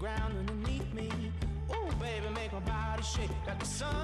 ground underneath me. Ooh, baby, make my body shake. Got the sun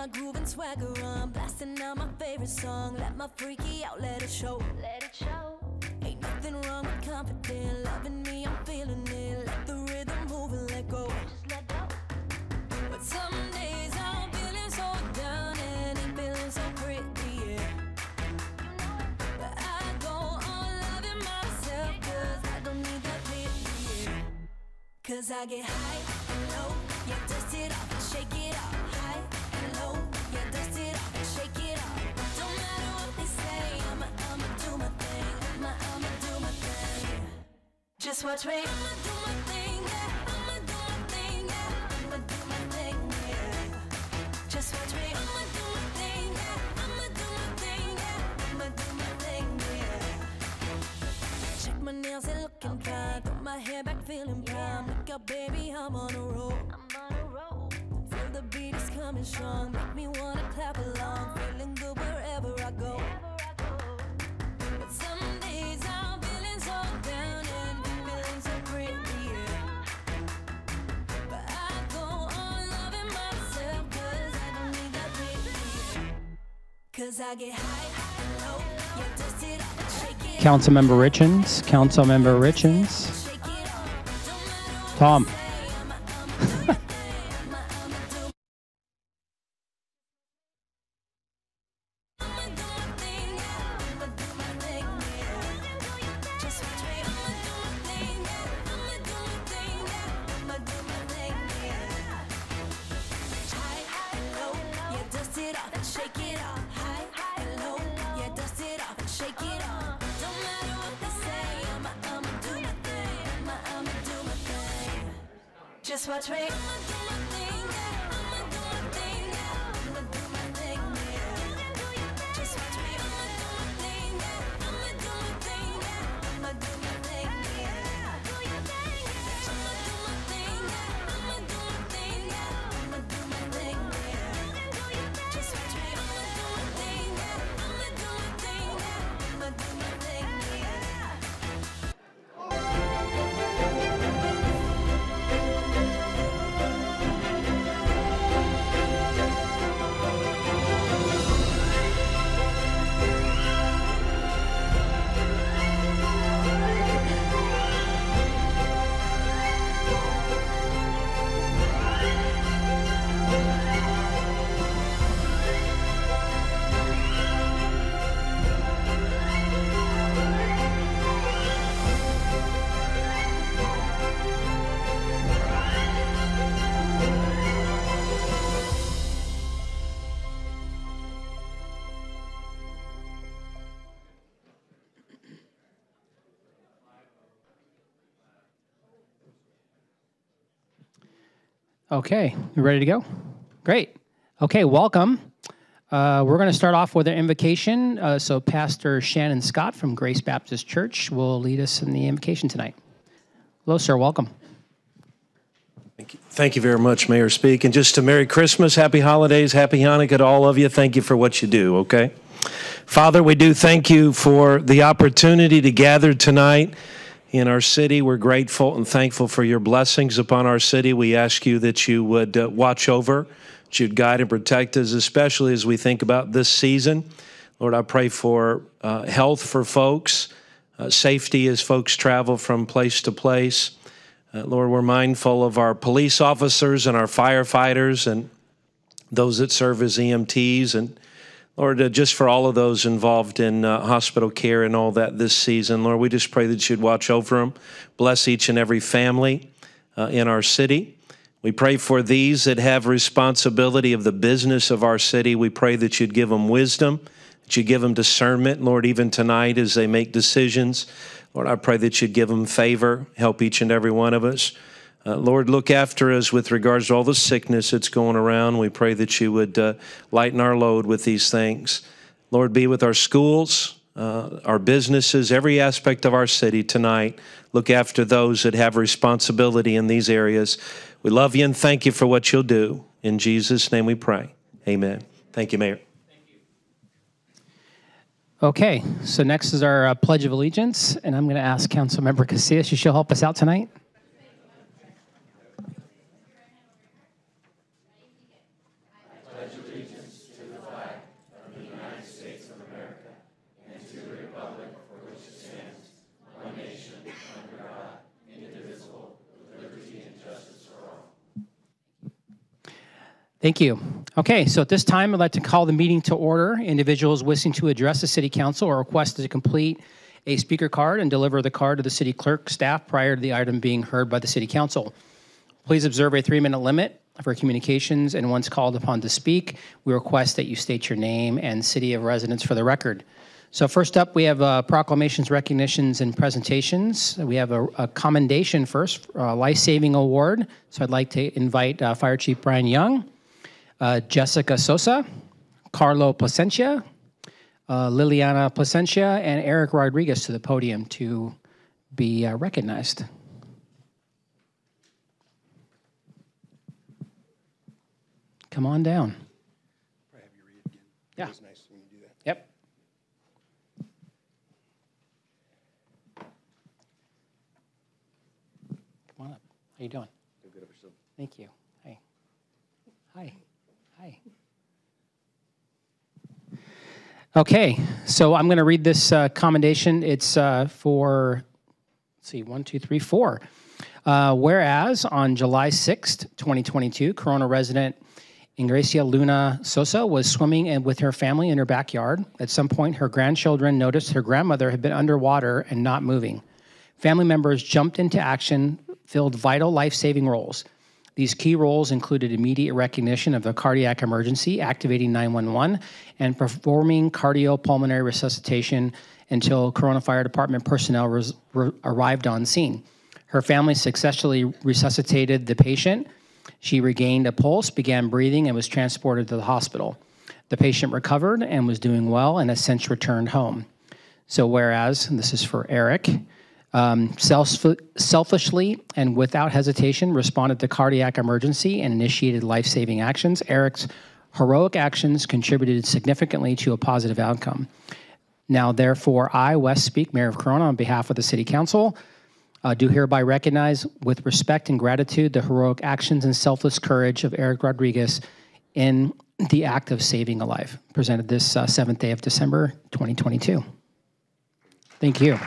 my groove and swagger on, blasting out my favorite song. Let my freaky out, let it show. Let it show. Ain't nothing wrong with confident, loving me, I'm feeling it. Let the rhythm move and let go. Just let go. But some days I'm feeling so down and ain't feeling so pretty. Yeah. But I go on loving myself 'cause I don't need that pity. Yeah. Cause I get high Just Councilmember Richins, Councilmember Richins. Tom. Okay, you ready to go? Great. Okay, welcome. Uh, we're going to start off with an invocation. Uh, so, Pastor Shannon Scott from Grace Baptist Church will lead us in the invocation tonight. Hello, sir. Welcome. Thank you. Thank you very much, Mayor Speake. And just a Merry Christmas, Happy Holidays, Happy Hanukkah to all of you. Thank you for what you do, okay? Father, we do thank you for the opportunity to gather tonight in our city. We're grateful and thankful for your blessings upon our city. We ask you that you would uh, watch over, that you'd guide and protect us, especially as we think about this season. Lord, I pray for uh, health for folks, uh, safety as folks travel from place to place. Uh, Lord, we're mindful of our police officers and our firefighters and those that serve as EMTs and Lord, uh, just for all of those involved in uh, hospital care and all that this season, Lord, we just pray that you'd watch over them, bless each and every family uh, in our city. We pray for these that have responsibility of the business of our city. We pray that you'd give them wisdom, that you give them discernment, Lord, even tonight as they make decisions. Lord, I pray that you'd give them favor, help each and every one of us. Uh, Lord, look after us with regards to all the sickness that's going around. We pray that you would uh, lighten our load with these things. Lord, be with our schools, uh, our businesses, every aspect of our city tonight. Look after those that have responsibility in these areas. We love you and thank you for what you'll do. In Jesus' name we pray. Amen. Thank you, Mayor. Thank you. Okay, so next is our uh, Pledge of Allegiance, and I'm going to ask Councilmember Casillas if she'll help us out tonight. Thank you. Okay, so at this time, I'd like to call the meeting to order. Individuals wishing to address the city council are requested to complete a speaker card and deliver the card to the city clerk staff prior to the item being heard by the city council. Please observe a three-minute limit for communications, and once called upon to speak, we request that you state your name and city of residence for the record. So first up, we have uh, proclamations, recognitions, and presentations. We have a, a commendation first, a life-saving award. So I'd like to invite uh, Fire Chief Brian Young, uh, Jessica Sosa, Carlo Placencia, uh, Liliana Placencia, and Eric Rodriguez to the podium to be uh, recognized. Come on down. Yeah. Yep. Come on up. How you doing? Thank you. Hi. Hi. Hi. Okay, so I'm going to read this uh, commendation. It's uh, for, let's see, one, two, three, four. Uh, whereas on July 6th, 2022, Corona resident Ingracia Luna Sosa was swimming in, with her family in her backyard. At some point, her grandchildren noticed her grandmother had been underwater and not moving. Family members jumped into action, filled vital life saving roles. These key roles included immediate recognition of a cardiac emergency, activating 911, and performing cardiopulmonary resuscitation until Corona Fire Department personnel res- re- arrived on scene. Her family successfully resuscitated the patient. She regained a pulse, began breathing, and was transported to the hospital. The patient recovered and was doing well and has since returned home. So, whereas, this is for Eric, um, self- selfishly and without hesitation responded to cardiac emergency and initiated life-saving actions. Eric's heroic actions contributed significantly to a positive outcome. Now, therefore, I, Wes Speake, Mayor of Corona, on behalf of the City Council, uh, do hereby recognize with respect and gratitude the heroic actions and selfless courage of Eric Rodriguez in the act of saving a life. Presented this uh, 7th day of December, 2022. Thank you.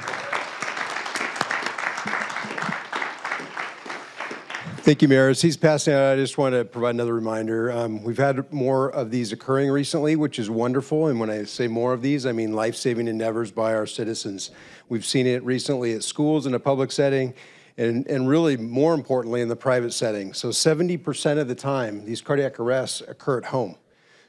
Thank you, Mayor. As he's passing out, I just want to provide another reminder. Um, we've had more of these occurring recently, which is wonderful. And when I say more of these, I mean life-saving endeavors by our citizens. We've seen it recently at schools in a public setting, and, and really more importantly in the private setting. So 70% of the time, these cardiac arrests occur at home.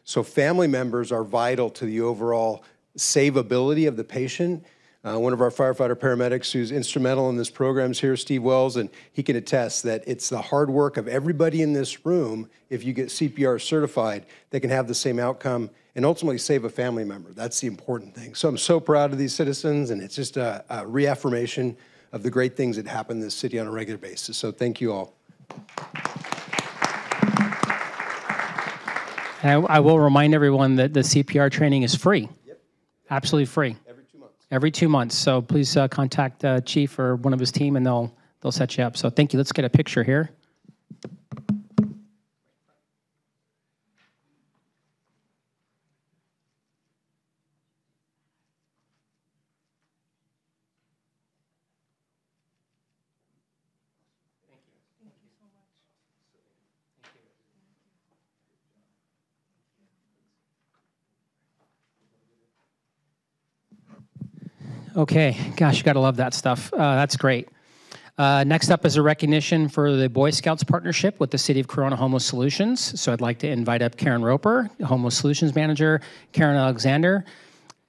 So family members are vital to the overall savability of the patient uh, one of our firefighter paramedics who's instrumental in this program is here, Steve Wells, and he can attest that it's the hard work of everybody in this room, if you get CPR certified, that can have the same outcome and ultimately save a family member. That's the important thing. So I'm so proud of these citizens, and it's just a, a reaffirmation of the great things that happen in this city on a regular basis. So thank you all. And I, I will remind everyone that the CPR training is free. Absolutely free. Every two months. So please uh, contact uh, Chief or one of his team, and they'll they'll set you up. So thank you. Let's get a picture here. Okay, gosh, you gotta love that stuff. Uh, that's great. Uh, next up is a recognition for the Boy Scouts partnership with the City of Corona Homeless Solutions. So I'd like to invite up Karen Roper, Homeless Solutions Manager, Karen Alexander,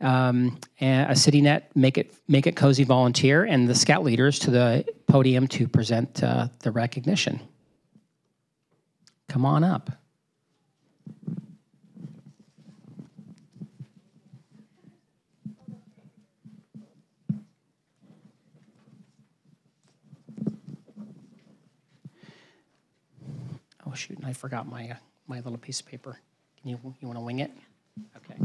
um, and a CityNet Make It Make It Cozy volunteer, and the Scout leaders to the podium to present uh, the recognition. Come on up. Shoot! And I forgot my uh, my little piece of paper. Can you you want to wing it? Okay.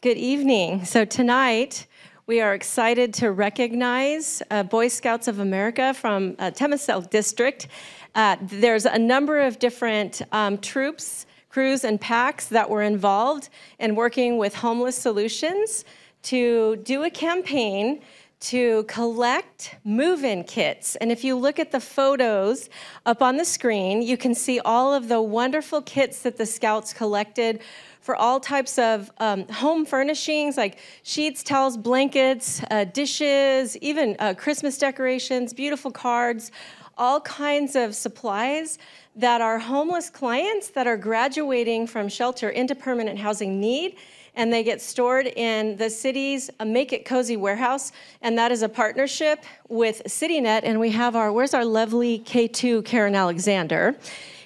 Good evening. So tonight, we are excited to recognize uh, Boy Scouts of America from uh, Temescal District. Uh, there's a number of different um, troops, crews, and packs that were involved in working with Homeless Solutions to do a campaign to collect move-in kits. And if you look at the photos up on the screen, you can see all of the wonderful kits that the Scouts collected for all types of um, home furnishings like sheets, towels, blankets, uh, dishes, even uh, Christmas decorations, beautiful cards, all kinds of supplies that our homeless clients that are graduating from shelter into permanent housing need and they get stored in the city's uh, Make It Cozy warehouse, and that is a partnership with CityNet. And we have our, where's our lovely K2 Karen Alexander?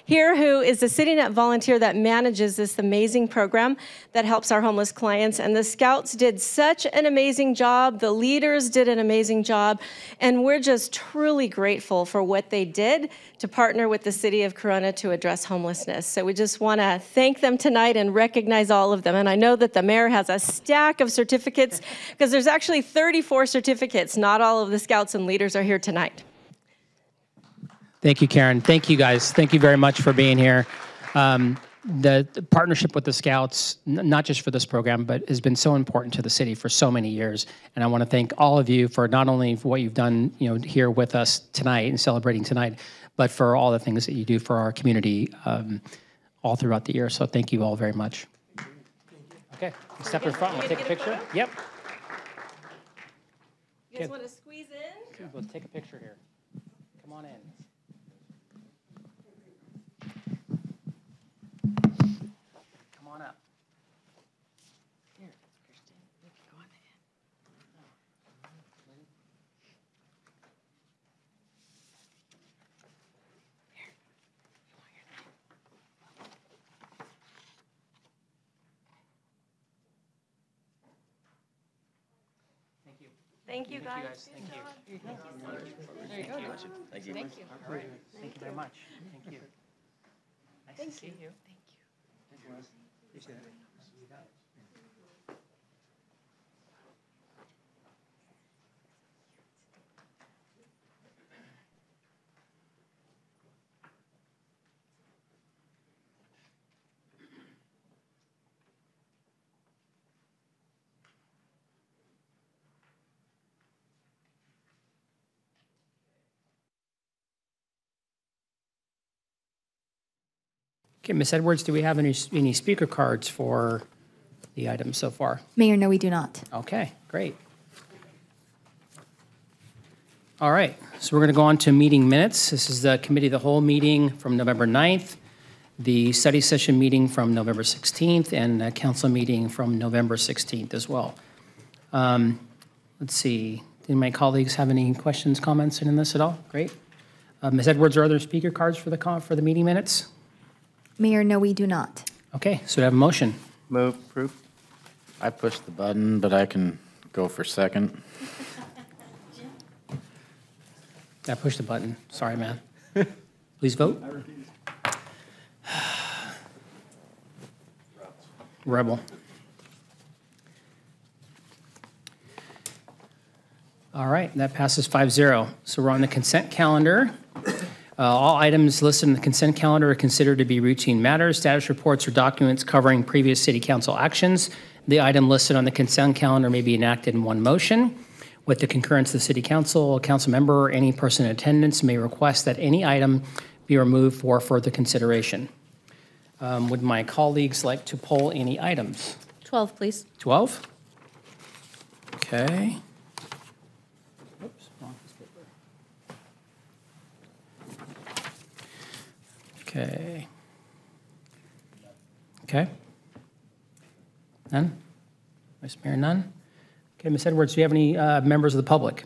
Here who is a CityNet volunteer that manages this amazing program that helps our homeless clients. And the scouts did such an amazing job. The leaders did an amazing job. And we're just truly grateful for what they did to partner with the city of Corona to address homelessness. So we just want to thank them tonight and recognize all of them. And I know that the mayor has a stack of certificates because there's actually 34 certificates. Not all of the scouts and leaders are here tonight. Thank you, Karen. Thank you, guys. Thank you very much for being here. Um, the, the partnership with the Scouts, n- not just for this program, but has been so important to the city for so many years. And I want to thank all of you for not only for what you've done, you know, here with us tonight and celebrating tonight, but for all the things that you do for our community um, all throughout the year. So thank you all very much. Okay, step in front. We'll take a picture. Yep. You guys want to squeeze in? We'll take a picture here. Thank you, guys. Thank you. Thank you. Thank you. Thank you. All right. Thank you very much. Thank you. Nice to see you. Okay, Ms. Edwards, do we have any, any speaker cards for the items so far? Mayor, no, we do not. Okay, great. All right, so we're going to go on to meeting minutes. This is the committee of the whole meeting from November 9th, the study session meeting from November 16th, and a council meeting from November 16th as well. Um, Let's see, do my colleagues have any questions, comments in this at all? Great. Uh, Ms. Edwards, are there speaker cards for the, for the meeting minutes? Mayor, no, we do not. Okay, so we have a motion. Move, proof. I pushed the button, but I can go for second. I pushed the button. Sorry, man. Please vote. Rebel. All right, that passes 5-0. So we're on the consent calendar. Uh, All items listed in the consent calendar are considered to be routine matters, status reports, or documents covering previous city council actions. The item listed on the consent calendar may be enacted in one motion. With the concurrence of the city council, a council member or any person in attendance may request that any item be removed for further consideration. Um, Would my colleagues like to poll any items? 12, please. 12? Okay. Oops, wrong piece of paper. Okay. Okay. None? Vice Mayor, none? Okay, Ms. Edwards, do you have any uh, members of the public?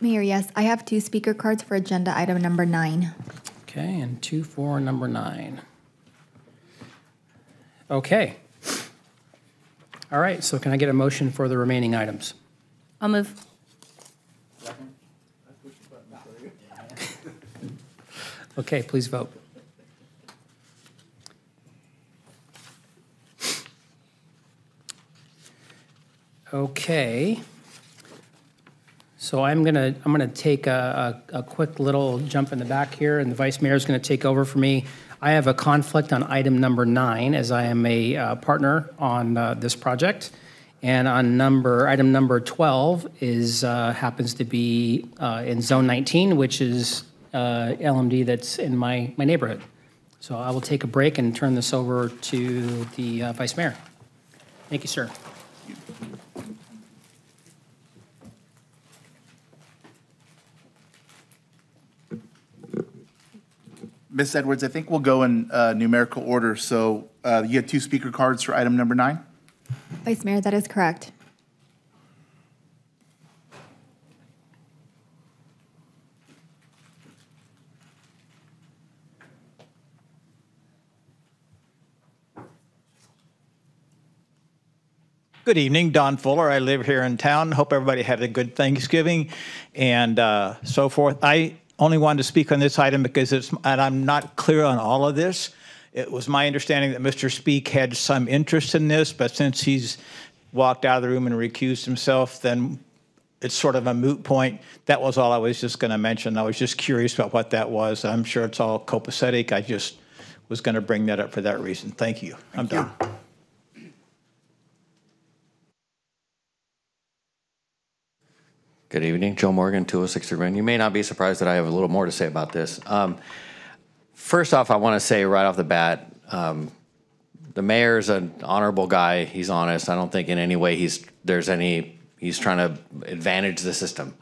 Mayor, yes, I have two speaker cards for agenda item number nine. Okay, and two for number nine. Okay. All right, so can I get a motion for the remaining items? I'll move. Okay, please vote. Okay. So I'm gonna, I'm gonna take a, a, a quick little jump in the back here, and the vice mayor is gonna take over for me. I have a conflict on item number nine, as I am a uh, partner on uh, this project. And on number, item number 12 is, uh, happens to be uh, in Zone 19, which is uh, LMD that's in my, my neighborhood. So I will take a break and turn this over to the uh, vice mayor. Thank you, sir. Ms. Edwards, I think we'll go in uh, numerical order. So uh, you had two speaker cards for item number nine? Vice Mayor, that is correct. Good evening, Don Fuller. I live here in town. Hope everybody had a good Thanksgiving and uh, so forth. I only wanted to speak on this item because it's, and I'm not clear on all of this. It was my understanding that Mr. Speake had some interest in this, but since he's walked out of the room and recused himself, then it's sort of a moot point. That was all I was just going to mention. I was just curious about what that was. I'm sure it's all copacetic. I just was going to bring that up for that reason. Thank you. I'm done. Good evening, Joe Morgan, 206 Run. You may not be surprised that I have a little more to say about this. Um, First off, I want to say right off the bat, um, the mayor's an honorable guy. He's honest. I don't think in any way he's there's any he's trying to advantage the system.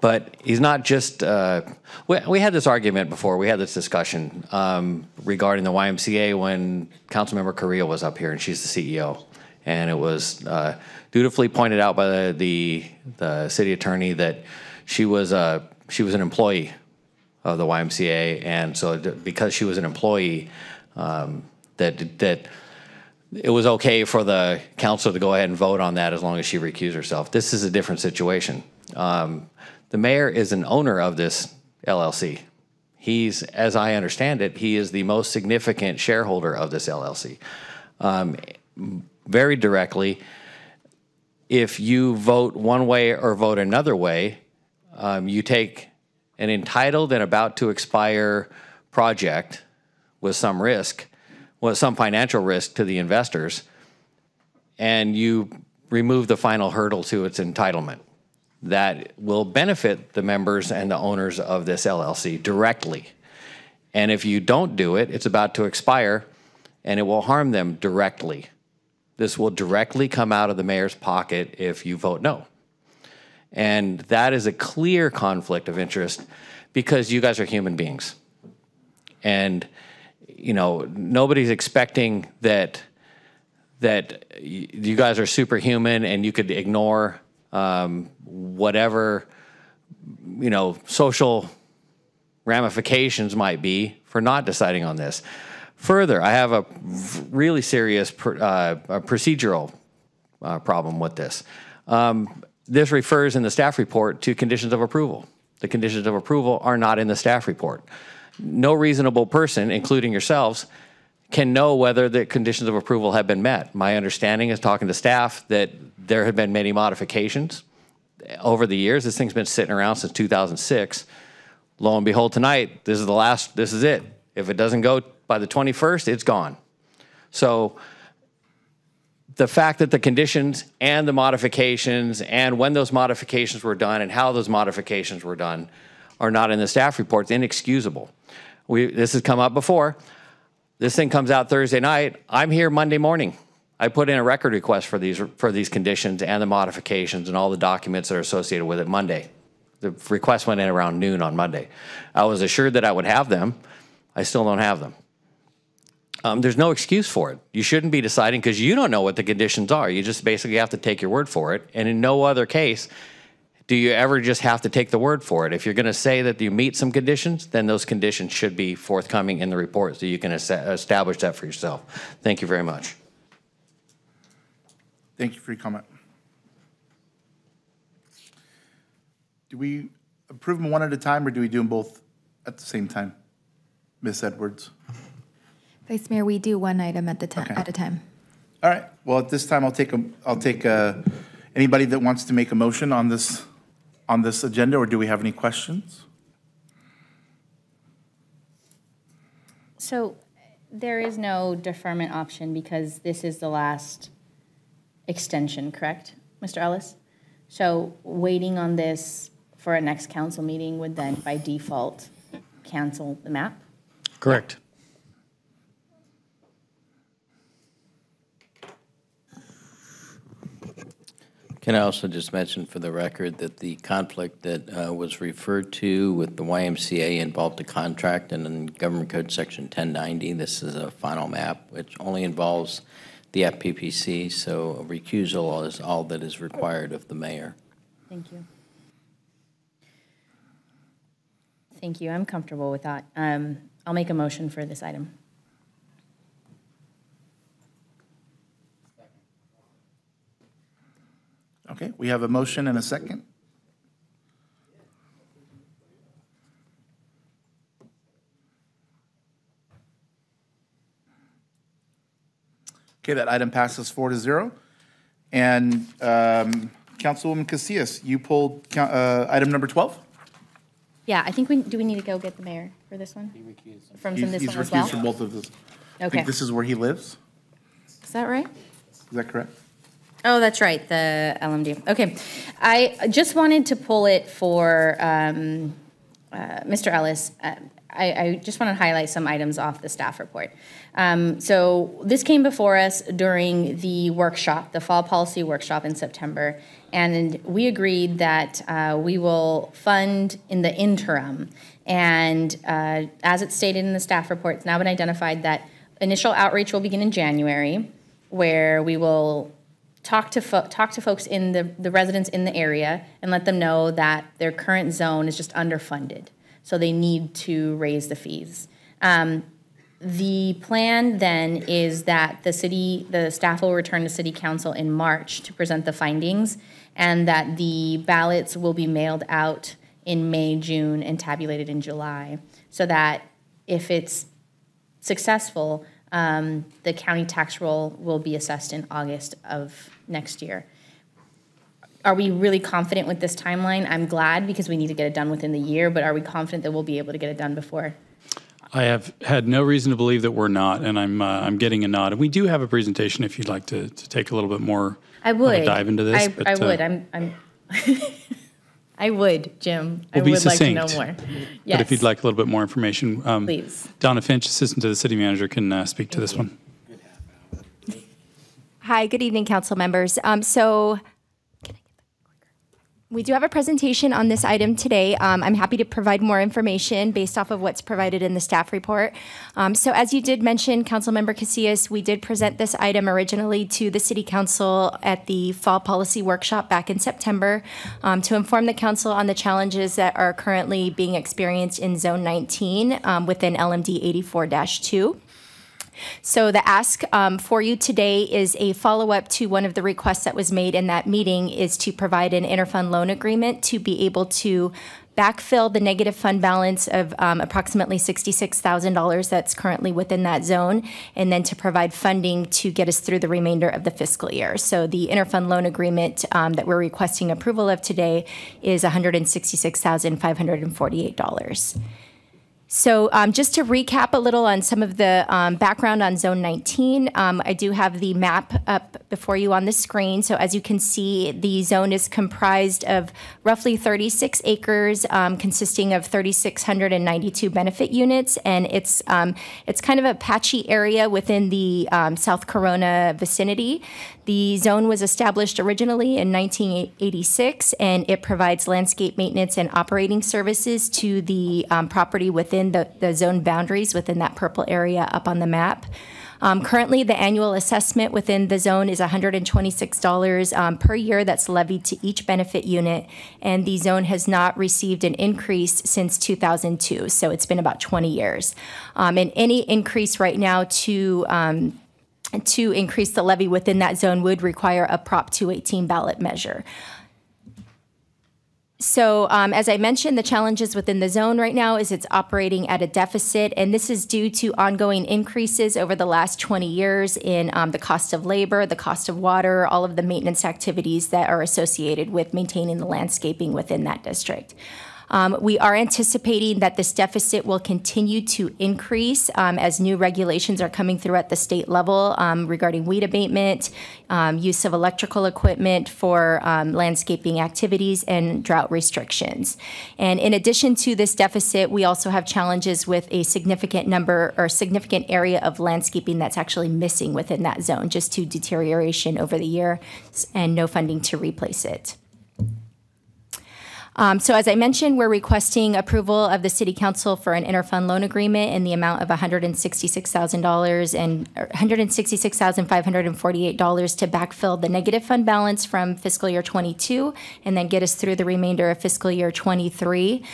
But he's not just. Uh, we, we had this argument before. We had this discussion um, regarding the YMCA when Councilmember Correa was up here, and she's the CEO, and it was uh, dutifully pointed out by the, the the city attorney that she was a she was an employee of the YMCA, and so because she was an employee, um, that that it was okay for the council to go ahead and vote on that as long as she recused herself. This is a different situation. Um, the mayor is an owner of this LLC. He's, as I understand it, he is the most significant shareholder of this LLC. Um, very directly, if you vote one way or vote another way, um, you take an entitled and about to expire project with some risk, with some financial risk to the investors, and you remove the final hurdle to its entitlement. That will benefit the members and the owners of this LLC directly. And if you don't do it, it's about to expire and it will harm them directly. This will directly come out of the mayor's pocket if you vote no. And that is a clear conflict of interest because you guys are human beings. And, you know, nobody's expecting that that you guys are superhuman and you could ignore um, whatever, you know, social ramifications might be for not deciding on this. Further, I have a really serious uh, procedural uh, problem with this. Um, this refers in the staff report to conditions of approval. the conditions of approval are not in the staff report. No reasonable person, including yourselves, can know whether the conditions of approval have been met. My understanding is talking to staff that there have been many modifications over the years. This thing's been sitting around since 2006. Lo and behold, tonight, this is the last, this is it. If it doesn't go by the 21st, it's gone. So the fact that the conditions and the modifications and when those modifications were done and how those modifications were done are not in the staff report is inexcusable. We, this has come up before. This thing comes out Thursday night. I'm here Monday morning. I put in a record request for these for these conditions and the modifications and all the documents that are associated with it Monday. The request went in around noon on Monday. I was assured that I would have them. I still don't have them. Um, there's no excuse for it. You shouldn't be deciding because you don't know what the conditions are. You just basically have to take your word for it. And in no other case do you ever just have to take the word for it. If you're going to say that you meet some conditions, then those conditions should be forthcoming in the report so you can establish that for yourself. Thank you very much. Thank you for your comment. Do we approve them one at a time, or do we do them both at the same time? Ms. Edwards? Vice Mayor, we do one item at the time, Okay. at a time. All right, well, at this time, I'll take, a. will take a- anybody that wants to make a motion on this, on this agenda, or do we have any questions? So there is no deferment option because this is the last extension, correct, Mr. Ellis? So waiting on this for a next council meeting would then by default cancel the map? Correct. Can I also just mention for the record that the conflict that uh, was referred to with the YMCA involved a contract and in Government Code Section 1090, this is a final map, which only involves the FPPC, so a recusal is all that is required of the mayor. Thank you. Thank you, I'm comfortable with that. Um, I'll make a motion for this item. Okay, we have a motion and a second. Okay, that item passes four to zero. And um, Councilwoman Casillas, you pulled uh, item number 12? Yeah, I think we, do we need to go get the mayor for this one? From from He's- this one as well? He's recused from both of those. I Okay. think this is where he lives. Is that right? Is that correct? Oh, that's right, the LMD. Okay. I just wanted to pull it for um, uh, Mr. Ellis. Uh, I, I just want to highlight some items off the staff report. Um, So this came before us during the workshop, the fall policy workshop in September. And we agreed that uh, we will fund in the interim. And uh, as it's stated in the staff report, it's now been identified that initial outreach will begin in January, where we will talk to talk to folks in the, the residents in the area and let them know that their current zone is just underfunded. So they need to raise the fees. Um, the plan then is that the city, the staff will return to city council in March to present the findings and that the ballots will be mailed out in May, June, and tabulated in July. So that if it's successful, um, the county tax roll will be assessed in August of next year. Are we really confident with this timeline? I'm glad because we need to get it done within the year, but are we confident that we'll be able to get it done before? I have had no reason to believe that we're not, and I'm uh, I'm getting a nod. And we do have a presentation if you'd like to, to take a little bit more I would. dive into this. I, but, I uh, would. I'm. I'm I would, Jim. I We'll be would like to know succinct. more. But if you'd like a little bit more information, um, Please. Donna Finch, Assistant to the City Manager, can uh, speak to this one. Hi, good evening, council members. Um, so we do have a presentation on this item today. Um, I'm happy to provide more information based off of what's provided in the staff report. Um, so as you did mention, Councilmember Casillas, we did present this item originally to the City Council at the Fall Policy Workshop back in September um, to inform the council on the challenges that are currently being experienced in Zone 19 um, within LMD 84-2. So the ask um, for you today is a follow-up to one of the requests that was made in that meeting is to provide an interfund loan agreement to be able to backfill the negative fund balance of um, approximately $66,000 that's currently within that zone, and then to provide funding to get us through the remainder of the fiscal year. So the interfund loan agreement um, that we're requesting approval of today is $166,548. So um, just to recap a little on some of the um, background on Zone 19, um, I do have the map up before you on the screen. So as you can see, the zone is comprised of roughly 36 acres, um, consisting of 3,692 benefit units, and it's um, it's kind of a patchy area within the um, South Corona vicinity. The zone was established originally in 1986, and it provides landscape maintenance and operating services to the um, property within the, the zone boundaries within that purple area up on the map. Um, currently, the annual assessment within the zone is $126 um, per year that's levied to each benefit unit, and the zone has not received an increase since 2002, so it's been about 20 years. Um, and any increase right now to um, to increase the levy within that zone would require a Prop 218 ballot measure. So, um, as I mentioned, the challenges within the zone right now is it's operating at a deficit, and this is due to ongoing increases over the last 20 years in um, the cost of labor, the cost of water, all of the maintenance activities that are associated with maintaining the landscaping within that district. Um, we are anticipating that this deficit will continue to increase um, as new regulations are coming through at the state level um, regarding weed abatement, um, use of electrical equipment for um, landscaping activities, and drought restrictions. And in addition to this deficit, we also have challenges with a significant number or significant area of landscaping that's actually missing within that zone, just to deterioration over the year and no funding to replace it. Um, so as I mentioned, we're requesting approval of the city council for an interfund loan agreement in the amount of $166,000 and $166,548 to backfill the negative fund balance from fiscal year 22 and then get us through the remainder of fiscal year 23.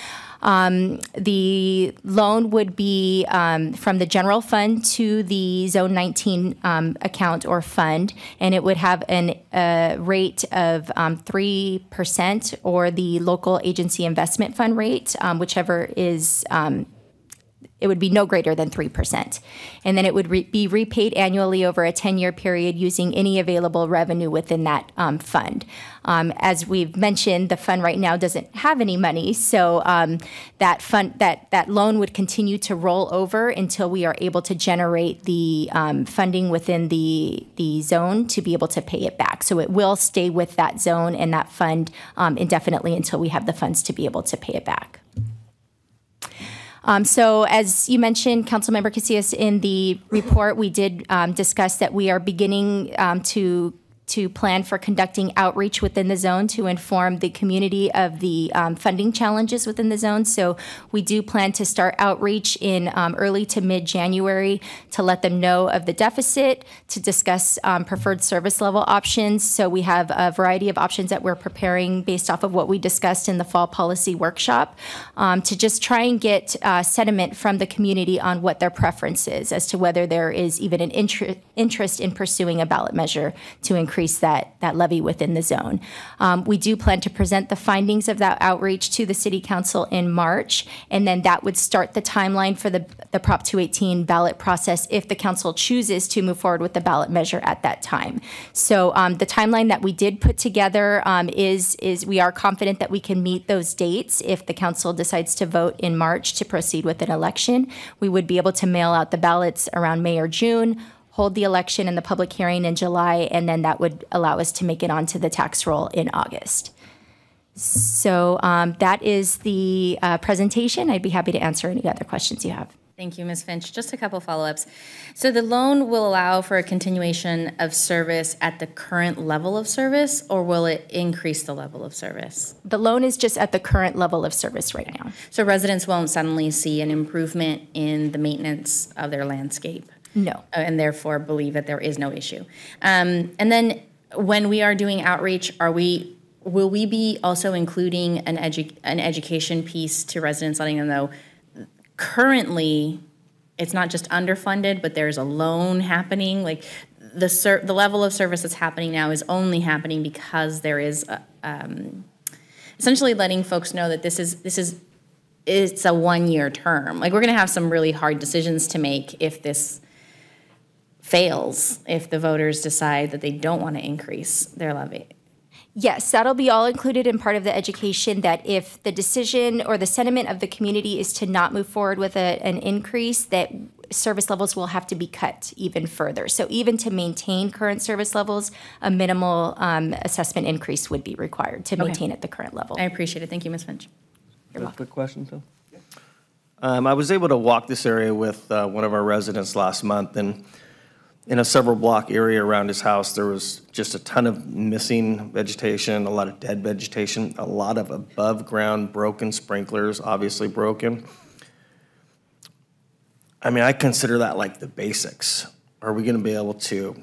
Um, the loan would be um, from the general fund to the Zone 19 um, account or fund, and it would have a rate of um, 3% or the local agency investment fund rate, um, whichever is um, it would be no greater than 3%. And then it would re- be repaid annually over a 10 year period using any available revenue within that um, fund. Um, as we've mentioned, the fund right now doesn't have any money, so um, that fund that that loan would continue to roll over until we are able to generate the um, funding within the the zone to be able to pay it back. So it will stay with that zone and that fund um, indefinitely until we have the funds to be able to pay it back. Um, so, as you mentioned, Councilmember Casillas, in the report, we did um, discuss that we are beginning um, to to plan for conducting outreach within the zone to inform the community of the um, funding challenges within the zone. So we do plan to start outreach in um, early to mid January to let them know of the deficit, to discuss um, preferred service level options. So we have a variety of options that we're preparing based off of what we discussed in the fall policy workshop um, to just try and get uh, sentiment from the community on what their preference is as to whether there is even an inter- interest in pursuing a ballot measure to increase increase that, that levy within the zone. Um, we do plan to present the findings of that outreach to the City Council in March, and then that would start the timeline for the, the Prop 218 ballot process if the council chooses to move forward with the ballot measure at that time. So um, the timeline that we did put together um, is, is we are confident that we can meet those dates if the council decides to vote in March to proceed with an election. We would be able to mail out the ballots around May or June hold the election and the public hearing in July, and then that would allow us to make it onto the tax roll in August. So um, that is the uh, presentation. I'd be happy to answer any other questions you have. Thank you, Ms. Finch. Just a couple follow-ups. So the loan will allow for a continuation of service at the current level of service, or will it increase the level of service? The loan is just at the current level of service right now. So residents won't suddenly see an improvement in the maintenance of their landscape? No. uh, and therefore believe that there is no issue. Um, and then when we are doing outreach, are we will we be also including an edu- an education piece to residents, letting them know currently it's not just underfunded, but there's a loan happening. Like the ser- the level of service that's happening now is only happening because there is a, um, essentially letting folks know that this is, this is, it's a one-year term. Like, we're gonna have some really hard decisions to make if this fails, if the voters decide that they don't want to increase their levy. Yes, that'll be all included in part of the education that if the decision or the sentiment of the community is to not move forward with a, an increase, that service levels will have to be cut even further. So even to maintain current service levels, a minimal um, assessment increase would be required to Okay. maintain at the current level. I appreciate it. Thank you, Ms. Finch. You're welcome. Quick question, Phil? Um, I was able to walk this area with uh, one of our residents last month, and in a several block area around his house, there was just a ton of missing vegetation, a lot of dead vegetation, a lot of above-ground broken sprinklers, obviously broken. I mean, I consider that like the basics. Are we going to be able to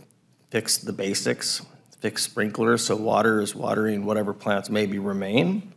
fix the basics, fix sprinklers so water is watering whatever plants maybe remain?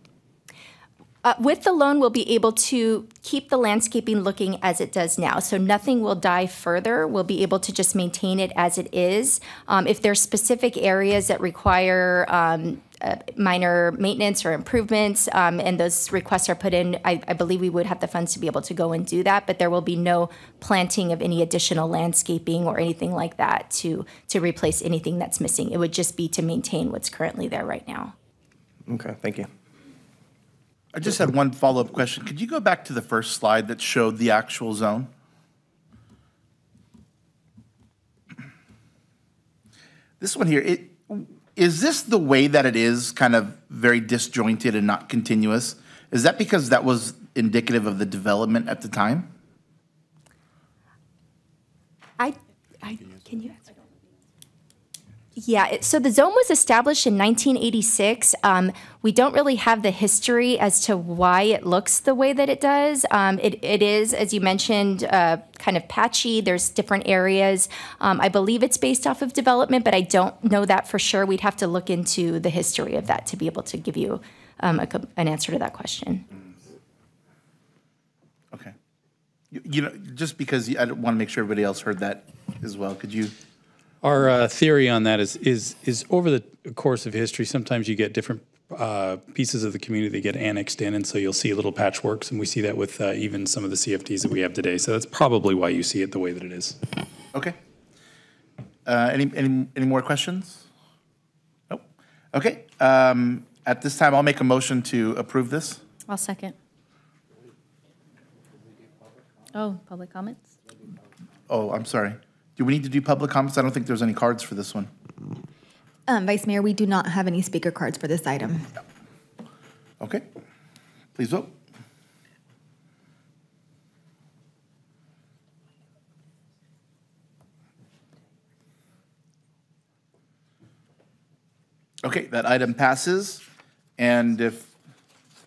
Uh, With the loan, we'll be able to keep the landscaping looking as it does now. So nothing will die further. We'll be able to just maintain it as it is. Um, If there's specific areas that require um, uh, minor maintenance or improvements, um, and those requests are put in, I I believe we would have the funds to be able to go and do that, but there will be no planting of any additional landscaping or anything like that to, to replace anything that's missing. It would just be to maintain what's currently there right now. Okay, thank you. I just had one follow-up question. Could you go back to the first slide that showed the actual zone? This one here, it, is this the way that it is, kind of very disjointed and not continuous? Is that because that was indicative of the development at the time? I, I, can you? Yeah, it- so the zone was established in 1986. Um, we don't really have the history as to why it looks the way that it does. Um, it, it is, as you mentioned, uh, kind of patchy. There's different areas. Um, I believe it's based off of development, but I don't know that for sure. We'd have to look into the history of that to be able to give you um, a an answer to that question. Okay. You- You know, just because I want to make sure everybody else heard that as well, could you? Our uh, theory on that is, is, is over the course of history, sometimes you get different uh, pieces of the community that get annexed in, and so you'll see little patchworks, and we see that with uh, even some of the CFDs that we have today. So that's probably why you see it the way that it is. Okay. Uh, Any, any, any more questions? Nope. Okay. um, At this time, I'll make a motion to approve this. I'll second. Oh, public comments? Oh, I'm sorry. Do we need to do public comments? I don't think there's any cards for this one. Um, Vice Mayor, we do not have any speaker cards for this item. Okay. Please vote. Okay, that item passes. And if,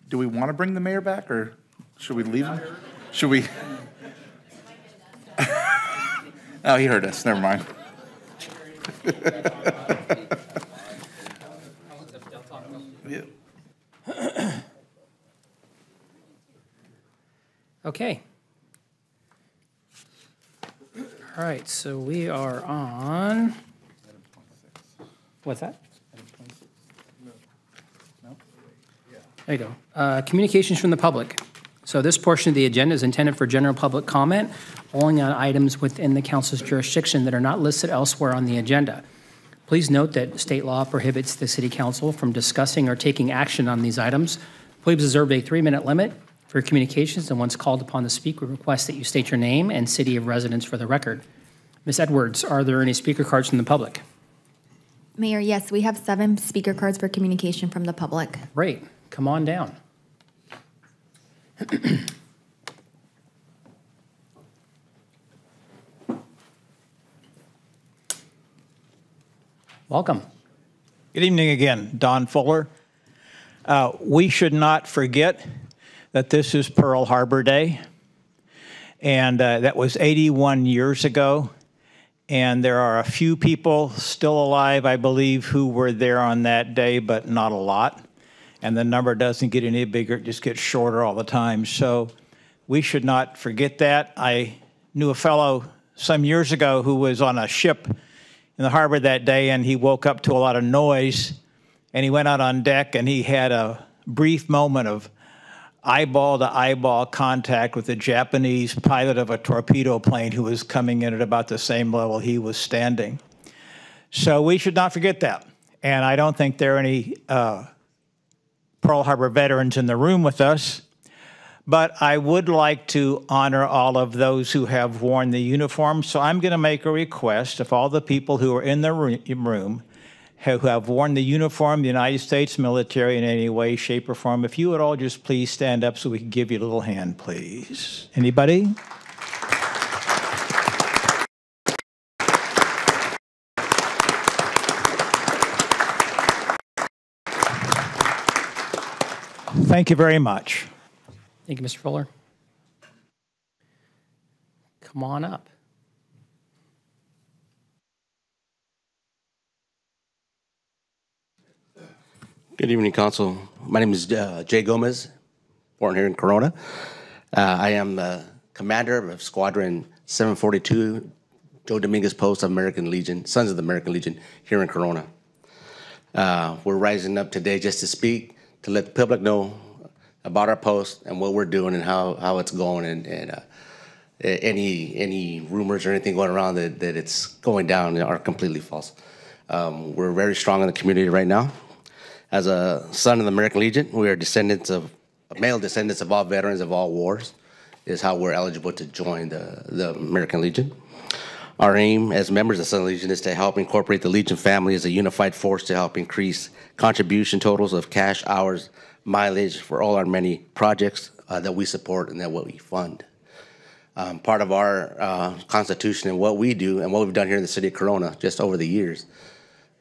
do we want to bring the mayor back or should we leave him? Should we? Oh, he heard us. Never mind. Okay. All right, so we are on, what's that? There you go. Uh, Communications from the public. So this portion of the agenda is intended for general public comment only on items within the council's jurisdiction that are not listed elsewhere on the agenda. Please note that state law prohibits the city council from discussing or taking action on these items. Please observe a three-minute limit for communications, and once called upon to speak, we request that you state your name and city of residence for the record. Ms. Edwards, are there any speaker cards from the public? Mayor, yes, we have seven speaker cards for communication from the public. Great, come on down. Welcome. Good evening again, Don Fuller. Uh, We should not forget that this is Pearl Harbor Day, and uh, that was 81 years ago. And there are a few people still alive, I believe, who were there on that day, but not a lot. And the number doesn't get any bigger, it just gets shorter all the time. So we should not forget that. I knew a fellow some years ago who was on a ship in the harbor that day and he woke up to a lot of noise and he went out on deck and he had a, brief moment of eyeball to eyeball contact with a Japanese pilot of a torpedo plane who was coming in at about the same level he was standing. So we should not forget that. And I don't think there are any uh, Pearl Harbor veterans in the room with us. But I would like to honor all of those who have worn the uniform. So I'm going to make a request of all the people who are in the room who have worn the uniform, the United States military in any way, shape, or form, if you would all just please stand up so we can give you a little hand, please. Anybody? Thank you very much. Thank you, Mr. Fuller. Come on up. Good evening, Council. My name is uh, Jay Gomez, born here in Corona. Uh, I am the commander of Squadron 742, Joe Dominguez Post of American Legion, Sons of the American Legion, here in Corona. Uh, we're rising up today just to speak, to let the public know about our post and what we're doing and how, how it's going and, and uh, any any rumors or anything going around that, that it's going down are completely false. Um, we're very strong in the community right now. As a son of the American Legion, we are descendants of male descendants of all veterans of all wars. Is how we're eligible to join the, the American Legion. Our aim as members of the Sun Legion is to help incorporate the Legion family as a unified force to help increase contribution totals of cash, hours, mileage for all our many projects uh, that we support and that what we fund. Um, part of our uh, constitution and what we do and what we've done here in the city of Corona just over the years.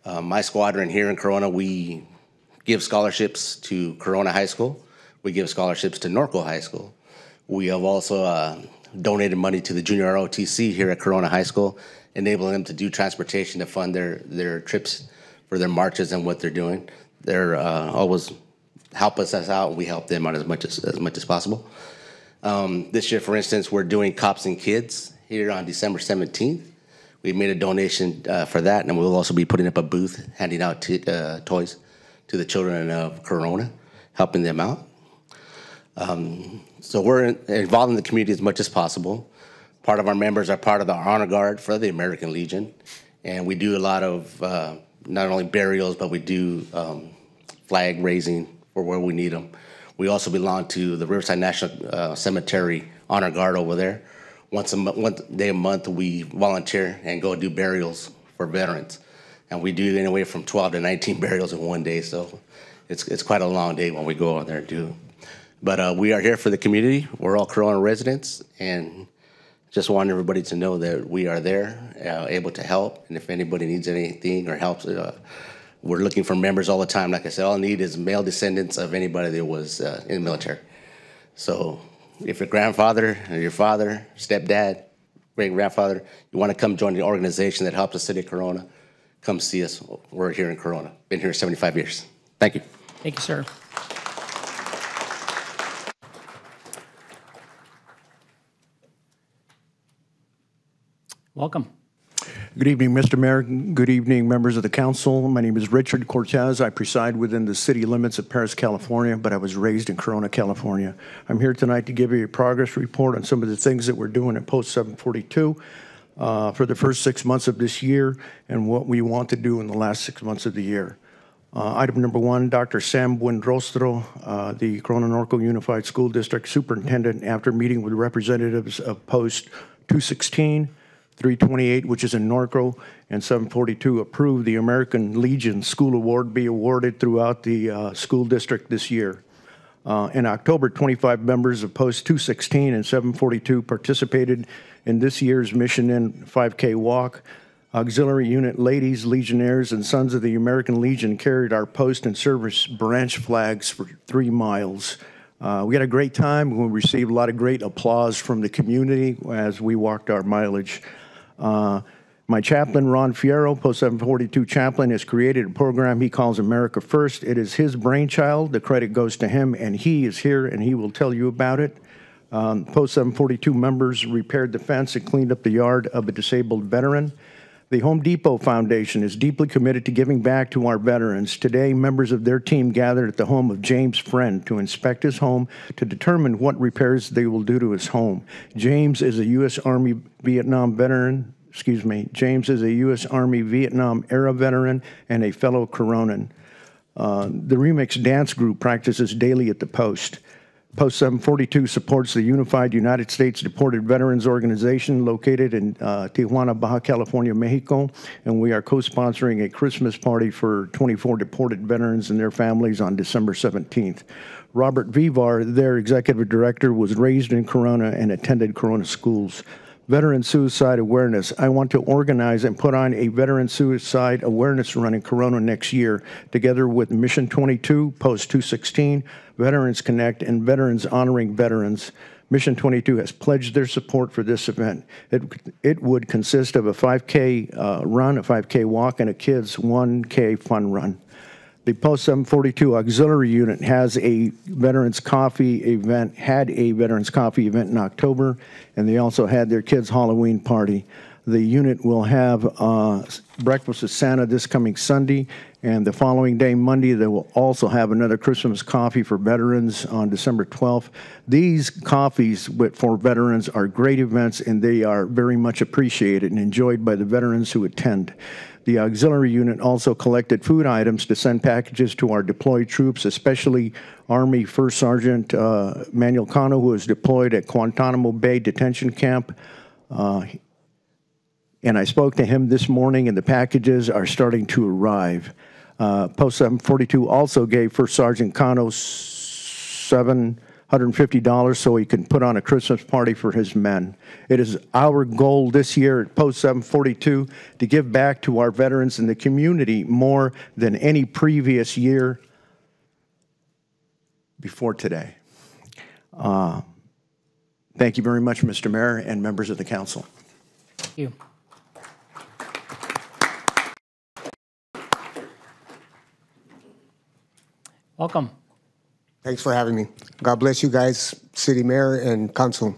Uh, my squadron here in Corona, we give scholarships to Corona High School. We give scholarships to Norco High School. We have also uh, donated money to the junior ROTC here at Corona High School, enabling them to do transportation to fund their, their trips for their marches and what they're doing. They're uh, always help us out, and we help them out as much as, as much as possible. Um, this year, for instance, we're doing Cops and Kids here on December 17th. We made a donation uh, for that, and we'll also be putting up a booth handing out uh, toys to the children of Corona, helping them out. Um, so we're in, involved in the community as much as possible. Part of our members are part of the Honor Guard for the American Legion, and we do a lot of uh, not only burials, but we do um, flag raising for where we need them. We also belong to the Riverside National uh, Cemetery Honor Guard over there. Once a one day a month, we volunteer and go do burials for veterans and we do anywhere from 12 to 19 burials in one day. So it's it's quite a long day when we go out there and do. But uh, we are here for the community. We're all Corona residents, and just want everybody to know that we are there, uh, able to help. And if anybody needs anything or helps, uh, we're looking for members all the time. Like I said, all I need is male descendants of anybody that was uh, in the military. So if your grandfather your father, stepdad, great grandfather, you want to come join the organization that helps the city of Corona, come see us. We're here in Corona. Been here 75 years. Thank you. Thank you, sir. Welcome. Good evening, Mr. Mayor. Good evening, members of the council. My name is Richard Cortez. I preside within the city limits of Perris, California, but I was raised in Corona, California. I'm here tonight to give you a progress report on some of the things that we're doing at Post 742 uh, for the first six months of this year and what we want to do in the last six months of the year. Uh, item number one, Dr. Sam Buenrostro, uh, the Corona Norco Unified School District Superintendent, after meeting with representatives of Post 216, 328, which is in Norco, and 742, approved the American Legion School Award be awarded throughout the uh, school district this year. Uh, in October, 25 members of Post 216 and 742 participated in this year's Mission in 5K walk. Auxiliary Unit Ladies, Legionnaires, and Sons of the American Legion carried our post and service branch flags for three miles. Uh, we had a great time. We received a lot of great applause from the community as we walked our mileage. My chaplain, Ron Fierro, Post 742 chaplain, has created a program he calls America First. It is his brainchild. The credit goes to him, and he is here and he will tell you about it. Um, Post 742 members repaired the fence and cleaned up the yard of a disabled veteran. The Home Depot Foundation is deeply committed to giving back to our veterans. Today, members of their team gathered at the home of James Friend to inspect his home to determine what repairs they will do to his home. James is a U.S. Army Vietnam veteran. Excuse me. James is a U.S. Army Vietnam era veteran and a fellow Coronan. Uh, the Remix Dance Group practices daily at the post. Post 742 supports the Unified United States Deported Veterans Organization located in uh, Tijuana, Baja California, Mexico, and we are co-sponsoring a Christmas party for 24 deported veterans and their families on December 17th. Robert Vivar, their executive director, was raised in Corona and attended Corona schools. Veteran Suicide Awareness. I want to organize and put on a Veteran Suicide Awareness Run in Corona next year, together with Mission 22, Post 216, Veterans Connect, and Veterans Honoring Veterans. Mission 22 has pledged their support for this event. It, it would consist of a 5K uh, run, a 5K walk, and a kids 1K fun run. The Post 742 Auxiliary Unit has a Veterans Coffee event, had a Veterans Coffee event in October, and they also had their kids' Halloween party. The unit will have uh, breakfast with Santa this coming Sunday, and the following day, Monday, they will also have another Christmas coffee for veterans on December 12th. These coffees with, for veterans are great events, and they are very much appreciated and enjoyed by the veterans who attend. The auxiliary unit also collected food items to send packages to our deployed troops, especially Army First Sergeant uh, Manuel Cano, who is deployed at Guantanamo Bay Detention Camp. Uh, and I spoke to him this morning, and the packages are starting to arrive. Uh, Post 742 also gave First Sergeant Cano seven $150 so he can put on a Christmas party for his men. It is our goal this year at Post 742 to give back to our veterans and the community more than any previous year before today. Uh, thank you very much, Mr. Mayor and members of the council. Thank you. Welcome. Thanks for having me. God bless you guys, City Mayor and Council.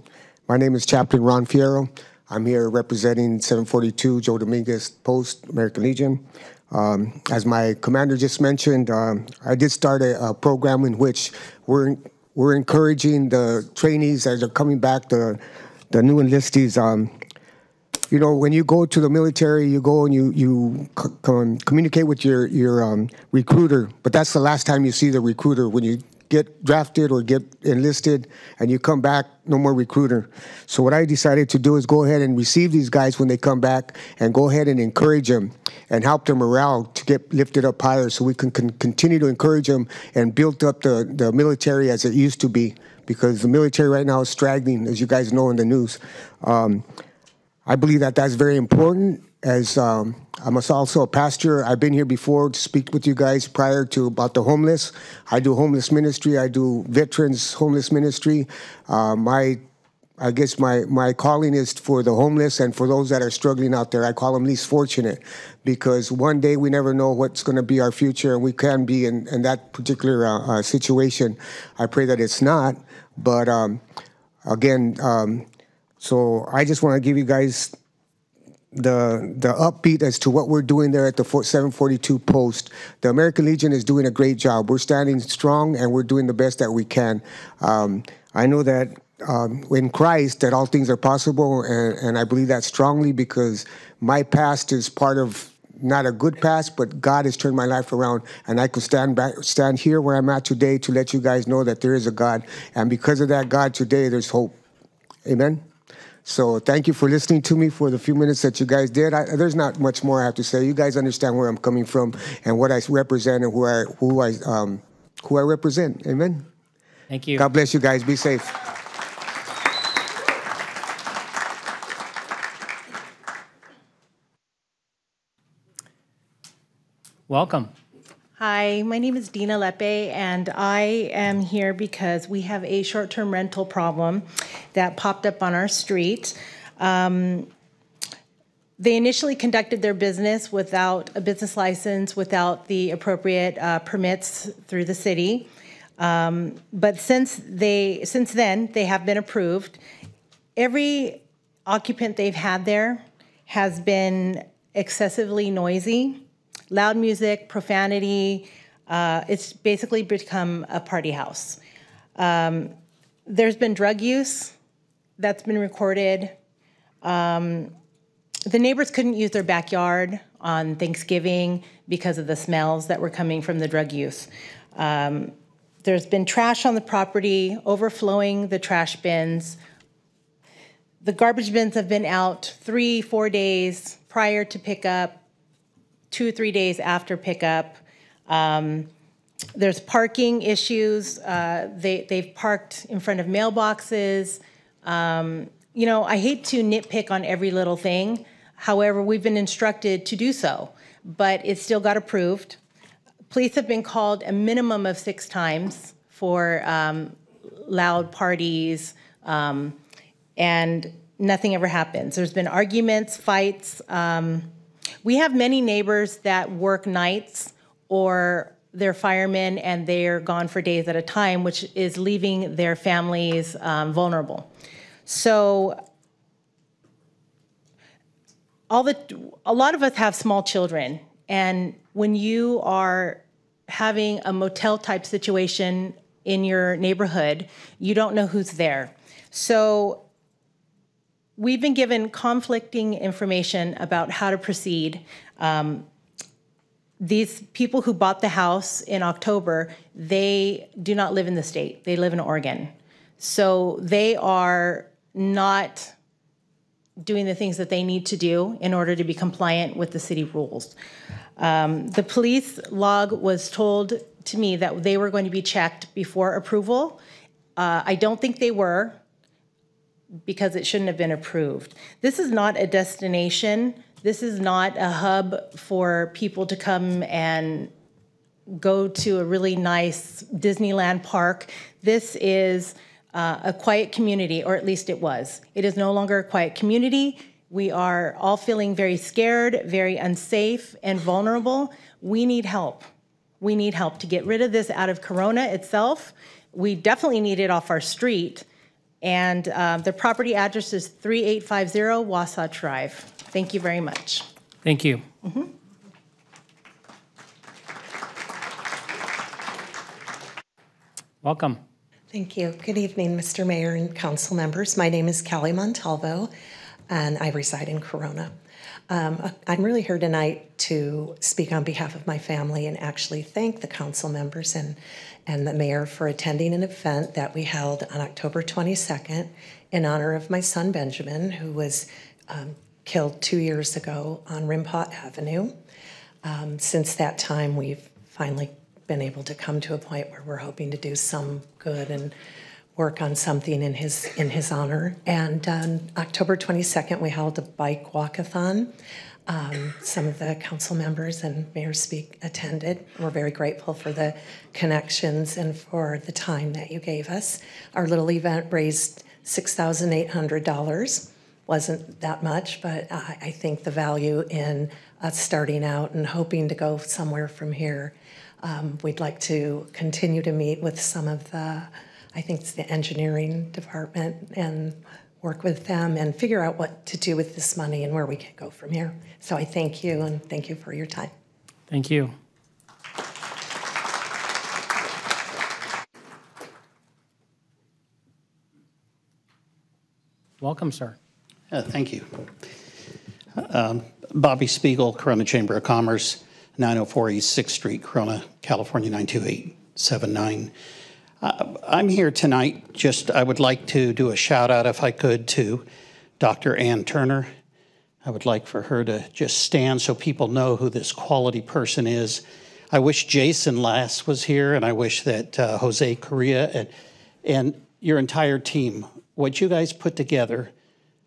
My name is Chaplain Ron Fierro. I'm here representing 742 Joe Dominguez Post, American Legion. Um, as my commander just mentioned, um, I did start a, a, program in which we're we're encouraging the trainees as they're coming back, the the new enlistees. Um, you know, when you go to the military, you go and you you communicate with your your um, recruiter, but that's the last time you see the recruiter when you get drafted or get enlisted and you come back, no more recruiter. So what I decided to do is go ahead and receive these guys when they come back and go ahead and encourage them and help their morale to get lifted up higher so we can, can continue to encourage them and build up the, the military as it used to be because the military right now is straggling, as you guys know in the news. Um, I believe that that's very important as um, I'm also a pastor. I've been here before to speak with you guys prior to about the homeless. I do homeless ministry. I do veterans homeless ministry. Uh, my I guess my, my calling is for the homeless and for those that are struggling out there. I call them least fortunate because one day we never know what's going to be our future and we can be in, in that particular uh, uh, situation. I pray that it's not. But um, again, um, so I just want to give you guys the the upbeat as to what we're doing there at the 742 post. The American Legion is doing a great job. We're standing strong and we're doing the best that we can. Um, I know that um, in Christ that all things are possible, and, and I believe that strongly because my past is part of not a good past, but God has turned my life around, and I could stand back, stand here where I'm at today to let you guys know that there is a God, and because of that God today, there's hope. Amen. So thank you for listening to me for the few minutes that you guys did. I, there's not much more I have to say. You guys understand where I'm coming from and what I represent and who I who I um, who I represent. Amen. Thank you. God bless you guys. Be safe. Welcome. Hi, my name is Dina Lepe, and I am here because we have a short term rental problem that popped up on our street. Um, they initially conducted their business without a business license, without the appropriate uh, permits through the city. Um, but since they since then, they have been approved. Every occupant they've had there has been excessively noisy, loud music, profanity. Uh, it's basically become a party house. Um, there's been drug use that's been recorded. Um, the neighbors couldn't use their backyard on Thanksgiving because of the smells that were coming from the drug use. Um, there's been trash on the property, overflowing the trash bins. The garbage bins have been out three, four days prior to pickup, two or three days after pickup. Um, there's parking issues. Uh, they, they've parked in front of mailboxes. Um, you know, I hate to nitpick on every little thing. However, we've been instructed to do so, but it still got approved. Police have been called a minimum of six times for um, loud parties, um, and nothing ever happens. There's been arguments, fights. Um, we have many neighbors that work nights or they're firemen and they're gone for days at a time, which is leaving their families um, vulnerable. So all the a lot of us have small children and when you are having a motel type situation in your neighborhood you don't know who's there so we've been given conflicting information about how to proceed um, these people who bought the house in october they do not live in the state they live in oregon so they are not doing the things that they need to do in order to be compliant with the city rules. Um, the police log was told to me that they were going to be checked before approval. Uh, I don't think they were because it shouldn't have been approved. This is not a destination. This is not a hub for people to come and go to a really nice Disneyland park. This is uh, a quiet community, or at least it was. It is no longer a quiet community. We are all feeling very scared, very unsafe, and vulnerable. We need help. We need help to get rid of this out of Corona itself. We definitely need it off our street. And uh, the property address is 3850 Wasatch Drive. Thank you very much. Thank you. Mhm. Welcome. Thank you. Good evening, Mr. Mayor and council members. My name is Kelly Montalvo, and I reside in Corona. Um, I'm really here tonight to speak on behalf of my family and actually thank the council members and, and the mayor for attending an event that we held on October 22nd in honor of my son Benjamin, who was um, killed two years ago on Rimpau Avenue. Um, since that time, we've finally been able to come to a point where we're hoping to do some good and work on something in his in his honor. And on October 22nd, we held a bike walkathon. Um, some of the council members and mayor Speake attended. We're very grateful for the connections and for the time that you gave us. Our little event raised six thousand eight hundred dollars. Wasn't that much, but I, I think the value in us starting out and hoping to go somewhere from here um, we'd like to continue to meet with some of the, I think it's the engineering department, and work with them and figure out what to do with this money and where we can go from here. So I thank you and thank you for your time. Thank you. Welcome, sir. Uh, Thank you. Um, Bobby Spiegel, Corona Chamber of Commerce, 904 East 6th Street, Corona, California, 92879. Uh, I'm here tonight, just, I would like to do a shout out, if I could, to Dr. Ann Turner. I would like for her to just stand so people know who this quality person is. I wish Jason Lass was here, and I wish that uh, Jose Correa and, and your entire team, what you guys put together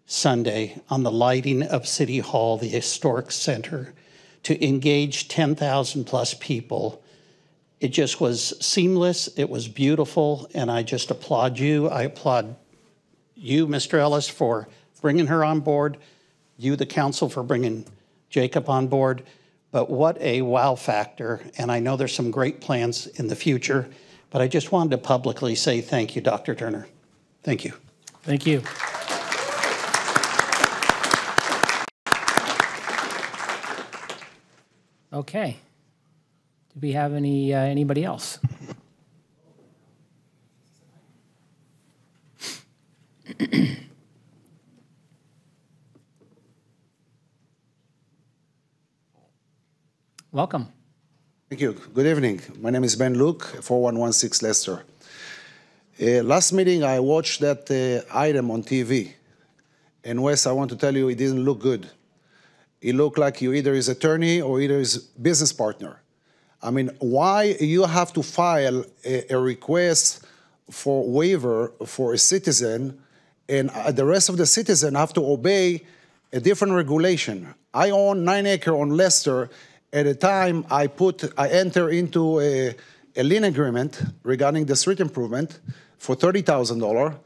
Sunday on the lighting of City Hall, the historic center, to engage 10,000 plus people. It just was seamless, it was beautiful, and I just applaud you. I applaud you, Mr. Ellis, for bringing her on board, you, the council, for bringing Jacob on board. But what a wow factor, and I know there's some great plans in the future, but I just wanted to publicly say thank you, Dr. Turner. Thank you. Thank you. Okay. Do we have any, uh, anybody else? Welcome. Thank you. Good evening. My name is Ben Luke, 4116 Leicester. Uh, last meeting, I watched that uh, item on TV. And Wes, I want to tell you, it didn't look good. It looked like you either is attorney or either is business partner. I mean, why you have to file a, a request for waiver for a citizen and uh, the rest of the citizen have to obey a different regulation. I own nine acre on Leicester. At the time, I put, I enter into a, a lien agreement regarding the street improvement for $30,000.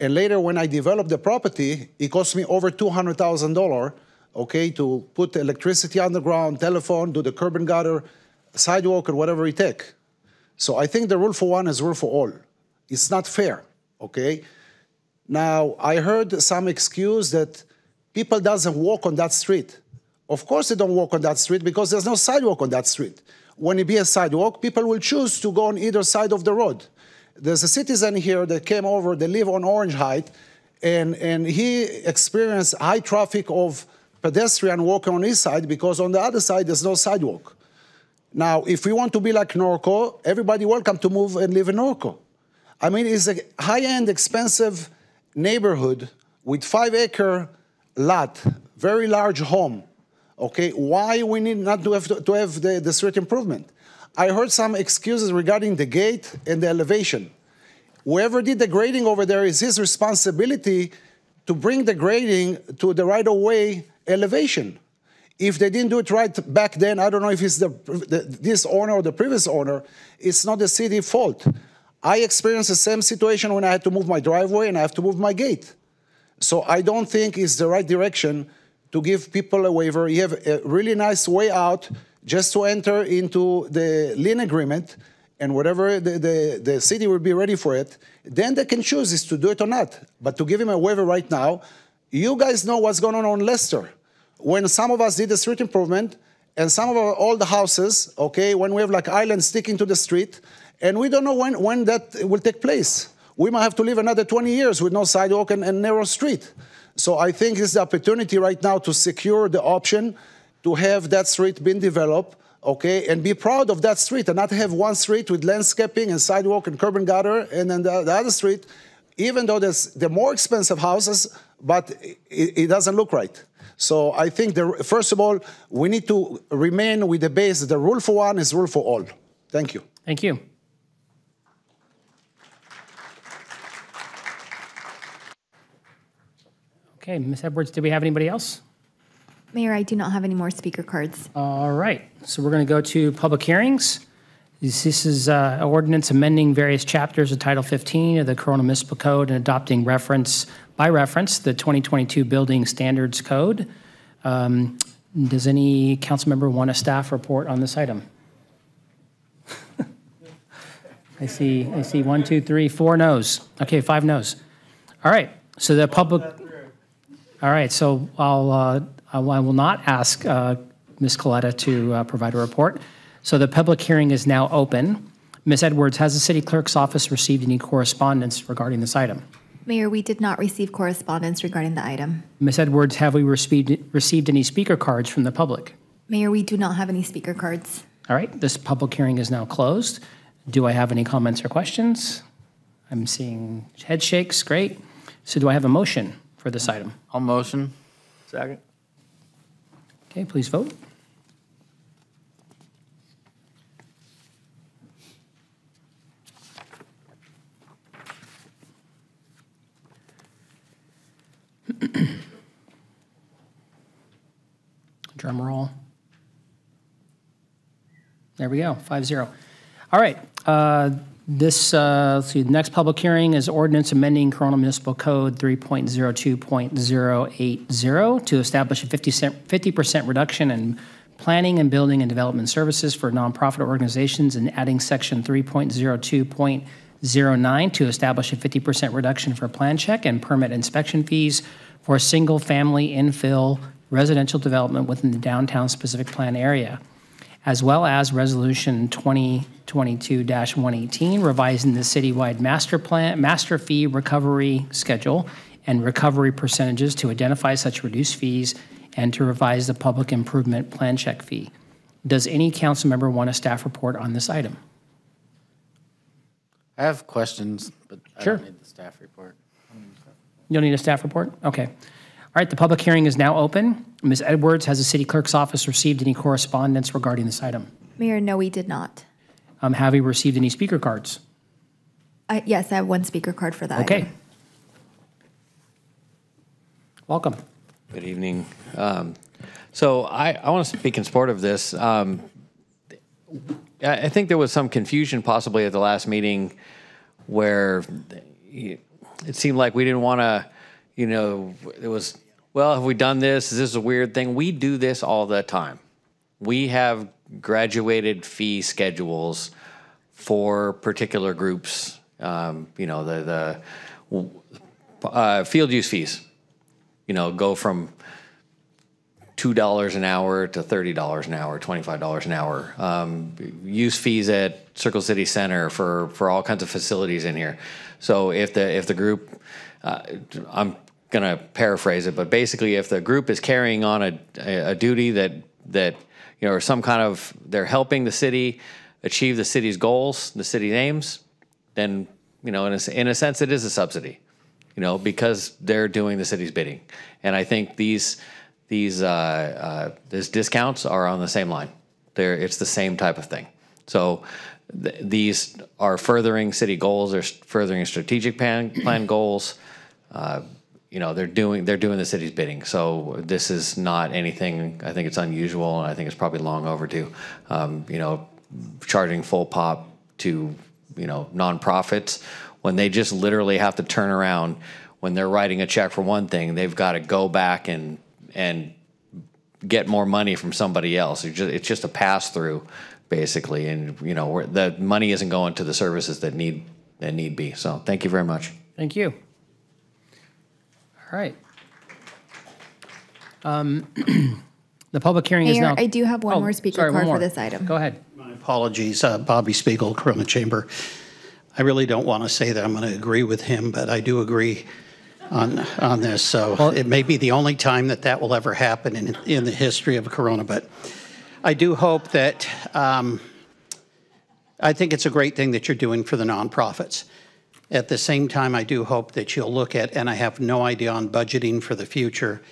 And later, when I developed the property, it cost me over $200,000, okay, to put electricity underground, telephone, do the curb and gutter, sidewalk, or whatever you take. So I think the rule for one is rule for all. It's not fair, okay? Now, I heard some excuse that people doesn't walk on that street. Of course they don't walk on that street because there's no sidewalk on that street. When it be a sidewalk, people will choose to go on either side of the road. There's a citizen here that came over, they live on Orange Height, and, and he experienced high traffic of pedestrian walking on his side because on the other side there's no sidewalk. Now, if we want to be like Norco, everybody welcome to move and live in Norco. I mean, it's a high-end, expensive neighborhood with five acre lot, very large home. Okay, why we need not to have to, to have the, the street improvement? I heard some excuses regarding the gate and the elevation. Whoever did the grading over there is his responsibility to bring the grading to the right of way elevation. If they didn't do it right back then, I don't know if it's the, the, this owner or the previous owner, it's not the city fault. I experienced the same situation when I had to move my driveway and I have to move my gate. So I don't think it's the right direction to give people a waiver. You have a really nice way out just to enter into the lien agreement and whatever the, the, the city will be ready for it, then they can choose is to do it or not. But to give him a waiver right now, you guys know what's going on on Leicester. When some of us did the street improvement and some of our old houses, okay, when we have like islands sticking to the street, and we don't know when, when that will take place. We might have to live another 20 years with no sidewalk and, and narrow street. So I think it's the opportunity right now to secure the option to have that street being developed, okay, and be proud of that street and not have one street with landscaping and sidewalk and curb and gutter, and then the, the other street, even though there's the more expensive houses, but it, it doesn't look right. So I think, the, first of all, we need to remain with the base. The rule for one is rule for all. Thank you. Thank you. Okay, Ms. Edwards, do we have anybody else? Mayor, I do not have any more speaker cards. All right, so we're going to go to public hearings. This this is uh, ordinance amending various chapters of Title 15 of the Corona Municipal Code and adopting reference, by reference, the 2022 Building Standards Code. Um, Does any council member want a staff report on this item? I see, I see one, two, three, four no's. Okay, five no's. All right, so the public, all right, so I'll, uh, I will not ask uh, Ms. Coletta to uh, provide a report. So the public hearing is now open. Ms. Edwards, has the city clerk's office received any correspondence regarding this item? Mayor, we did not receive correspondence regarding the item. Ms. Edwards, have we received, received any speaker cards from the public? Mayor, we do not have any speaker cards. All right, this public hearing is now closed. Do I have any comments or questions? I'm seeing head shakes, great. So do I have a motion for this item? I'll motion. Second. Okay, please vote. Drum roll. There we go, five zero. All right, uh, this, uh, let's see, the next public hearing is ordinance amending Corona Municipal Code 3.02.080 to establish a 50 cent, 50% reduction in planning and building and development services for nonprofit organizations and adding section 3.02.09 to establish a 50% reduction for plan check and permit inspection fees for single-family infill residential development within the downtown specific plan area as well as Resolution 2022-118, revising the citywide master plan, master fee recovery schedule and recovery percentages to identify such reduced fees and to revise the public improvement plan check fee. Does any council member want a staff report on this item? I have questions, but I Sure. don't need the staff report. You don't need a staff report? Okay. All right, the public hearing is now open. Ms. Edwards, has the city clerk's office received any correspondence regarding this item? Mayor, no, we did not. Um, Have you received any speaker cards? I- Yes, I have one speaker card for that. Okay. Welcome. Good evening. Um, So I, I want to speak in support of this. Um, I think there was some confusion possibly at the last meeting where it seemed like we didn't want to, you know, it was, well, have we done this? Is this a weird thing? We do this all the time. We have graduated fee schedules for particular groups. Um, you know, the the uh, field use fees. You know, go from two dollars an hour to thirty dollars an hour, twenty five dollars an hour. Um, use fees at Circle City Center for for all kinds of facilities in here. So if the if the group, uh, I'm gonna paraphrase it, but basically, if the group is carrying on a a duty that that you know or some kind of they're helping the city achieve the city's goals, the city's aims, then you know in a, in a sense it is a subsidy you know, because they're doing the city's bidding. And I think these these uh, uh, these discounts are on the same line. They're it's the same type of thing. So th- these are furthering city goals. They're furthering strategic plan plan goals. Uh, you know, they're doing they're doing the city's bidding. So this is not anything. I think it's unusual, and I think it's probably long overdue. Um, you know, charging full pop to you know nonprofits when they just literally have to turn around when they're writing a check for one thing, they've got to go back and and get more money from somebody else. It's just, it's just a pass through, basically, and you know where the money isn't going to the services that need that need be. So thank you very much. Thank you. All right. Um, The public hearing is now. I do have one Oh, more speaker sorry, one card for this item. Go ahead. My Apologies, uh, Bobby Spiegel, Corona Chamber. I really don't want to say that I'm going to agree with him, but I do agree on, on this. So it may be the only time that that will ever happen in, in the history of Corona, but I do hope that, um, I think it's a great thing that you're doing for the nonprofits. At the same time, I do hope that you'll look at, and I have no idea on budgeting for the future,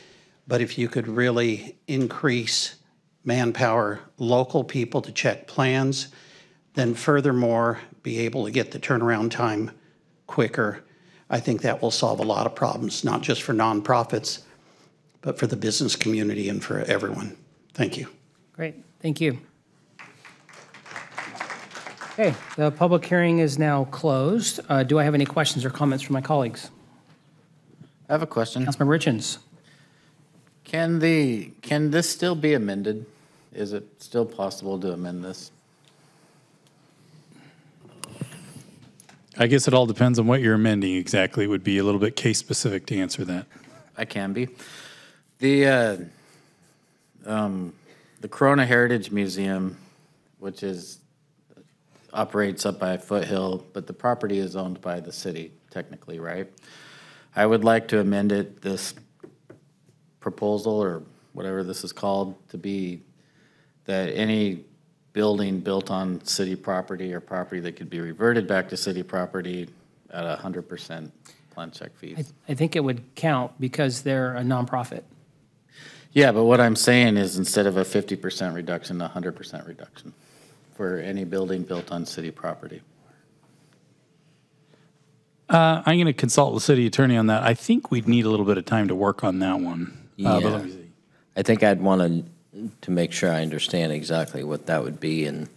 but if you could really increase manpower, local people to check plans, then furthermore, be able to get the turnaround time quicker. I think that will solve a lot of problems, not just for nonprofits, but for the business community and for everyone. Thank you. Great, thank you. Okay, the public hearing is now closed. Uh, Do I have any questions or comments from my colleagues? I have a question. Councilmember Richins. Can the, can this still be amended? Is it still possible to amend this? I guess it all depends on what you're amending exactly. It would be a little bit case specific to answer that. I can be. The, uh, um, the Corona Heritage Museum, which is, operates up by Foothill, but the property is owned by the city technically, right? I would like to amend it, this proposal or whatever this is called, to be that any building built on city property or property that could be reverted back to city property at a hundred percent plan check I fees. I think it would count because they're a nonprofit. Yeah, but what I'm saying is instead of a fifty percent reduction, a hundred percent reduction for any building built on city property. Uh, I'm going to consult the city attorney on that. I think we'd need a little bit of time to work on that one. Uh, but Yeah. let me see. I think I'd want to, to make sure I understand exactly what that would be and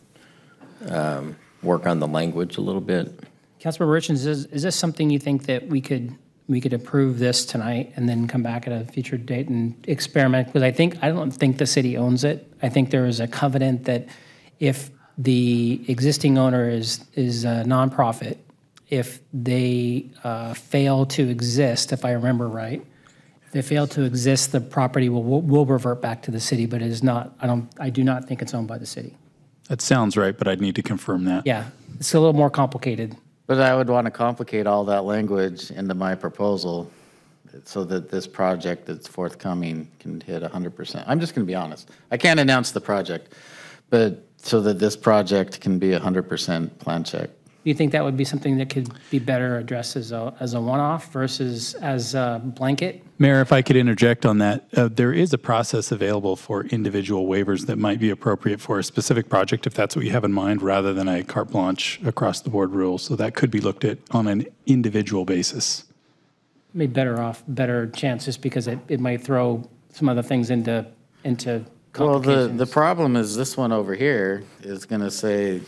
um, work on the language a little bit. Councilmember Richins, is, is this something you think that we could, we could approve this tonight and then come back at a future date and experiment? Because I think, I don't think the city owns it. I think there is a covenant that if the existing owner is, is a nonprofit, if they uh, fail to exist, if I remember right, they fail to exist, the property will, will will revert back to the city, but it is not, I don't, I do not think it's owned by the city. That sounds right, but I'd need to confirm that. Yeah, it's a little more complicated. But I would want to complicate all that language into my proposal so that this project that's forthcoming can hit 100%. I'm just going to be honest. I can't announce the project, but so that this project can be 100% plan check. Do you think that would be something that could be better addressed as a, as a one-off versus as a blanket? Mayor, if I could interject on that, uh, there is a process available for individual waivers that might be appropriate for a specific project if that's what you have in mind, rather than a carte blanche across the board rule. So that could be looked at on an individual basis. Maybe better off, better chance, just because it, it might throw some other things into, into Well, the, the problem is this one over here is going to say,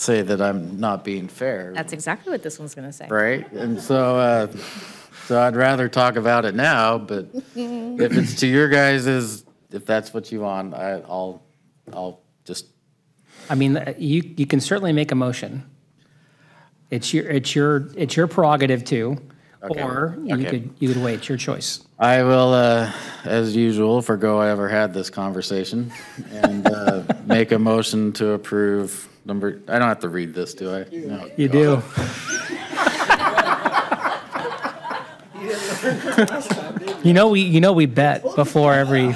say that I'm not being fair. That's exactly what this one's going to say. Right? And so, uh, so I'd rather talk about it now, but if it's to your guys's, if that's what you want, I, I'll, I'll just, I mean, uh, you, you can certainly make a motion. It's your, it's your, it's your prerogative too, Okay. or you Okay. could, you could wait, it's your choice. I will, uh, as usual, forgo I ever had this conversation and, uh, make a motion to approve number, I don't have to read this, do I? No. You do. You know, we, you know, we bet before every,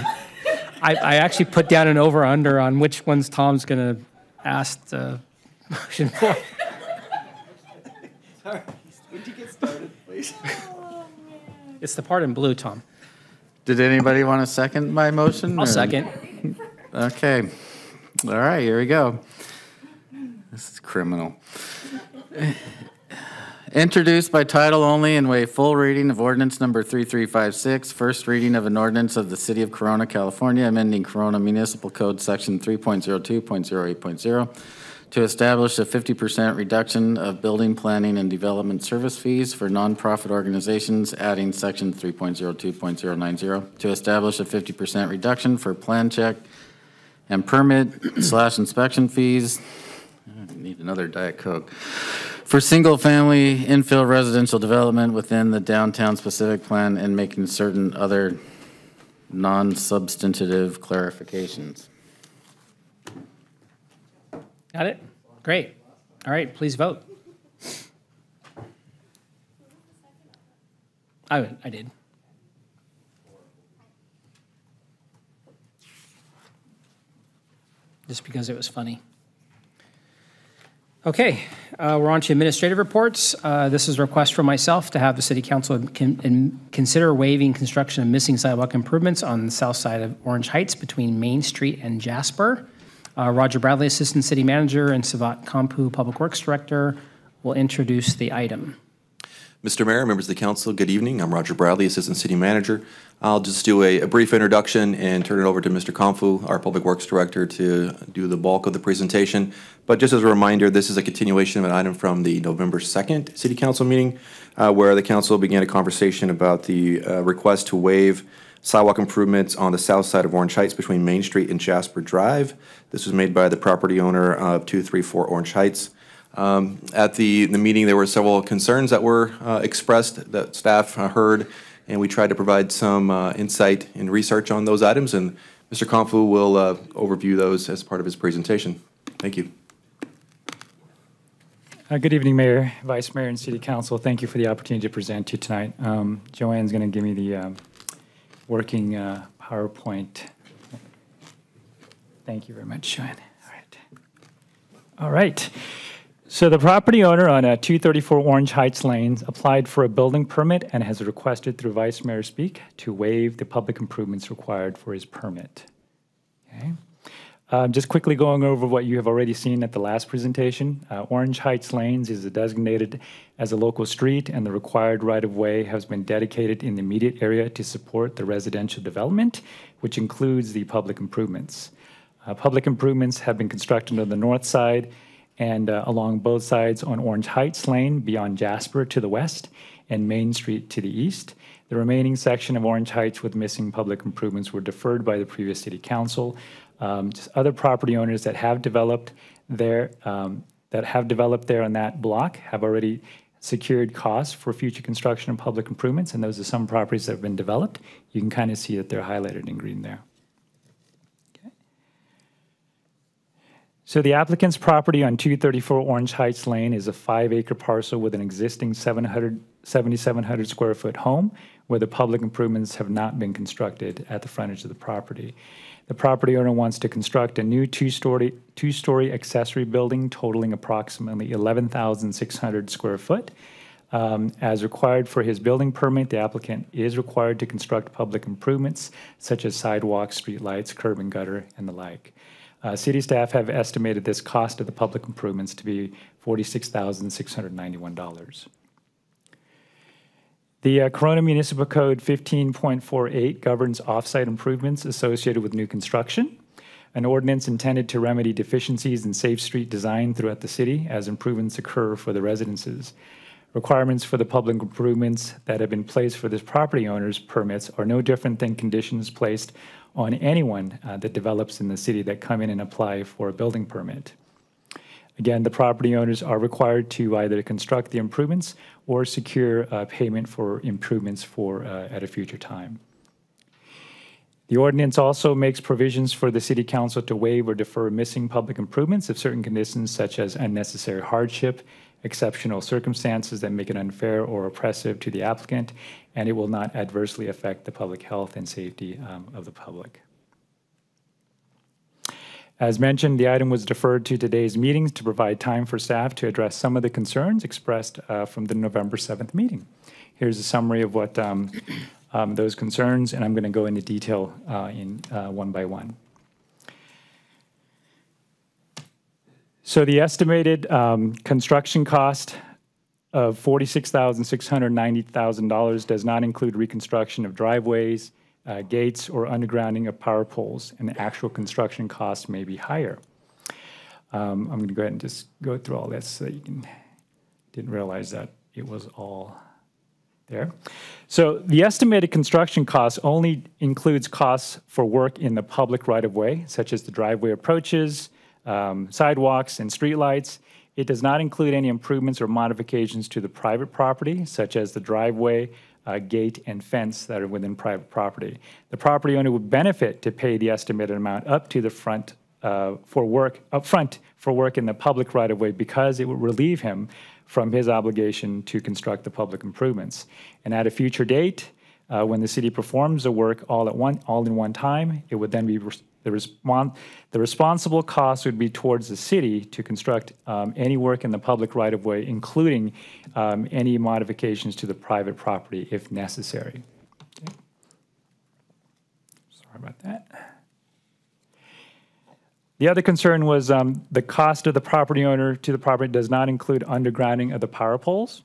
I, I actually put down an over-under on which ones Tom's gonna ask the motion for. Sorry, Would you get started, please? It's the part in blue, Tom. Did anybody want to second my motion? I'll or- second. Okay. All right, here we go. Criminal. Introduced by title only and waive full reading of ordinance number 3356, first reading of an ordinance of the City of Corona, California, amending Corona Municipal Code Section 3.02.08.0 to establish a 50% reduction of building, planning, and development service fees for nonprofit organizations, adding Section 3.02.090 to establish a 50% reduction for plan check and permit slash inspection fees. Need another Diet Coke. For single-family infill residential development within the downtown specific plan and making certain other non-substantive clarifications. Got it? Great. All right, please vote. I, I did. Just because it was funny. Okay, uh, we're on to administrative reports. Uh, This is a request from myself to have the city council con- consider waiving construction of missing sidewalk improvements on the south side of Orange Heights between Main Street and Jasper. Uh, Roger Bradley, Assistant City Manager, and Savat Khamphou, Public Works Director, will introduce the item. Mr. Mayor, members of the council, good evening. I'm Roger Bradley, Assistant City Manager. I'll just do a, a brief introduction and turn it over to Mr. Khamphou, our Public Works Director, to do the bulk of the presentation. But just as a reminder, this is a continuation of an item from the November 2nd City Council meeting, uh, where the council began a conversation about the uh, request to waive sidewalk improvements on the south side of Orange Heights between Main Street and Jasper Drive. This was made by the property owner of 234 Orange Heights. Um, At the, the meeting, there were several concerns that were uh, expressed that staff uh, heard, and we tried to provide some uh, insight and research on those items, and Mr. Khamphou will uh, overview those as part of his presentation. Thank you. Uh, Good evening, Mayor, Vice Mayor, and City Council. Thank you for the opportunity to present to you tonight. Um, Joanne's going to give me the um, working PowerPoint. Thank you very much, Joanne. All right. All right. So the property owner on uh, 234 Orange Heights Lane applied for a building permit and has requested through Vice Mayor Speake to waive the public improvements required for his permit. Okay. Um, Just quickly going over what you have already seen at the last presentation. Uh, Orange Heights Lanes is designated as a local street, and the required right-of-way has been dedicated in the immediate area to support the residential development, which includes the public improvements. Uh, Public improvements have been constructed on the north side and uh, along both sides on Orange Heights Lane beyond Jasper to the west and Main Street to the east. The remaining section of Orange Heights with missing public improvements were deferred by the previous city council. Um, Just other property owners that have developed there, um, that have developed there on that block have already secured costs for future construction and public improvements, and those are some properties that have been developed. You can kind of see that they're highlighted in green there. So the applicant's property on 234 Orange Heights Lane is a five-acre parcel with an existing 700, 7,700 square foot home where the public improvements have not been constructed at the frontage of the property. The property owner wants to construct a new two-story, two-story accessory building totaling approximately 11,600 square foot. Um, As required for his building permit, the applicant is required to construct public improvements such as sidewalks, streetlights, curb and gutter, and the like. Uh, City staff have estimated this cost of the public improvements to be $46,691. The uh, Corona Municipal Code 15.48 governs off-site improvements associated with new construction. An ordinance intended to remedy deficiencies in safe street design throughout the city as improvements occur for the residences. Requirements for the public improvements that have been placed for this property owner's permits are no different than conditions placed on anyone uh, that develops in the city that come in and apply for a building permit. Again, the property owners are required to either construct the improvements or secure uh, payment for improvements for uh, at a future time. The ordinance also makes provisions for the city council to waive or defer missing public improvements if certain conditions such as unnecessary hardship, exceptional circumstances that make it unfair or oppressive to the applicant, and it will not adversely affect the public health and safety um, of the public. As mentioned, the item was deferred to today's meetings to provide time for staff to address some of the concerns expressed uh, from the November 7th meeting. Here's a summary of what um, um, those concerns, and I'm going to go into detail uh, in uh, one by one. So the estimated um, construction cost of $46,690,000 does not include reconstruction of driveways, uh, gates, or undergrounding of power poles, and the actual construction cost may be higher. Um, I'm going to go ahead and just go through all this so you can, didn't realize that it was all there. So the estimated construction cost only includes costs for work in the public right-of-way, such as the driveway approaches, um, sidewalks, and streetlights. It does not include any improvements or modifications to the private property, such as the driveway, uh, gate, and fence that are within private property. The property owner would benefit to pay the estimated amount up to the front uh, for work, up front for work in the public right-of-way because it would relieve him from his obligation to construct the public improvements. And at a future date, uh, when the city performs the work all at one, all in one time, it would then be the, respon- the responsible cost would be towards the city to construct um, any work in the public right of way, including um, any modifications to the private property if necessary. Okay. Sorry about that. The other concern was um, the cost of the property owner to the property does not include undergrounding of the power poles.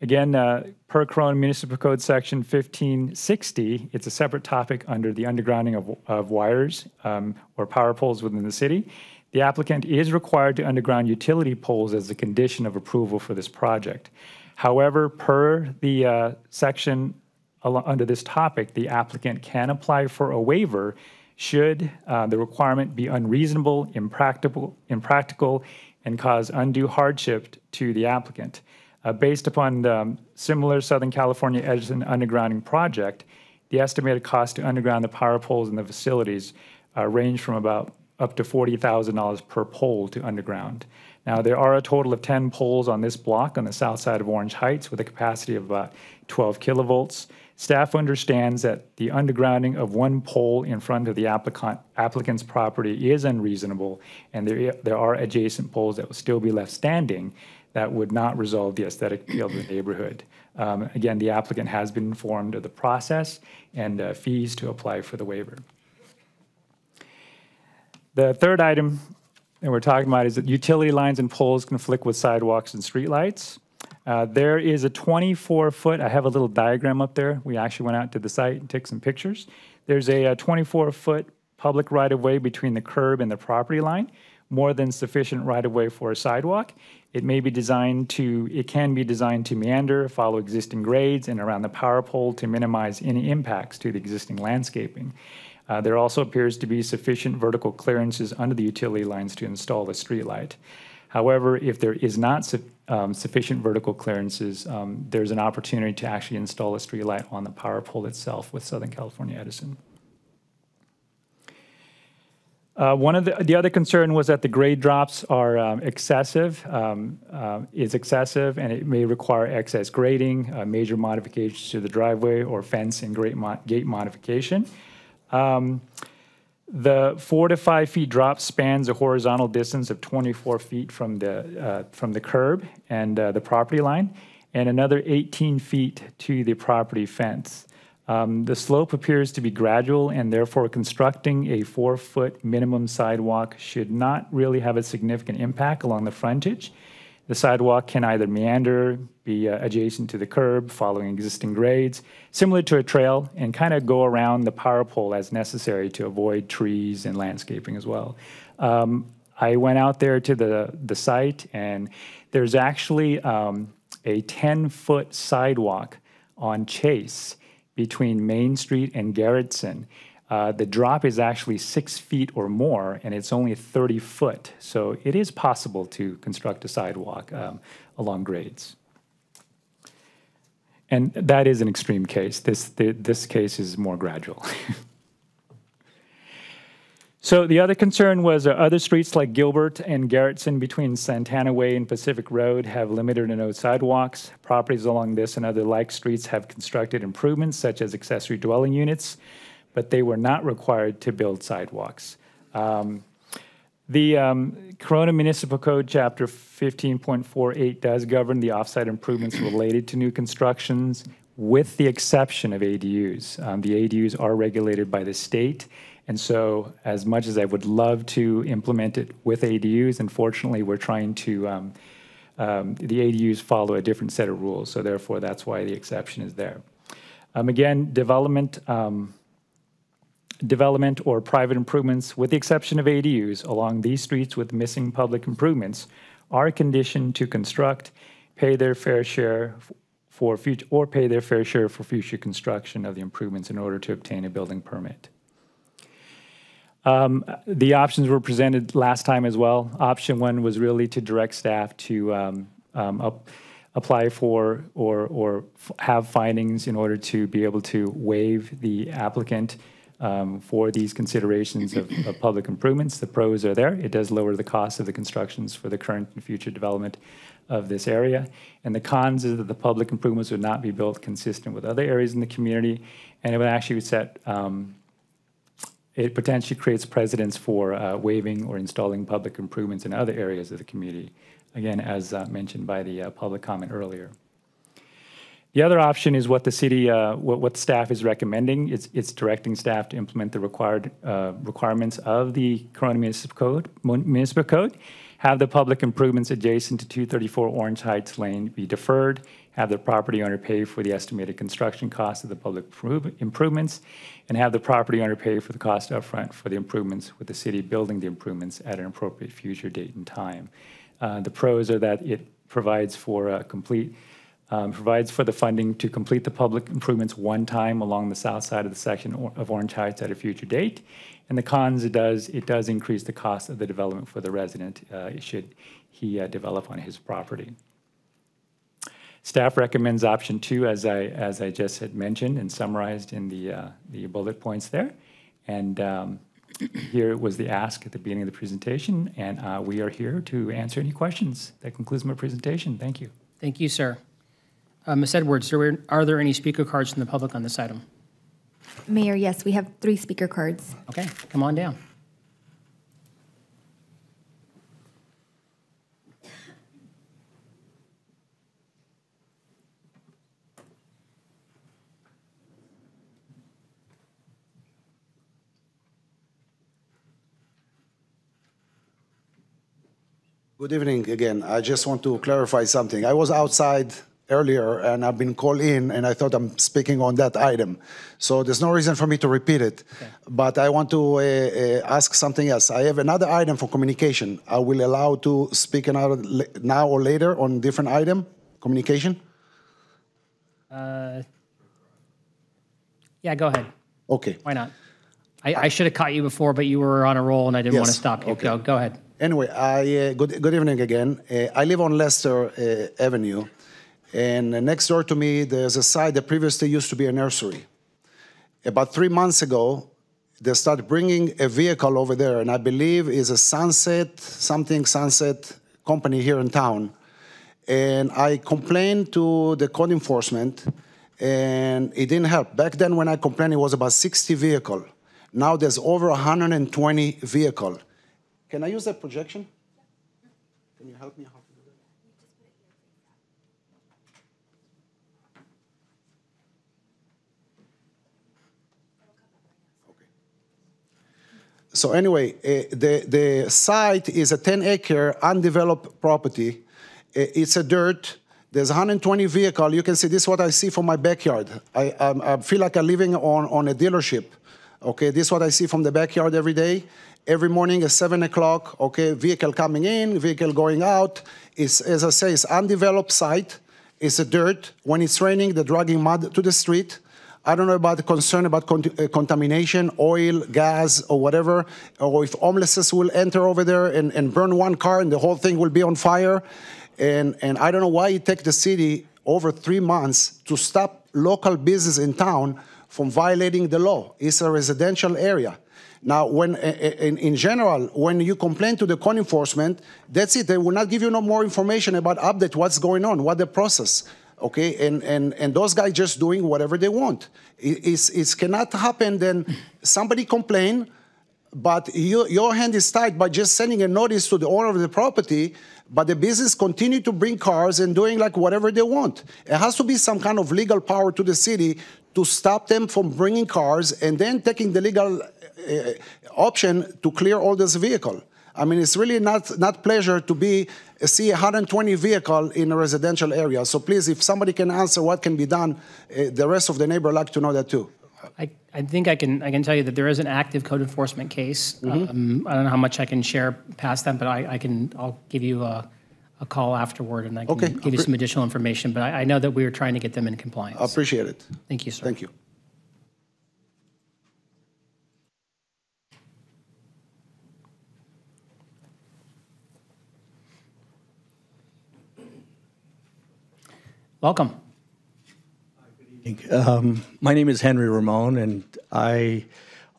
Again, uh, per Corona Municipal Code Section 1560, it's a separate topic under the undergrounding of, of wires um, or power poles within the city. The applicant is required to underground utility poles as a condition of approval for this project. However, per the uh, section under this topic, the applicant can apply for a waiver should uh, the requirement be unreasonable, impractical, impractical, and cause undue hardship to the applicant. Uh, based upon the um, similar Southern California Edison undergrounding project, the estimated cost to underground the power poles in the facilities uh, range from about up to $40,000 per pole to underground. Now, there are a total of 10 poles on this block on the south side of Orange Heights with a capacity of about 12 kilovolts. Staff understands that the undergrounding of one pole in front of the applicant, applicant's property is unreasonable, and there, there are adjacent poles that will still be left standing that would not resolve the aesthetic appeal of the neighborhood. Um, again, the applicant has been informed of the process and uh, fees to apply for the waiver. The third item that we're talking about is that utility lines and poles conflict with sidewalks and streetlights. Uh, there is a 24 foot, I have a little diagram up there. We actually went out to the site and took some pictures. There's a, a 24 foot public right of way between the curb and the property line, more than sufficient right of way for a sidewalk. It may be designed to, it can be designed to meander, follow existing grades, and around the power pole to minimize any impacts to the existing landscaping. Uh, there also appears to be sufficient vertical clearances under the utility lines to install a streetlight. However, if there is not su- um, sufficient vertical clearances, um, there's an opportunity to actually install a streetlight on the power pole itself with Southern California Edison. Uh, One of the, the other concern was that the grade drops are um, excessive, um, um, is excessive, and it may require excess grading, uh, major modifications to the driveway or fence and mo- gate modification. Um, The four to five feet drop spans a horizontal distance of 24 feet from the, uh, from the curb and uh, the property line, and another 18 feet to the property fence. Um, The slope appears to be gradual, and therefore constructing a four-foot minimum sidewalk should not really have a significant impact along the frontage. The sidewalk can either meander, be uh, adjacent to the curb, following existing grades, similar to a trail, and kind of go around the power pole as necessary to avoid trees and landscaping as well. Um, I went out there to the, the site, and there's actually um, a 10-foot sidewalk on Chase between Main Street and Garretson. Uh, the drop is actually six feet or more, and it's only 30 foot. So it is possible to construct a sidewalk um, along grades. And that is an extreme case. This, the, this case is more gradual. So the other concern was uh, other streets like Gilbert and Garretson between Santana Way and Pacific Road have limited or no sidewalks. Properties along this and other like streets have constructed improvements such as accessory dwelling units, but they were not required to build sidewalks. Um, the um, Corona Municipal Code, Chapter 15.48, does govern the offsite improvements related to new constructions, with the exception of ADUs. Um, the ADUs are regulated by the state, and so, as much as I would love to implement it with ADUs, unfortunately, we're trying to. Um, um, the ADUs follow a different set of rules, so therefore, that's why the exception is there. Um, again, development. Um, development or private improvements, with the exception of ADUs, along these streets with missing public improvements, are conditioned to construct, pay their fair share for future, or pay their fair share for future construction of the improvements in order to obtain a building permit. Um, The options were presented last time as well. Option one was really to direct staff to um, um, up- apply for or, or have findings in order to be able to waive the applicant um, for these considerations of, of public improvements. The pros are there. It does lower the cost of the constructions for the current and future development of this area. And the cons is that the public improvements would not be built consistent with other areas in the community, and it would actually set, um, it potentially creates precedents for uh, waiving or installing public improvements in other areas of the community, again, as uh, mentioned by the uh, public comment earlier. The other option is what the city, uh, what, what staff is recommending. It's, it's directing staff to implement the required uh, requirements of the Corona Municipal Code, Municipal Code, have the public improvements adjacent to 234 Orange Heights Lane be deferred, have the property owner pay for the estimated construction cost of the public improvements, and have the property owner pay for the cost upfront for the improvements, with the city building the improvements at an appropriate future date and time. Uh, The pros are that it provides for a complete um, provides for the funding to complete the public improvements one time along the south side of the section of Orange Heights at a future date. And the cons, it does, it does increase the cost of the development for the resident, uh, should he uh, develop on his property. Staff recommends option two, as I, as I just had mentioned and summarized in the, uh, the bullet points there. And um, here was the ask at the beginning of the presentation, and uh, we are here to answer any questions. That concludes my presentation. Thank you. Thank you, sir. Uh, Ms. Edwards, are there- are there any speaker cards from the public on this item? Mayor, yes, we have three speaker cards. Okay, come on down. Good evening again. I just want to clarify something. I was outside earlier and I've been called in and I thought I'm speaking on that item. So there's no reason for me to repeat it. But I want to uh, uh, ask something else. I have another item for communication. I will allow to speak another, now or later on different item, communication? Uh, Yeah, go ahead. Okay. Why not? I, I should have caught you before, but you were on a roll and I didn't want to stop you. okay. Go, go ahead. Anyway, I, uh, good, good evening again. Uh, I live on Leicester uh, Avenue, and next door to me, there's a site that previously used to be a nursery. About three months ago, they started bringing a vehicle over there, and I believe is a Sunset, something Sunset company here in town. And I complained to the code enforcement, and it didn't help. Back then, when I complained, it was about 60 vehicle. Now there's over 120 vehicle. Can I use that projection? Can you help me? How to do that? So anyway, uh, the, the site is a 10 acre undeveloped property. Uh, it's a dirt. There's 120 vehicle. You can see this is what I see from my backyard. I, I, I feel like I'm living on, on a dealership. Okay, this is what I see from the backyard every day. Every morning at 7 o'clock, okay, vehicle coming in, vehicle going out. It's, as I say, it's undeveloped site. It's a dirt. When it's raining, they're dragging mud to the street. I don't know about the concern about con uh, contamination, oil, gas, or whatever, or if homelesses will enter over there and, and burn one car and the whole thing will be on fire. And, and I don't know why it takes the city over three months to stop local business in town from violating the law. It's a residential area. Now, when eh, eh, in, in, general, when you complain to the code enforcement, that's it. They will not give you no more information about update, what's going on, what the process. Okay, and and and those guys just doing whatever they want. It, it's, it cannot happen. Then somebody complain, but you, your hand is tied by just sending a notice to the owner of the property. But the business continue to bring cars and doing like whatever they want. It has to be some kind of legal power to the city to stop them from bringing cars and then taking the legal option to clear all this vehicle. I mean, it's really not, not pleasure to be see 120 vehicle in a residential area. So please, if somebody can answer what can be done, uh, the rest of the neighbor like to know that too. I, I think I can I can tell you that there is an active code enforcement case. Mm-hmm. Um, I don't know how much I can share past that, but I, I can I'll give you a, a call afterward and I can okay. give you some additional information. But I, I know that we are trying to get them in compliance. I appreciate it. Thank you, sir. Thank you. Welcome. Um, my name is Henry Ramon, and I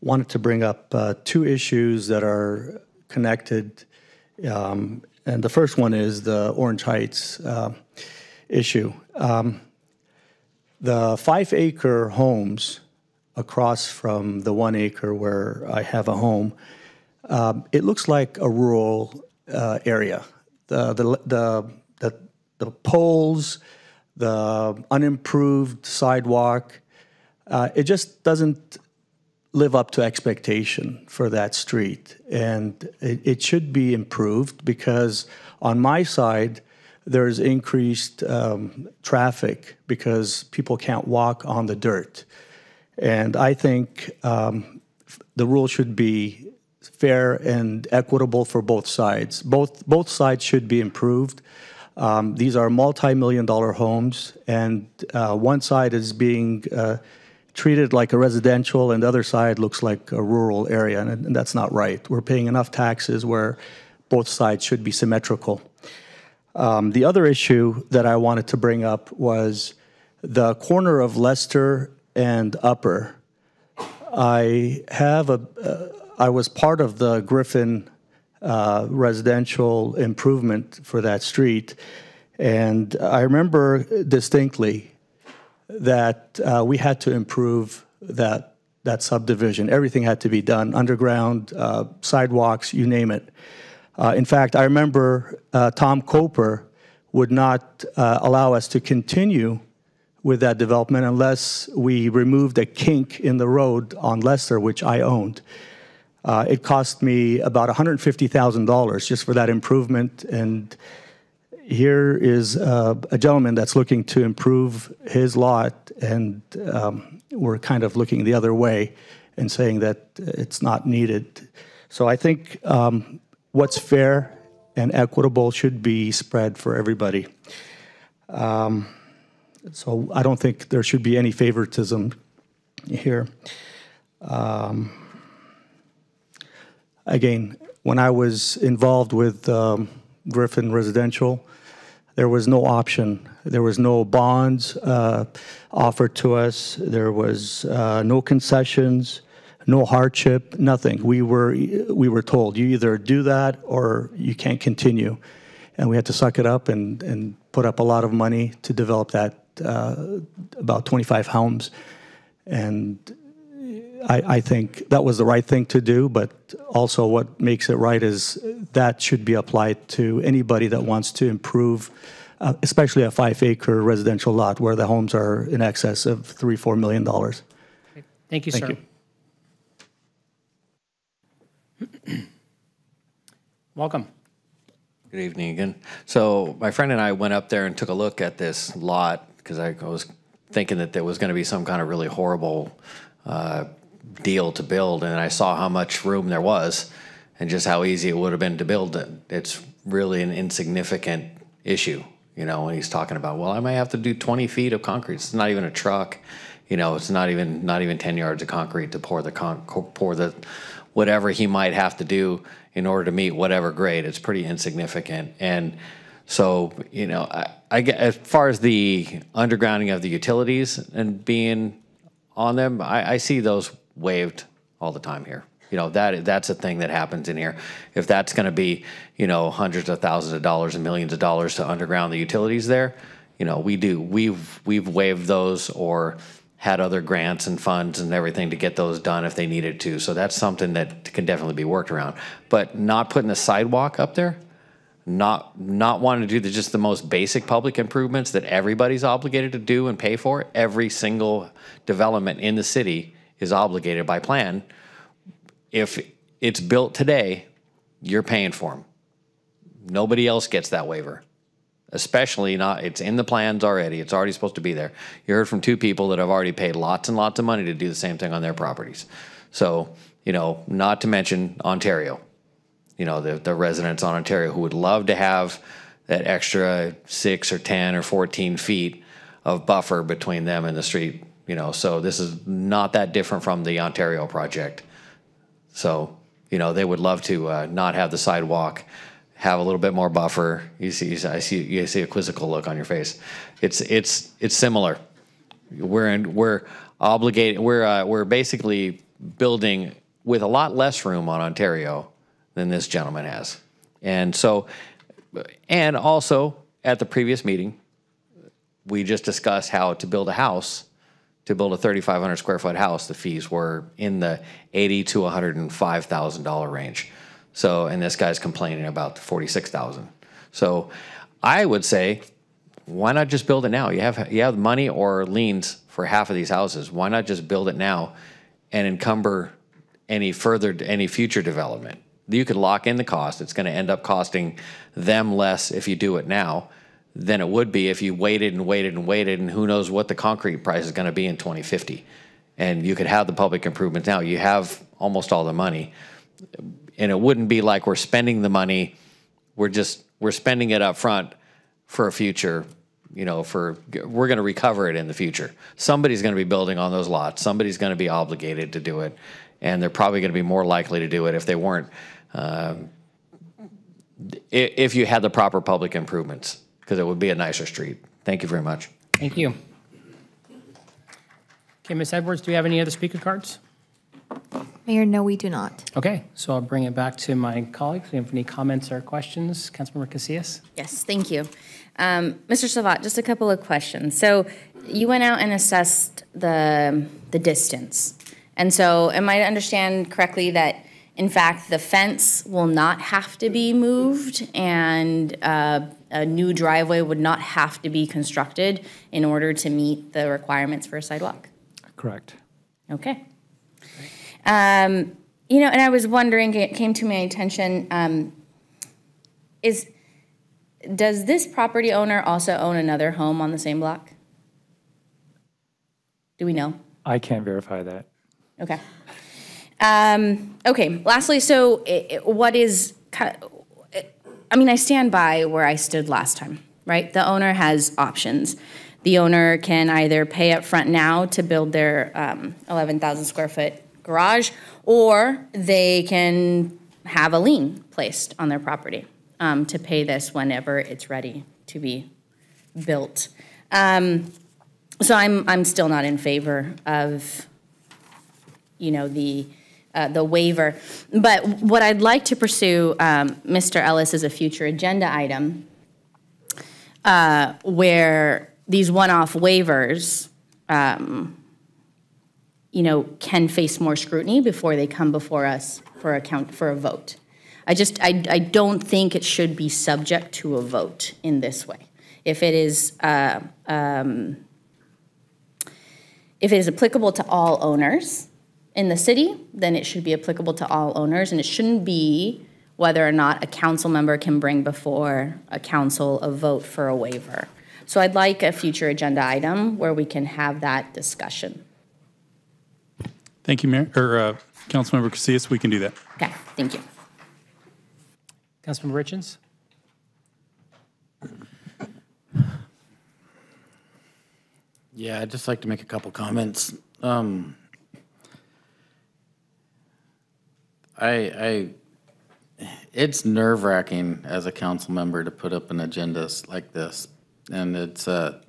wanted to bring up uh, two issues that are connected. Um, and the first one is the Orange Heights uh, issue. Um, the five acre homes across from the one acre where I have a home, um, it looks like a rural uh, area. The, the, the, the, the poles, the unimproved sidewalk. Uh, it just doesn't live up to expectation for that street. And it, it, should be improved because on my side, there's increased um, traffic because people can't walk on the dirt. And I think um, the rule should be fair and equitable for both sides. Both, both sides should be improved. Um, these are multi-million dollar homes, and uh, one side is being uh, treated like a residential, and the other side looks like a rural area, and, and, that's not right. We're paying enough taxes where both sides should be symmetrical. Um, the other issue that I wanted to bring up was the corner of Leicester and Upper. I have a. Uh, I was part of the Griffin uh, residential improvement for that street. And I remember distinctly that uh, we had to improve that, that subdivision. Everything had to be done underground, uh, sidewalks, you name it. Uh, in fact, I remember uh, Tom Coper would not uh, allow us to continue with that development unless we removed a kink in the road on Leicester, which I owned. Uh, it cost me about $150,000 just for that improvement. And here is uh, a gentleman that's looking to improve his lot, and um, we're kind of looking the other way and saying that it's not needed. So I think um, what's fair and equitable should be spread for everybody. Um, so I don't think there should be any favoritism here. Um, again, When I was involved with um, Griffin Residential, there was no option. There was no bonds uh, offered to us. There was uh, no concessions, no hardship, nothing. We were we were told you either do that or you can't continue, and we had to suck it up and and put up a lot of money to develop that uh, about 25 homes, and I, I think that was the right thing to do, but also what makes it right is that should be applied to anybody that wants to improve, uh, especially a five acre residential lot where the homes are in excess of three, four million dollars. Thank you, Thank sir. Welcome. Good evening again. So my friend and I went up there and took a look at this lot because I was thinking that there was going to be some kind of really horrible uh, deal to build, and I saw how much room there was and just how easy it would have been to build it. It's really an insignificant issue, you know, when he's talking about, well, I might have to do 20 feet of concrete. It's not even a truck, you know, it's not even not even 10 yards of concrete to pour the con- pour the whatever he might have to do in order to meet whatever grade. It's pretty insignificant. And so, you know, I, I as far as the undergrounding of the utilities and being on them, I, I see those waived all the time here. You know, that that's a thing that happens in here. If that's going to be, you know, hundreds of thousands of dollars and millions of dollars to underground the utilities there, you know, we do. We've we've waived those or had other grants and funds and everything to get those done if they needed to. So that's something that can definitely be worked around. But not putting a sidewalk up there, not not wanting to do the, just the most basic public improvements that everybody's obligated to do and pay for. Every single development in the city is obligated by plan. If it's built today, you're paying for them. Nobody else gets that waiver. Especially not, it's in the plans already. It's already supposed to be there. You heard from two people that have already paid lots and lots of money to do the same thing on their properties. So, you know, not to mention Ontario. You know, the, the residents on Ontario who would love to have that extra six or 10 or 14 feet of buffer between them and the street you know, so this is not that different from the Ontario project. So, you know, they would love to uh, not have the sidewalk, have a little bit more buffer. You see, I see, you see a quizzical look on your face. It's it's it's similar. We're in, we're obligated. We're uh, we're basically building with a lot less room on Ontario than this gentleman has, and so, and also at the previous meeting, we just discussed how to build a house to build a 3,500 square foot house, the fees were in the 80 to 105,000 dollar range. So, and this guy's complaining about the 46,000. So, I would say, why not just build it now? You have you have money or liens for half of these houses. Why not just build it now, and encumber any further any future development? You could lock in the cost. It's going to end up costing them less if you do it now than it would be if you waited and waited and waited, and who knows what the concrete price is going to be in 2050. And you could have the public improvements now. You have almost all the money, and it wouldn't be like we're spending the money. We're just we're spending it up front for a future. You know, for we're going to recover it in the future. Somebody's going to be building on those lots. Somebody's going to be obligated to do it, and they're probably going to be more likely to do it if they weren't. Um, if you had the proper public improvements because it would be a nicer street. Thank you very much. Thank you. Okay, Ms. Edwards, do we have any other speaker cards? Mayor, no, we do not. Okay, so I'll bring it back to my colleagues. Do you have any comments or questions? Councilmember Casillas? Yes, thank you. Um, Mr. Savat, just a couple of questions. So you went out and assessed the, the distance. And so am I to understand correctly that in fact, the fence will not have to be moved and uh, a new driveway would not have to be constructed in order to meet the requirements for a sidewalk? Correct. Okay. Um, you know, and I was wondering, it came to my attention, um, is, does this property owner also own another home on the same block? Do we know? I can't verify that. Okay. Um, okay, lastly, so what is, I mean, I stand by where I stood last time, right? The owner has options. The owner can either pay up front now to build their um, 11,000 square foot garage, or they can have a lien placed on their property um, to pay this whenever it's ready to be built. Um, so I'm, I'm still not in favor of, you know, the, uh, the waiver. But what I'd like to pursue, um, Mr. Ellis, is a future agenda item uh, where these one-off waivers, um, you know, can face more scrutiny before they come before us for a count, for a vote. I just, I, I don't think it should be subject to a vote in this way. If it is, uh, um, if it is applicable to all owners in the city, then it should be applicable to all owners, and it shouldn't be whether or not a council member can bring before a council a vote for a waiver. So I'd like a future agenda item where we can have that discussion. Thank you, Mayor, or uh, Councilmember Casillas. We can do that. Okay, thank you. Councilmember Richins? Yeah, I'd just like to make a couple comments. Um, I, I, it's nerve wracking as a council member to put up an agenda like this. And it's, uh,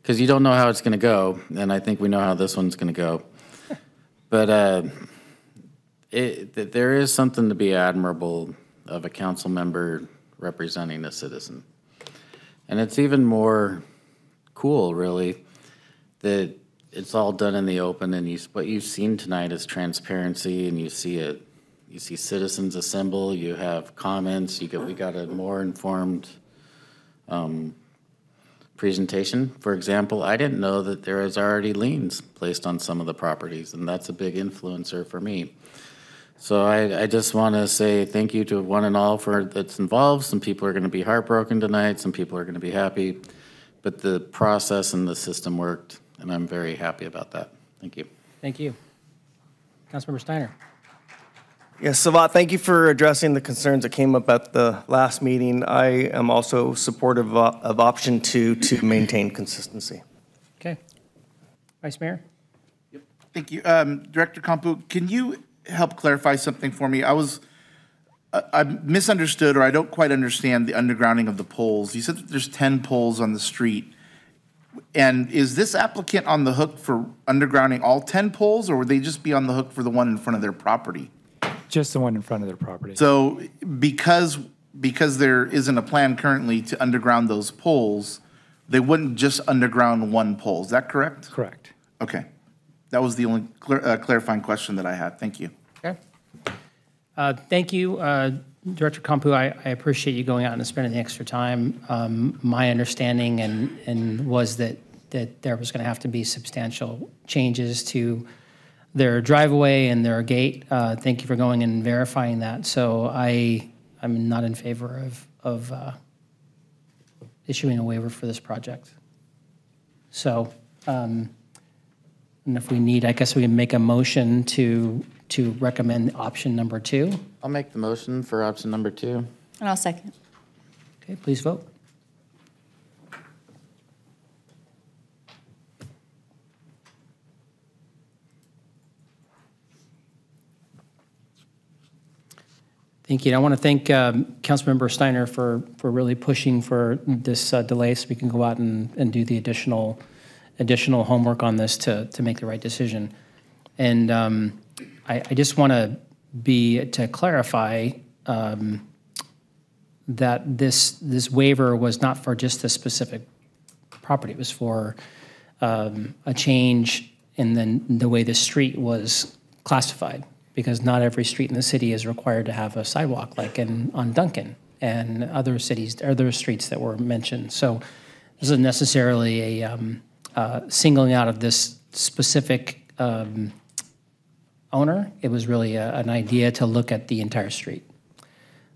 because you don't know how it's going to go. And I think we know how this one's going to go. But, uh, it, th- there is something to be admirable of a council member representing a citizen. And it's even more cool, really, that it's all done in the open and you, what you've seen tonight is transparency and you see it, you see citizens assemble, you have comments, you get, we got a more informed, um, presentation. For example, I didn't know that there is already liens placed on some of the properties and that's a big influencer for me. So I, I just want to say thank you to one and all for that's involved. Some people are going to be heartbroken tonight. Some people are going to be happy. But the process and the system worked, and I'm very happy about that. Thank you. Thank you. Councilmember Steiner? Yes, Savat, thank you for addressing the concerns that came up at the last meeting. I am also supportive of, of option two to maintain consistency. Okay. Vice Mayor? Thank you. Um, Director Khamphou, can you help clarify something for me? I was, I I misunderstood or I don't quite understand the undergrounding of the poles. You said that there's 10 poles on the street. And is this applicant on the hook for undergrounding all 10 poles or would they just be on the hook for the one in front of their property? Just the one in front of their property. So because, because there isn't a plan currently to underground those poles, they wouldn't just underground one pole, is that correct? Correct. Okay. That was the only clar- uh, clarifying question that I had. Thank you. Okay. Uh, Thank you, uh, Director Khamphou. I I appreciate you going out and spending the extra time. Um, My understanding and, and was that, that there was going to have to be substantial changes to their driveway and their gate. Uh, Thank you for going and verifying that. So I, I'm not in favor of, of uh, issuing a waiver for this project. So, um, and if we need, I guess we can make a motion to, to recommend option number two. I'll make the motion for option number two. And I'll second. Okay, please vote. Thank you. I want to thank um, Councilmember Steiner for, for really pushing for this uh, delay so we can go out and, and do the additional, additional homework on this to, to make the right decision. And um, I, I just want to be, to clarify, um, that this, this waiver was not for just a specific property. It was for um, a change in the, the way the street was classified, because not every street in the city is required to have a sidewalk, like in, on Duncan and other cities, other streets that were mentioned. So this isn't necessarily a um, uh, singling out of this specific um, owner. It was really a, an idea to look at the entire street.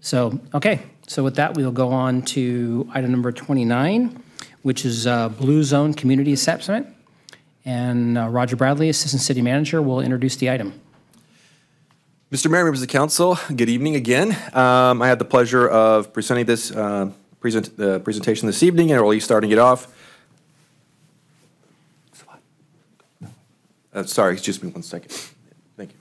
So, okay, so with that, we'll go on to item number 29, which is uh, Blue Zone Community Assessment. And uh, Roger Bradley, Assistant City Manager, will introduce the item. Mr. Mayor, members of the council, good evening again. Um, I had the pleasure of presenting this uh, present, uh, presentation this evening, and be starting it off. Uh, sorry, excuse me one second. Thank you.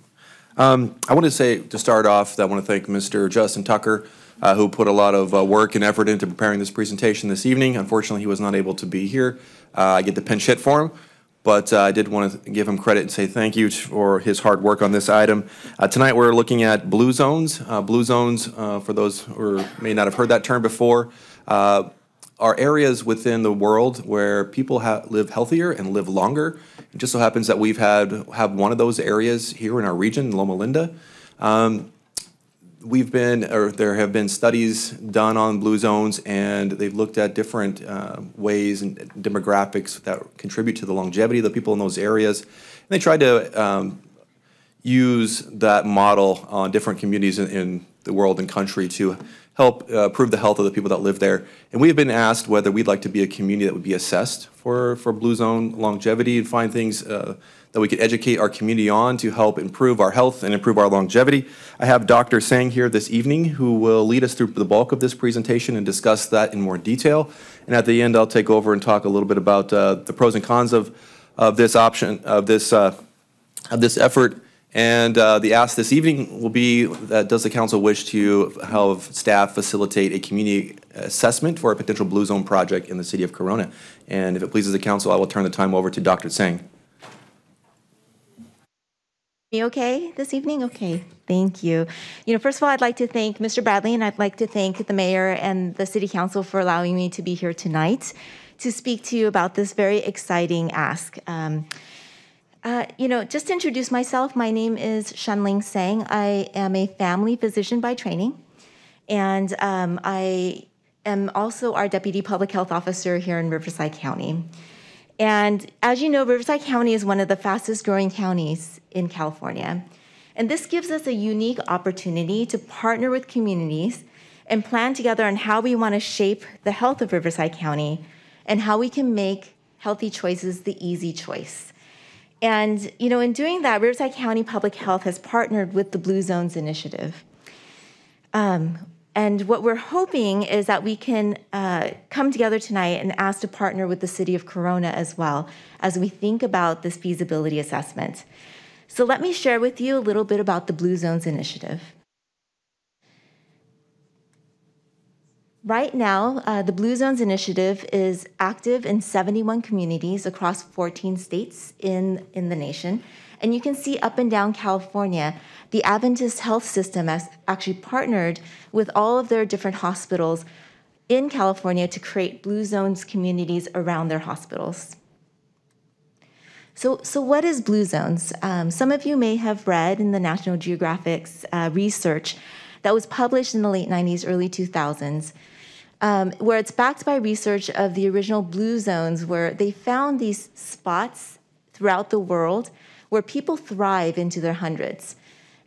Um, I want to say, to start off, that I want to thank Mr. Justin Tucker, uh, who put a lot of uh, work and effort into preparing this presentation this evening. Unfortunately, he was not able to be here. Uh, I get the pinch hit for him, but uh, I did want to give him credit and say thank you for his hard work on this item. Uh, tonight, we're looking at blue zones. Uh, blue zones, uh, for those who may not have heard that term before, uh, are areas within the world where people live healthier and live longer. It just so happens that we've had have one of those areas here in our region, Loma Linda. Um, we've been, or there have been studies done on blue zones, and they've looked at different uh, ways and demographics that contribute to the longevity of the people in those areas. And they tried to um, use that model on different communities in, in the world and country to help uh, prove the health of the people that live there. And we have been asked whether we'd like to be a community that would be assessed for, for Blue Zone longevity and find things uh, that we could educate our community on to help improve our health and improve our longevity. I have Dr. Sang here this evening who will lead us through the bulk of this presentation and discuss that in more detail. And at the end, I'll take over and talk a little bit about uh, the pros and cons of, of this option, of this, uh, of this effort and uh, the ask this evening will be, that does the council wish to have staff facilitate a community assessment for a potential Blue Zone project in the city of Corona? And if it pleases the council, I will turn the time over to Dr. Sang. Me okay this evening? Okay, thank you. You know, first of all, I'd like to thank Mr. Bradley and I'd like to thank the mayor and the city council for allowing me to be here tonight to speak to you about this very exciting ask. Um, uh, you know, just to introduce myself, my name is Shanling Sang. I am a family physician by training, and um, I am also our deputy public health officer here in Riverside County. And as you know, Riverside County is one of the fastest growing counties in California. And this gives us a unique opportunity to partner with communities and plan together on how we want to shape the health of Riverside County and how we can make healthy choices the easy choice. And, you know, in doing that, Riverside County Public Health has partnered with the Blue Zones Initiative. Um, and what we're hoping is that we can uh, come together tonight and ask to partner with the city of Corona as well as we think about this feasibility assessment. So let me share with you a little bit about the Blue Zones Initiative. Right now, uh, the Blue Zones Initiative is active in 71 communities across 14 states in, in the nation. And you can see up and down California, the Adventist Health System has actually partnered with all of their different hospitals in California to create Blue Zones communities around their hospitals. So, so what is Blue Zones? Um, some of you may have read in the National Geographic's uh, research that was published in the late 90s, early 2000s um, where it's backed by research of the original blue zones, where they found these spots throughout the world where people thrive into their hundreds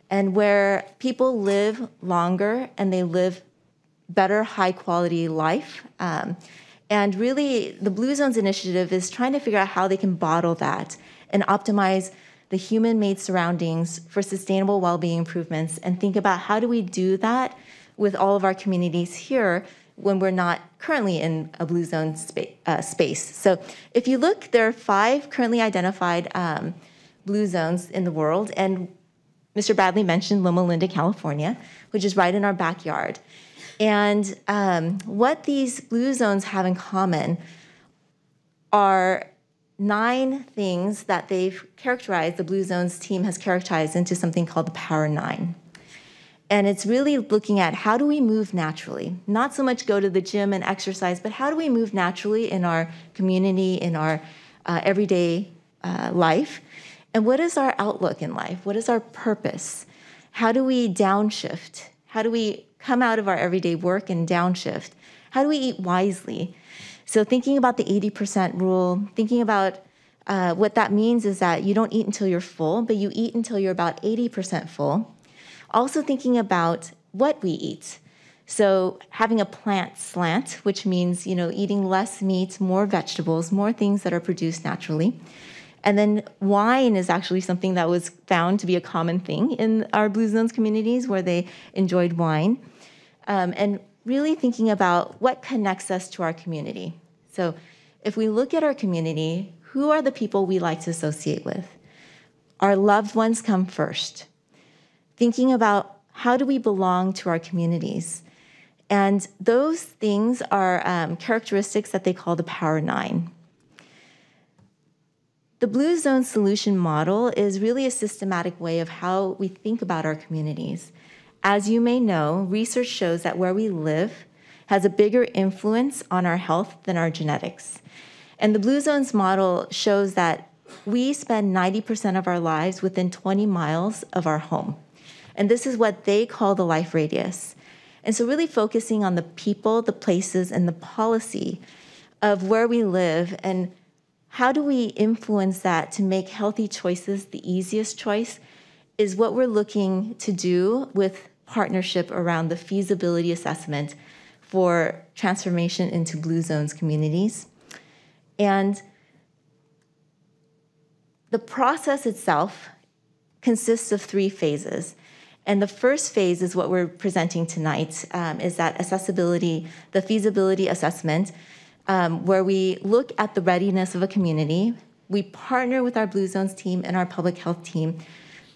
and where people live longer and they live better, high quality life. Um, and really, the Blue Zones Initiative is trying to figure out how they can bottle that and optimize the human made surroundings for sustainable well being improvements and think about how do we do that with all of our communities here when we're not currently in a blue zone spa- uh, space. So if you look, there are five currently identified um, blue zones in the world, and Mr. Bradley mentioned Loma Linda, California, which is right in our backyard. And um, what these blue zones have in common are nine things that they've characterized, the Blue Zones team has characterized into something called the Power Nine. And it's really looking at how do we move naturally? Not so much go to the gym and exercise, but how do we move naturally in our community, in our uh, everyday uh, life? And what is our outlook in life? What is our purpose? How do we downshift? How do we come out of our everyday work and downshift? How do we eat wisely? So, thinking about the 80% rule, thinking about uh, what that means is that you don't eat until you're full, but you eat until you're about 80% full. Also thinking about what we eat. So having a plant slant, which means, you know, eating less meat, more vegetables, more things that are produced naturally. And then wine is actually something that was found to be a common thing in our Blue Zones communities where they enjoyed wine. Um, and really thinking about what connects us to our community. So if we look at our community, who are the people we like to associate with? Our loved ones come first. thinking about how do we belong to our communities. And those things are um, characteristics that they call the Power Nine. The Blue Zone Solution Model is really a systematic way of how we think about our communities. As you may know, research shows that where we live has a bigger influence on our health than our genetics. And the Blue Zones model shows that we spend 90% of our lives within 20 miles of our home. And this is what they call the life radius. And so, really focusing on the people, the places, and the policy of where we live and how do we influence that to make healthy choices the easiest choice is what we're looking to do with partnership around the feasibility assessment for transformation into blue zones communities. And the process itself consists of three phases. And the first phase is what we're presenting tonight, um, is that accessibility, the feasibility assessment, um, where we look at the readiness of a community. We partner with our Blue Zones team and our public health team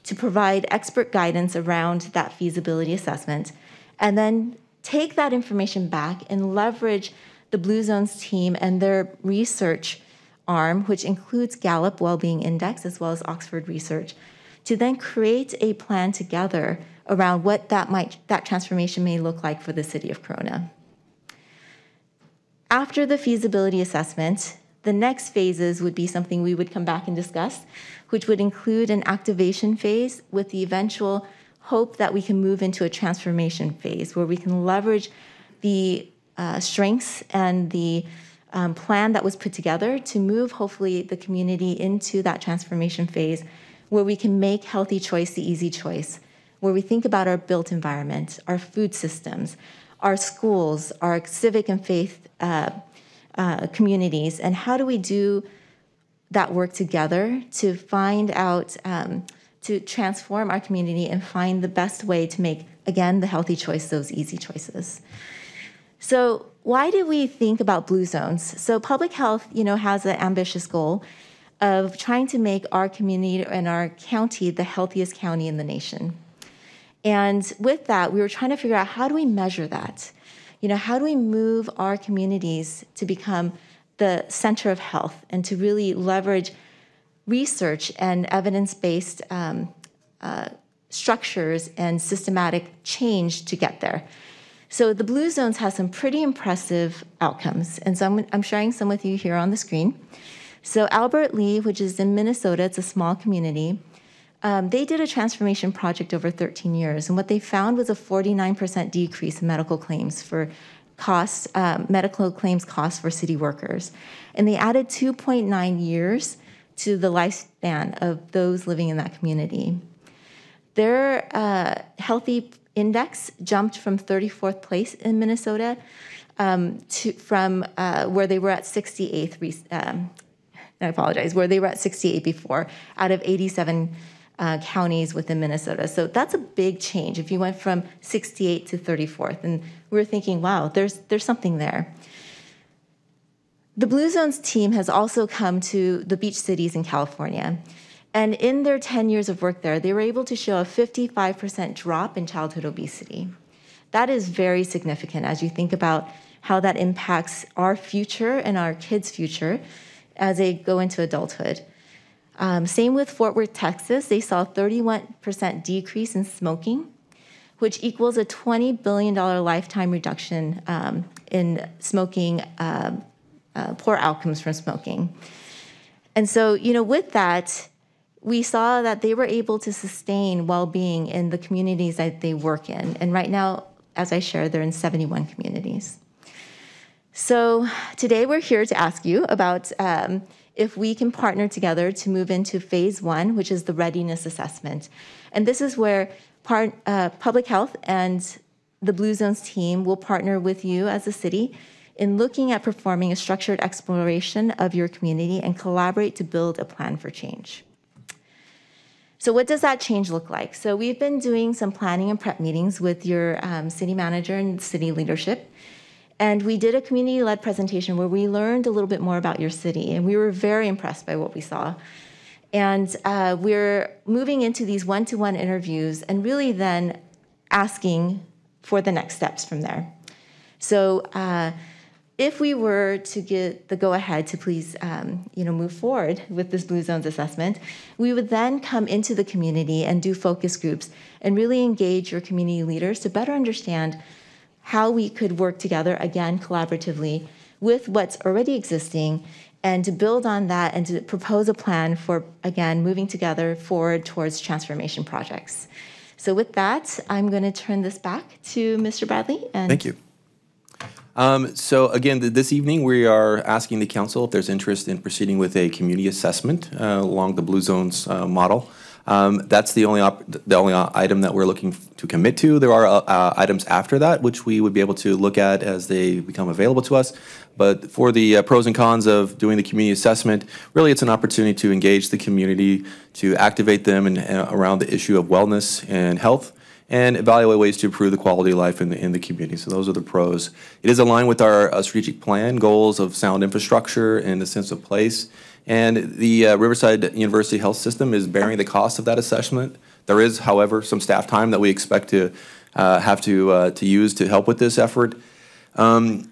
to provide expert guidance around that feasibility assessment, and then take that information back and leverage the Blue Zones team and their research arm, which includes Gallup Wellbeing Index as well as Oxford Research, to then create a plan together around what that might that transformation may look like for the city of Corona. After the feasibility assessment, the next phases would be something we would come back and discuss, which would include an activation phase with the eventual hope that we can move into a transformation phase where we can leverage the uh, strengths and the um, plan that was put together to move, hopefully, the community into that transformation phase where we can make healthy choice the easy choice, where we think about our built environment, our food systems, our schools, our civic and faith uh, uh, communities, and how do we do that work together to find out, um, to transform our community and find the best way to make, again, the healthy choice, those easy choices. So, why do we think about blue zones? So, public health, you know, has an ambitious goal of trying to make our community and our county the healthiest county in the nation. And with that, we were trying to figure out how do we measure that? You know, how do we move our communities to become the center of health and to really leverage research and evidence based um, uh, structures and systematic change to get there? So the Blue Zones has some pretty impressive outcomes. And so I'm, I'm sharing some with you here on the screen. So Albert Lea, which is in Minnesota, it's a small community, um, they did a transformation project over 13 years, and what they found was a 49% decrease in medical claims for costs, um, medical claims costs for city workers. And they added 2.9 years to the lifespan of those living in that community. Their uh, healthy index jumped from 34th place in Minnesota um, to, from uh, where they were at 68th. Um, I apologize, where they were at 68 before, out of 87 uh, counties within Minnesota. So that's a big change if you went from 68 to 34th. And we were thinking, wow, there's, there's something there. The Blue Zones team has also come to the beach cities in California. And in their 10 years of work there, they were able to show a 55% drop in childhood obesity. That is very significant as you think about how that impacts our future and our kids' future as they go into adulthood. Um, same with Fort Worth, Texas. They saw a 31% decrease in smoking, which equals a $20 billion lifetime reduction um, in smoking, uh, uh, poor outcomes from smoking. And so, you know, with that, we saw that they were able to sustain well being in the communities that they work in. And right now, as I shared, they're in 71 communities. So today we're here to ask you about. Um, if we can partner together to move into phase one, which is the readiness assessment. And this is where part, uh, public health and the Blue Zones team will partner with you as a city in looking at performing a structured exploration of your community and collaborate to build a plan for change. So, what does that change look like? So, we've been doing some planning and prep meetings with your um, city manager and city leadership and we did a community led presentation where we learned a little bit more about your city, and we were very impressed by what we saw. And uh, we're moving into these one to one interviews and really then asking for the next steps from there. So, uh, if we were to get the go ahead to please um, you know move forward with this blue zones assessment we would then come into the community and do focus groups and really engage your community leaders to better understand how we could work together again collaboratively with what's already existing and to build on that and to propose a plan for again moving together forward towards transformation projects so with that i'm going to turn this back to mr bradley and Thank you. Um, so again, th- this evening, we are asking the council if there's interest in proceeding with a community assessment uh, along the Blue Zones uh, model. Um, That's the only, the only uh, item that we're looking to commit to. There are uh, uh, items after that, which we would be able to look at as they become available to us. But for the uh, pros and cons of doing the community assessment, really, it's an opportunity to engage the community, to activate them in, uh, around the issue of wellness and health, and evaluate ways to improve the quality of life in the, in the community. So those are the pros. It is aligned with our uh, strategic plan goals of sound infrastructure and a sense of place. And the uh, Riverside University Health System is bearing the cost of that assessment. There is, however, some staff time that we expect to uh, have to uh, to use to help with this effort. Um,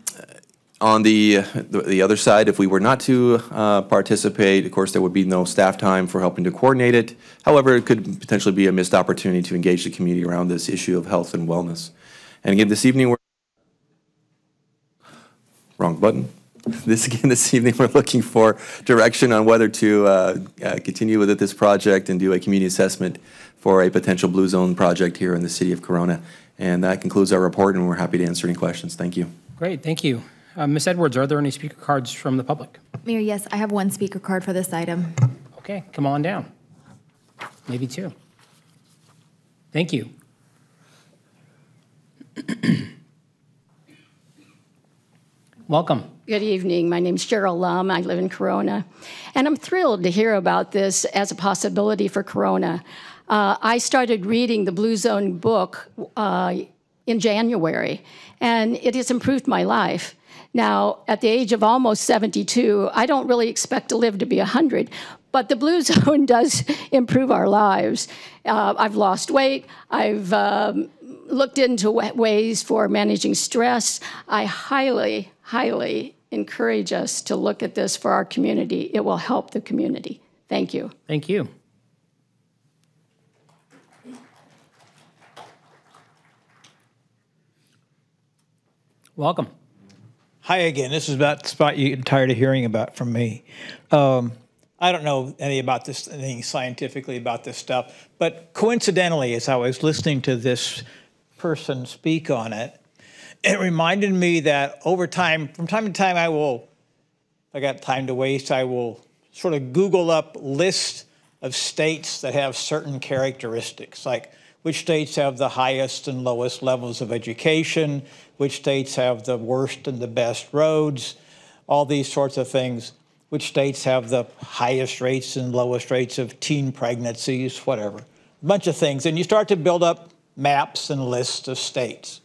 on the, the the other side, if we were not to uh, participate, of course, there would be no staff time for helping to coordinate it. However, it could potentially be a missed opportunity to engage the community around this issue of health and wellness. And again, this evening, we're wrong button. This again, this evening, we're looking for direction on whether to uh, uh, continue with this project and do a community assessment for a potential blue zone project here in the city of Corona. And that concludes our report, and we're happy to answer any questions. Thank you. Great, thank you. Uh, Ms. Edwards, are there any speaker cards from the public? Mayor, yes, I have one speaker card for this item. Okay, come on down. Maybe two. Thank you. Welcome. Good evening. My name is Cheryl Lum. I live in Corona. And I'm thrilled to hear about this as a possibility for Corona. Uh, I started reading the Blue Zone book uh, in January, and it has improved my life. Now, at the age of almost 72, I don't really expect to live to be 100, but the Blue Zone does improve our lives. Uh, I've lost weight. I've um, looked into ways for managing stress. I highly, highly encourage us to look at this for our community. It will help the community. Thank you. Thank you. Welcome. Hi again. This is about the spot you get tired of hearing about from me. Um, I don't know any about this, anything scientifically about this stuff, but coincidentally, as I was listening to this person speak on it, it reminded me that over time, from time to time, I will, if I got time to waste, I will sort of Google up lists of states that have certain characteristics, like which states have the highest and lowest levels of education, which states have the worst and the best roads, all these sorts of things, which states have the highest rates and lowest rates of teen pregnancies, whatever, a bunch of things. And you start to build up maps and lists of states.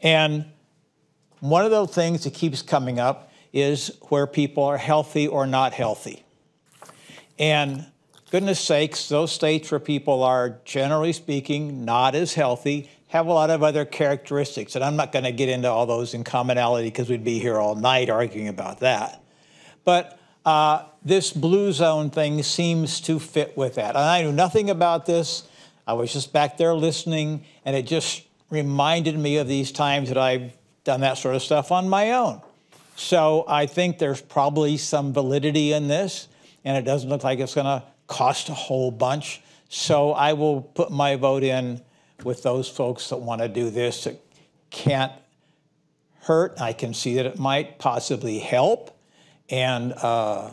And one of the things that keeps coming up is where people are healthy or not healthy. And goodness sakes, those states where people are, generally speaking, not as healthy have a lot of other characteristics. And I'm not going to get into all those in commonality because we'd be here all night arguing about that. But uh, this blue zone thing seems to fit with that. And I knew nothing about this. I was just back there listening, and it just reminded me of these times that I've done that sort of stuff on my own. So I think there's probably some validity in this, and it doesn't look like it's going to cost a whole bunch. So I will put my vote in with those folks that want to do this. It can't hurt. I can see that it might possibly help. And uh,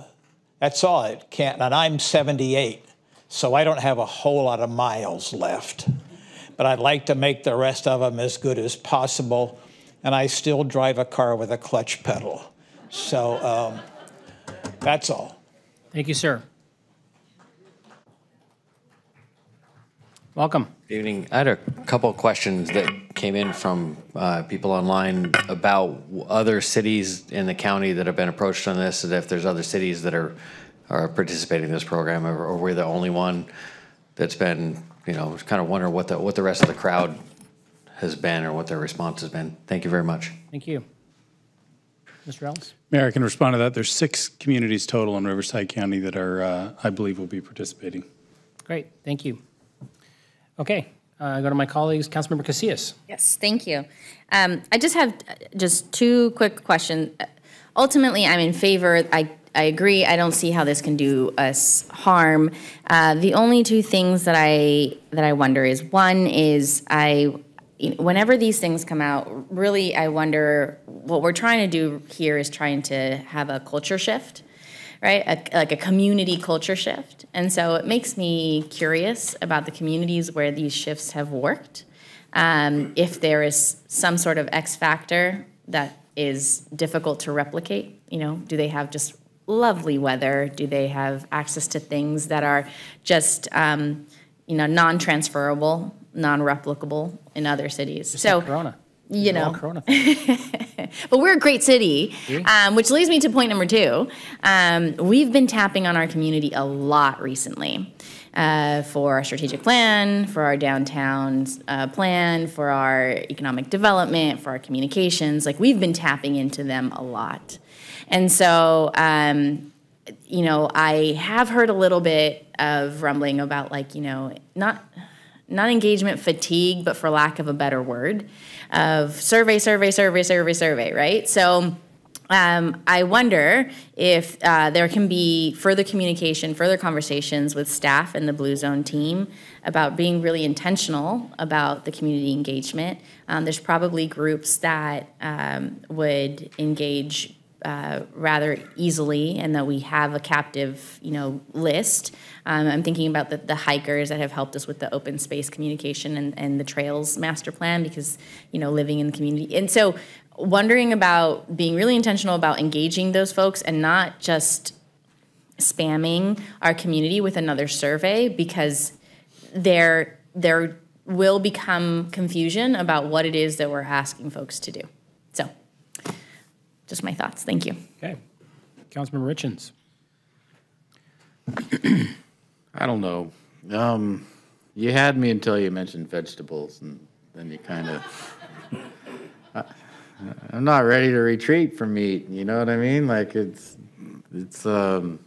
that's all. It can't. And I'm 78, so I don't have a whole lot of miles left. But I'd like to make the rest of them as good as possible. And I still drive a car with a clutch pedal. So um, that's all. Thank you, sir. Welcome. Good evening. I had a couple of questions that came in from uh, people online about other cities in the county that have been approached on this, and if there's other cities that are are participating in this program, or, or we're the only one that's been, you know, kind of wondering what the what the rest of the crowd has been or what their response has been. Thank you very much. Thank you. Mr. Ellis? Mayor, I can respond to that. There's six communities total in Riverside County that are, uh, I believe, will be participating. Great, thank you. Okay, uh, go to my colleagues, Councilmember Casillas. Yes, thank you. Um, I just have uh, just two quick questions. Ultimately, I'm in favor. I I agree. I don't see how this can do us harm. Uh, the only two things that I that I wonder is one is I whenever these things come out, really I wonder what we're trying to do here is trying to have a culture shift, right? A, like a community culture shift. And so it makes me curious about the communities where these shifts have worked. Um, if there is some sort of X factor that is difficult to replicate, you know, do they have just lovely weather? Do they have access to things that are just, um, you know, non-transferable, non-replicable in other cities? Just so, like Corona. You know, but we're a great city, um, which leads me to point number two. Um, we've been tapping on our community a lot recently uh, for our strategic plan, for our downtown uh, plan, for our economic development, for our communications. Like we've been tapping into them a lot. And so, um, you know, I have heard a little bit of rumbling about like, you know, not not engagement fatigue, but for lack of a better word, of survey, survey, survey, survey, survey, right? So um, I wonder if uh, there can be further communication, further conversations with staff and the Blue Zone team about being really intentional about the community engagement. Um, there's probably groups that um, would engage uh, rather easily and that we have a captive you know list. Um, i'm thinking about the, the hikers that have helped us with the open space communication and, and the trails master plan because you know living in the community. And so wondering about being really intentional about engaging those folks and not just spamming our community with another survey because there there will become confusion about what it is that we're asking folks to do just my thoughts. Thank you. Okay. Councilman Richins. I don't know. Um, you had me until you mentioned vegetables, and then you kind of. I'm not ready to retreat from meat. You know what I mean? Like it's, it's. Um,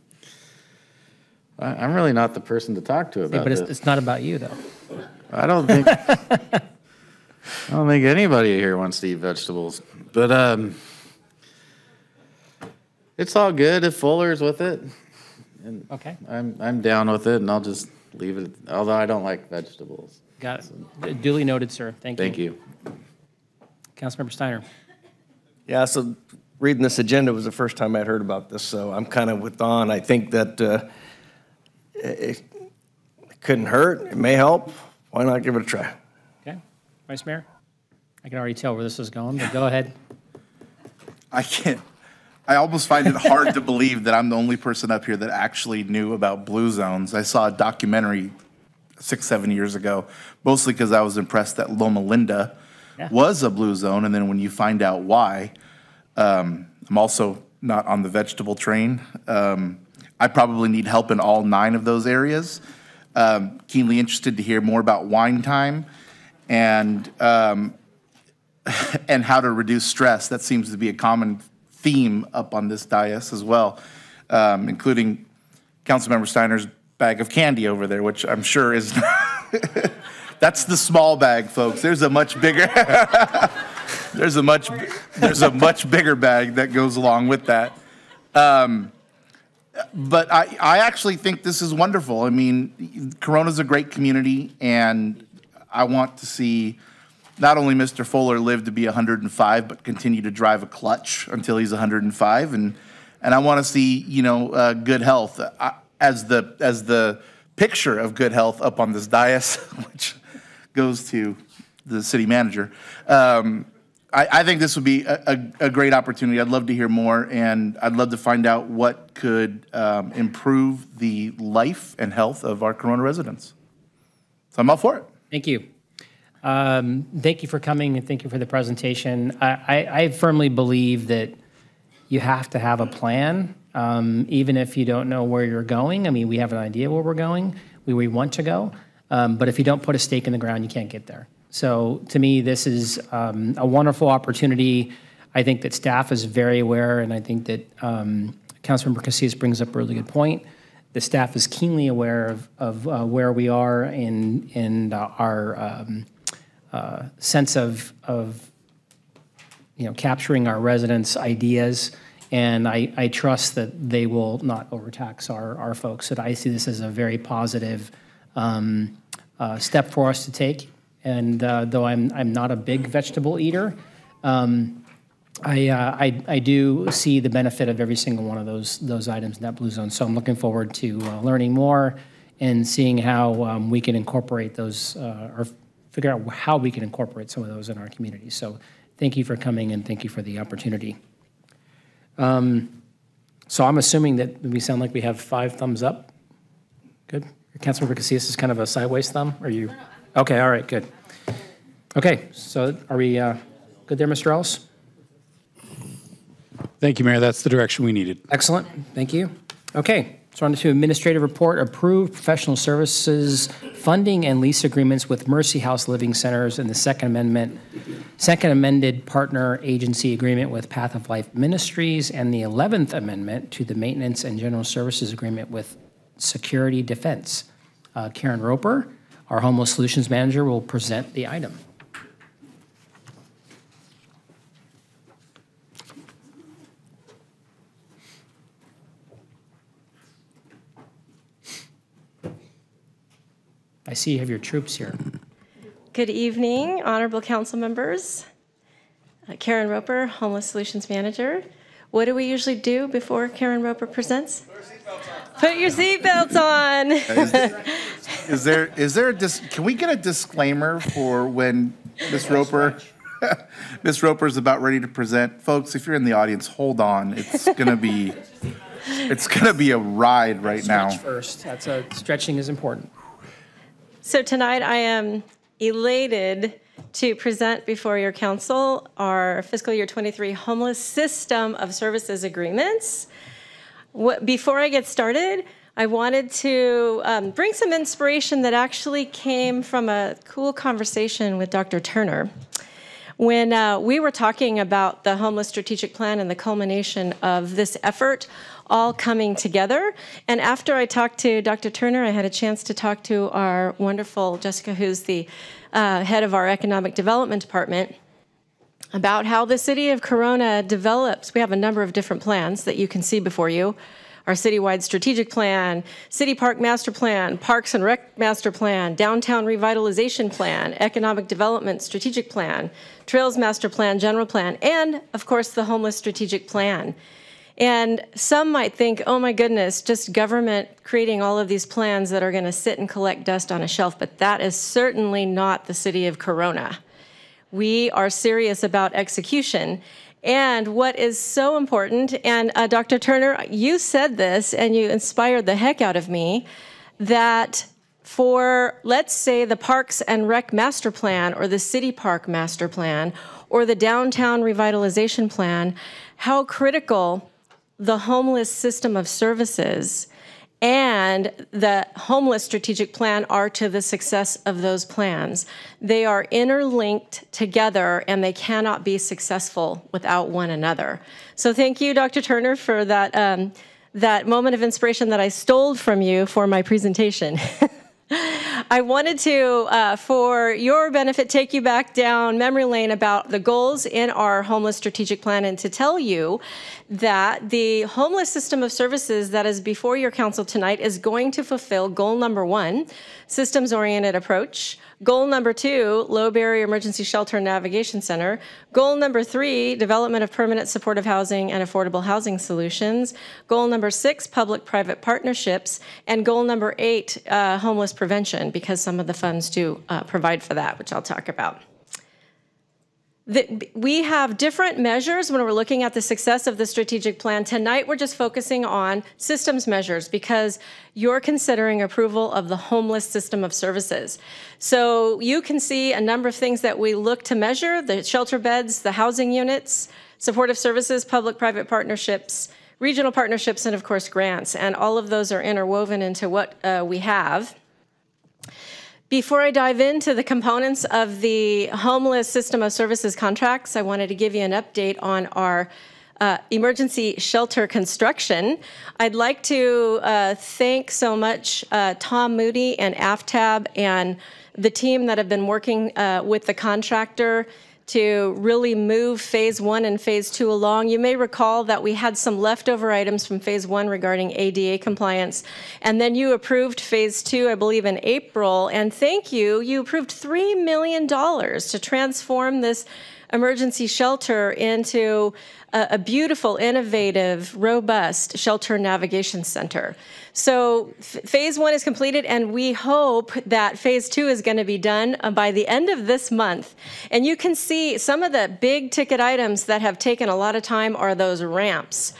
I, I'm really not the person to talk to Yeah, about but it's, this. it's not about you, though. I don't think. I don't think anybody here wants to eat vegetables, but um, it's all good if Fuller's with it. And Okay. I'm I'm down with it, and I'll just leave it. Although I don't like vegetables. Got it. Duly noted, sir. Thank you. Thank you. Councilmember Steiner. Yeah, so reading this agenda was the first time I'd heard about this, so I'm kind of with Don. I think that uh, it it couldn't hurt, it may help. Why not give it a try? Okay. Vice Mayor? I can already tell where this is going, but go ahead. I can't. I almost find it hard to believe that I'm the only person up here that actually knew about blue zones. I saw a documentary six, seven years ago, mostly because I was impressed that Loma Linda Yeah. was a blue zone, and then when you find out why, um, I'm also not on the vegetable train. Um, I probably need help in all nine of those areas. Um, keenly interested to hear more about wine time and um, and how to reduce stress. That seems to be a common theme up on this dais as well, um, including Councilmember Steiner's bag of candy over there, which I'm sure is that's the small bag, folks. There's a much bigger there's a much there's a much bigger bag that goes along with that. Um, but I, I actually think this is wonderful. I mean, Corona's a great community, and I want to see not only Mr. Fuller live to be 105, but continue to drive a clutch until he's 105, and and I want to see you know uh, good health I, as the as the picture of good health up on this dais, which goes to the city manager. Um, I, I think this would be a, a, a great opportunity. I'd love to hear more, and I'd love to find out what could um, improve the life and health of our Corona residents. So I'm all for it. Thank you. Um, Thank you for coming and thank you for the presentation. I, I, I firmly believe that you have to have a plan Um, even if you don't know where you're going, I mean, we have an idea where we're going, where we want to go. Um, but if you don't put a stake in the ground, you can't get there. So to me, this is um, a wonderful opportunity. I think that staff is very aware, and I think that um, Councilmember Casillas brings up a really good point. The staff is keenly aware of, of uh, where we are in, in uh, our um, uh, sense of, of you know, capturing our residents' ideas. And I, I trust that they will not overtax our, our folks. That I see this as a very positive um, uh, step for us to take. And uh, though I'm, I'm not a big vegetable eater, um, I, uh, I, I do see the benefit of every single one of those, those items in that blue zone. So I'm looking forward to uh, learning more and seeing how um, we can incorporate those uh, or figure out how we can incorporate some of those in our community. So thank you for coming and thank you for the opportunity. Um, so I'm assuming that we sound like we have five thumbs up. Good. Councilmember Casillas is kind of a sideways thumb. Are you? Okay. All right. Good. Okay. So are we uh, good there, Mr. Ellis? Thank you, Mayor. That's the direction we needed. Excellent. Thank you. Okay. So on to administrative report, approved professional services funding and lease agreements with Mercy House Living Centers and the Second Amendment, Second Amended Partner Agency Agreement with Path of Life Ministries and the 11th Amendment to the Maintenance and General Services Agreement with Security Defense. Uh, Karen Roper, our Homeless Solutions Manager, will present the item. I see you have your troops here. Good evening, honorable council members. Uh, Karen Roper, Homeless Solutions Manager. What do we usually do before Karen Roper presents? Put your seatbelts on. Is there, is there a, dis- can we get a disclaimer for when Ms. Roper, Ms. Roper is about ready to present? Folks, if you're in the audience, hold on. It's gonna be, it's gonna be a ride right now. Stretch first. That's a, stretching is important. So tonight I am elated to present before your council our fiscal year 23 homeless system of services agreements. What, before I get started, I wanted to um, bring some inspiration that actually came from a cool conversation with Dr. Turner. When uh, we were talking about the homeless strategic plan and the culmination of this effort all coming together. And after I talked to Dr. Turner, I had a chance to talk to our wonderful Jessica, who's the uh, head of our economic development department, about how the city of Corona develops. We have a number of different plans that you can see before you. Our citywide strategic plan, city park master plan, parks and rec master plan, downtown revitalization plan, economic development strategic plan, trails master plan, general plan, and of course the homeless strategic plan. And some might think, oh my goodness, just government creating all of these plans that are going to sit and collect dust on a shelf, but that is certainly not the city of Corona. We are serious about execution. And what is so important, and uh, Dr. Turner, you said this and you inspired the heck out of me, that for, let's say, the Parks and Rec Master Plan or the City Park Master Plan or the Downtown Revitalization Plan, how critical the homeless system of services and the homeless strategic plan are to the success of those plans. They are interlinked together and they cannot be successful without one another. So thank you, Dr. Turner, for that, um, that moment of inspiration that I stole from you for my presentation. I wanted to, uh, for your benefit, take you back down memory lane about the goals in our homeless strategic plan and to tell you that the homeless system of services that is before your council tonight is going to fulfill goal number one, systems oriented approach. Goal number two, low barrier emergency shelter and navigation center. Goal number three, development of permanent supportive housing and affordable housing solutions. Goal number six, public private partnerships. And goal number eight, uh, homeless prevention, because some of the funds do uh, provide for that, which I'll talk about the, we have different measures when we're looking at the success of the strategic plan. Tonight, we're just focusing on systems measures because you're considering approval of the homeless system of services. So you can see a number of things that we look to measure, the shelter beds, the housing units, supportive services, public-private partnerships, regional partnerships, and of course, grants. And all of those are interwoven into what uh, we have. Before I dive into the components of the homeless system of services contracts, I wanted to give you an update on our uh, emergency shelter construction. I'd like to uh, thank so much uh, Tom Moody and AFTAB and the team that have been working uh, with the contractor to really move phase one and phase two along. You may recall that we had some leftover items from phase one regarding ADA compliance, and then you approved phase two, I believe, in April. And thank you, you approved $3 million to transform this emergency shelter into a, a beautiful, innovative, robust shelter navigation center. So phase one is completed, and we hope that phase two is going to be done uh, by the end of this month. And you can see some of the big ticket items that have taken a lot of time are those ramps.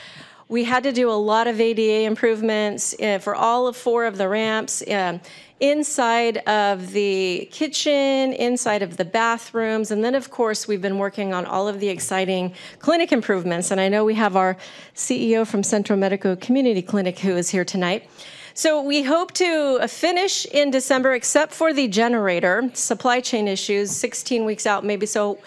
We had to do a lot of ADA improvements uh, for all of four of the ramps. Uh, inside of the kitchen, inside of the bathrooms, and then of course we've been working on all of the exciting clinic improvements. And I know we have our CEO from Centro Medico Community Clinic who is here tonight. So we hope to uh, finish in December, except for the generator supply chain issues, 16 weeks out, maybe so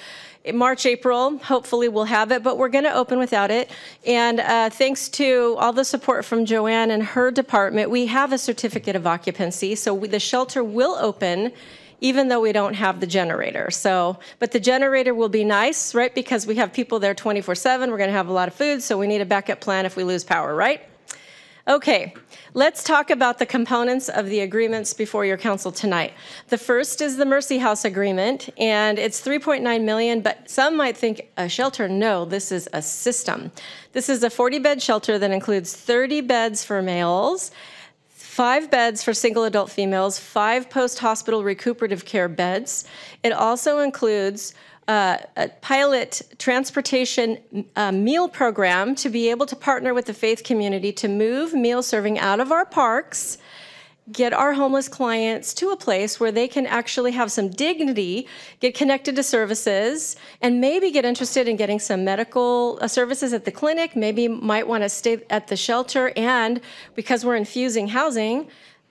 March, April, hopefully we'll have it, but we're going to open without it. And uh, thanks to all the support from Joanne and her department, we have a certificate of occupancy. So we, the shelter will open even though we don't have the generator. So, but the generator will be nice, right? Because we have people there 24 7. We're going to have a lot of food. So we need a backup plan if we lose power, right? Okay, let's talk about the components of the agreements before your council tonight. The first is the Mercy House agreement, and it's 3.9 million, but some might think a shelter. No, this is a system. This is a 40 bed shelter that includes 30 beds for males, five beds for single adult females, five post hospital recuperative care beds. It also includes uh, a pilot transportation uh, meal program to be able to partner with the faith community to move meal serving out of our parks get our homeless clients to a place where they can actually have some dignity, get connected to services, and maybe get interested in getting some medical uh, services at the clinic, maybe might want to stay at the shelter, and because we're infusing housing,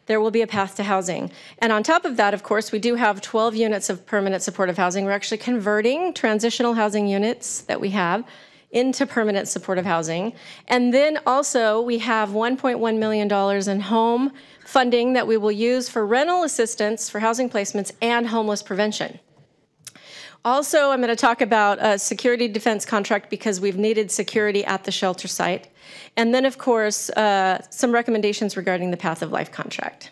there will be a path to housing. And on top of that, of course, we do have 12 units of permanent supportive housing. We're actually converting transitional housing units that we have into permanent supportive housing. And then also, we have $1.1 million in home funding that we will use for rental assistance for housing placements and homeless prevention. Also, I'm going to talk about a security defense contract because we've needed security at the shelter site. And then, of course, uh, some recommendations regarding the Path of Life contract.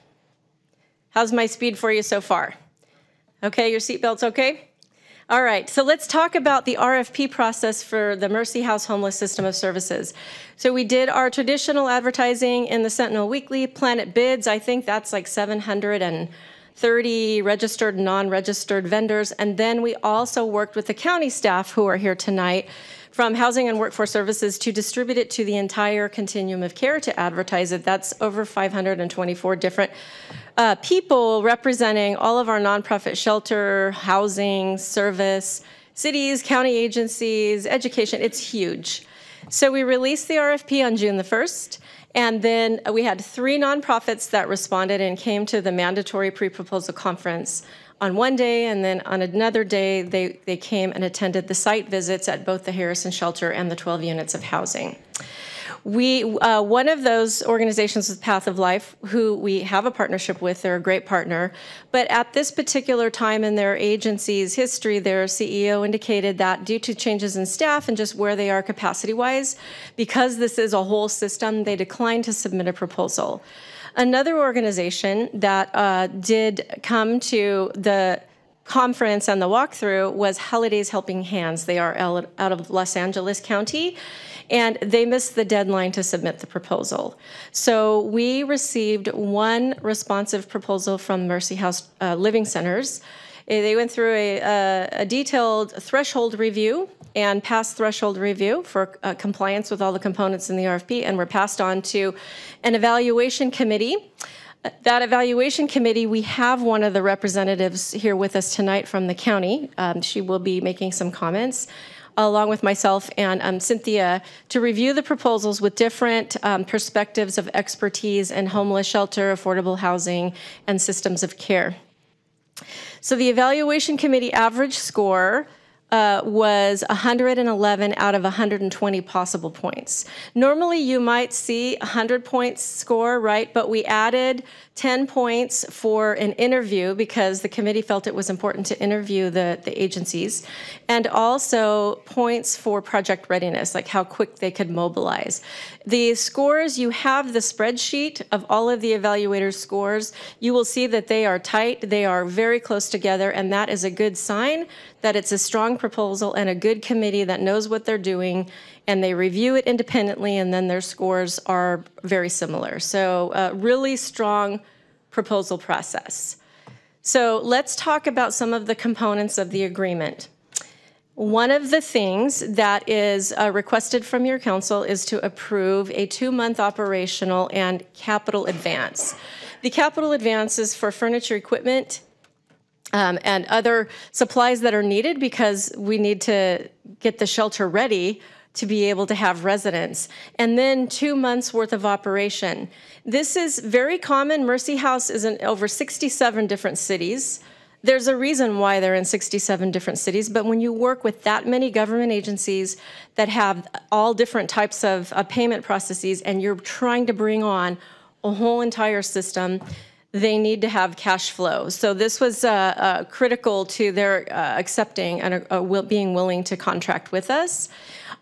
How's my speed for you so far? Okay, your seatbelt's okay? All right, so let's talk about the RFP process for the Mercy House Homeless System of Services. So we did our traditional advertising in the Sentinel Weekly, Planet Bids, I think that's like 730 registered, non-registered vendors. And then we also worked with the county staff who are here tonight from Housing and Workforce Services to distribute it to the entire continuum of care to advertise it. That's over 524 different uh, people representing all of our nonprofit shelter, housing, service, cities, county agencies, education. It's huge. So we released the RFP on June the 1st. And then we had three nonprofits that responded and came to the mandatory pre-proposal conference on one day, and then on another day, they, they came and attended the site visits at both the Harrison Shelter and the 12 units of housing. We, uh, one of those organizations is Path of Life, who we have a partnership with. They're a great partner. But at this particular time in their agency's history, their CEO indicated that due to changes in staff and just where they are capacity wise, because this is a whole system, they declined to submit a proposal. Another organization that uh, did come to the conference and the walkthrough was Holidays Helping Hands. They are out of Los Angeles County and they missed the deadline to submit the proposal. So we received one responsive proposal from Mercy House uh, Living Centers. Uh, they went through a, a, a, detailed threshold review and passed threshold review for uh, compliance with all the components in the RFP and were passed on to an evaluation committee. That evaluation committee, we have one of the representatives here with us tonight from the county. Um, she will be making some comments along with myself and um, Cynthia, to review the proposals with different um, perspectives of expertise in homeless shelter, affordable housing, and systems of care. So the evaluation committee average score uh, was 111 out of 120 possible points. Normally, you might see 100 points score, right? But we added 10 points for an interview because the committee felt it was important to interview the, the agencies, and also points for project readiness, like how quick they could mobilize. The scores, you have the spreadsheet of all of the evaluators' scores. You will see that they are tight, they are very close together, and that is a good sign that it's a strong proposal and a good committee that knows what they're doing and they review it independently and then their scores are very similar. So uh, really strong proposal process. So let's talk about some of the components of the agreement. One of the things that is uh, requested from your council is to approve a two-month operational and capital advance. The capital advance is for furniture equipment um, and other supplies that are needed because we need to get the shelter ready to be able to have residents. And then two months worth of operation. This is very common. Mercy House is in over 67 different cities. There's a reason why they're in 67 different cities, but when you work with that many government agencies that have all different types of uh, payment processes and you're trying to bring on a whole entire system, they need to have cash flow. So this was uh, uh, critical to their uh, accepting and uh, will, being willing to contract with us.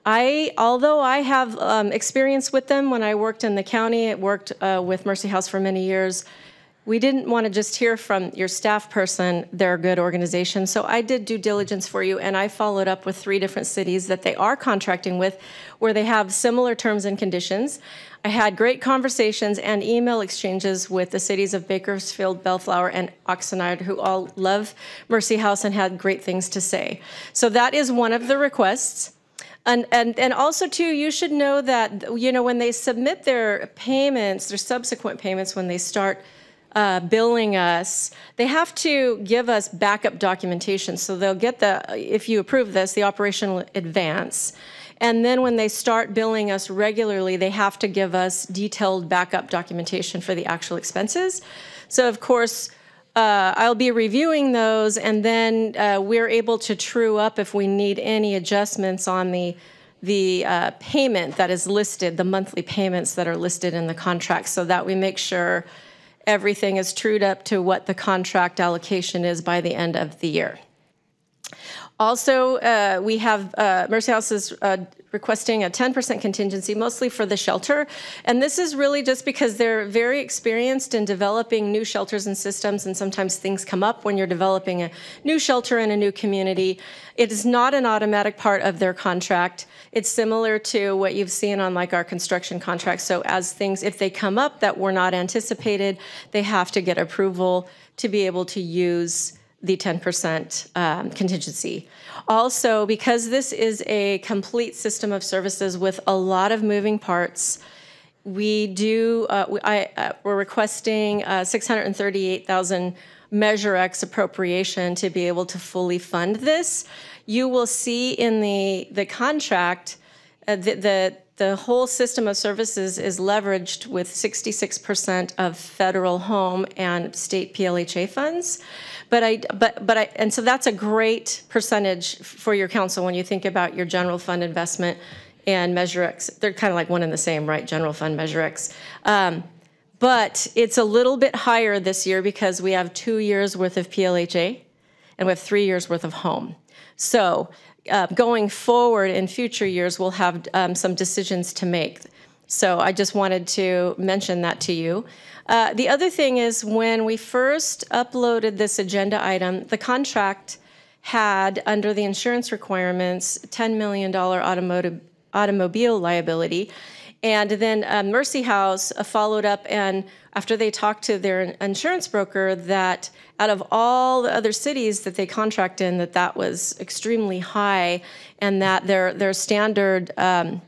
I, although I have um, experience with them when I worked in the county, it worked uh, with Mercy House for many years, we didn't want to just hear from your staff person they're a good organization. So I did due diligence for you and I followed up with three different cities that they are contracting with where they have similar terms and conditions. I had great conversations and email exchanges with the cities of Bakersfield, Bellflower, and Oxnard, who all love Mercy House and had great things to say. So that is one of the requests. And, and, and also too, you should know that, you know, when they submit their payments, their subsequent payments, when they start uh, billing us, they have to give us backup documentation. So they'll get the, if you approve this, the operational advance. And then when they start billing us regularly, they have to give us detailed backup documentation for the actual expenses. So of course, uh, I'll be reviewing those and then uh, we're able to true up if we need any adjustments on the the uh, payment that is listed, the monthly payments that are listed in the contract, so that we make sure everything is trued up to what the contract allocation is by the end of the year. Also, uh, we have uh, Mercy House is uh, requesting a 10% contingency, mostly for the shelter. And this is really just because they're very experienced in developing new shelters and systems, and sometimes things come up when you're developing a new shelter in a new community. It is not an automatic part of their contract. It's similar to what you've seen on like our construction contracts. So as things, if they come up that were not anticipated, they have to get approval to be able to use the 10% um, contingency. Also, because this is a complete system of services with a lot of moving parts, we do, uh, we, I, uh, we're requesting uh, 638,000 Measure X appropriation to be able to fully fund this. You will see in the, the contract uh, the, the the whole system of services is leveraged with 66% of federal home and state PLHA funds. But I, but, but I, and so that's a great percentage for your council when you think about your general fund investment and Measure X. They're kind of like one and the same, right? General fund, Measure X. Um, but it's a little bit higher this year because we have two years worth of PLHA and we have three years worth of home. So uh, going forward in future years, we'll have um, some decisions to make. So I just wanted to mention that to you. Uh, the other thing is when we first uploaded this agenda item, the contract had, under the insurance requirements, $10 million automotive, automobile liability. And then uh, Mercy House followed up, and after they talked to their insurance broker, that out of all the other cities that they contract in, that that was extremely high, and that their their standard um,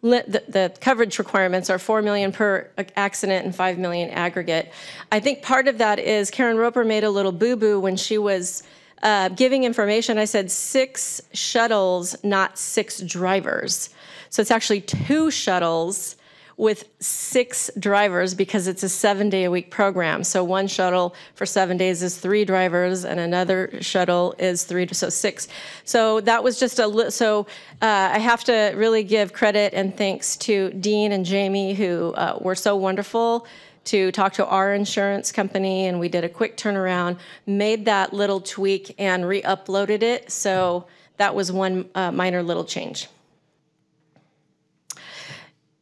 the, the, coverage requirements are 4 million per accident and 5 million aggregate. I think part of that is Karen Roper made a little boo-boo when she was uh, giving information, I said six shuttles, not six drivers. So it's actually two shuttles with six drivers because it's a seven day a week program. So one shuttle for seven days is three drivers, and another shuttle is three, so six. So that was just a li- so uh, I have to really give credit and thanks to Dean and Jamie who uh, were so wonderful to talk to our insurance company and we did a quick turnaround made that little tweak and re-uploaded it so that was one uh, minor little change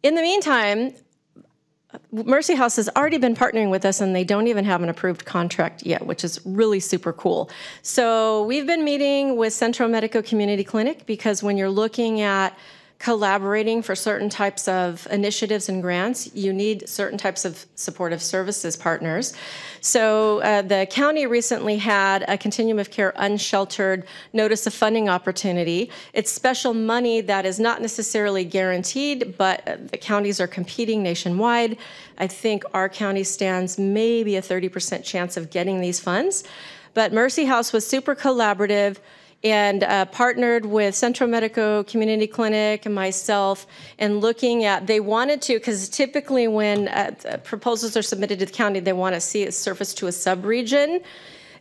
in the meantime, Mercy House has already been partnering with us and they don't even have an approved contract yet, which is really super cool. So we've been meeting with Centro Medico Community Clinic because when you're looking at collaborating for certain types of initiatives and grants, you need certain types of supportive services partners. So uh, the county recently had a continuum of care unsheltered notice of funding opportunity. It's special money that is not necessarily guaranteed, but uh, the counties are competing nationwide. I think our county stands maybe a 30% chance of getting these funds. But Mercy House was super collaborative and uh, partnered with Centro Medico Community Clinic and myself and looking at, they wanted to, because typically when uh, proposals are submitted to the county, they want to see it surface to a subregion.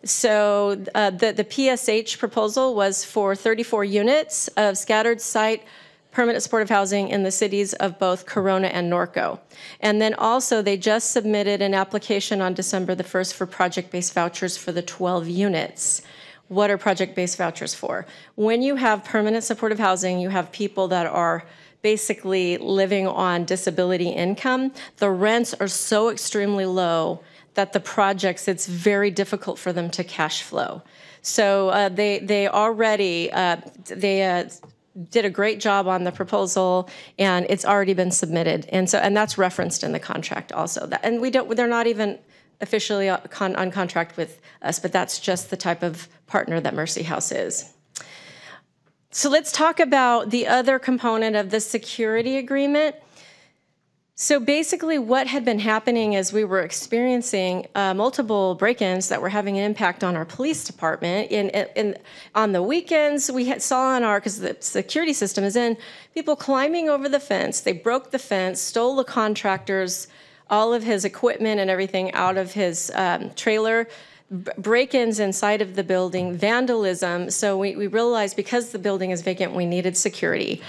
So uh, the, the PSH proposal was for 34 units of scattered site permanent supportive housing in the cities of both Corona and Norco. And then also they just submitted an application on December the 1st for project-based vouchers for the 12 units what are project-based vouchers for? When you have permanent supportive housing, you have people that are basically living on disability income. The rents are so extremely low that the projects, it's very difficult for them to cash flow. So uh, they they already uh, they uh, did a great job on the proposal, and it's already been submitted, and so and that's referenced in the contract also. That, and we don't they're not even officially on, on contract with us, but that's just the type of partner that Mercy House is. So let's talk about the other component of the security agreement. So basically, what had been happening is we were experiencing uh, multiple break-ins that were having an impact on our police department. In on the weekends, we had, saw on our because the security system is in people climbing over the fence. They broke the fence, stole the contractor's all of his equipment and everything out of his um, trailer break-ins inside of the building, vandalism. So we, we realized because the building is vacant, we needed security.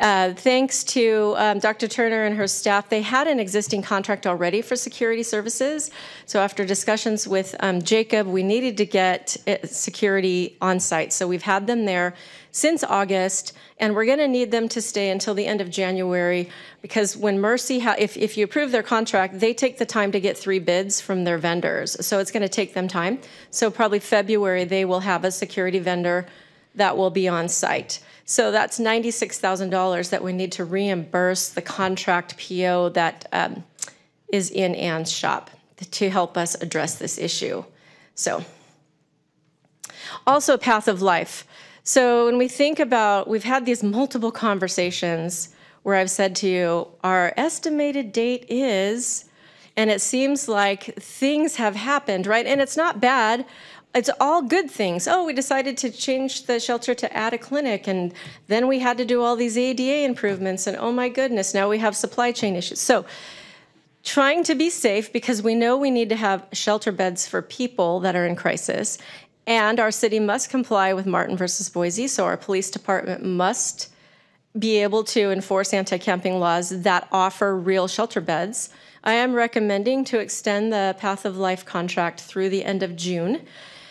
Uh, thanks to um, Dr. Turner and her staff, they had an existing contract already for security services. So after discussions with um, Jacob, we needed to get uh, security on site. So we've had them there since August, and we're going to need them to stay until the end of January because when Mercy, if, if you approve their contract, they take the time to get three bids from their vendors. So it's going to take them time. So probably February, they will have a security vendor that will be on site. So that's $96,000 that we need to reimburse the contract PO that um, is in Ann's shop to help us address this issue. So, also path of life. So when we think about, we've had these multiple conversations where I've said to you, our estimated date is, and it seems like things have happened, right? And it's not bad. It's all good things. Oh, we decided to change the shelter to add a clinic, and then we had to do all these ADA improvements, and oh my goodness, now we have supply chain issues. So, trying to be safe because we know we need to have shelter beds for people that are in crisis and our city must comply with Martin versus Boise, so our police department must be able to enforce anti camping laws that offer real shelter beds. I am recommending to extend the Path of Life contract through the end of June.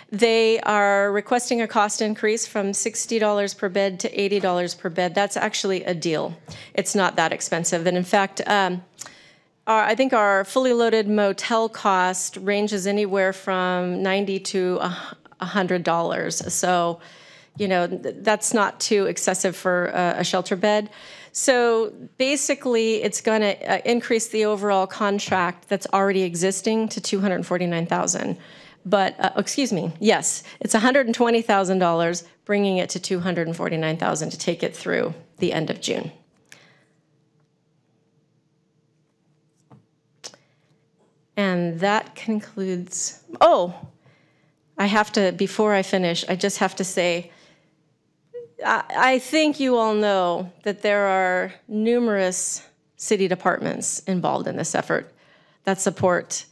They are requesting a cost increase from $60 per bed to $80 per bed. That's actually a deal. It's not that expensive. And in fact, um, our, I think our fully loaded motel cost ranges anywhere from 90 to $100. So, you know, that's not too excessive for a, shelter bed. So basically, it's going to uh, increase the overall contract that's already existing to 249,000. But uh, excuse me, yes, it's $120,000, bringing it to 249,000 to take it through the end of June. And that concludes. Oh, I have to, before I finish, I just have to say, I, I think you all know that there are numerous city departments involved in this effort that support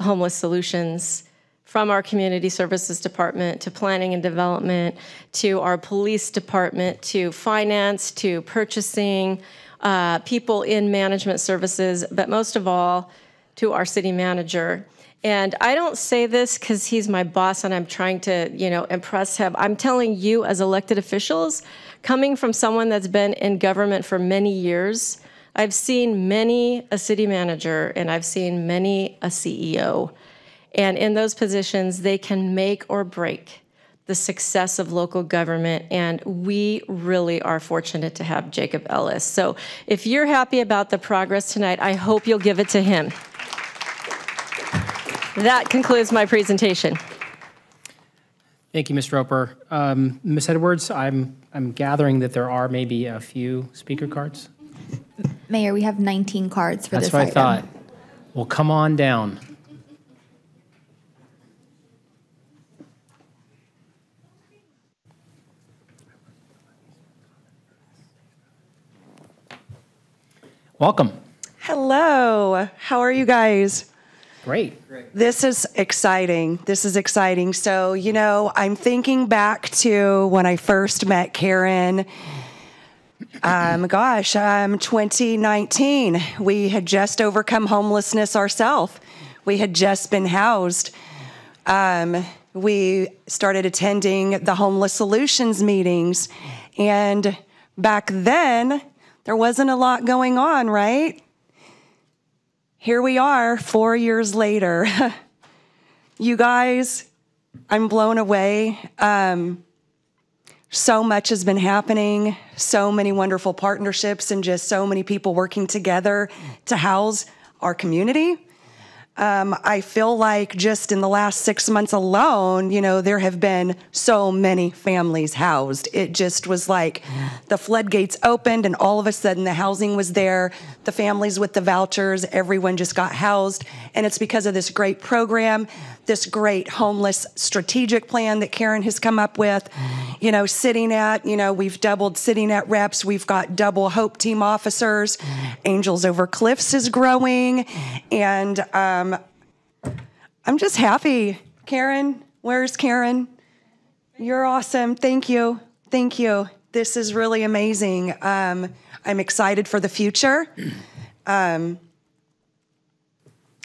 homeless solutions from our community services department to planning and development to our police department to finance to purchasing uh, people in management services but most of all to our city manager and I don't say this because he's my boss and I'm trying to, you know, impress him. I'm telling you as elected officials, coming from someone that's been in government for many years, I've seen many a city manager and I've seen many a CEO. And in those positions, they can make or break the success of local government. And we really are fortunate to have Jacob Ellis. So if you're happy about the progress tonight, I hope you'll give it to him. That concludes my presentation. Thank you, Ms. Roper. Um, Ms. Edwards, I'm, I'm gathering that there are maybe a few speaker cards. Mayor, we have 19 cards for That's this That's what I thought. Well, come on down. Welcome. Hello. How are you guys? Great. This is exciting. This is exciting. So, you know, I'm thinking back to when I first met Karen. Um, gosh, um, 2019. We had just overcome homelessness ourselves. We had just been housed. Um, we started attending the homeless solutions meetings. And back then, there wasn't a lot going on, right? Here we are, four years later. you guys, I'm blown away. Um, so much has been happening, so many wonderful partnerships, and just so many people working together to house our community. Um, I feel like just in the last six months alone, you know, there have been so many families housed. It just was like the floodgates opened, and all of a sudden the housing was there. The families with the vouchers, everyone just got housed. And it's because of this great program, this great homeless strategic plan that Karen has come up with. You know, CityNet, you know, we've doubled CityNet reps, we've got double Hope Team officers. Angels Over Cliffs is growing. And um, I'm just happy. Karen, where's Karen? You're awesome. Thank you. Thank you. This is really amazing. Um, I'm excited for the future. Um,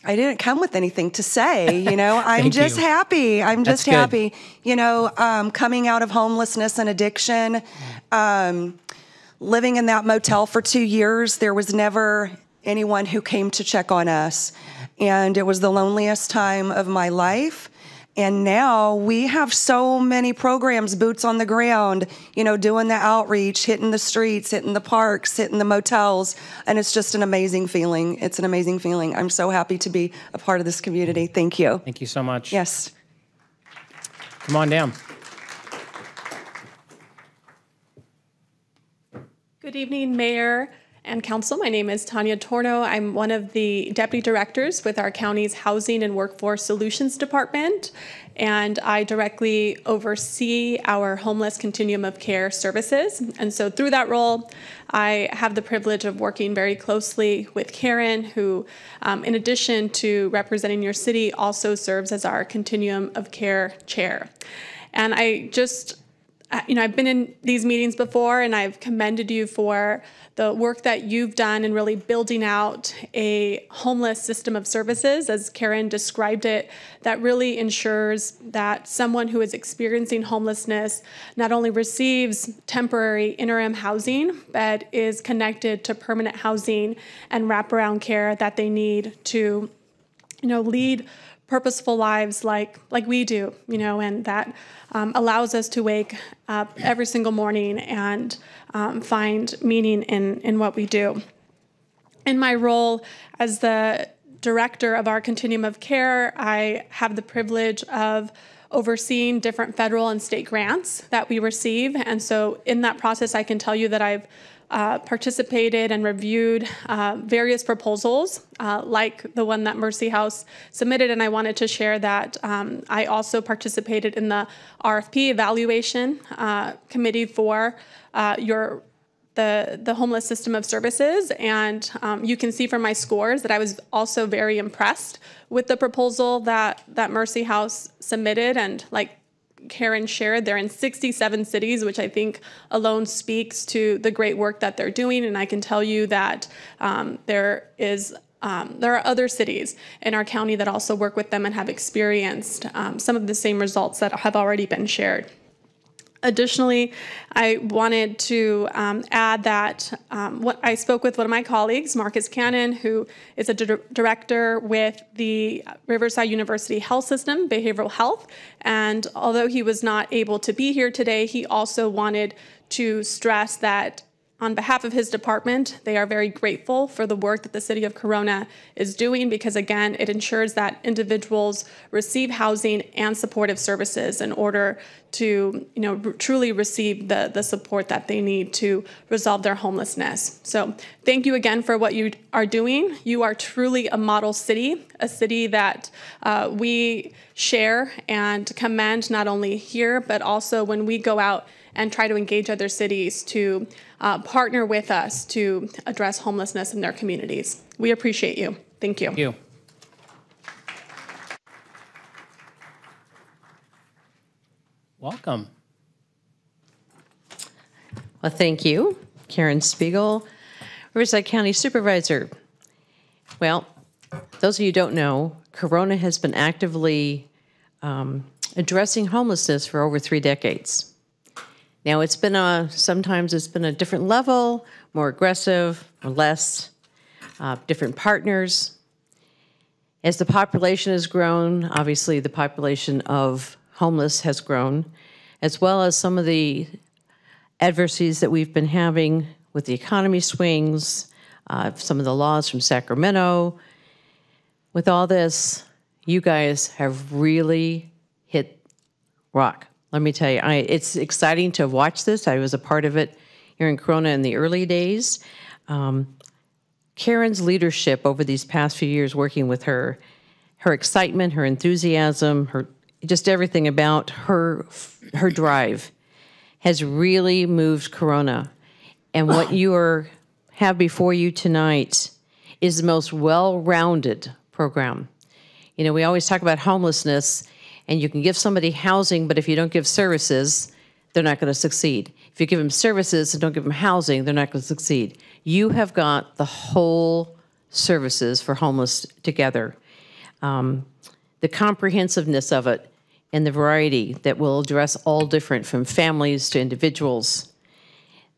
I didn't come with anything to say, you know. I'm just you. happy. I'm That's just good. happy. You know, um, coming out of homelessness and addiction, um, living in that motel for two years, there was never anyone who came to check on us. And it was the loneliest time of my life. And now we have so many programs, boots on the ground, you know, doing the outreach, hitting the streets, hitting the parks, hitting the motels. And it's just an amazing feeling. It's an amazing feeling. I'm so happy to be a part of this community. Thank you. Thank you so much. Yes. Come on down. Good evening, Mayor and Council. My name is Tanya Torno. I'm one of the deputy directors with our county's Housing and Workforce Solutions Department, and I directly oversee our homeless continuum of care services. And so, through that role, I have the privilege of working very closely with Karen, who, um, in addition to representing your city, also serves as our continuum of care chair. And I just you know, I've been in these meetings before and I've commended you for the work that you've done in really building out a homeless system of services, as Karen described it, that really ensures that someone who is experiencing homelessness not only receives temporary interim housing, but is connected to permanent housing and wraparound care that they need to, you know, lead purposeful lives like like we do, you know, and that um, allows us to wake up every single morning and um, find meaning in in what we do. In my role as the director of our continuum of care, I have the privilege of overseeing different federal and state grants that we receive. And so, in that process, I can tell you that I've uh, participated and reviewed uh, various proposals, uh, like the one that Mercy House submitted, and I wanted to share that um, I also participated in the RFP evaluation uh, committee for uh, your the, the homeless system of services. And um, you can see from my scores that I was also very impressed with the proposal that, that Mercy House submitted. And like Karen shared, they're in 67 cities, which I think alone speaks to the great work that they're doing. And I can tell you that um, there is um, there are other cities in our county that also work with them and have experienced um, some of the same results that have already been shared. Additionally, I wanted to um, add that um, what I spoke with one of my colleagues, Marcus Cannon, who is a di- director with the Riverside University Health System, Behavioral Health. And although he was not able to be here today, he also wanted to stress that on behalf of his department, they are very grateful for the work that the city of Corona is doing because, again, it ensures that individuals receive housing and supportive services in order to, you know, truly receive the, the support that they need to resolve their homelessness. So, thank you again for what you are doing. You are truly a model city, a city that uh, we share and commend not only here, but also when we go out and try to engage other cities to uh, partner with us to address homelessness in their communities. We appreciate you. Thank you. Thank you. Welcome. Well, thank you, Karen Spiegel, Riverside County Supervisor. Well, those of you who don't know, Corona has been actively um, addressing homelessness for over three decades. Now, it's been a, sometimes it's been a different level, more aggressive or less, uh, different partners. As the population has grown, obviously the population of homeless has grown, as well as some of the adversities that we've been having with the economy swings, uh, some of the laws from Sacramento. With all this, you guys have really hit rock. Let me tell you, I, it's exciting to watch this. I was a part of it here in Corona in the early days. Um, Karen's leadership over these past few years working with her, her excitement, her enthusiasm, her just everything about her her drive has really moved Corona. And what you are have before you tonight is the most well-rounded program. You know, we always talk about homelessness and you can give somebody housing, but if you don't give services, they're not going to succeed. If you give them services and don't give them housing, they're not going to succeed. You have got the whole services for homeless together. Um, the comprehensiveness of it and the variety that will address all different from families to individuals.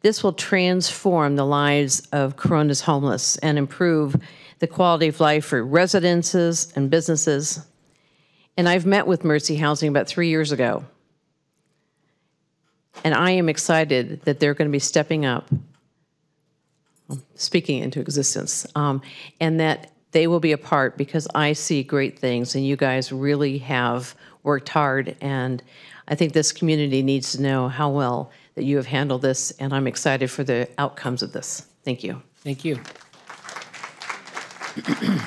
This will transform the lives of Corona's homeless and improve the quality of life for residences and businesses. And I've met with Mercy Housing about three years ago. And I am excited that they're going to be stepping up, speaking into existence, um, and that they will be a part because I see great things and you guys really have worked hard. And I think this community needs to know how well that you have handled this, and I'm excited for the outcomes of this. Thank you. Thank you.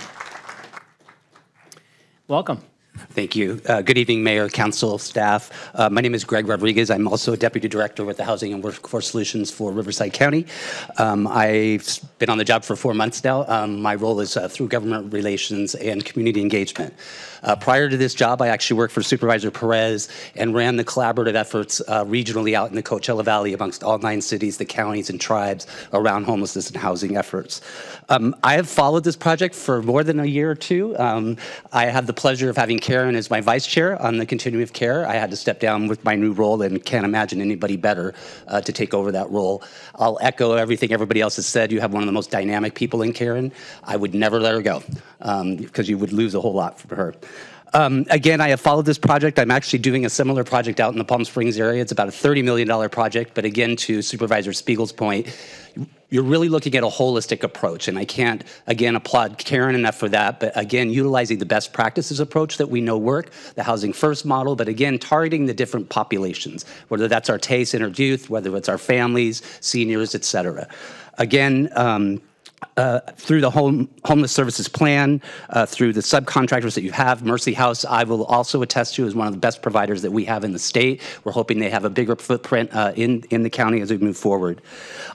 Welcome. Thank you. Uh, good evening, Mayor, Council, staff. Uh, my name is Greg Rodriguez. I'm also a Deputy Director with the Housing and Workforce Solutions for Riverside County. Um, I've been on the job for four months now. Um, my role is uh, through government relations and community engagement. Uh, prior to this job, I actually worked for Supervisor Perez and ran the collaborative efforts uh, regionally out in the Coachella Valley amongst all nine cities, the counties, and tribes around homelessness and housing efforts. Um, I have followed this project for more than a year or two. Um, I have the pleasure of having Karen is my vice chair on the continuum of care. I had to step down with my new role and can't imagine anybody better uh, to take over that role. I'll echo everything everybody else has said. You have one of the most dynamic people in Karen. I would never let her go because um, you would lose a whole lot from her. Um, again, I have followed this project. I'm actually doing a similar project out in the Palm Springs area. It's about a $30 million project, but again, to Supervisor Spiegel's point, you're really looking at a holistic approach. And I can't, again, applaud Karen enough for that. But again, utilizing the best practices approach that we know work, the Housing First model, but again, targeting the different populations, whether that's our TACE-centered youth, whether it's our families, seniors, et cetera. Again, um, uh, through the home homeless services plan, uh, through the subcontractors that you have, Mercy House, I will also attest to is one of the best providers that we have in the state. We're hoping they have a bigger footprint uh, in in the county as we move forward.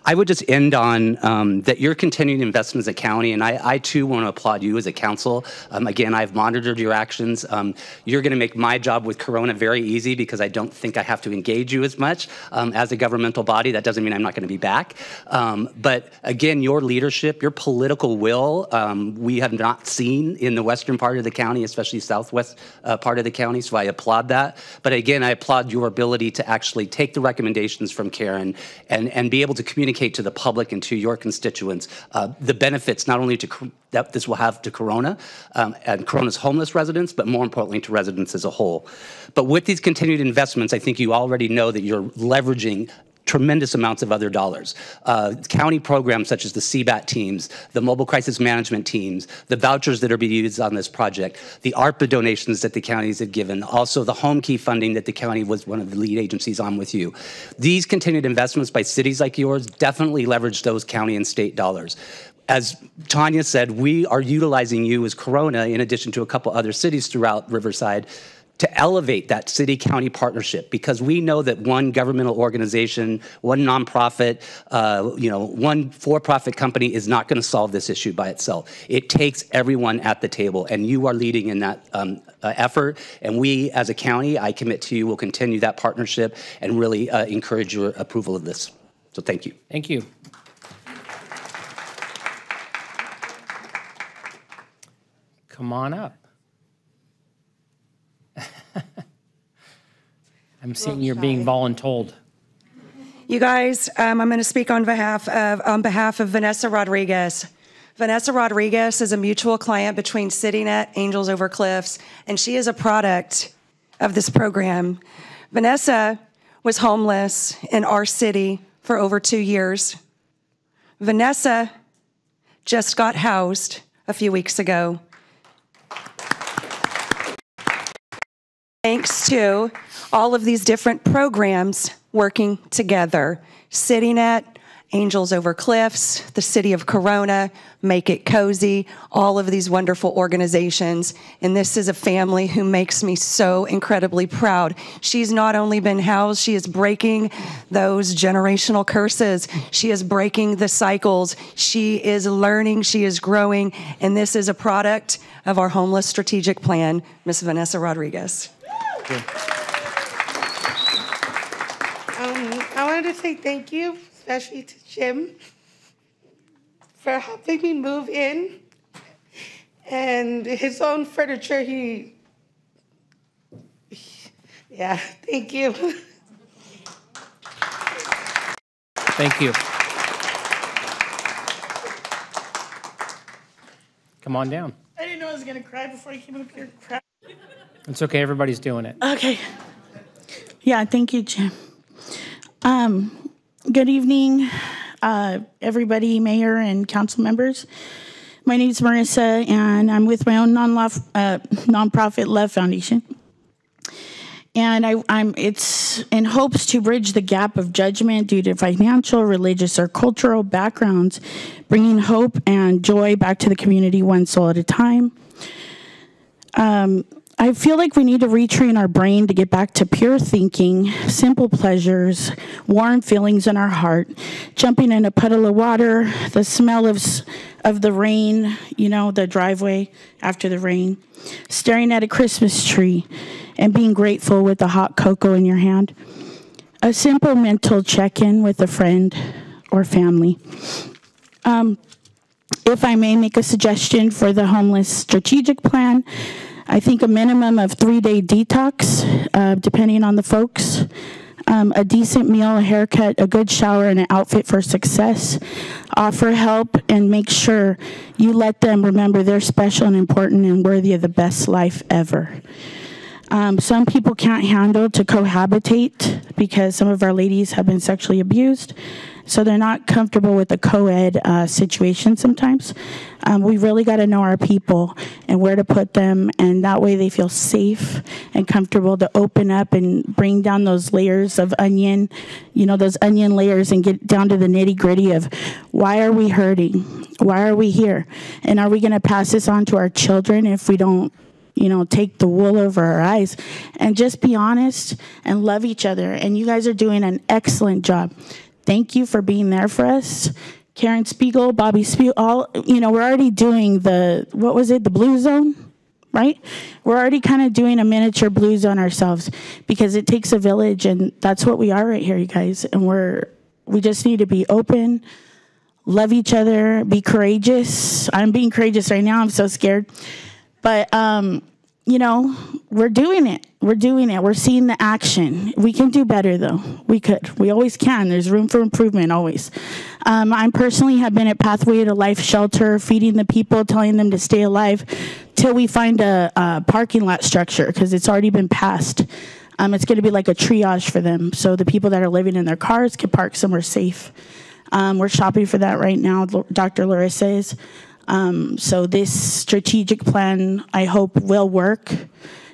I would just end on um, that you're continuing investment as a county, and I, I too want to applaud you as a council. Um, again, I've monitored your actions. Um, you're going to make my job with Corona very easy because I don't think I have to engage you as much um, as a governmental body. That doesn't mean I'm not going to be back. Um, but again, your leadership, your political will, um, we have not seen in the western part of the county, especially southwest uh, part of the county. So I applaud that. But again, I applaud your ability to actually take the recommendations from Karen and and be able to communicate communicate to the public and to your constituents uh, the benefits not only to that this will have to Corona um, and Corona's homeless residents, but more importantly to residents as a whole. But with these continued investments, I think you already know that you're leveraging tremendous amounts of other dollars. Uh, county programs such as the CBAT teams, the mobile crisis management teams, the vouchers that are being used on this project, the ARPA donations that the counties have given, also the Homekey funding that the county was one of the lead agencies on with you. These continued investments by cities like yours definitely leverage those county and state dollars as Tanya said, we are utilizing you as Corona in addition to a couple other cities throughout Riverside to elevate that city county partnership because we know that one governmental organization, one nonprofit, uh, you know, one for profit company is not going to solve this issue by itself. It takes everyone at the table, and you are leading in that um, uh, effort. And we, as a county, I commit to you, will continue that partnership and really uh, encourage your approval of this. So thank you. Thank you. Come on up. I'm seeing you're being voluntold. You guys, um, I'm going to speak on behalf of on behalf of Vanessa Rodriguez. Vanessa Rodriguez is a mutual client between CityNet, Angels Over Cliffs, and she is a product of this program. Vanessa was homeless in our city for over two years. Vanessa just got housed a few weeks ago. Thanks to all of these different programs working together. CityNet, Angels Over Cliffs, the City of Corona, Make It Cozy, all of these wonderful organizations. And this is a family who makes me so incredibly proud. She's not only been housed, she is breaking those generational curses. She is breaking the cycles. She is learning, she is growing. And this is a product of our homeless strategic plan, Miss Vanessa Rodriguez. Wanted to say thank you, especially to Jim, for helping me move in. And his own furniture, he, yeah, thank you. Thank you. Come on down. I didn't know I was going to cry before I came up here. It's okay, everybody's doing it. Okay. Yeah, thank you, Jim. Um, good evening, uh, everybody, mayor and council members. My name is Marissa, and I'm with my own non-law, uh, nonprofit Love Foundation. And I, am it's in hopes to bridge the gap of judgment due to financial, religious, or cultural backgrounds, bringing hope and joy back to the community one soul at a time. Um, I feel like we need to retrain our brain to get back to pure thinking, simple pleasures, warm feelings in our heart, jumping in a puddle of water, the smell of, of the rain, you know, the driveway after the rain, staring at a Christmas tree, and being grateful with the hot cocoa in your hand. A simple mental check in with a friend or family. Um, if I may make a suggestion for the homeless strategic plan, I think a minimum of three day detox, uh, depending on the folks. Um, a decent meal, a haircut, a good shower, and an outfit for success. Offer help and make sure you let them remember they're special and important and worthy of the best life ever. Um, some people can't handle to cohabitate because some of our ladies have been sexually abused. So they're not comfortable with the co-ed uh, situation sometimes. Um, we really got to know our people and where to put them, and that way they feel safe and comfortable to open up and bring down those layers of onion, you know, those onion layers, and get down to the nitty gritty of why are we hurting? Why are we here? And are we going to pass this on to our children if we don't you know, take the wool over our eyes and just be honest and love each other. And you guys are doing an excellent job. Thank you for being there for us. Karen Spiegel, Bobby Spiegel, all, you know, we're already doing the, what was it, the blue zone? Right? We're already kind of doing a miniature blue zone ourselves because it takes a village and that's what we are right here, you guys. And we're, we just need to be open, love each other, be courageous. I'm being courageous right now. I'm so scared. But, um, you know, we're doing it. We're doing it. We're seeing the action. We can do better, though. We could. We always can. There's room for improvement, always. Um, I personally have been at Pathway to Life shelter, feeding the people, telling them to stay alive till we find a, a parking lot structure because it's already been passed. Um, it's going to be like a triage for them. So the people that are living in their cars can park somewhere safe. Um, we're shopping for that right now, Dr. Larissa is. Um, so this strategic plan, I hope, will work.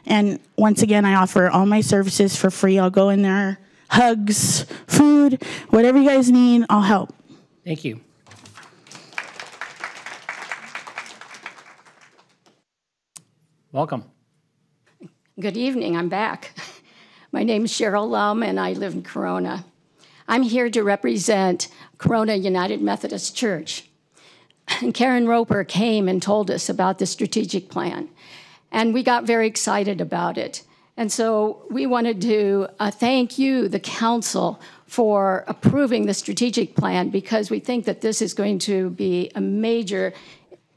And once again, I offer all my services for free. I'll go in there, hugs, food, whatever you guys need, I'll help. Thank you. Welcome. Good evening, I'm back. My name is Cheryl Lum, and I live in Corona. I'm here to represent Corona United Methodist Church. And Karen Roper came and told us about the strategic plan. And we got very excited about it. And so we wanted to uh, thank you, the council, for approving the strategic plan because we think that this is going to be a major,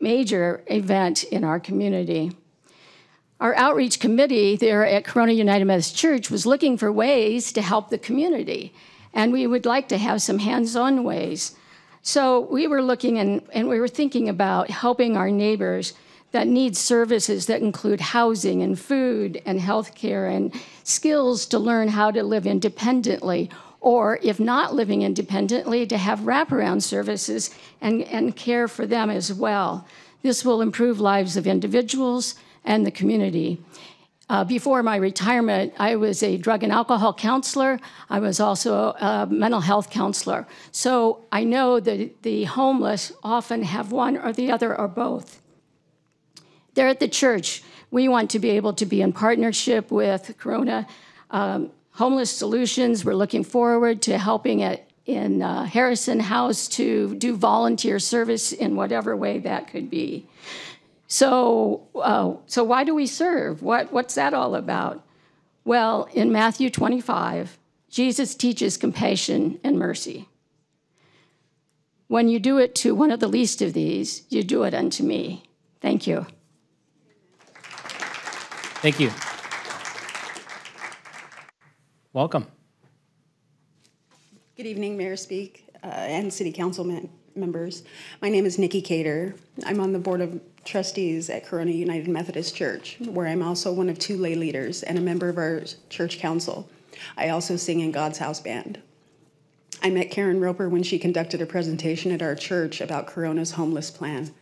major event in our community. Our outreach committee there at Corona United Methodist Church was looking for ways to help the community. And we would like to have some hands on ways. So we were looking and, and we were thinking about helping our neighbors that need services that include housing and food and healthcare and skills to learn how to live independently or if not living independently to have wraparound services and, and care for them as well. This will improve lives of individuals and the community uh, before my retirement, I was a drug and alcohol counselor. I was also a mental health counselor. So I know that the homeless often have one or the other or both. There at the church, we want to be able to be in partnership with Corona um, Homeless Solutions. We're looking forward to helping it in uh, Harrison House to do volunteer service in whatever way that could be. So, uh, so why do we serve? What, what's that all about? Well, in Matthew 25, Jesus teaches compassion and mercy. When you do it to one of the least of these, you do it unto me. Thank you. Thank you. Welcome. Good evening, Mayor Speake uh, and City Council members. My name is Nikki Cater. I'm on the Board of trustees at Corona United Methodist Church, where I'm also one of two lay leaders and a member of our church council. I also sing in God's House Band. I met Karen Roper when she conducted a presentation at our church about Corona's homeless plan.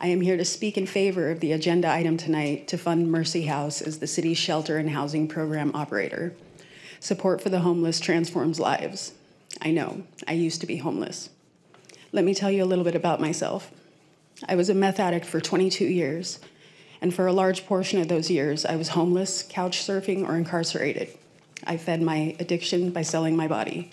I am here to speak in favor of the agenda item tonight to fund Mercy House as the city's shelter and housing program operator. Support for the homeless transforms lives. I know, I used to be homeless. Let me tell you a little bit about myself. I was a meth addict for 22 years, and for a large portion of those years, I was homeless, couch surfing, or incarcerated. I fed my addiction by selling my body.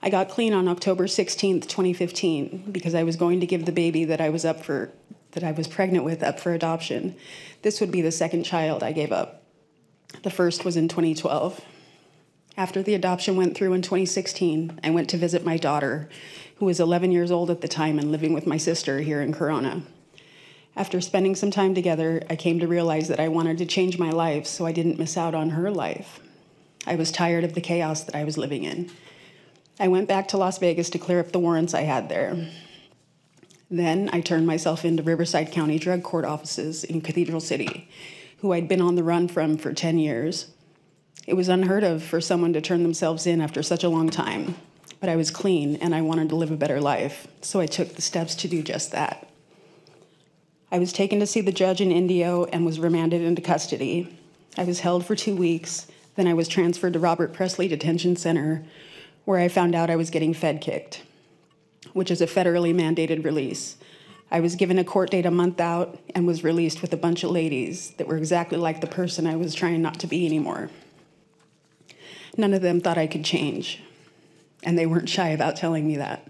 I got clean on October 16th, 2015, because I was going to give the baby that I was up for that I was pregnant with up for adoption. This would be the second child I gave up. The first was in 2012. After the adoption went through in 2016, I went to visit my daughter who was 11 years old at the time and living with my sister here in Corona. After spending some time together, I came to realize that I wanted to change my life so I didn't miss out on her life. I was tired of the chaos that I was living in. I went back to Las Vegas to clear up the warrants I had there. Then I turned myself into Riverside County Drug Court offices in Cathedral City, who I'd been on the run from for 10 years. It was unheard of for someone to turn themselves in after such a long time. But I was clean and I wanted to live a better life, so I took the steps to do just that. I was taken to see the judge in Indio and was remanded into custody. I was held for two weeks, then I was transferred to Robert Presley Detention Center, where I found out I was getting fed kicked, which is a federally mandated release. I was given a court date a month out and was released with a bunch of ladies that were exactly like the person I was trying not to be anymore. None of them thought I could change, and they weren't shy about telling me that.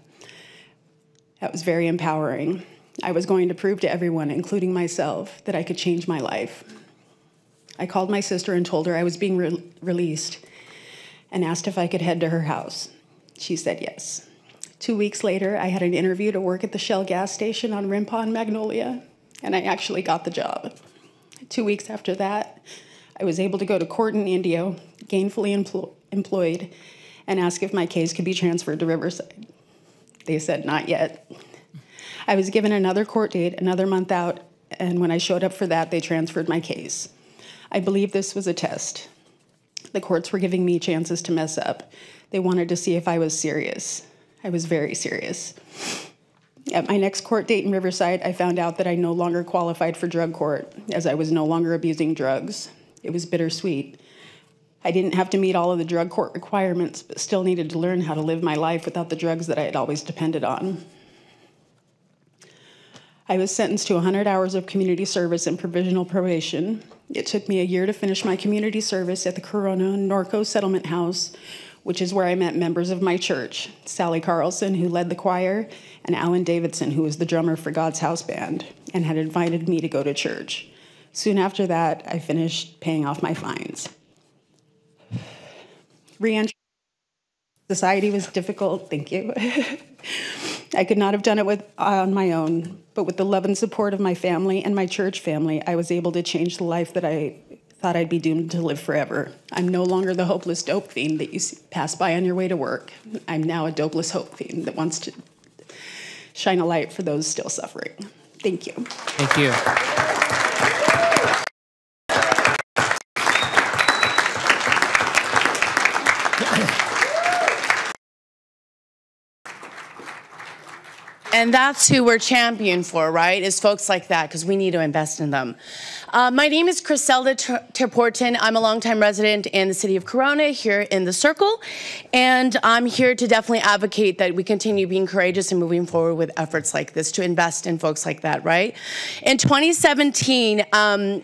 That was very empowering. I was going to prove to everyone, including myself, that I could change my life. I called my sister and told her I was being re- released and asked if I could head to her house. She said yes. Two weeks later, I had an interview to work at the Shell gas station on Rimpau and Magnolia, and I actually got the job. Two weeks after that, I was able to go to court in Indio, gainfully empl- employed, and ask if my case could be transferred to Riverside. They said not yet. I was given another court date, another month out, and when I showed up for that, they transferred my case. I believe this was a test. The courts were giving me chances to mess up. They wanted to see if I was serious. I was very serious. At my next court date in Riverside, I found out that I no longer qualified for drug court, as I was no longer abusing drugs. It was bittersweet. I didn't have to meet all of the drug court requirements, but still needed to learn how to live my life without the drugs that I had always depended on. I was sentenced to 100 hours of community service and provisional probation. It took me a year to finish my community service at the Corona Norco Settlement House, which is where I met members of my church Sally Carlson, who led the choir, and Alan Davidson, who was the drummer for God's House Band, and had invited me to go to church. Soon after that, I finished paying off my fines. Reentry society was difficult. Thank you. I could not have done it with, on my own, but with the love and support of my family and my church family, I was able to change the life that I thought I'd be doomed to live forever. I'm no longer the hopeless dope fiend that you pass by on your way to work. I'm now a dopeless hope fiend that wants to shine a light for those still suffering. Thank you. Thank you. And that's who we're champion for, right? Is folks like that, because we need to invest in them. Uh, my name is Criselda Terporton. I'm a longtime resident in the city of Corona here in the Circle. And I'm here to definitely advocate that we continue being courageous and moving forward with efforts like this to invest in folks like that, right? In 2017, um,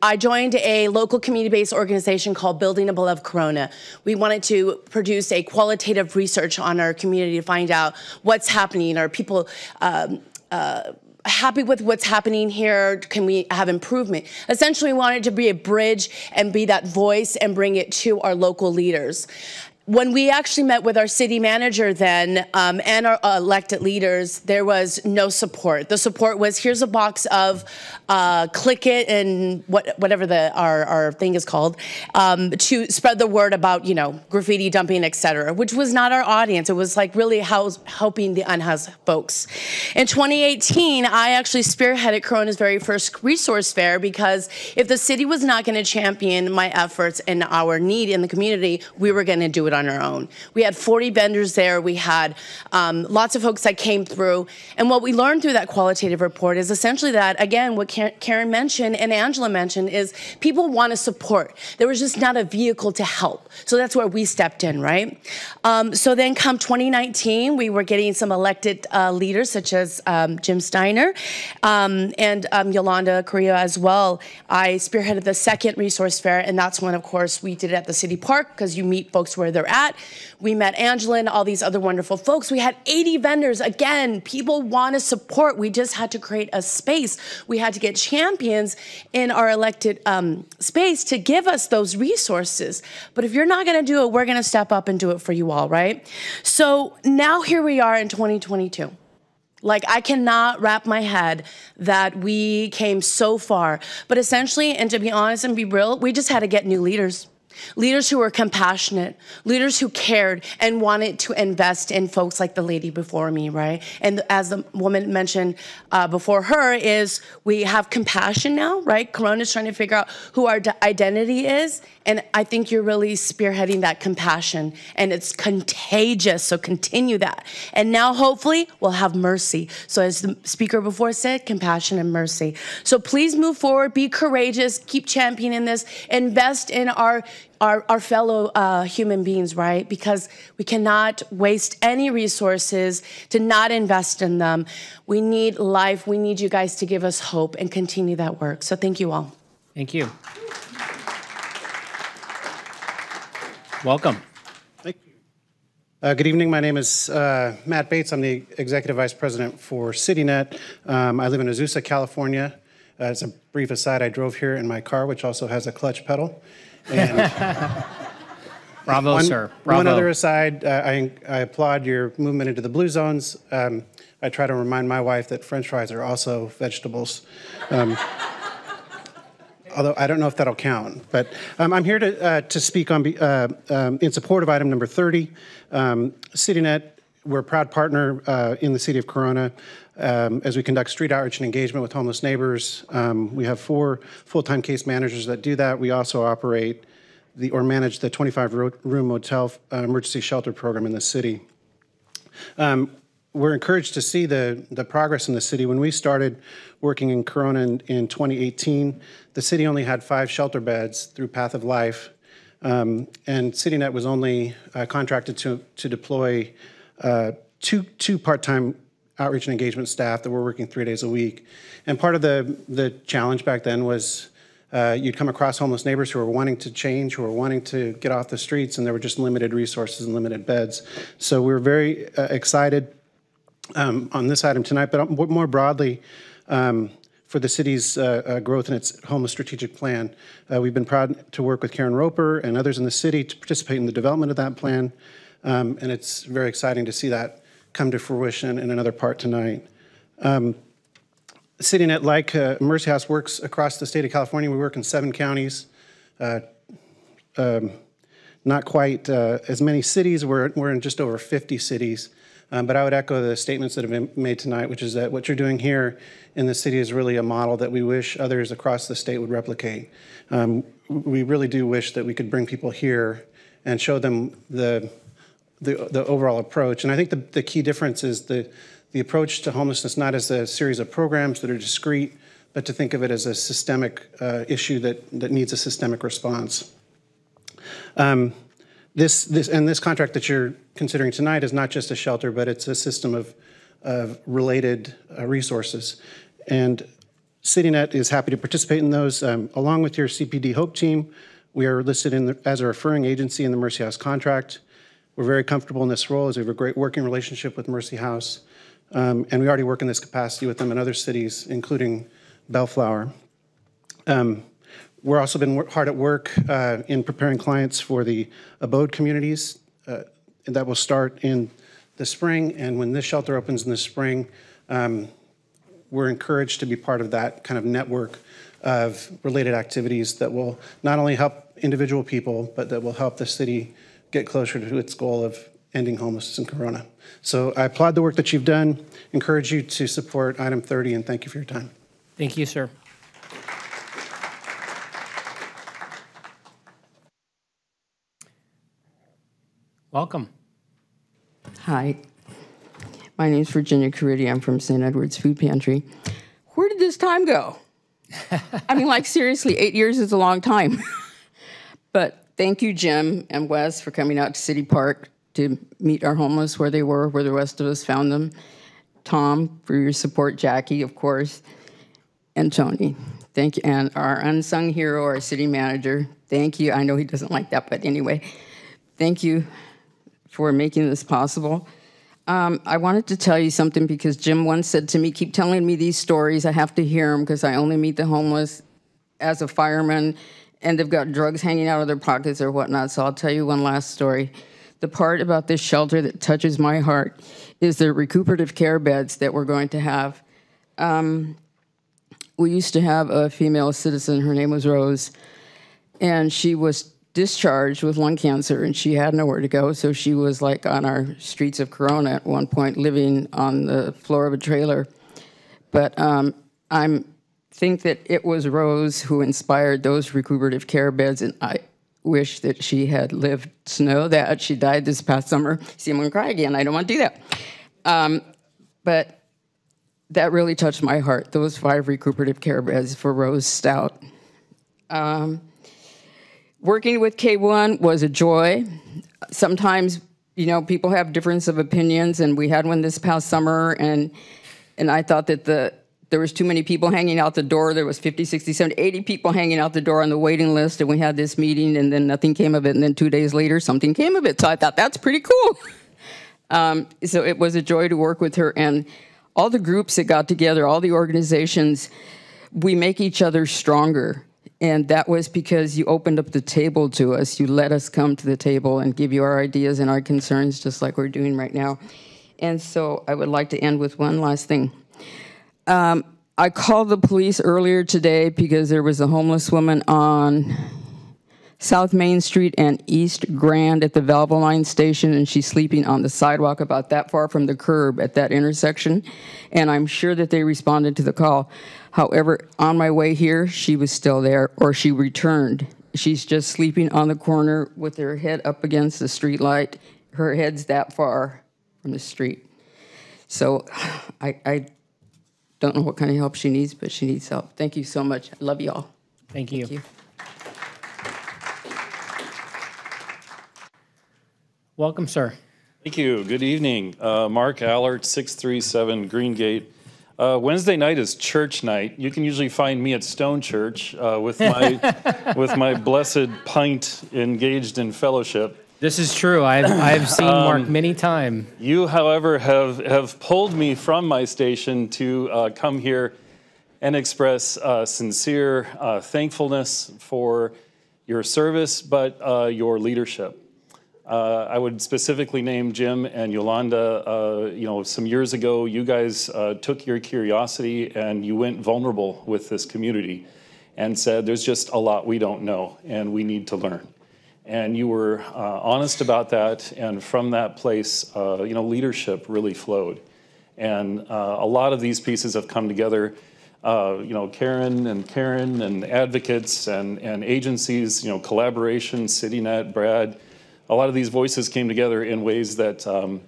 I joined a local community-based organization called Building Above Corona. We wanted to produce a qualitative research on our community to find out what's happening. Are people um, uh, happy with what's happening here? Can we have improvement? Essentially, we wanted to be a bridge and be that voice and bring it to our local leaders when we actually met with our city manager then um, and our elected leaders, there was no support. The support was here's a box of uh, click it and what, whatever the our, our thing is called um, to spread the word about you know graffiti dumping, etc. Which was not our audience. It was like really house, helping the unhoused folks. In 2018, I actually spearheaded Corona's very first resource fair because if the city was not going to champion my efforts and our need in the community, we were going to do it on our own. We had 40 vendors there. We had um, lots of folks that came through. And what we learned through that qualitative report is essentially that, again, what Karen mentioned and Angela mentioned is people want to support. There was just not a vehicle to help. So that's where we stepped in, right? Um, so then come 2019, we were getting some elected uh, leaders such as um, Jim Steiner um, and um, Yolanda Carrillo as well. I spearheaded the second resource fair, and that's when, of course, we did it at the city park because you meet folks where they're they're at. We met Angela and all these other wonderful folks. We had 80 vendors. Again, people want to support. We just had to create a space. We had to get champions in our elected um, space to give us those resources. But if you're not going to do it, we're going to step up and do it for you all, right? So now here we are in 2022. Like, I cannot wrap my head that we came so far. But essentially, and to be honest and be real, we just had to get new leaders. Leaders who were compassionate, leaders who cared and wanted to invest in folks like the lady before me, right? And as the woman mentioned uh, before her, is we have compassion now, right? Corona's trying to figure out who our identity is, and I think you're really spearheading that compassion, and it's contagious. So continue that, and now hopefully we'll have mercy. So as the speaker before said, compassion and mercy. So please move forward, be courageous, keep championing this, invest in our our, our fellow uh, human beings, right? Because we cannot waste any resources to not invest in them. We need life. We need you guys to give us hope and continue that work. So thank you all. Thank you. Welcome. Thank you. Uh, Good evening. My name is uh, Matt Bates. I'm the Executive Vice President for CityNet. Um, I live in Azusa, California. Uh, As a brief aside, I drove here in my car, which also has a clutch pedal. And Bravo, one, sir. One other aside, uh, I, I applaud your movement into the blue zones. Um, I try to remind my wife that French fries are also vegetables. Um, although I don't know if that'll count. But um, I'm here to, uh, to speak on, uh, um, in support of item number 30. Um, CityNet, we're a proud partner uh, in the city of Corona um, as we conduct street outreach and engagement with homeless neighbors. Um, we have four full-time case managers that do that. We also operate the, or manage the 25-room motel uh, emergency shelter program in the city. Um, we're encouraged to see the, the progress in the city. When we started working in Corona in, in 2018, the city only had five shelter beds through Path of Life. Um, and CityNet was only uh, contracted to, to deploy uh, two, two part-time outreach and engagement staff that were working three days a week. And part of the, the challenge back then was uh, you'd come across homeless neighbors who were wanting to change, who were wanting to get off the streets, and there were just limited resources and limited beds. So we were very uh, excited um, on this item tonight, but more broadly, um, for the city's uh, uh, growth in its homeless strategic plan. Uh, we've been proud to work with Karen Roper and others in the city to participate in the development of that plan, um, and it's very exciting to see that come to fruition in another part tonight. Um, CityNet, like uh, Mercy House, works across the state of California. We work in seven counties. Uh, um, not quite uh, as many cities. We're, we're in just over 50 cities. Um, but I would echo the statements that have been made tonight, which is that what you're doing here in the city is really a model that we wish others across the state would replicate. Um, we really do wish that we could bring people here and show them the, the, the overall approach. And I think the, the key difference is the, the approach to homelessness not as a series of programs that are discrete, but to think of it as a systemic uh, issue that, that needs a systemic response. Um, this, this, and this contract that you're considering tonight is not just a shelter, but it's a system of, of related uh, resources. And CityNet is happy to participate in those. Um, along with your CPD Hope team, we are listed in the, as a referring agency in the Mercy House contract. We're very comfortable in this role as we have a great working relationship with Mercy House. Um, and we already work in this capacity with them in other cities, including Bellflower. Um, we're also been hard at work uh, in preparing clients for the abode communities uh, that will start in the spring. And when this shelter opens in the spring, um, we're encouraged to be part of that kind of network of related activities that will not only help individual people, but that will help the city get closer to its goal of ending homelessness in Corona. So I applaud the work that you've done, encourage you to support item 30, and thank you for your time. Thank you, sir. Welcome. Hi, my name is Virginia Caridi. I'm from St. Edward's Food Pantry. Where did this time go? I mean, like, seriously, eight years is a long time. but thank you, Jim and Wes, for coming out to City Park to meet our homeless where they were, where the rest of us found them. Tom, for your support, Jackie, of course, and Tony. Thank you. And our unsung hero, our city manager. Thank you. I know he doesn't like that, but anyway, thank you for making this possible. Um, I wanted to tell you something because Jim once said to me, Keep telling me these stories. I have to hear them because I only meet the homeless as a fireman and they've got drugs hanging out of their pockets or whatnot. So I'll tell you one last story. The part about this shelter that touches my heart is the recuperative care beds that we're going to have. Um, we used to have a female citizen, her name was Rose, and she was discharged with lung cancer and she had nowhere to go. So she was like on our streets of Corona at one point, living on the floor of a trailer. But um, I'm think that it was Rose who inspired those recuperative care beds, and I wish that she had lived to know that. She died this past summer. See, I'm gonna cry again. I don't want to do that. Um, but that really touched my heart. Those five recuperative care beds for Rose Stout. Um, working with K1 was a joy. Sometimes, you know, people have difference of opinions, and we had one this past summer, and and I thought that the there was too many people hanging out the door. There was 50, 60, 70, 80 people hanging out the door on the waiting list, and we had this meeting, and then nothing came of it. And then two days later, something came of it. So I thought that's pretty cool. Um, so it was a joy to work with her, and all the groups that got together, all the organizations, we make each other stronger. And that was because you opened up the table to us. You let us come to the table and give you our ideas and our concerns, just like we're doing right now. And so I would like to end with one last thing. Um, I called the police earlier today because there was a homeless woman on South Main Street and East Grand at the Valvoline station, and she's sleeping on the sidewalk about that far from the curb at that intersection. And I'm sure that they responded to the call. However, on my way here, she was still there, or she returned. She's just sleeping on the corner with her head up against the street light. Her head's that far from the street. So I, I don't know what kind of help she needs, but she needs help. Thank you so much. I love you all. Thank you. Thank you. Welcome, sir. Thank you. Good evening. Uh, Mark Allert, 637 Greengate. Uh, Wednesday night is church night. You can usually find me at Stone Church uh, with my with my blessed pint engaged in fellowship. This is true. I've, I've seen Mark Um, many times. You, however, have, have pulled me from my station to uh, come here and express uh, sincere uh, thankfulness for your service, but uh, your leadership. Uh, I would specifically name Jim and Yolanda. Uh, you know, some years ago, you guys uh, took your curiosity and you went vulnerable with this community and said, there's just a lot we don't know and we need to learn and you were uh, honest about that. And from that place, uh, you know, leadership really flowed. And uh, a lot of these pieces have come together. Uh, you know, Karen and Karen and advocates and, and agencies, you know, collaboration, CityNet, Brad, a lot of these voices came together in ways that um,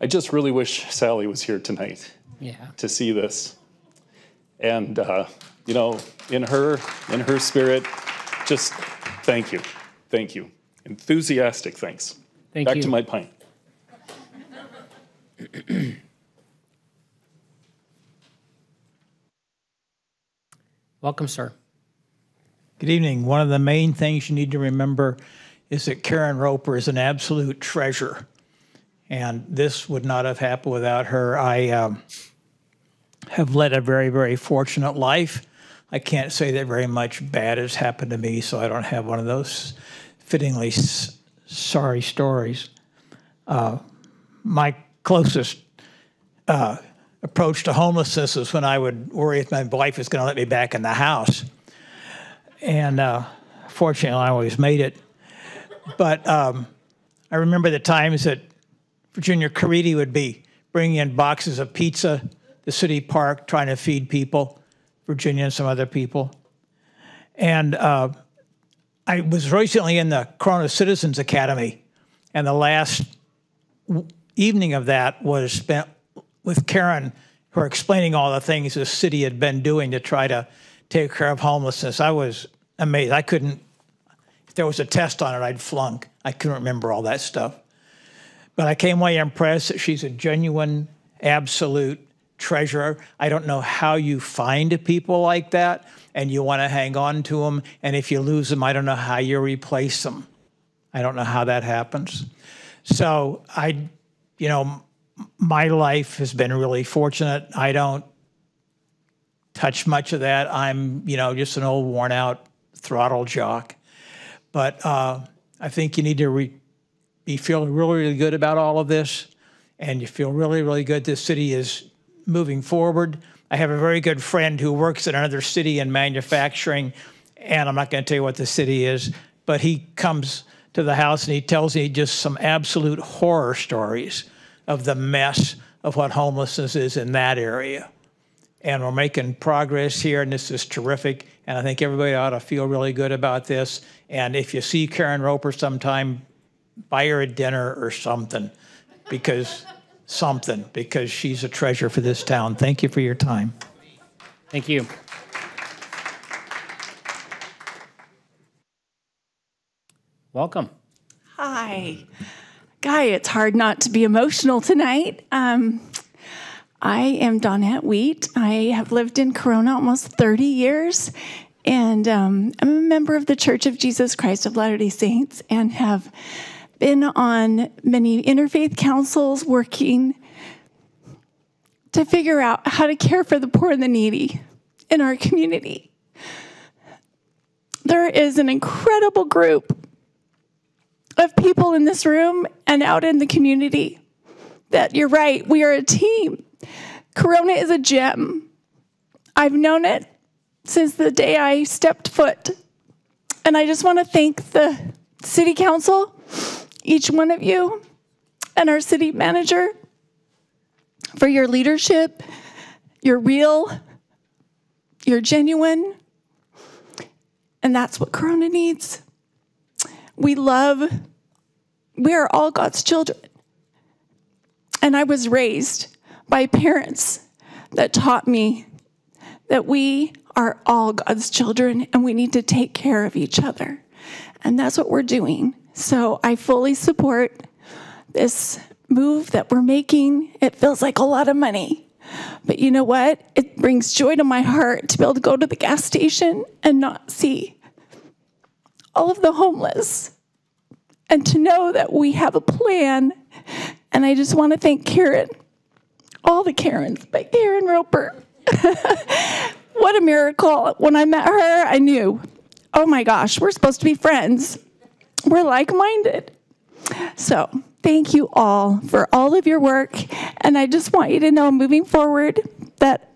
I just really wish Sally was here tonight Yeah. to see this. And, uh, you know, in her, in her spirit, just thank you. Thank you. Enthusiastic thanks. Thank you. Back you. to my pint. Welcome, sir. Good evening. One of the main things you need to remember is that Karen Roper is an absolute treasure. And this would not have happened without her. I um, have led a very, very fortunate life. I can't say that very much bad has happened to me, so I don't have one of those fittingly sorry stories. Uh, my closest uh, approach to homelessness was when I would worry if my wife was going to let me back in the house. And uh, fortunately, I always made it. But um, I remember the times that Virginia Caridi would be bringing in boxes of pizza the City Park, trying to feed people, Virginia and some other people. And uh, I was recently in the Corona Citizens Academy, and the last evening of that was spent with Karen, who are explaining all the things the city had been doing to try to take care of homelessness. I was amazed. I couldn't, if there was a test on it, I'd flunk. I couldn't remember all that stuff. But I came away impressed that she's a genuine, absolute treasure. I don't know how you find people like that and you want to hang on to them. And if you lose them, I don't know how you replace them. I don't know how that happens. So I, you know, my life has been really fortunate. I don't touch much of that. I'm, you know, just an old worn out throttle jock. But uh, I think you need to re- be feeling really, really good about all of this. And you feel really, really good this city is moving forward. I have a very good friend who works in another city in manufacturing, and I'm not going to tell you what the city is, but he comes to the house and he tells me just some absolute horror stories of the mess of what homelessness is in that area. And we're making progress here, and this is terrific. And I think everybody ought to feel really good about this. And if you see Karen Roper sometime, buy her a dinner or something, because something, because she's a treasure for this town. Thank you for your time. Thank you. Welcome. Hi. Guy, it's hard not to be emotional tonight. Um, I am Donette Wheat. I have lived in Corona almost 30 years, and um, I'm a member of the Church of Jesus Christ of Latter day Saints and have been on many interfaith councils working to figure out how to care for the poor and the needy in our community. There is an incredible group of people in this room and out in the community that you're right, we are a team. Corona is a gem. I've known it since the day I stepped foot. And I just want to thank the city council, each one of you, and our city manager for your leadership. You're real, you're genuine, and that's what Corona needs. We love, we are all God's children. And I was raised by parents that taught me that we are all God's children and we need to take care of each other. And that's what we're doing. So I fully support this move that we're making. It feels like a lot of money. But you know what? It brings joy to my heart to be able to go to the gas station and not see all of the homeless and to know that we have a plan. And I just want to thank Karen, all the Karens, but Karen Roper. what a miracle. When I met her, I knew, oh my gosh, we're supposed to be friends. We're like minded. So, thank you all for all of your work. And I just want you to know moving forward that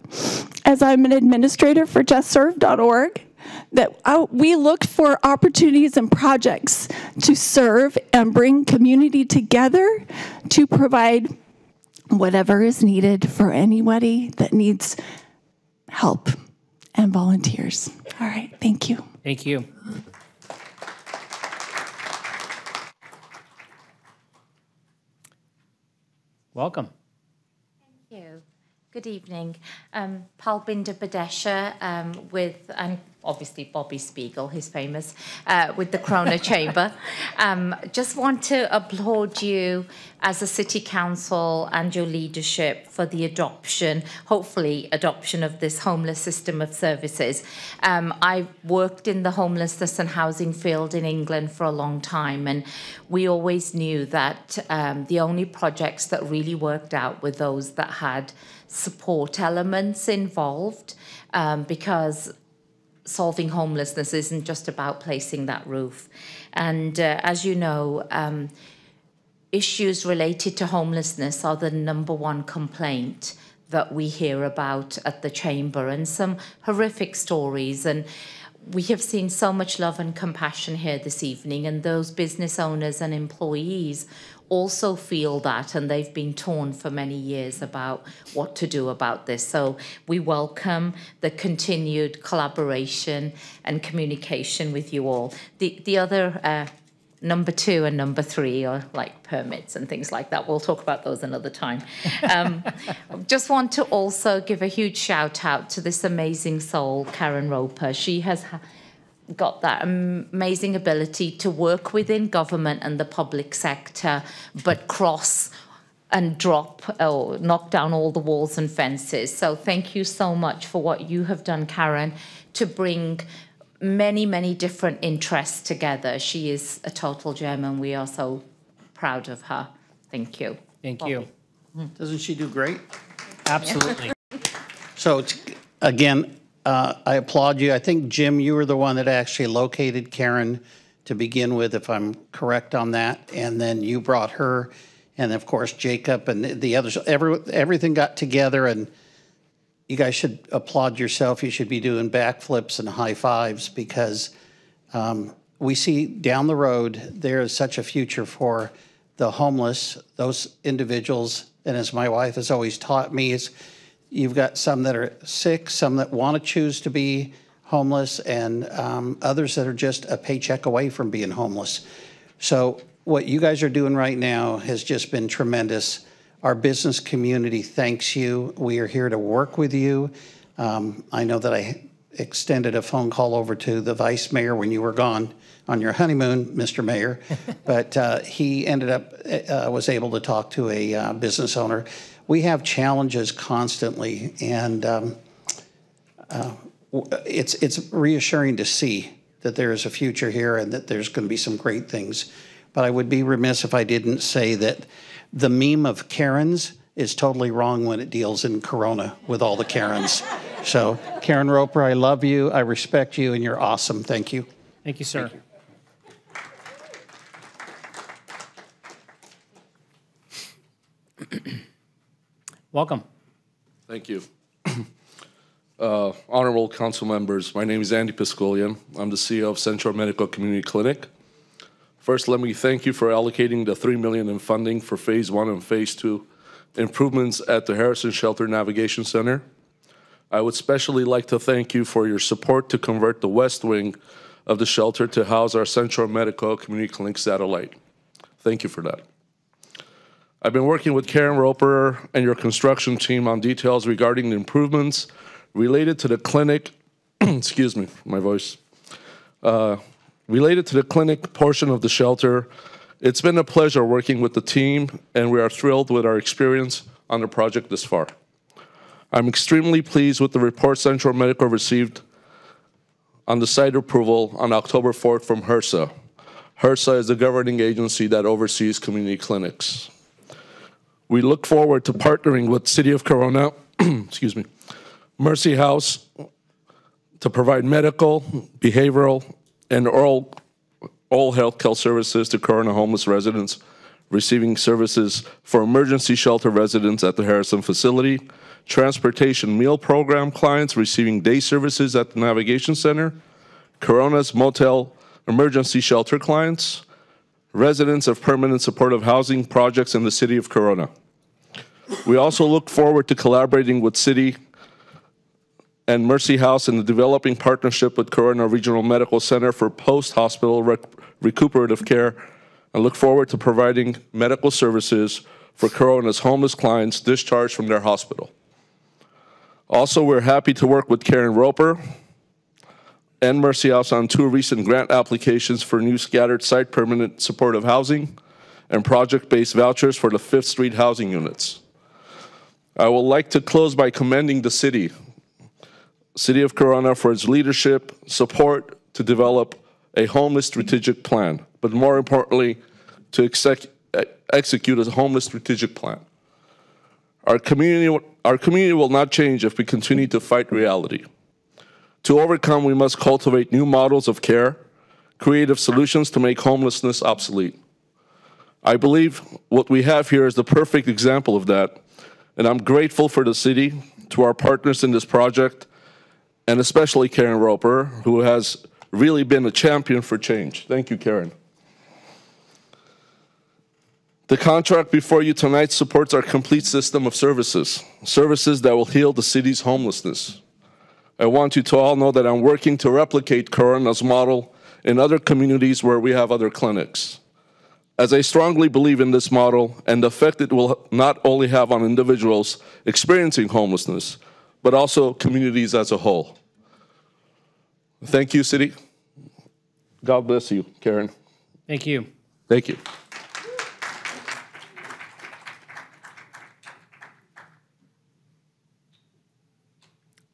as I'm an administrator for justserve.org, that I, we look for opportunities and projects to serve and bring community together to provide whatever is needed for anybody that needs help and volunteers. All right, thank you. Thank you. Welcome. Thank you. Good evening. Um, Palbinder Badesha um, with, and obviously Bobby Spiegel, he's famous, uh, with the Corona Chamber. Um, just want to applaud you as a city council and your leadership for the adoption, hopefully adoption of this homeless system of services. Um, I worked in the homelessness and housing field in England for a long time, and we always knew that um, the only projects that really worked out were those that had support elements involved um, because solving homelessness isn't just about placing that roof. And uh, as you know, um, issues related to homelessness are the number one complaint that we hear about at the chamber and some horrific stories and we have seen so much love and compassion here this evening and those business owners and employees also feel that and they've been torn for many years about what to do about this. So we welcome the continued collaboration and communication with you all. The, the other uh, number two and number three are like permits and things like that. We'll talk about those another time. Um, just want to also give a huge shout out to this amazing soul, Karen Roper. She has got that amazing ability to work within government and the public sector, but cross and drop or knock down all the walls and fences. So thank you so much for what you have done, Karen, to bring many, many different interests together. She is a total gem and we are so proud of her. Thank you. Thank you. Hmm, doesn't she do great? Absolutely. So again, uh, I applaud you. I think, Jim, you were the one that actually located Karen to begin with, if I'm correct on that. And then you brought her, and of course, Jacob and the- the others. Every, everything got together, and you guys should applaud yourself. You should be doing backflips and high fives because um, we see down the road, there is such a future for the homeless, those individuals. And as my wife has always taught me, is you've got some that are sick, some that want to choose to be homeless, and um, others that are just a paycheck away from being homeless. So what you guys are doing right now has just been tremendous. Our business community thanks you. We are here to work with you. Um, I know that I extended a phone call over to the vice mayor when you were gone on your honeymoon, Mr. Mayor, but uh, he ended up uh, was able to talk to a uh, business owner. We have challenges constantly, and um, uh, it's it's reassuring to see that there is a future here and that there's going to be some great things. But I would be remiss if I didn't say that the meme of Karens is totally wrong when it deals in Corona with all the Karens. So, Karen Roper, I love you, I respect you, and you're awesome. Thank you. Thank you, sir. Welcome. Thank you. Uh, honorable council members, my name is Andy Piscolian. I'm the CEO of Central Medical Community Clinic. First, let me thank you for allocating the 3 million in funding for phase one and phase two improvements at the Harrison Shelter Navigation Center. I would especially like to thank you for your support to convert the west wing of the shelter to house our Central Medical Community Clinic satellite. Thank you for that. I've been working with Karen Roper and your construction team on details regarding the improvements related to the clinic, excuse me, my voice, uh, related to the clinic portion of the shelter. It's been a pleasure working with the team, and we are thrilled with our experience on the project this far. I'm extremely pleased with the report Central Medical received on the site approval on October 4th from HRSA. HRSA is the governing agency that oversees community clinics. We look forward to partnering with City of Corona, excuse me, Mercy House to provide medical, behavioral, and oral, oral health care services to Corona homeless residents receiving services for emergency shelter residents at the Harrison facility, transportation meal program clients receiving day services at the Navigation Center, Corona's motel emergency shelter clients, residents of permanent supportive housing projects in the city of Corona. We also look forward to collaborating with City and Mercy House in the developing partnership with Corona Regional Medical Center for post-hospital rec recuperative care and look forward to providing medical services for Corona's homeless clients discharged from their hospital. Also, we're happy to work with Karen Roper and Mercy House on two recent grant applications for new scattered site permanent supportive housing and project-based vouchers for the Fifth Street housing units. I would like to close by commending the city City of Corona for its leadership, support to develop a homeless strategic plan, but more importantly, to exec execute a homeless strategic plan. Our community, our community will not change if we continue to fight reality. To overcome, we must cultivate new models of care, creative solutions to make homelessness obsolete. I believe what we have here is the perfect example of that, and I'm grateful for the city, to our partners in this project, and especially Karen Roper, who has really been a champion for change. Thank you, Karen. The contract before you tonight supports our complete system of services, services that will heal the city's homelessness. I want you to all know that I'm working to replicate Corona's model in other communities where we have other clinics. As I strongly believe in this model and the effect it will not only have on individuals experiencing homelessness, but also communities as a whole. Thank you, City. God bless you, Karen. Thank you. Thank you.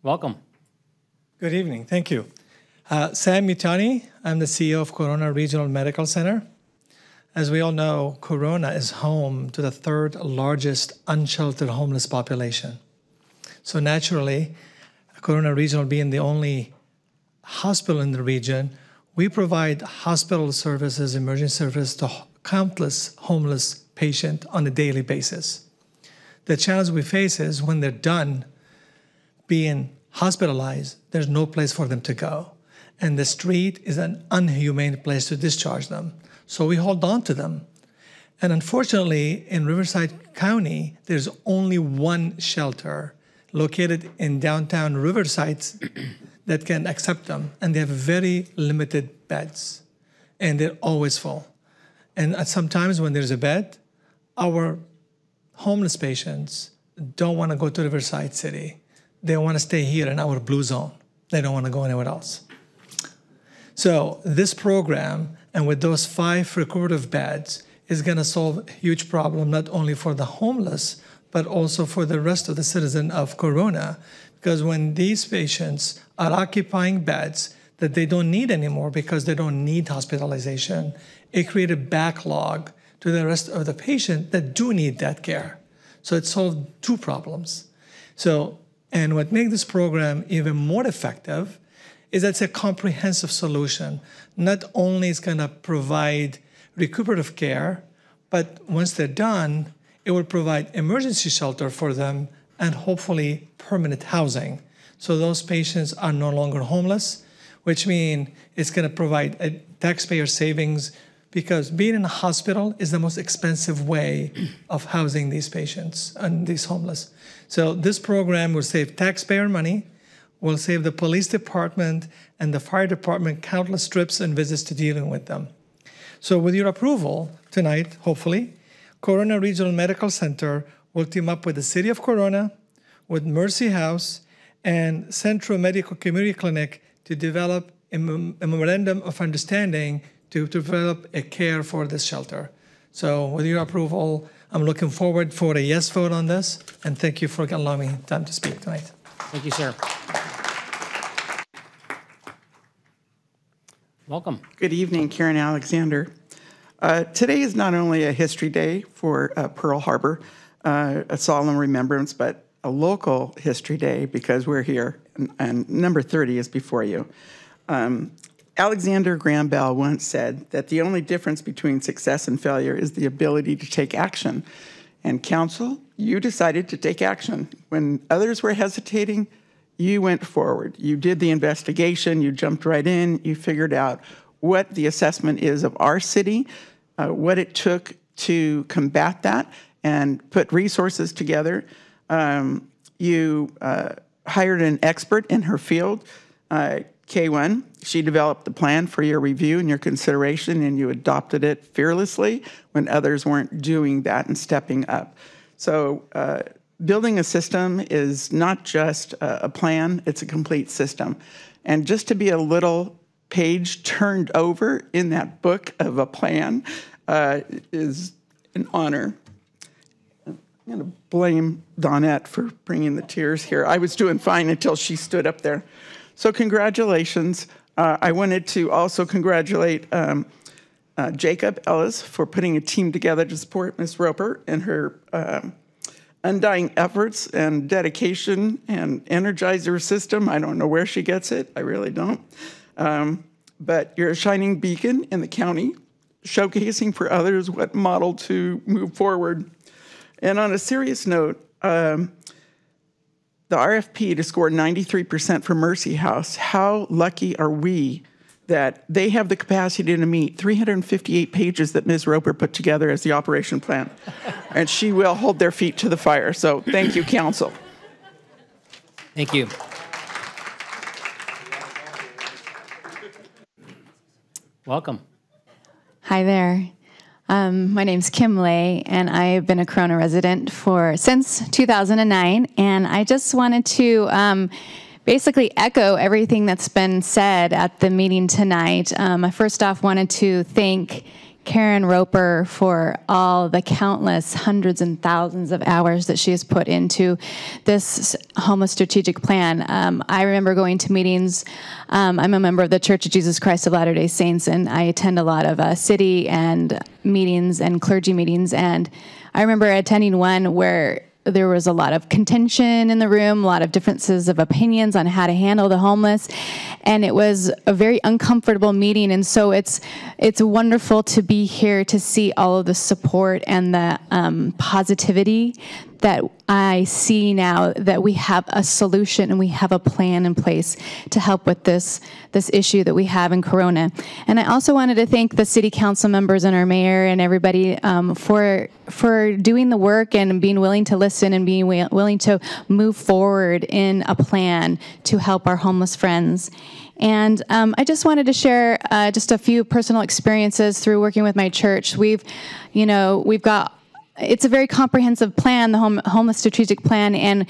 Welcome. Good evening. Thank you. Uh, Sam Mitani, I'm the CEO of Corona Regional Medical Center. As we all know, Corona is home to the third largest unsheltered homeless population. So naturally, Corona Regional being the only hospital in the region, we provide hospital services, emergency service to countless homeless patients on a daily basis. The challenge we face is when they're done being hospitalized, there's no place for them to go. and the street is an unhumane place to discharge them. So we hold on to them. And unfortunately, in Riverside County, there's only one shelter located in downtown Riverside that can accept them, and they have very limited beds, and they're always full. And sometimes when there's a bed, our homeless patients don't want to go to Riverside City. They want to stay here in our blue zone. They don't want to go anywhere else. So this program, and with those five recuperative beds, is going to solve a huge problem not only for the homeless, but also for the rest of the citizen of Corona. Because when these patients are occupying beds that they don't need anymore because they don't need hospitalization, it creates a backlog to the rest of the patient that do need that care. So it solved two problems. So, and what makes this program even more effective is that it's a comprehensive solution. Not only is going to provide recuperative care, but once they're done, it will provide emergency shelter for them and hopefully permanent housing. So those patients are no longer homeless, which means it's going to provide a taxpayer savings because being in a hospital is the most expensive way of housing these patients and these homeless. So this program will save taxpayer money, will save the police department and the fire department countless trips and visits to dealing with them. So with your approval tonight, hopefully, Corona Regional Medical Center will team up with the City of Corona, with Mercy House, and Central Medical Community Clinic to develop a, memorandum of understanding to, develop a care for this shelter. So with your approval, I'm looking forward for a yes vote on this, and thank you for allowing me time to speak tonight. Thank you, sir. Welcome. Good evening, Karen Alexander. Uh, today is not only a history day for uh, Pearl Harbor, uh, a solemn remembrance, but a local history day because we're here, and, and number 30 is before you. Um, Alexander Graham Bell once said that the only difference between success and failure is the ability to take action. And council, you decided to take action. When others were hesitating, you went forward. You did the investigation, you jumped right in, you figured out what the assessment is of our city, uh, what it took to combat that, and put resources together. Um, you uh, hired an expert in her field, uh, K1. She developed the plan for your review and your consideration, and you adopted it fearlessly when others weren't doing that and stepping up. So, uh, building a system is not just a, a plan, it's a complete system. And just to be a little page turned over in that book of a plan uh, is an honor. I'm going to blame Donette for bringing the tears here. I was doing fine until she stood up there. So, congratulations. Uh, I wanted to also congratulate um, uh, Jacob Ellis for putting a team together to support Ms. Roper and her um, undying efforts and dedication and energizer system. I don't know where she gets it, I really don't. Um, but you're a shining beacon in the county, showcasing for others what model to move forward. And on a serious note, um, the RFP to score 93% for Mercy House, how lucky are we that they have the capacity to meet 358 pages that Ms. Roper put together as the operation plan. and she will hold their feet to the fire. So thank you, Council. Thank you. Welcome. Hi there. Um, my name's Kim Lay, and I've been a Corona resident for since 2009. And I just wanted to um, basically echo everything that's been said at the meeting tonight. Um, I first off wanted to thank Karen Roper for all the countless hundreds and thousands of hours that she has put into this homeless strategic plan. Um, I remember going to meetings. Um, I'm a member of the Church of Jesus Christ of Latter day Saints, and I attend a lot of uh, city and meetings and clergy meetings. And I remember attending one where there was a lot of contention in the room, a lot of differences of opinions on how to handle the homeless, and it was a very uncomfortable meeting. And so it's it's wonderful to be here to see all of the support and the um, positivity that I see now that we have a solution and we have a plan in place to help with this this issue that we have in Corona. And I also wanted to thank the city council members and our mayor and everybody um, for for doing the work and being willing to listen and being wi- willing to move forward in a plan to help our homeless friends. And um, I just wanted to share uh, just a few personal experiences through working with my church. We've, you know, we've got it's a very comprehensive plan, the home, homeless strategic plan, and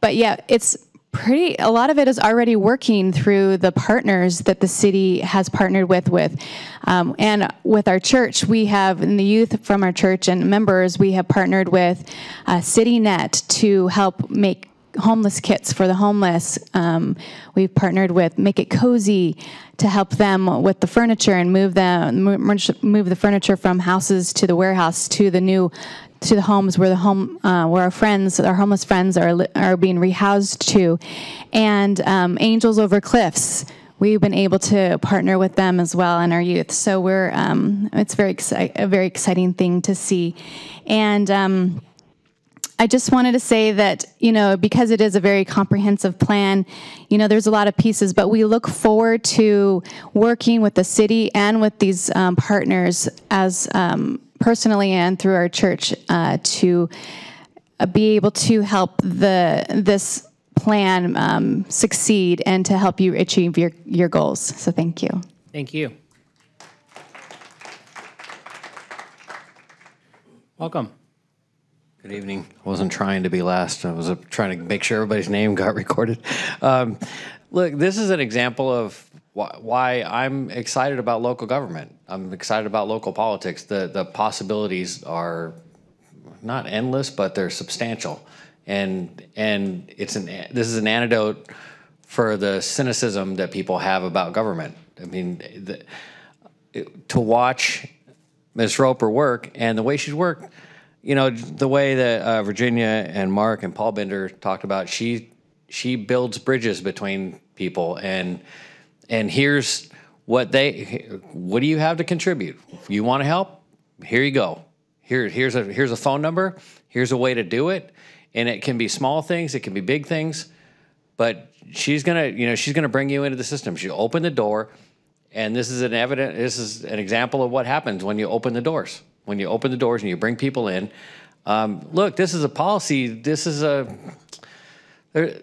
but yeah, it's pretty. A lot of it is already working through the partners that the city has partnered with, with, um, and with our church. We have in the youth from our church and members, we have partnered with uh, CityNet to help make homeless kits for the homeless. Um, we've partnered with Make It Cozy to help them with the furniture and move them move move the furniture from houses to the warehouse to the new to the homes where the home uh, where our friends our homeless friends are are being rehoused to, and um, Angels Over Cliffs. We've been able to partner with them as well in our youth, so we're um, it's very a very exciting thing to see, and. Um, I just wanted to say that, you know, because it is a very comprehensive plan, you know, there's a lot of pieces, but we look forward to working with the city and with these um, partners as um, personally and through our church uh, to uh, be able to help the this plan um, succeed and to help you achieve your, your goals. So thank you. Thank you. Welcome. Good evening. I wasn't trying to be last. I was uh, trying to make sure everybody's name got recorded. Um, look, this is an example of why, I'm excited about local government. I'm excited about local politics. The the possibilities are not endless, but they're substantial, and and it's an this is an antidote for the cynicism that people have about government. I mean, the, it- to watch Ms. Roper work and the way she's worked, you know, the way that uh, Virginia and Mark and Paul Bender talked about, she she builds bridges between people and and here's what they what do you have to contribute? If you want to help, here you go. Here here's a here's a phone number. Here's a way to do it, and it can be small things, it can be big things, but she's gonna you know she's gonna bring you into the system. She'll open the door, and this is an evident this is an example of what happens when you open the doors. When you open the doors and you bring people in. Um, look, this is a policy. This is a they're,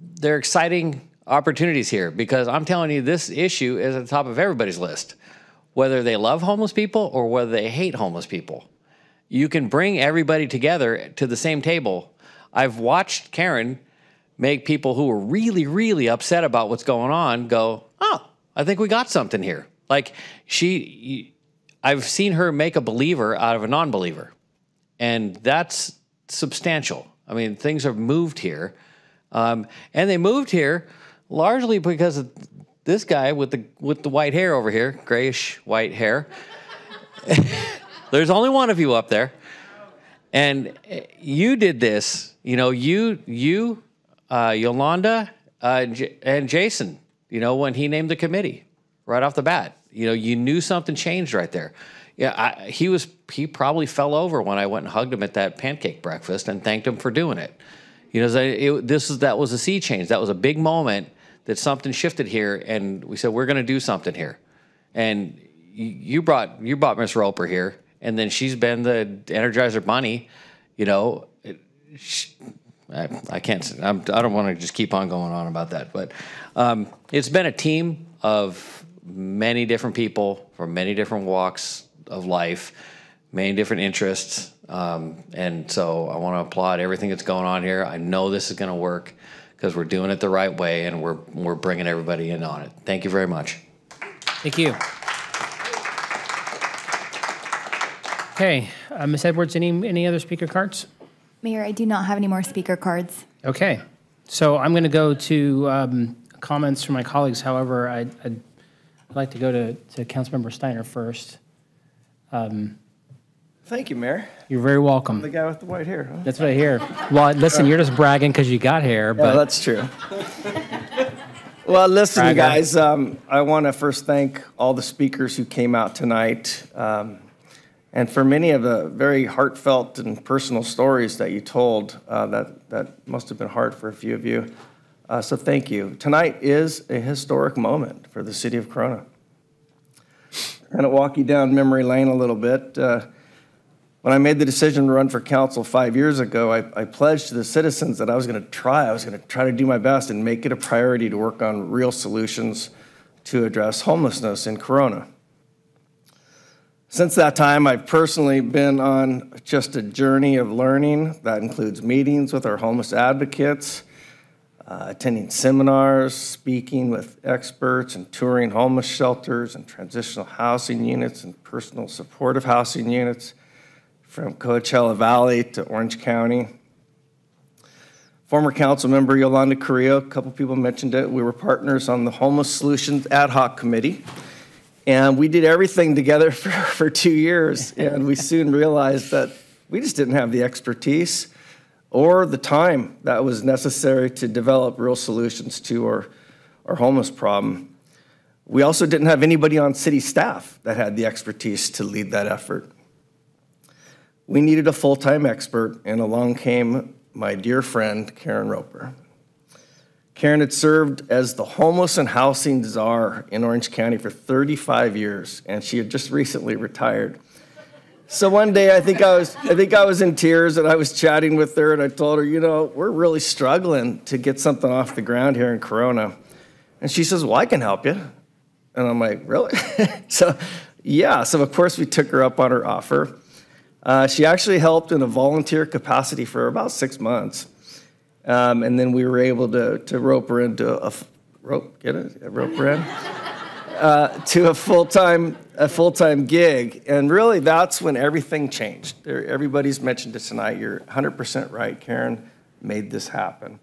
they're exciting opportunities here because I'm telling you, this issue is at the top of everybody's list, whether they love homeless people or whether they hate homeless people. You can bring everybody together to the same table. I've watched Karen make people who are really, really upset about what's going on go, oh, I think we got something here. Like she, I've seen her make a believer out of a non believer. And that's substantial. I mean, things have moved here. Um, and they moved here largely because of this guy with the with the white hair over here, grayish white hair. There's only one of you up there, and eh, you did this. You know, you you uh, Yolanda uh, and Jason. You know, when he named the committee right off the bat, you know, you knew something changed right there. Yeah, I, he was he probably fell over when I went and hugged him at that pancake breakfast and thanked him for doing it. You know, it, this is that was a sea change. That was a big moment that something shifted here, and we said we're going to do something here. And you, brought you brought Miss Roper here, and then she's been the Energizer Bunny. You know, it, she, I, I can't. I'm, I don't want to just keep on going on about that, but um, it's been a team of many different people from many different walks of life, many different interests, um, and so I want to applaud everything that's going on here. I know this is going to work because we're doing it the right way, and we're we're bringing everybody in on it. Thank you very much. Thank you. Okay, uh, Ms. Edwards, any, any other speaker cards? Mayor, I do not have any more speaker cards. Okay, so I'm going to go to um, comments from my colleagues. However, I- I'd I'd like to go to to Councilmember Steiner first. Um, Thank you, Mayor. You're very welcome. I'm the guy with the white hair. Huh? That's what I hear. Well, listen, you're just bragging because you got hair, Yeah, but that's true. Well, listen, you Bragger. guys. Um, I want to first thank all the speakers who came out tonight. Um, and for many of the very heartfelt and personal stories that you told. Uh, that, that must have been hard for a few of you. Uh, so thank you. Tonight is a historic moment for the city of Corona. I'm going to walk you down memory lane a little bit. Uh, when I made the decision to run for council five years ago, I, I pledged to the citizens that I was going to try, I was going to try to do my best and make it a priority to work on real solutions to address homelessness in Corona. Since that time, I've personally been on just a journey of learning that includes meetings with our homeless advocates, uh, attending seminars, speaking with experts, and touring homeless shelters and transitional housing units and personal supportive housing units from Coachella Valley to Orange County. Former council member Yolanda Carrillo, a couple people mentioned it, we were partners on the Homeless Solutions Ad Hoc Committee. And we did everything together for, for two years. And we soon realized that we just didn't have the expertise or the time that was necessary to develop real solutions to our, our homeless problem. We also didn't have anybody on city staff that had the expertise to lead that effort. We needed a full time expert, and along came my dear friend, Karen Roper. Karen had served as the homeless and housing czar in Orange County for 35 years, and she had just recently retired. So one day, I think I was, I think I was in tears, and I was chatting with her, and I told her, you know, we're really struggling to get something off the ground here in Corona. And she says, well, I can help you. And I'm like, really? so, yeah. So of course, we took her up on her offer. Uh, she actually helped in a volunteer capacity for about six months. Um, and then we were able to, to rope her into a rope, get it? Rope her in? Uh, to a full-time a full-time gig. And really that's when everything changed. There, everybody's mentioned it tonight. You're 100% right. Karen made this happen.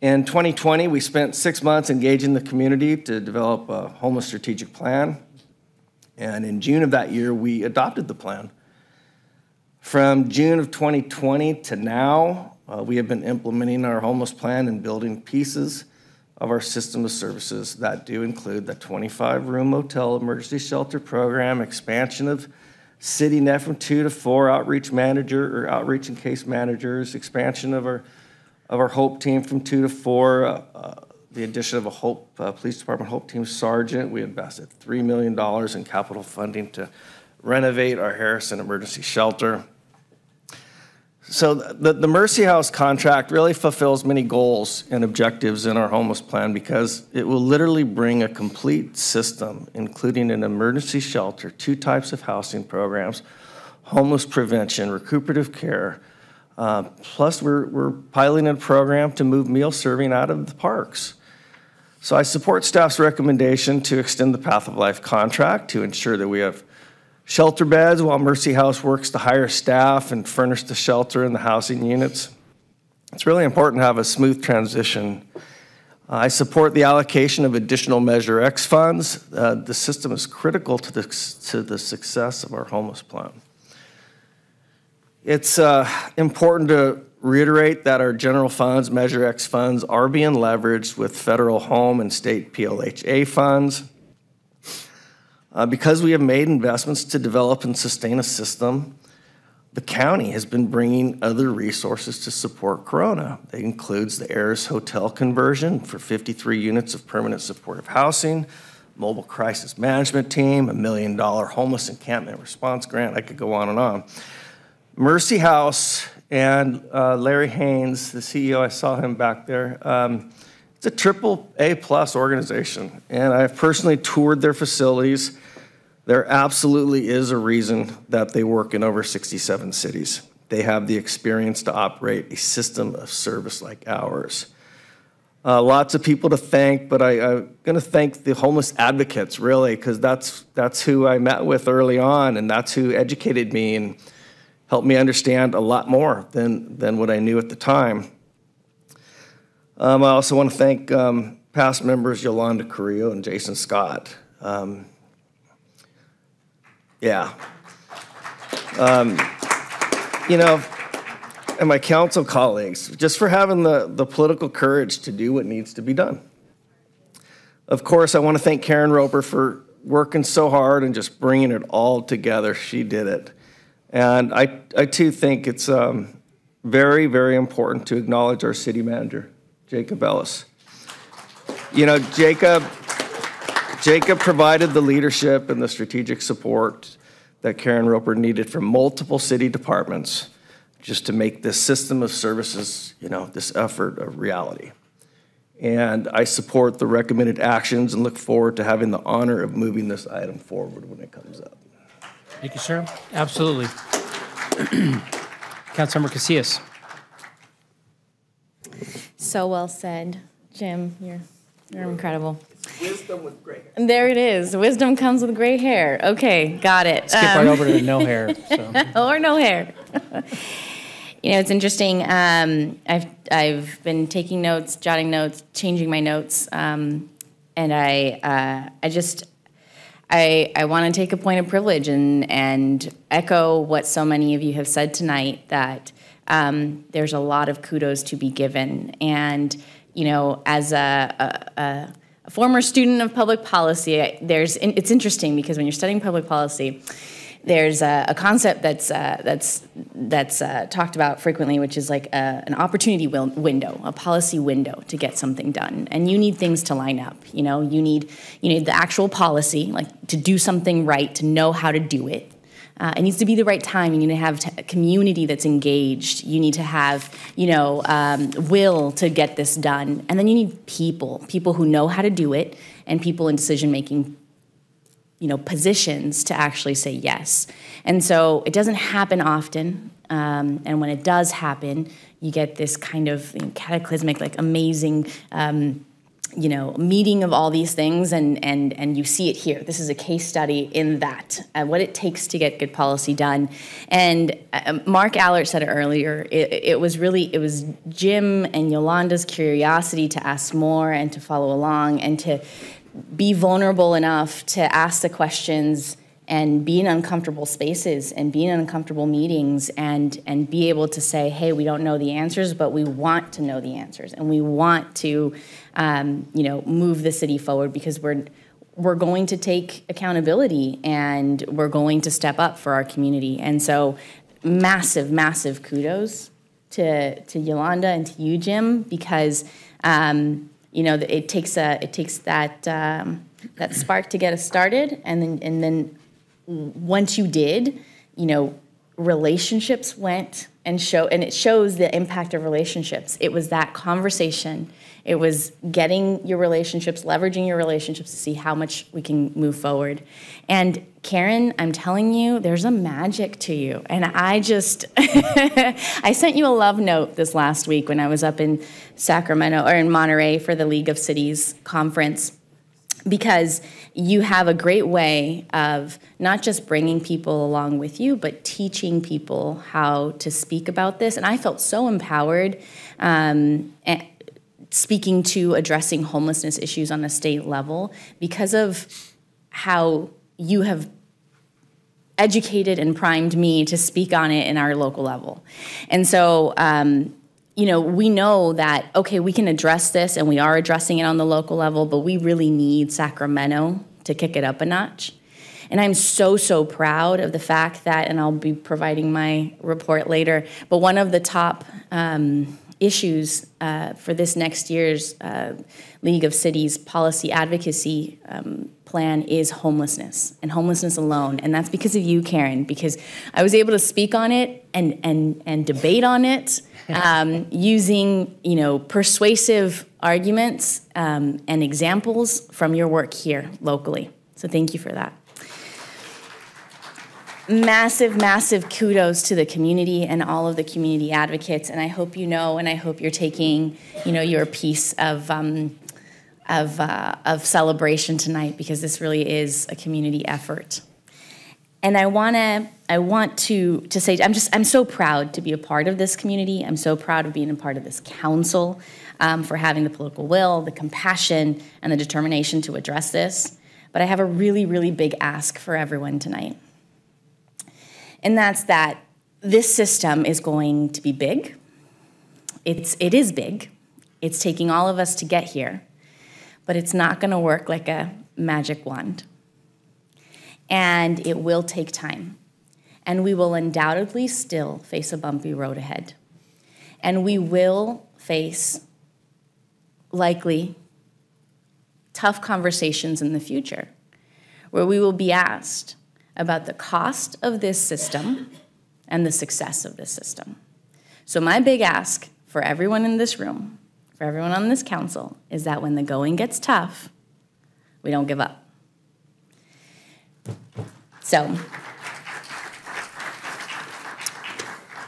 In 2020 we spent six months engaging the community to develop a homeless strategic plan. And in june of that year we adopted the plan from June of 2020 to now, uh, we have been implementing our homeless plan and building pieces of our system of services that do include the 25 room motel emergency shelter program, expansion of CityNet from two to four outreach manager or outreach and case managers, expansion of our of our Hope team from two to four, uh, uh, the addition of a Hope uh, Police Department Hope team sergeant. We invested $3 million in capital funding to renovate our Harrison emergency shelter. So the, the Mercy House contract really fulfills many goals and objectives in our homeless plan because it will literally bring a complete system, including an emergency shelter, two types of housing programs, homeless prevention, recuperative care. Uh, plus, we're, we're piloting a program to move meal serving out of the parks. So I support staff's recommendation to extend the Path of Life contract to ensure that we have shelter beds while Mercy House works to hire staff and furnish the shelter and the housing units. It's really important to have a smooth transition. I support the allocation of additional Measure X funds. Uh, the system is critical to the, to the success of our homeless plan. It's uh, important to reiterate that our general funds, Measure X funds, are being leveraged with federal home and state PLHA funds. Uh, because we have made investments to develop and sustain a system, the county has been bringing other resources to support Corona. That includes the Ayres Hotel conversion for 53 units of permanent supportive housing, mobile crisis management team, a million dollar homeless encampment response grant. I could go on and on. Mercy House and uh, Larry Haynes, the CEO, I saw him back there. Um, it's a triple A plus organization, and I've personally toured their facilities there absolutely is a reason that they work in over 67 cities. They have the experience to operate a system of service like ours. Uh, lots of people to thank, but I, am going to thank the homeless advocates really, because that's that's who I met with early on, and that's who educated me and helped me understand a lot more than than what I knew at the time. Um, I also want to thank um, past members Yolanda Carrillo and Jason Scott. Um, yeah. Um, you know, and my council colleagues, just for having the, the political courage to do what needs to be done. Of course, I want to thank Karen Roper for working so hard and just bringing it all together. She did it. And I, I too think it's um, very, very important to acknowledge our city manager, Jacob Ellis. You know, Jacob, Jacob provided the leadership and the strategic support that Karen Roper needed from multiple city departments just to make this system of services, you know, this effort a reality. And I support the recommended actions and look forward to having the honor of moving this item forward when it comes up. Thank you, sir. Absolutely. Councilmember Casillas. So well said, Jim. You're you're incredible. Wisdom with gray hair. There it is. Wisdom comes with gray hair. Okay, got it. Skip right over to no hair. So. or no hair. you know, it's interesting. Um, I've I've been taking notes, jotting notes, changing my notes, um, and I uh, I just I I want to take a point of privilege and and echo what so many of you have said tonight that um, there's a lot of kudos to be given and you know as a, a, a a former student of public policy, there's it's interesting because when you're studying public policy, there's a, a concept that's uh, that's that's uh, talked about frequently, which is like a, an opportunity window, a policy window to get something done. And you need things to line up. You know, you need you need the actual policy, like to do something right, to know how to do it. Uh, it needs to be the right time. You need to have a community that's engaged. You need to have, you know, um, will to get this done. And then you need people, people who know how to do it, and people in decision making, you know, positions to actually say yes. And so it doesn't happen often. Um, and when it does happen, you get this kind of you know, cataclysmic, like amazing. Um, you know meeting of all these things and and and you see it here. This is a case study in that uh, what it takes to get good policy done. And uh, mark allert said it earlier it, it, was really it was jim and yolanda's curiosity to ask more and to follow along and to be vulnerable enough to ask the questions and be in uncomfortable spaces and be in uncomfortable meetings and and be able to say hey we don't know the answers but we want to know the answers and we want to um, you know move the city forward because we're we're going to take accountability and we're going to step up for our community and so massive massive kudos to to Yolanda and to you Jim because um, you know it takes a it takes that um, that spark to get us started and then and then once you did, you know, relationships went and show and it shows the impact of relationships. It was that conversation. It was getting your relationships, leveraging your relationships to see how much we can move forward. And Karen, I'm telling you, there's a magic to you. And I just I sent you a love note this last week when I was up in Sacramento or in Monterey for the League of Cities conference because you have a great way of not just bringing people along with you, but teaching people how to speak about this. And I felt so empowered um, speaking to addressing homelessness issues on a state level because of how you have educated and primed me to speak on it in our local level. And so, um, you know, we know that, okay, we can address this and we are addressing it on the local level, but we really need Sacramento to kick it up a notch. And I'm so, so proud of the fact that, and I'll be providing my report later, but one of the top um, issues uh, for this next year's uh, League of Cities policy advocacy um, plan is homelessness and homelessness alone. And that's because of you, Karen, because I was able to speak on it and, and, and debate on it um, using you know persuasive arguments um, and examples from your work here locally. So thank you for that. Massive, massive kudos to the community and all of the community advocates. And I hope you know, and I hope you're taking, you know, your piece of um, of uh, of celebration tonight because this really is a community effort and I want to I want to to say I'm just I'm so proud to be a part of this community. I'm so proud of being a part of this council um, for having the political will, the compassion, and the determination to address this. But I have a really really big ask for everyone tonight, and that's that this system is going to be big. It's it is big. It's taking all of us to get here, but it's not going to work like a magic wand and it will take time. And we will undoubtedly still face a bumpy road ahead. And we will face likely tough conversations in the future where we will be asked about the cost of this system and the success of this system. So, my big ask for everyone in this room, for everyone on this council, is that when the going gets tough, we don't give up. So,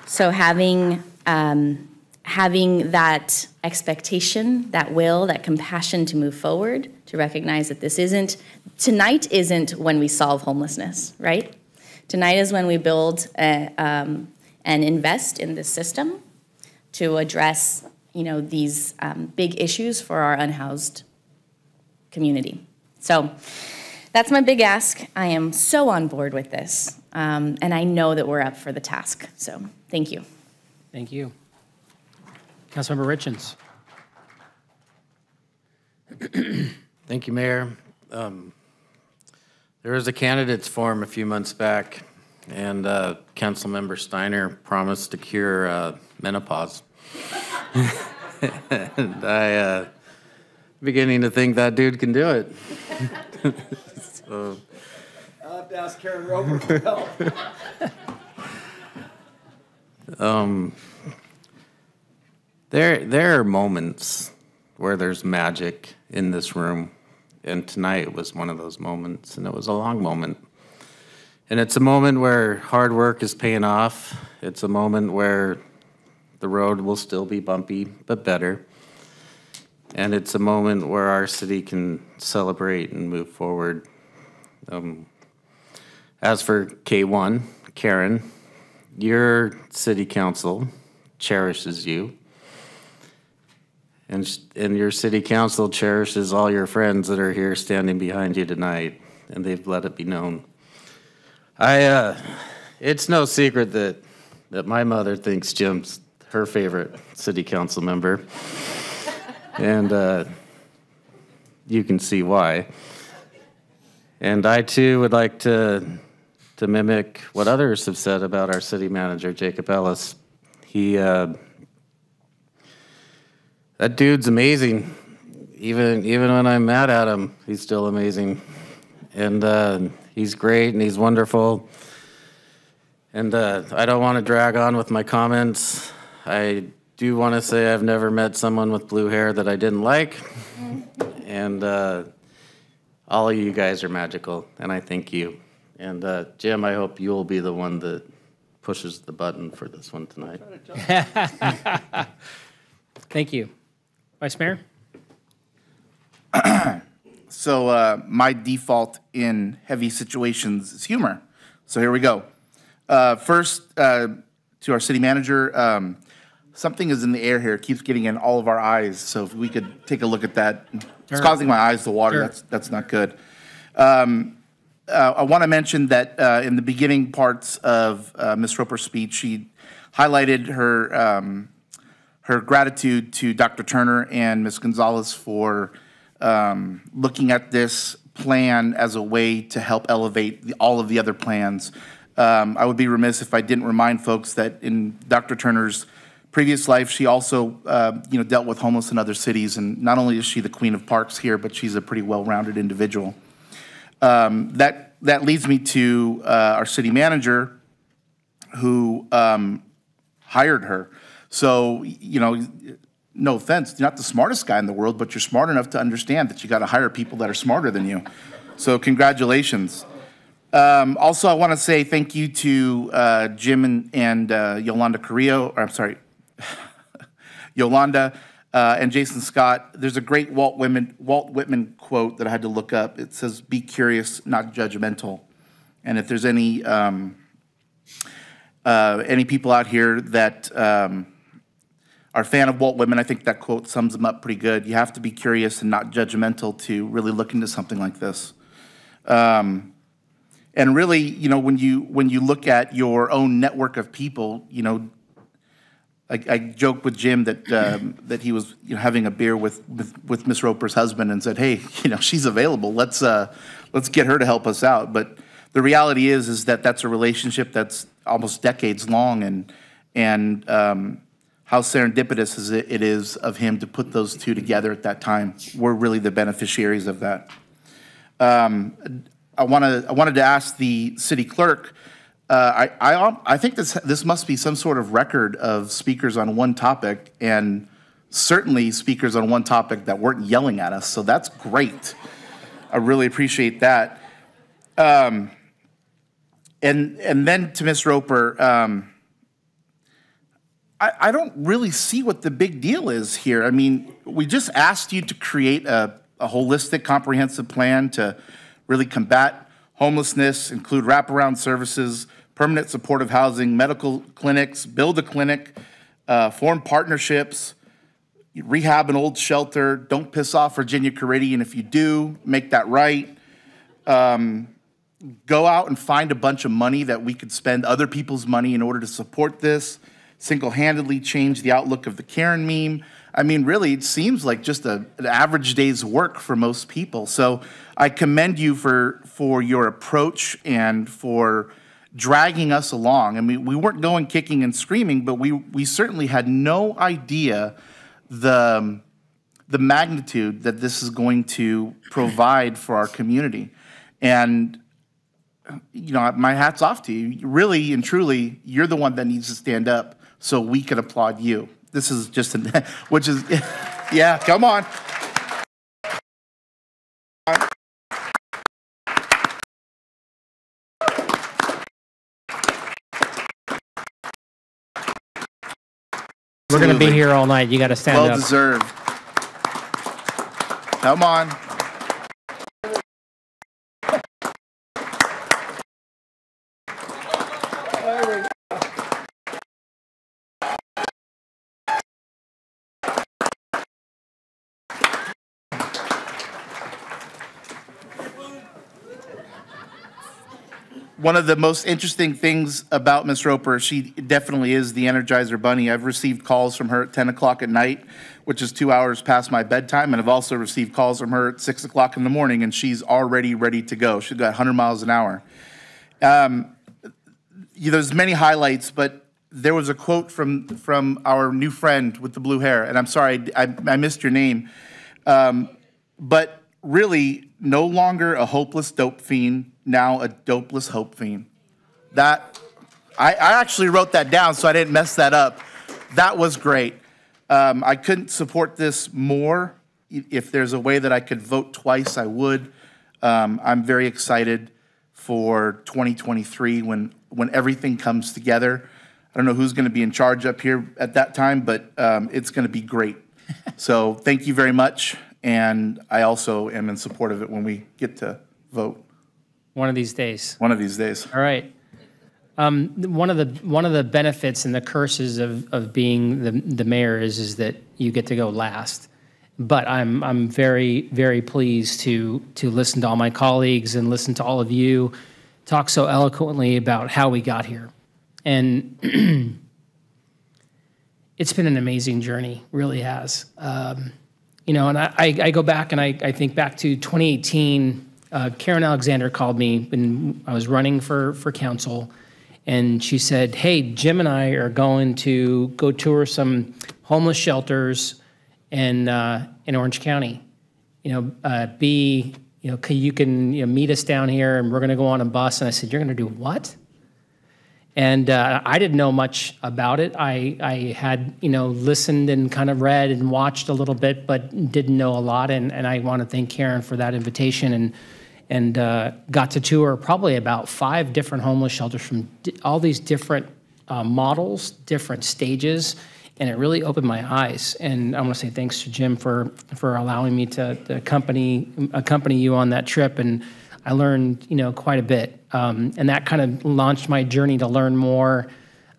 so having um, having that expectation, that will, that compassion to move forward, to recognize that this isn't tonight isn't when we solve homelessness, right? Tonight is when we build a, um, and invest in this system to address, you know, these um, big issues for our unhoused community. So that's my big ask. I am so on board with this, um, and I know that we're up for the task. So thank you. Thank you. Councilmember Richins. Thank you, Mayor. Um, there was a candidates forum a few months back, and uh, Councilmember Steiner promised to cure uh, menopause. and I uh, beginning to think that dude can do it. so, I'll have to ask Karen Roper for help. um, there, there are moments where there's magic in this room, and tonight was one of those moments, and it was a long moment. And it's a moment where hard work is paying off. It's a moment where the road will still be bumpy, but better. And it's a moment where our city can celebrate and move forward. Um, as for K1, Karen, your city council cherishes you. And, and your city council cherishes all your friends that are here standing behind you tonight, and they've let it be known. I, uh, it's no secret that, that my mother thinks Jim's her favorite city council member. and uh, you can see why. And I too would like to, to mimic what others have said about our city manager, Jacob Ellis. He, uh, that dude's amazing. Even even when I'm mad at him, he's still amazing, and uh, he's great and he's wonderful. And uh, I don't want to drag on with my comments. I do want to say I've never met someone with blue hair that I didn't like, and uh, all of you guys are magical, and I thank you. And uh, Jim, I hope you'll be the one that pushes the button for this one tonight. Thank you. Vice Mayor? so uh, my default in heavy situations is humor. So here we go. Uh, first, uh, to our city manager, um, something is in the air here. It keeps getting in all of our eyes. So if we could take a look at that. It's causing my eyes to water. That's, that's not good. Um, uh, I want to mention that uh, in the beginning parts of uh, Ms. Roper's speech, she highlighted her um, her gratitude to Dr. Turner and Ms. Gonzalez for um, looking at this plan as a way to help elevate the, all of the other plans. Um, I would be remiss if I didn't remind folks that in Dr. Turner's previous life, she also, uh, you know, dealt with homeless in other cities, and not only is she the queen of parks here, but she's a pretty well-rounded individual. Um, that that leads me to uh, our city manager, who um, hired her. So you know, no offense, you're not the smartest guy in the world, but you're smart enough to understand that you got to hire people that are smarter than you. So congratulations. Um, also, I want to say thank you to uh, Jim and, and uh, Yolanda Carrillo, or I'm sorry, Yolanda uh, and Jason Scott. There's a great Walt Whitman, Walt Whitman quote that I had to look up. It says, "Be curious, not judgmental." And if there's any um, uh, any people out here that um, are a fan of Walt Whitman, I think that quote sums him up pretty good. You have to be curious and not judgmental to really look into something like this. Um, and really, you know, when you when you look at your own network of people, you know, I, I joked with Jim that um, that he was you know, having a beer with, with with Miss Roper's husband and said, "Hey, you know, she's available. Let's uh, let's get her to help us out." But the reality is, is that that's a relationship that's almost decades long, and and um, how serendipitous it, is of him to put those two together at that time. We're really the beneficiaries of that. Um, I want to I wanted to ask the city clerk. Uh, I, I I think this this must be some sort of record of speakers on one topic, and certainly speakers on one topic that weren't yelling at us. So that's great. I really appreciate that. Um, and and then to Ms. Roper, um, I, I don't really see what the big deal is here. I mean, we just asked you to create a, a holistic, comprehensive plan to really combat homelessness, include wraparound services, permanent supportive housing, medical clinics, build a clinic, uh, form partnerships, rehab an old shelter, don't piss off Virginia Caridian. If you do, make that right. Um, go out and find a bunch of money that we could spend other people's money in order to support this, single handedly change the outlook of the Karen meme. I mean, really, it seems like just a, an average day's work for most people. So I commend you for, for your approach and for dragging us along. I mean, we weren't going kicking and screaming, but we, we certainly had no idea the, the magnitude that this is going to provide for our community. And you know, my hat's off to you. Really and truly, you're the one that needs to stand up so we can applaud you. This is just, an, which is, yeah, come on. We're going to be here all night. You got to stand well up. deserved. Come on. One of the most interesting things about Miss Roper, she definitely is the Energizer Bunny. I've received calls from her at 10 o'clock at night, which is two hours past my bedtime, and I've also received calls from her at 6 o'clock in the morning, and she's already ready to go. She's got 100 miles an hour. Um, there's many highlights, but there was a quote from, from our new friend with the blue hair, and I'm sorry, I, I missed your name. Um, but really, no longer a hopeless dope fiend, now a dopeless hope fiend. That, I, I actually wrote that down so I didn't mess that up. That was great. Um, I couldn't support this more. If there's a way that I could vote twice, I would. Um, I'm very excited for 2023 when, when everything comes together. I don't know who's going to be in charge up here at that time, but um, it's going to be great. so thank you very much. And I also am in support of it when we get to vote. One of these days. One of these days. All right. Um, one of the one of the benefits and the curses of, of being the, the mayor is is that you get to go last. But I'm I'm very very pleased to to listen to all my colleagues and listen to all of you talk so eloquently about how we got here, and it's been an amazing journey, really has. Um, you know, and I, I go back and I, I think back to 2018 uh, Karen Alexander called me when I was running for, for council, and she said, Hey, Jim and I are going to go tour some homeless shelters in, uh, in Orange County. You know, uh, be, you know, you can you know, meet us down here and we're going to go on a bus. And I said, You're going to do what? And uh, I didn't know much about it. I, I had, you know, listened and kind of read and watched a little bit, but didn't know a lot. And, and I want to thank Karen for that invitation. And and uh, got to tour probably about five different homeless shelters from all these different uh, models, different stages, and it really opened my eyes. And I want to say thanks to Jim for for allowing me to, to accompany accompany you on that trip, and I learned you know quite a bit, um, and that kind of launched my journey to learn more.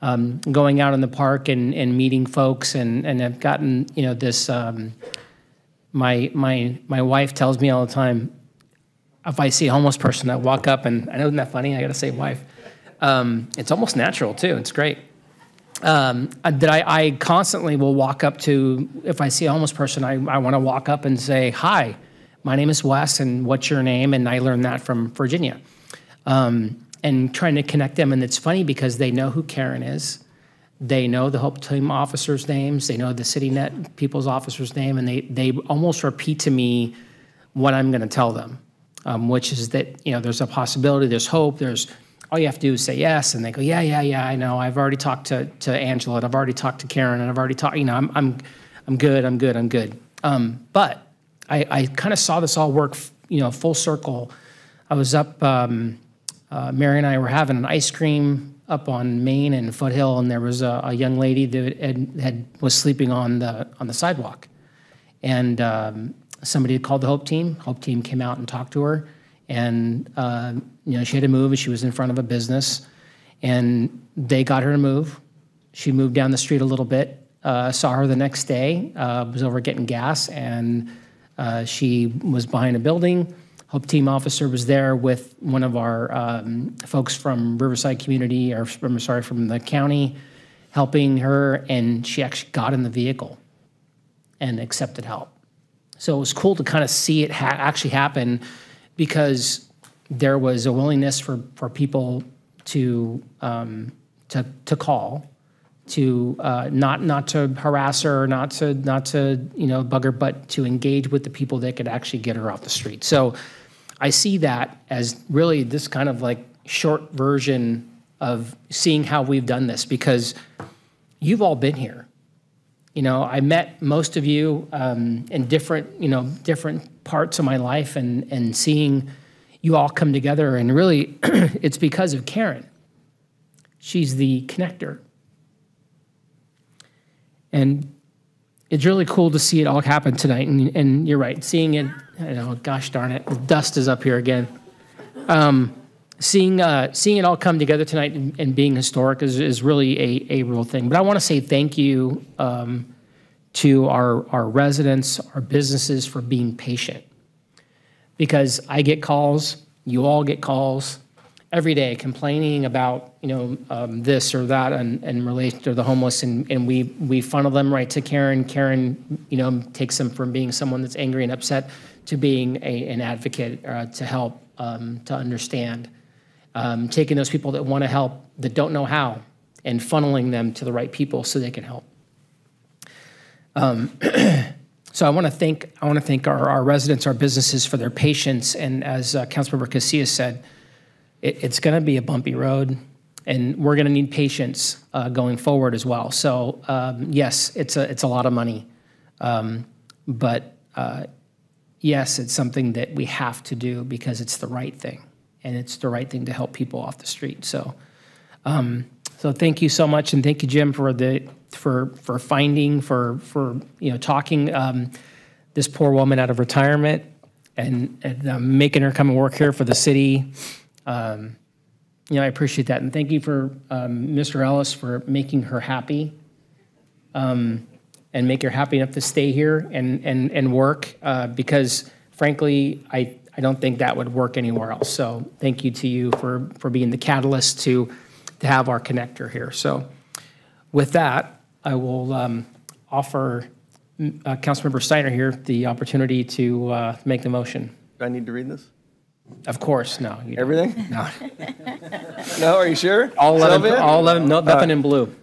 Um, going out in the park and, and meeting folks, and and I've gotten you know this. Um, my my my wife tells me all the time, if I see a homeless person, I walk up and I know isn't that funny? I got to say, wife. Um, it's almost natural too. It's great. Um, uh, that I, I, constantly will walk up to if I see a homeless person, I, I want to walk up and say, "Hi, my name is Wes, and what's your name?" And I learned that from Virginia. um, and trying to connect them. And it's funny because they know who Karen is. They know the Hope Team officers' names. They know the CityNet people's officers' name, and they they almost repeat to me what I'm going to tell them, um, which is that you know there's a possibility, there's hope, there's all you have to do is say yes, and they go yeah yeah yeah I know I've already talked to to Angela, and I've already talked to Karen, and I've already talked you know I'm I'm I'm good I'm good I'm good. Um, but I, I kind of saw this all work you know full circle. I was up. Um, uh, Mary and I were having an ice cream up on Main and Foothill, and there was a, a young lady that had, had, was sleeping on the on the sidewalk, and um, somebody had called the Hope Team. Hope Team came out and talked to her, and uh, you know she had to move, and she was in front of a business, and they got her to move. She moved down the street a little bit. Uh, saw her the next day. Uh, was over getting gas, and uh, she was behind a building Hope Team officer was there with one of our um, folks from Riverside Community, or from, sorry, from the county, helping her, and she actually got in the vehicle and accepted help. So it was cool to kind of see it ha actually happen because there was a willingness for, for people to, um, to, to call, to uh, not not to harass her, not to not to you know bug her, but to engage with the people that could actually get her off the street. So I see that as really this kind of like short version of seeing how we've done this because you've all been here. You know, I met most of you um, in different, you know, different parts of my life, and and seeing you all come together, and really, it's because of Karen. She's the connector, and it's really cool to see it all happen tonight. And, and you're right, seeing it know, gosh darn it, the dust is up here again. Um, seeing uh, seeing it all come together tonight and, and being historic is, is really a, a real thing. But I want to say thank you um, to our, our residents, our businesses for being patient. Because I get calls, you all get calls every day complaining about you know um, this or that and, in relation to the homeless, and, and we we funnel them right to Karen. Karen, you know, takes them from being someone that's angry and upset to being a, an advocate uh, to help, um, to understand. Um, taking those people that want to help, that don't know how, and funneling them to the right people so they can help. Um, so I want to thank I want to thank our, our residents, our businesses for their patience. And as uh, Councilmember Casillas said, it, it's going to be a bumpy road, and we're going to need patience uh, going forward as well. So um, yes, it's a it's a lot of money, um, but uh, yes, it's something that we have to do because it's the right thing, and it's the right thing to help people off the street. So, um, so thank you so much, and thank you, Jim, for the for for finding for for you know talking um, this poor woman out of retirement and, and um, making her come and work here for the city. Um, you know, I appreciate that, and thank you for um, Mr. Ellis for making her happy. Um, and make her happy enough to stay here and, and, and work uh, because frankly, I, I don't think that would work anywhere else. So thank you to you for, for being the catalyst to, to have our connector here. So with that, I will um, offer uh, Councilmember Steiner here the opportunity to uh, make the motion. Do I need to read this? Of course, no. Everything? No. No, are you sure? All 11, Sylvia? all 11, no, nothing in blue.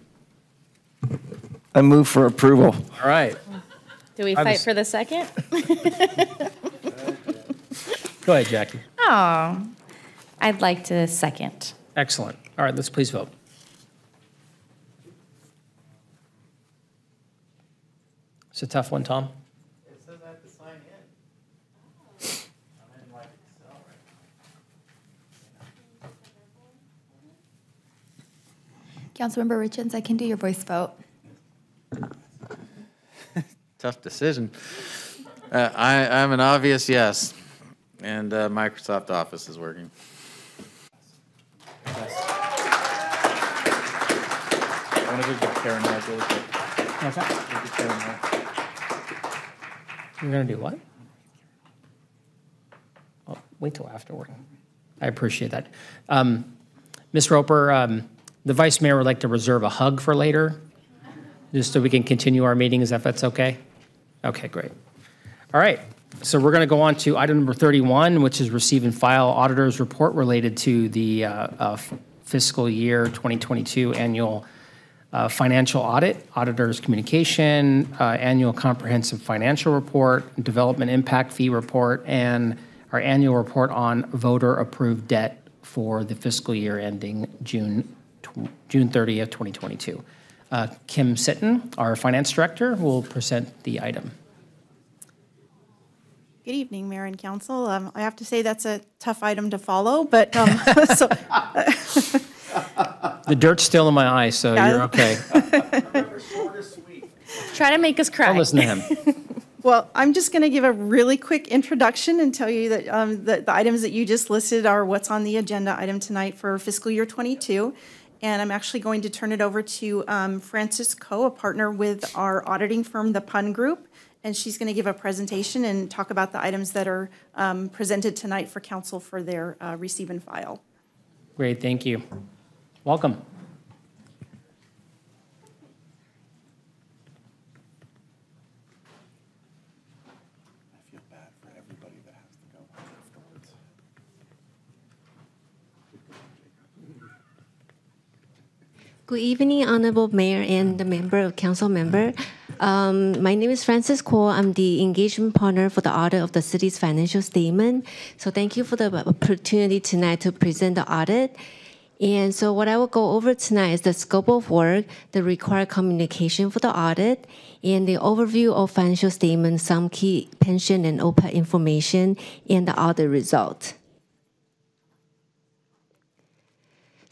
I move for approval. All right. Do we I fight was- for the second? Go ahead, Jackie. Oh, I'd like to second. Excellent. All right, let's please vote. It's a tough one, Tom. Councilmember Richards, I can do your voice vote. Tough decision. Uh, I, I'm an obvious yes, and uh, Microsoft Office is working. I want to go get Karen Hart really quick. What's that? Go get Karen Hart. You're gonna do what? Oh, wait till afterward. I appreciate that. Um, Ms. Roper, um, the vice mayor would like to reserve a hug for later, just so we can continue our meetings if that's okay? Okay, great. All right, So we're going to go on to item number 31, which is receive and file auditor's report related to the uh, uh, fiscal year 2022 annual uh, financial audit, auditor's communication, uh, annual comprehensive financial report, development impact fee report, and our annual report on voter-approved debt for the fiscal year ending June June 30th, 2022. Uh, Kim Sitton, our finance director, will present the item. Good evening, Mayor and Council. Um, I have to say that's a tough item to follow, but um, so The dirt's still in my eye, so Yeah. you're okay. Try to make us cry. Don't listen to him. Well, I'm just going to give a really quick introduction and tell you that um, the, the items that you just listed are what's on the agenda item tonight for fiscal year 22. And I'm actually going to turn it over to um, Frances Coe, a partner with our auditing firm, the Pun Group. And she's going to give a presentation and talk about the items that are um, presented tonight for council for their uh, receive and file. Great, thank you. Welcome. Good evening, Honorable Mayor and the member of council member. Um, my name is Francis Kuo. I'm the engagement partner for the audit of the city's financial statement. So thank you for the opportunity tonight to present the audit. And so what I will go over tonight is the scope of work, the required communication for the audit, and the overview of financial statements, some key pension and OPEB information, and the audit result.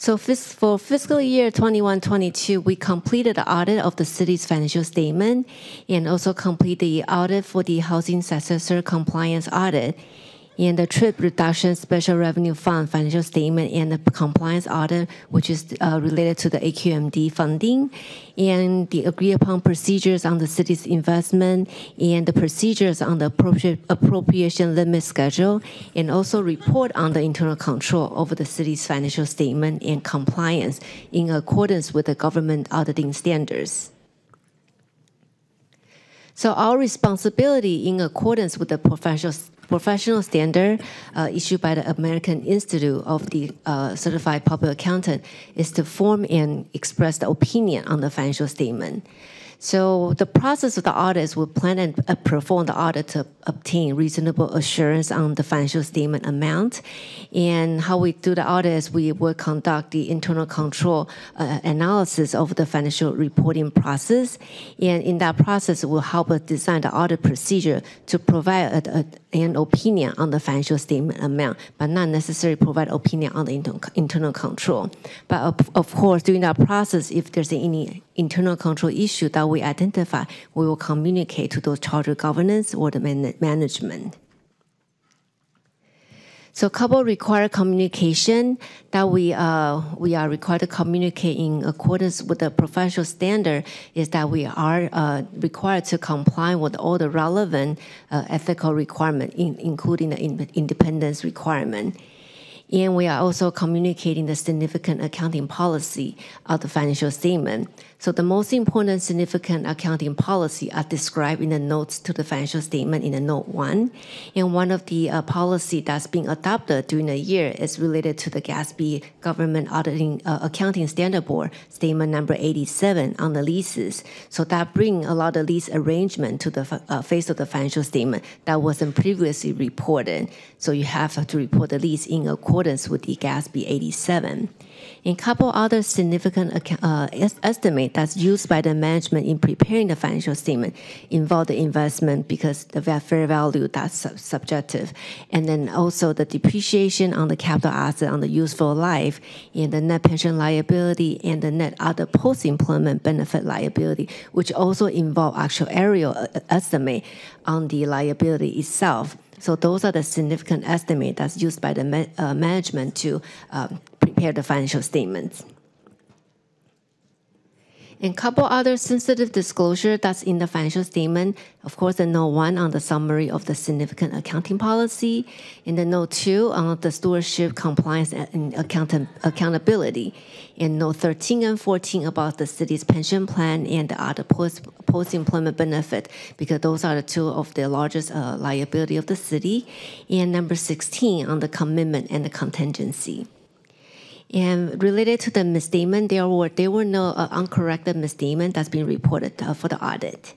So for fiscal year 21-22, we completed the audit of the city's financial statement and also complete the audit for the housing successor compliance audit and the trip reduction special revenue fund financial statement and the compliance audit, which is uh, related to the AQMD funding, and the agreed upon procedures on the city's investment and the procedures on the appropri- appropriation limit schedule, and also report on the internal control over the city's financial statement and compliance in accordance with the government auditing standards. So our responsibility in accordance with the professional professional standard uh, issued by the American Institute of the uh, Certified Public Accountant is to form and express the opinion on the financial statement. So the process of the audit we plan and uh, perform the audit to obtain reasonable assurance on the financial statement amount. And how we do the audit is we will conduct the internal control uh, analysis of the financial reporting process. And in that process, we'll help us design the audit procedure to provide a, an opinion on the financial statement amount, but not necessarily provide opinion on the inter- internal control. But of, of course, during that process, if there's any internal control issue that we identify, we will communicate to those charter governance or the man- management. So couple required communication that we uh, we are required to communicate in accordance with the professional standard is that we are uh, required to comply with all the relevant uh, ethical requirement, in, including the in- independence requirement. And we are also communicating the significant accounting policy of the financial statement. So the most important significant accounting policy are described in the notes to the financial statement in the note one. And one of the uh, policy that's being adopted during the year is related to the GASB Government Auditing uh, Accounting Standard Board Statement Number 87 on the leases. So that bring a lot of lease arrangement to the uh, face of the financial statement that wasn't previously reported. So you have to report the lease in accordance with the GASB 87. And couple other significant uh, estimate that's used by the management in preparing the financial statement involve the investment because the fair value that's sub- subjective, and then also the depreciation on the capital asset on the useful life, and the net pension liability and the net other post-employment benefit liability, which also involve actuarial uh, estimate on the liability itself. So those are the significant estimate that's used by the ma- uh, management to um, prepare the financial statements. And couple other sensitive disclosure that's in the financial statement. Of course, the note one on the summary of the significant accounting policy, and the note two on the stewardship, compliance, and account- accountability, and note 13 and 14 about the city's pension plan and the other post post-employment benefit, because those are the two of the largest uh, liability of the city, and number 16 on the commitment and the contingency. And related to the misstatement, there were there were no uh, uncorrected misstatement that's been reported uh, for the audit.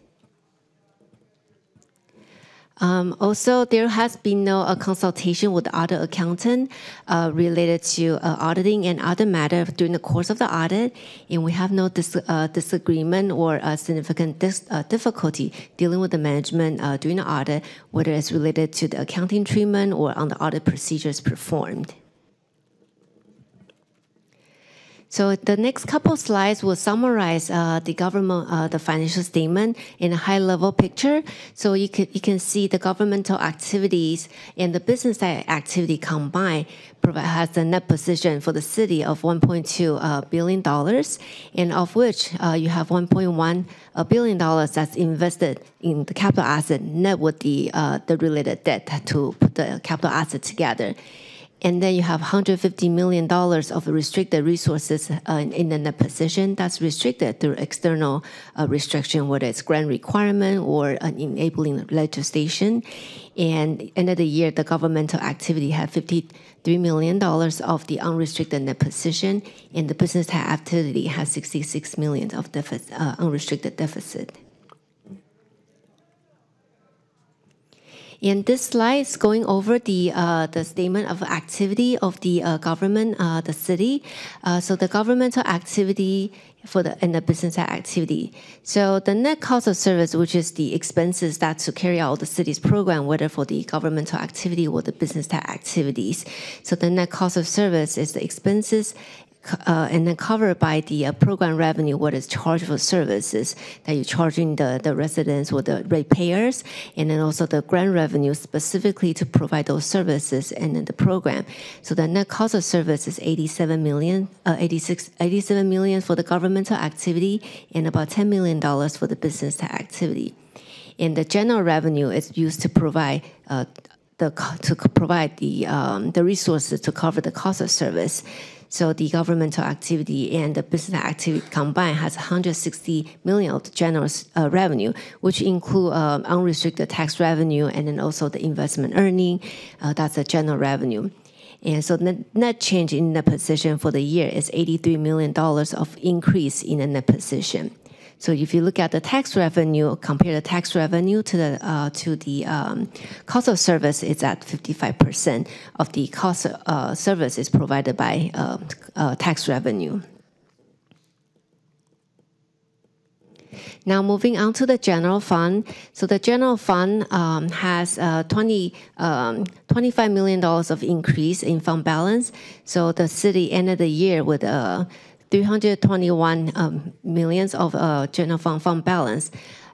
Um, also, there has been no uh, consultation with the other accountant uh, related to uh, auditing and other matter during the course of the audit, and we have no dis uh, disagreement or uh, significant dis uh, difficulty dealing with the management during the audit, whether it's related to the accounting treatment or on the audit procedures performed. So the next couple slides will summarize uh, the government, uh, the financial statement in a high-level picture. So you can you can see the governmental activities and the business activity combined has a net position for the city of 1.2 uh, billion dollars, and of which uh, you have 1.1 uh, billion dollars that's invested in the capital asset, net with the uh, the related debt to put the capital asset together and then you have $150 million of restricted resources uh, in the net position that's restricted through external uh, restriction, whether it's grant requirement or uh, enabling legislation. And end of the year, the governmental activity had $53 million of the unrestricted net position, and the business activity has 66 million of deficit, uh, unrestricted deficit. And this slide is going over the uh, the statement of activity of the uh, government, uh, the city. Uh, so the governmental activity for the and the business activity. So the net cost of service, which is the expenses that to carry out the city's program, whether for the governmental activity or the business activities. So the net cost of service is the expenses uh, and then covered by the uh, program revenue, what is charged for services that you're charging the, the residents or the ratepayers, and then also the grant revenue specifically to provide those services and then the program. So the net cost of service is 87 million, uh, 86, 87 million for the governmental activity and about 10 million dollars for the business activity. And the general revenue is used to provide uh, the to provide the um, the resources to cover the cost of service. So the governmental activity and the business activity combined has 160 million of general uh, revenue, which include um, unrestricted tax revenue and then also the investment earning. Uh, that's the general revenue. And so the net change in the position for the year is $83 million of increase in the net position. So if you look at the tax revenue, compare the tax revenue to the uh, to the um, cost of service, it's at 55% of the cost uh, service is provided by uh, uh, tax revenue. Now moving on to the general fund. So the general fund um, has uh, 20, um, $25 million of increase in fund balance. So the city ended the year with a 321 um, millions of uh, general fund fund balance,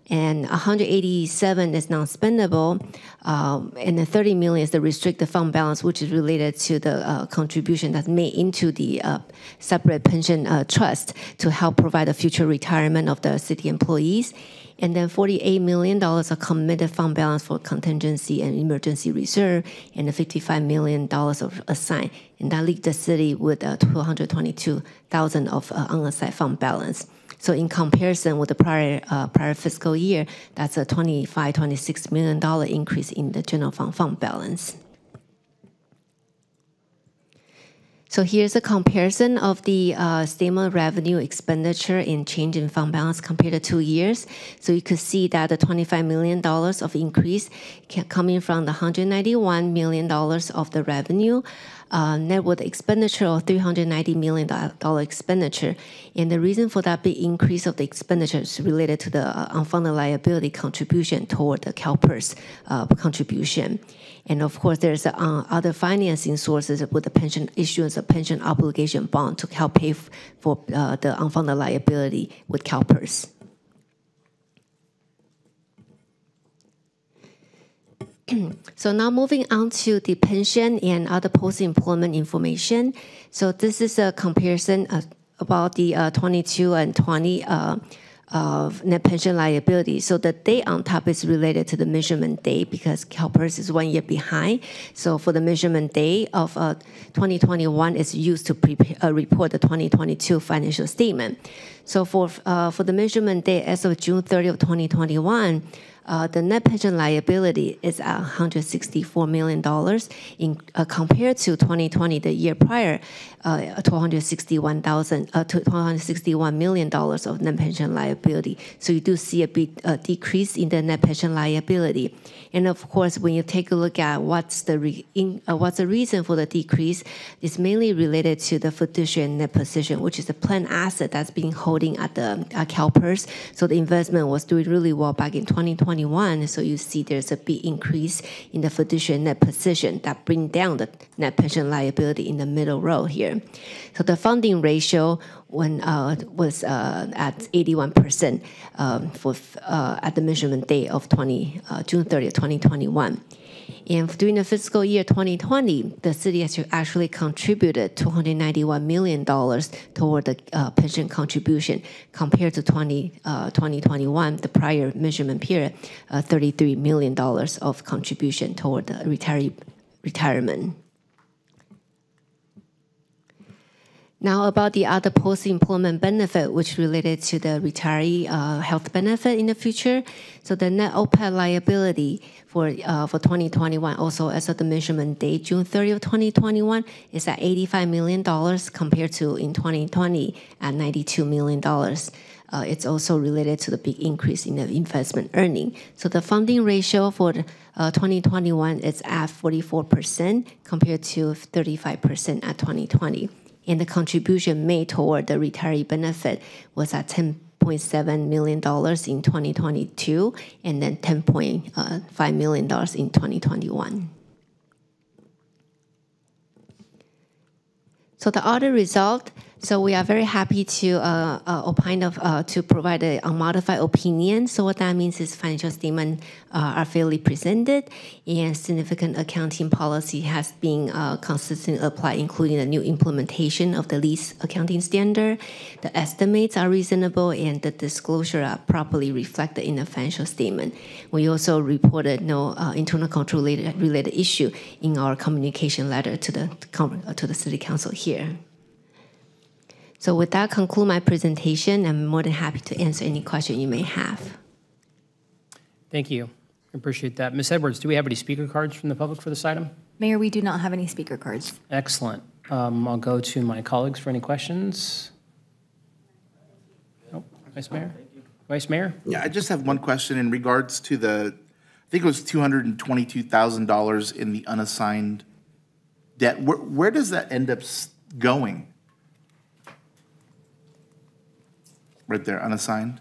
and 187 is non-spendable, um, and then 30 million is the restricted fund balance, which is related to the uh, contribution that's made into the uh, separate pension uh, trust to help provide the future retirement of the city employees. And then $48 million of committed fund balance for contingency and emergency reserve, and the $55 million of assigned. And that leaves the city with uh, 222,000 of uh, unassigned fund balance. So in comparison with the prior uh, prior fiscal year, that's a 25, 26 million dollar increase in the general fund fund balance. So here's a comparison of the uh, statement revenue expenditure in change in fund balance compared to two years. So you could see that the $25 million of increase coming from the $191 million of the revenue, uh, net worth expenditure of $390 million expenditure. And the reason for that big increase of the expenditure is related to the uh, unfunded liability contribution toward the CalPERS uh, contribution. And of course, there's uh, other financing sources with the pension issuance of pension obligation bond to help pay for uh, the unfunded liability with CalPERS. so now moving on to the pension and other post-employment information. So this is a comparison about the uh, 22 and 20 uh, of net pension liability. So the date on top is related to the measurement date because CalPERS is one year behind. So for the measurement date of uh, 2021 is used to prepare, uh, report the 2022 financial statement. So for uh, for the measurement date as of June 30 of 2021, uh, the net pension liability is at 164 million dollars in uh, compared to 2020, the year prior, uh, 261,000, uh, 261 million dollars of net pension liability. So you do see a big uh, decrease in the net pension liability. And of course, when you take a look at what's the in, uh, what's the reason for the decrease, it's mainly related to the fiduciary net position, which is a plan asset that's been holding at the uh, CalPERS. So the investment was doing really well back in 2021. So you see there's a big increase in the fiduciary net position that bring down the net pension liability in the middle row here. So the funding ratio when uh, was uh, at 81% um, for uh, at the measurement date of 20 uh, June 30, 2021. And during the fiscal year 2020, the city has actually contributed $291 million toward the uh, pension contribution compared to 20, uh, 2021, the prior measurement period, uh, $33 million of contribution toward the retiree retirement. Now about the other post-employment benefit, which related to the retiree uh, health benefit in the future. So the net OPEB liability for uh, for 2021, also as of the measurement date, June 30 of 2021, is at 85 million dollars compared to in 2020 at 92 million dollars. Uh, it's also related to the big increase in the investment earning. So the funding ratio for uh, 2021 is at 44% compared to 35% at 2020 and the contribution made toward the retiree benefit was at $10.7 million in 2022 and then $10.5 million in 2021. So the audit result, so we are very happy to uh, uh, opine of uh, to provide a unmodified opinion. So what that means is financial statements uh, are fairly presented, and significant accounting policy has been uh, consistently applied, including the new implementation of the lease accounting standard. The estimates are reasonable, and the disclosure are properly reflected in the financial statement. We also reported no uh, internal control related, related issue in our communication letter to the to the city council here. So with that, conclude my presentation. I'm more than happy to answer any question you may have. Thank you. I appreciate that. Ms. Edwards, do we have any speaker cards from the public for this item? Mayor, we do not have any speaker cards. Excellent. Um, I'll go to my colleagues for any questions. Nope. Vice Mayor? Vice Mayor? Yeah, I just have one question in regards to the, I think it was $222,000 in the unassigned debt. Where, where does that end up going? Right there, unassigned?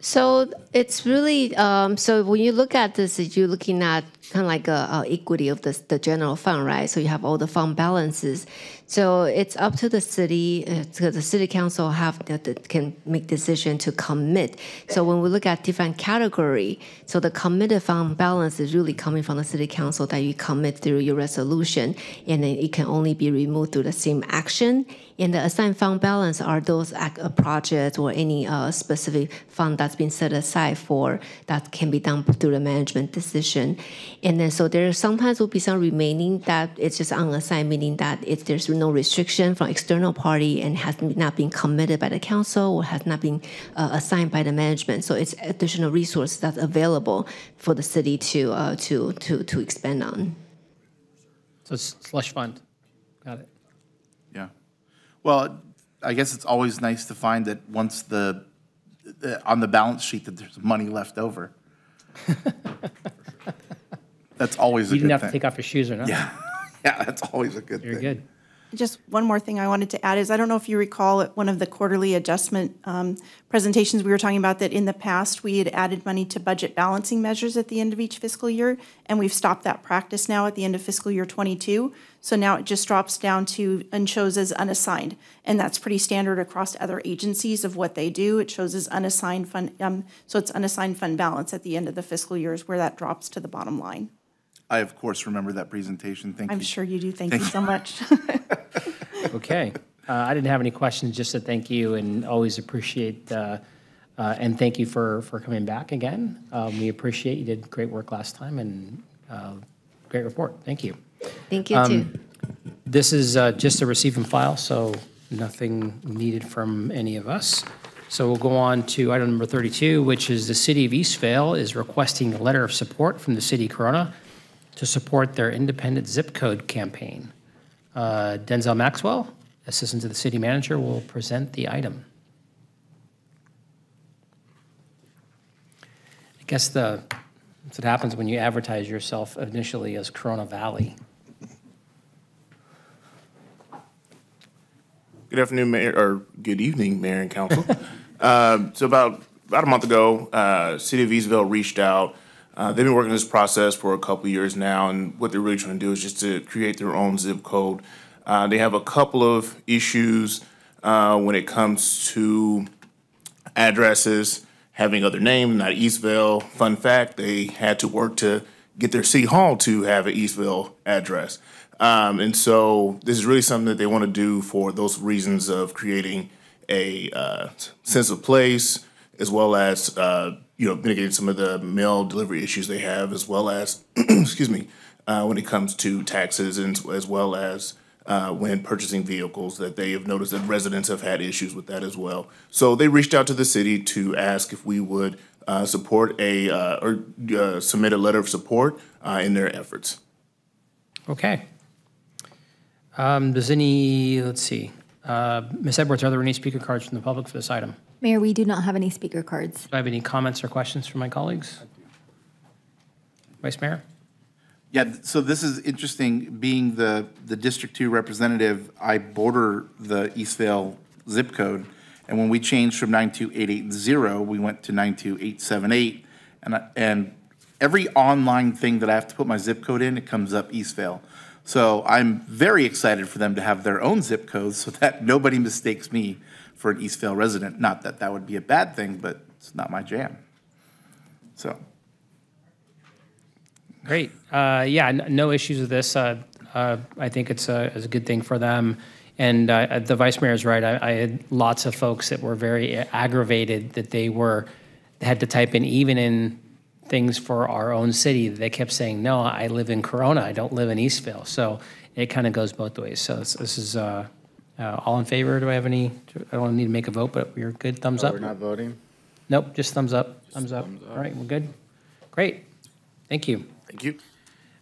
So it's really um, so when you look at this, you're looking at kind of like a, a equity of the, the general fund, right? So you have all the fund balances. So it's up to the city, uh, to the city council have that can make decision to commit. So when we look at different category, so the committed fund balance is really coming from the city council that you commit through your resolution, and then it can only be removed through the same action. And the assigned fund balance are those uh, projects or any uh, specific fund that's been set aside for that can be done through the management decision. And then so there sometimes will be some remaining that it's just unassigned, meaning that if there's no restriction from external party and has not been committed by the council or has not been uh, assigned by the management. So it's additional resource that's available for the city to uh, to to to expand on. So slush fund. Got it. Yeah. Well, I guess it's always nice to find that once the, the- on the balance sheet, that there's money left over. That's always a good thing. You good didn't have to take off your shoes or nothing. Yeah, yeah, that's always a good thing. Very good. Just one more thing I wanted to add is, I don't know if you recall at one of the quarterly adjustment um, presentations, we were talking about that in the past, we had added money to budget balancing measures at the end of each fiscal year, and we've stopped that practice now at the end of fiscal year '22. So now it just drops down to, and shows as unassigned. And that's pretty standard across other agencies of what they do. It shows as unassigned fund, um, so it's unassigned fund balance at the end of the fiscal years where that drops to the bottom line. I, of course, remember that presentation. Thank you. I'm sure you do. Thank you so much. Okay. Uh, I didn't have any questions, just to thank you and always appreciate, uh, uh, and thank you for, for coming back again. Um, We appreciate, you did great work last time and uh, great report. Thank you. Thank you, Um, too. This is uh, just a receive and file, so nothing needed from any of us. So we'll go on to item number 32, which is the City of Eastvale is requesting a letter of support from the City of Corona to support their independent zip code campaign. Uh, Denzel Maxwell, Assistant to the City Manager, will present the item. I guess the, that's what happens when you advertise yourself initially as Corona Valley. Good afternoon, Mayor, or good evening, Mayor and Council. Um, So about, about a month ago, uh, City of Eastvale reached out. Uh, They've been working this process for a couple years now, and what they're really trying to do is just to create their own zip code. Uh, They have a couple of issues uh, when it comes to addresses, having other names, not Eastvale. Fun fact, they had to work to get their city hall to have an Eastvale address. Um, and so this is really something that they want to do for those reasons of creating a uh, sense of place, as well as uh, you know mitigating some of the mail delivery issues they have, as well as excuse me, uh, when it comes to taxes and as well as uh, when purchasing vehicles that they have noticed that residents have had issues with that as well. So they reached out to the city to ask if we would uh, support a uh, or submit a letter of support in their efforts. Okay. Um, Does any, let's see, uh, Ms. Edwards, are there any speaker cards from the public for this item? Mayor, we do not have any speaker cards. Do I have any comments or questions from my colleagues? Vice Mayor? Yeah, so this is interesting, being the, the District Two representative, I border the Eastvale zip code. And when we changed from nine two eight eight zero, we went to nine two eight seven eight. And, I- and every online thing that I have to put my zip code in, it comes up Eastvale. So I'm very excited for them to have their own zip codes so that nobody mistakes me for an Eastvale resident. Not that that would be a bad thing, but it's not my jam. So. Great. Uh, Yeah, no issues with this. Uh, uh, I think it's a, it's a good thing for them. And uh, the vice mayor is right. I, I had lots of folks that were very aggravated that they were, had to type in, even in things for our own city, they kept saying, no, I live in Corona, I don't live in Eastvale. So it kind of goes both ways. So this- this is, uh, uh, all in favor? Do I have any, I don't need to make a vote, but we're good, thumbs Oh, up? we're not voting? Nope, just thumbs up, thumbs up. All right, we're good? Great. Thank you. Thank you.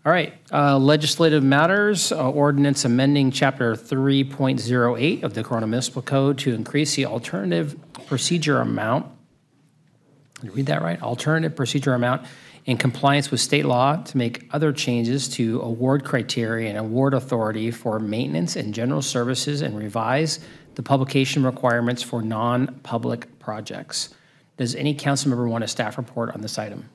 All right, uh, legislative matters, uh, ordinance amending Chapter 3.08 of the Corona Municipal Code to increase the alternative procedure amount. Did I read that right? Alternative procedure amount in compliance with state law to make other changes to award criteria and award authority for maintenance and general services and revise the publication requirements for non-public projects. Does any council member want a staff report on this item?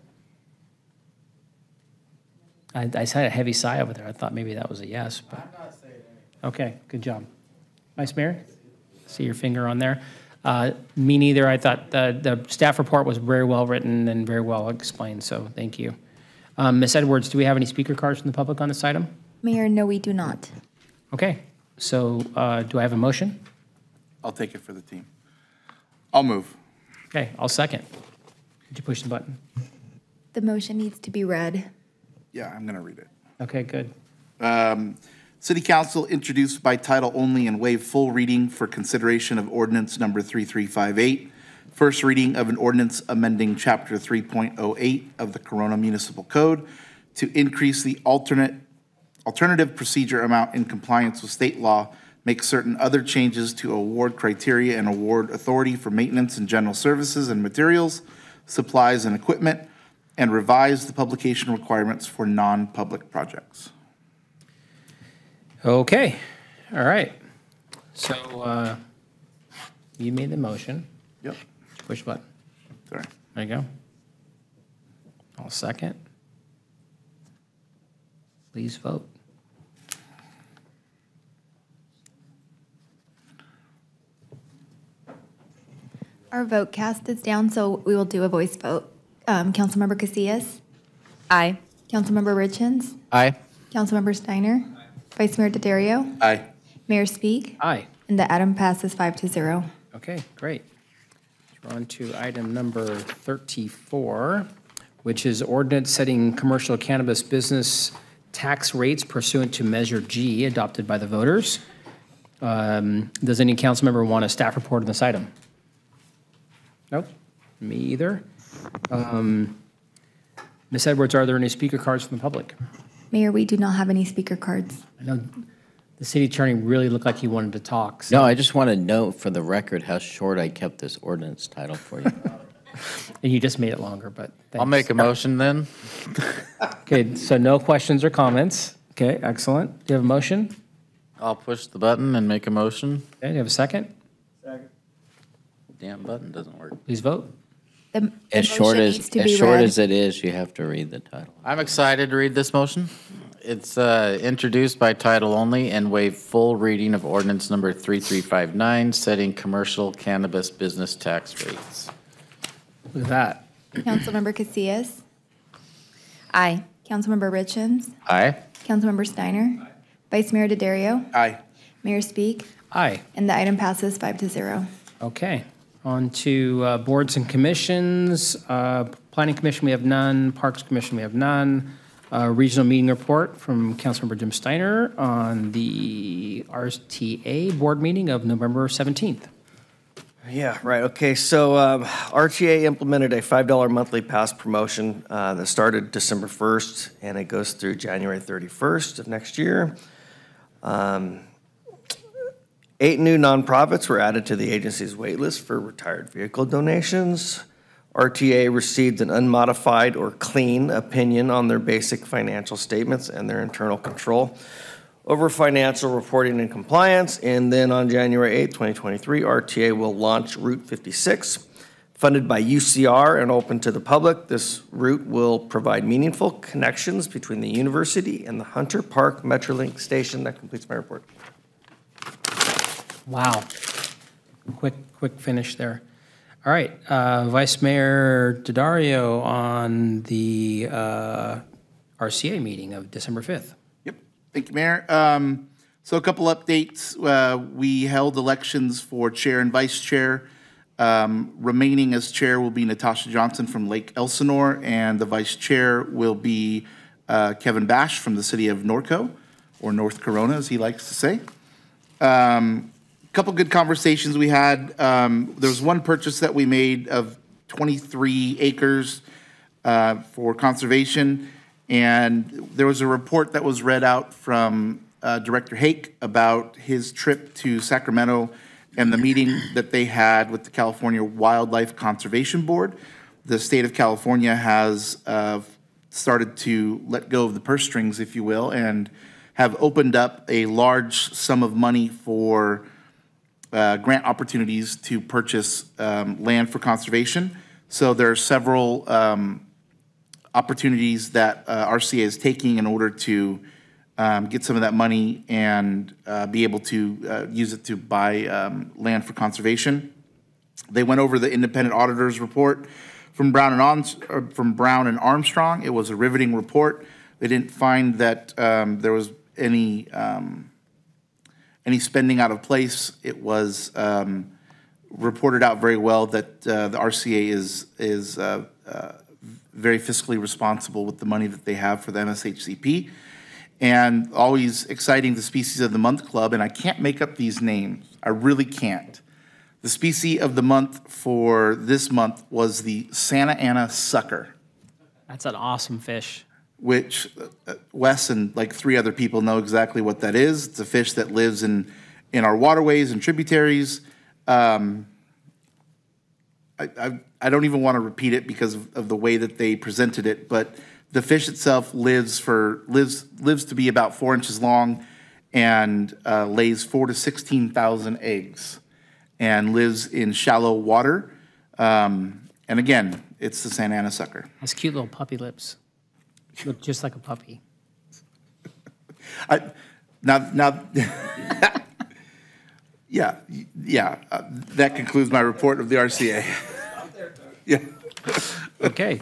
I, I said a heavy sigh over there. I thought maybe that was a yes, but. Okay, good job. Vice Mayor? See your finger on there. Uh, Me neither. I thought the, the staff report was very well written and very well explained, so thank you. Um, Ms. Edwards, do we have any speaker cards from the public on this item? Mayor, no, we do not. Okay, so uh, do I have a motion? I'll take it for the team. I'll move. Okay, I'll second. Did you push the button? The motion needs to be read. Yeah, I'm going to read it. Okay, good. Um, City Council introduced by title only and waive full reading for consideration of ordinance number 3358. First reading of an ordinance amending Chapter 3.08 of the Corona Municipal Code to increase the alternate, alternative procedure amount in compliance with state law, make certain other changes to award criteria and award authority for maintenance and general services and materials, supplies and equipment, and revise the publication requirements for non-public projects. Okay, all right. So uh, you made the motion. Yep. Push button. Sorry. There you go. I'll second. Please vote. Our vote cast is down, so we will do a voice vote. Um, Councilmember Casillas? Aye. Councilmember Richins? Aye. Councilmember Steiner? Vice Mayor Daddario? Aye. Mayor Speake. Aye. And the item passes five to zero. Okay, great. We're on to item number 34, which is ordinance setting commercial cannabis business tax rates pursuant to Measure G adopted by the voters. Um, Does any council member want a staff report on this item? Nope, me either. Um, Ms. Edwards, are there any speaker cards from the public? Mayor, we do not have any speaker cards. I know the city attorney really looked like he wanted to talk. so- No, I just want to note for the record how short I kept this ordinance title for you. And you just made it longer, but I'll make a motion then. Okay, so no questions or comments. Okay, excellent. Do you have a motion? I'll push the button and make a motion. Okay, do you have a second? second? Damn button doesn't work. Please vote. The the As short motion as, needs to as be short read. as it is, you have to read the title. I'm excited to read this motion. It's uh, introduced by title only and waive full reading of ordinance number 3359, setting commercial cannabis business tax rates. Look at that. Councilmember Casillas. Aye. Councilmember Richins. Aye. Councilmember Steiner. Vice Mayor Daddario. Aye. Mayor Speake. Aye. And the item passes five to zero. Okay, on to uh, boards and commissions. Uh, Planning Commission, we have none. Parks Commission, we have none. Uh, Regional meeting report from Councilmember Jim Steiner on the RTA board meeting of November 17th. Yeah, right. Okay, so um, RTA implemented a $5 monthly pass promotion uh, that started December 1st, and it goes through January 31st of next year. Um, Eight new nonprofits were added to the agency's waitlist for retired vehicle donations. RTA received an unmodified or clean opinion on their basic financial statements and their internal control over financial reporting and compliance. And then on January 8, 2023, RTA will launch Route 56, funded by UCR and open to the public. This route will provide meaningful connections between the university and the Hunter Park Metrolink station. That completes my report. Wow. Quick, quick finish there. All right, uh, Vice Mayor Daddario on the uh, RCA meeting of December 5th. Yep, Thank you, Mayor. Um, So a couple updates. Uh, We held elections for chair and vice chair. Um, Remaining as chair will be Natasha Johnson from Lake Elsinore, and the vice chair will be uh, Kevin Bash from the city of Norco, or North Corona, as he likes to say. Um, Couple good conversations we had. Um, There was one purchase that we made of 23 acres uh, for conservation, and there was a report that was read out from uh, Director Hake about his trip to Sacramento and the meeting that they had with the California Wildlife Conservation Board. The state of California has uh, started to let go of the purse strings, if you will, and have opened up a large sum of money for uh, grant opportunities to purchase um, land for conservation. So there are several um, opportunities that uh, RCA is taking in order to um, get some of that money and uh, be able to uh, use it to buy um, land for conservation. They went over the independent auditor's report from Brown and Ons, from Brown and Armstrong. It was a riveting report. They didn't find that um, there was any um, any spending out of place. It was um, reported out very well that uh, the RCA is is uh, uh, very fiscally responsible with the money that they have for the MSHCP, and always exciting the Species of the Month Club. And I can't make up these names. I really can't. The species of the month for this month was the Santa Ana sucker That's an awesome fish. Which uh, Wes and like three other people know exactly what that is. It's a fish that lives in, in our waterways and tributaries. Um, I, I, I don't even want to repeat it because of, of the way that they presented it, but the fish itself lives for lives lives to be about four inches long, and uh, lays four to sixteen thousand eggs, and lives in shallow water. Um, and again, it's the Santa Ana sucker. Has cute little puppy lips. Look just like a puppy. I, now, now, yeah, yeah, uh, that concludes my report of the RCA. Yeah. Okay.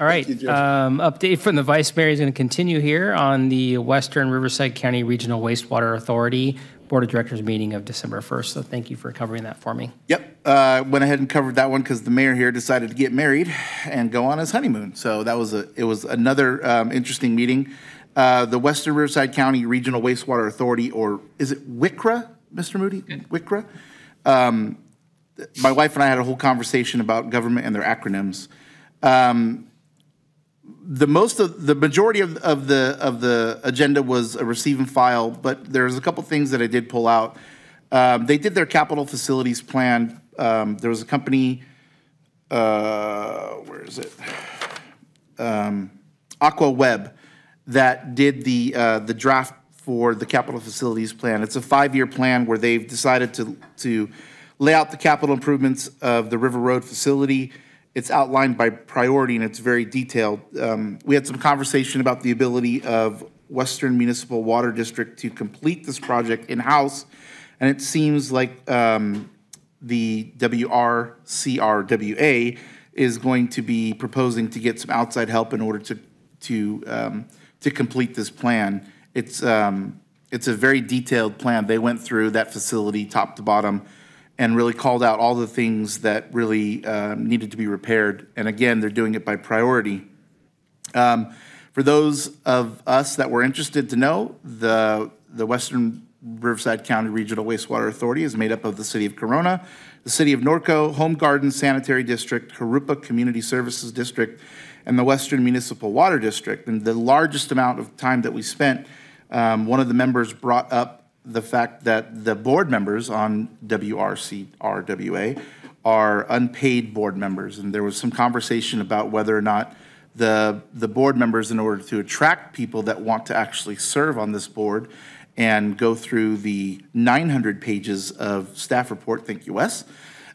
All right. You, Um, Update from the Vice Mayor is going to continue here on the Western Riverside County Regional Wastewater Authority Board of Directors meeting of December 1st. So thank you for covering that for me. Yep, uh, went ahead and covered that one because the mayor here decided to get married and go on his honeymoon. So that was a, it was another um, interesting meeting. Uh, The Western Riverside County Regional Wastewater Authority, or is it WICRA, Mr. Moody? WICRA? Um, My wife and I had a whole conversation about government and their acronyms. Um, the most of the majority of, of the of the agenda was a receive and file, but there's a couple things that I did pull out. Um, they did their capital facilities plan. Um, there was a company, uh, where is it? Um, Aqua Web that did the uh, the draft for the capital facilities plan. It's a five-year plan where they've decided to to lay out the capital improvements of the River Road facility. It's outlined by priority and it's very detailed. Um, we had some conversation about the ability of Western Municipal Water District to complete this project in-house. And it seems like um, the WRCRWA is going to be proposing to get some outside help in order to, to, um, to complete this plan. It's, um, it's a very detailed plan. They went through that facility top to bottom and really called out all the things that really um, needed to be repaired. And again, they're doing it by priority. Um, For those of us that were interested to know, the, the Western Riverside County Regional Wastewater Authority is made up of the City of Corona, the City of Norco, Home Garden Sanitary District, Jurupa Community Services District, and the Western Municipal Water District. And the largest amount of time that we spent, um, one of the members brought up the fact that the board members on WRCRWA are unpaid board members. And there was some conversation about whether or not the, the board members, in order to attract people that want to actually serve on this board and go through the 900 pages of staff report, thank you, Wes,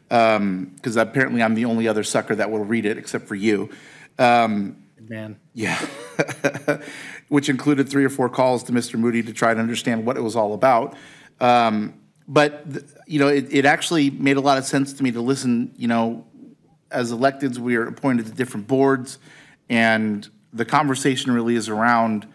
because apparently I'm the only other sucker that will read it except for you. Um, Man. yeah. Which included three or four calls to Mr. Moody to try to understand what it was all about. Um, But, you know, it, it actually made a lot of sense to me to listen, you know, as electeds, we are appointed to different boards, and the conversation really is around,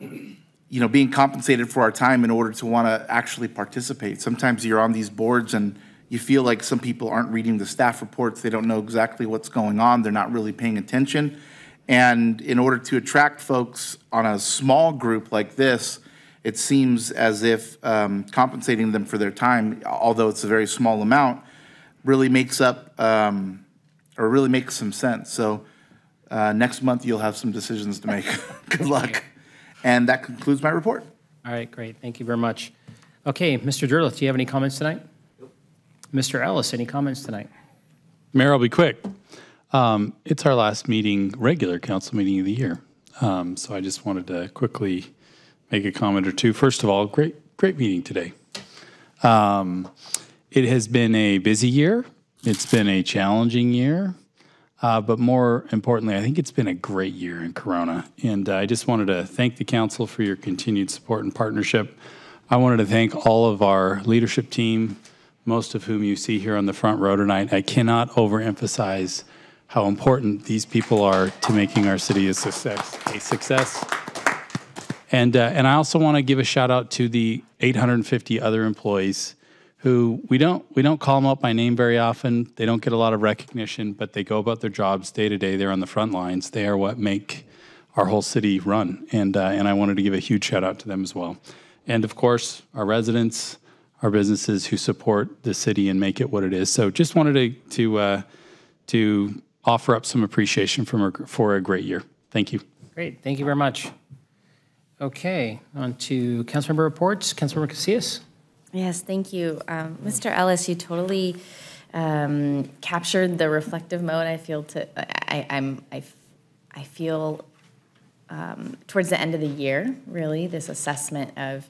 you know, being compensated for our time in order to want to actually participate. Sometimes you're on these boards and you feel like some people aren't reading the staff reports, they don't know exactly what's going on, they're not really paying attention. And in order to attract folks on a small group like this, it seems as if um, compensating them for their time, although it's a very small amount, really makes up, um, or really makes some sense. So uh, next month, you'll have some decisions to make. Good luck. And that concludes my report. All right, great. Thank you very much. Okay, Mr. Derleth, do you have any comments tonight? Mr. Ellis, any comments tonight? Mayor, I'll be quick. Um, It's our last meeting, regular council meeting of the year. Um, So I just wanted to quickly make a comment or two. First of all, great, great meeting today. Um, It has been a busy year. It's been a challenging year. Uh, But more importantly, I think it's been a great year in Corona. And uh, I just wanted to thank the council for your continued support and partnership. I wanted to thank all of our leadership team, most of whom you see here on the front row tonight. I cannot overemphasize how important these people are to making our city a success. A success. And, uh, and I also want to give a shout out to the 850 other employees who we don't, we don't call them up by name very often. They don't get a lot of recognition, but they go about their jobs day to day. They're on the front lines. They are what make our whole city run. And, uh, and I wanted to give a huge shout out to them as well. And of course, our residents, our businesses who support the city and make it what it is. So just wanted to, to, uh, to offer up some appreciation from, a- for a great year. Thank you. Great, thank you very much. Okay, on to councilmember reports. Councilmember Casillas? Yes, thank you. Um, Mr. Ellis, you totally um, captured the reflective mode I feel to, I, I'm, I, f- I feel um, towards the end of the year, really, this assessment of,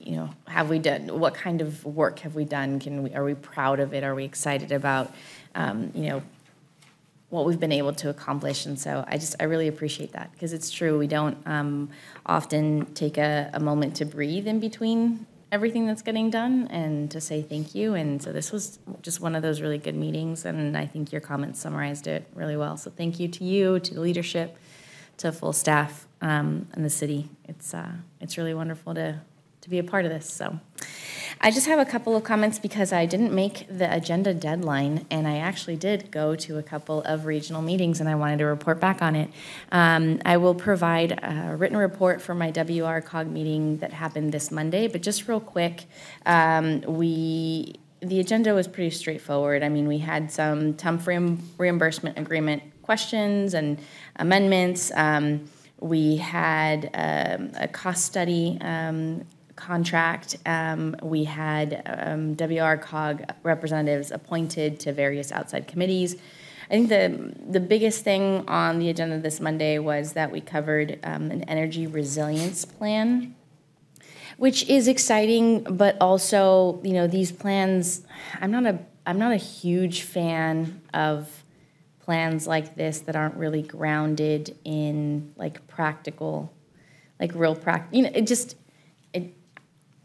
you know, have we done, what kind of work have we done? Can we, are we proud of it? Are we excited about, um, you know, what we've been able to accomplish. And so I just, I really appreciate that because it's true. We don't um, often take a, a moment to breathe in between everything that's getting done and to say thank you. And so this was just one of those really good meetings, and I think your comments summarized it really well. So thank you to you, to the leadership, to full staff, um, and the city. It's uh, it's really wonderful to to be a part of this. So. I just have a couple of comments because I didn't make the agenda deadline, and I actually did go to a couple of regional meetings, and I wanted to report back on it. Um, I will provide a written report for my WR COG meeting that happened this Monday, but just real quick, um, we the agenda was pretty straightforward. I mean, we had some TUMF reimbursement agreement questions and amendments. Um, we had um, a cost study um, contract. Um, we had um, WR COG representatives appointed to various outside committees. I think the the biggest thing on the agenda this Monday was that we covered um, an energy resilience plan, which is exciting, but also you know these plans. I'm not a I'm not a huge fan of plans like this that aren't really grounded in like practical, like real practical. You know, it just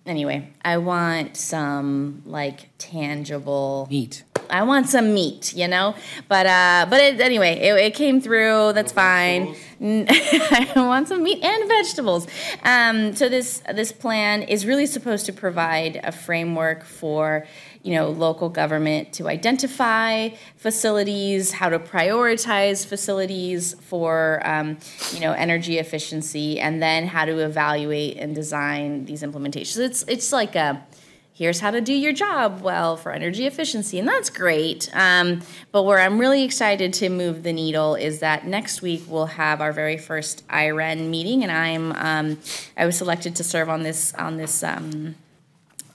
anyway, I want some like tangible meat. I want some meat, you know. But uh, but it, anyway, it, it came through. That's fine. I want some meat and vegetables. Um, so this this plan is really supposed to provide a framework for you know, local government to identify facilities, how to prioritize facilities for, um, you know, energy efficiency, and then how to evaluate and design these implementations. It's it's like a here's how to do your job well for energy efficiency, and that's great. Um, but where I'm really excited to move the needle is that next week we'll have our very first IREN meeting, and I'm um, I was selected to serve on this on this. Um,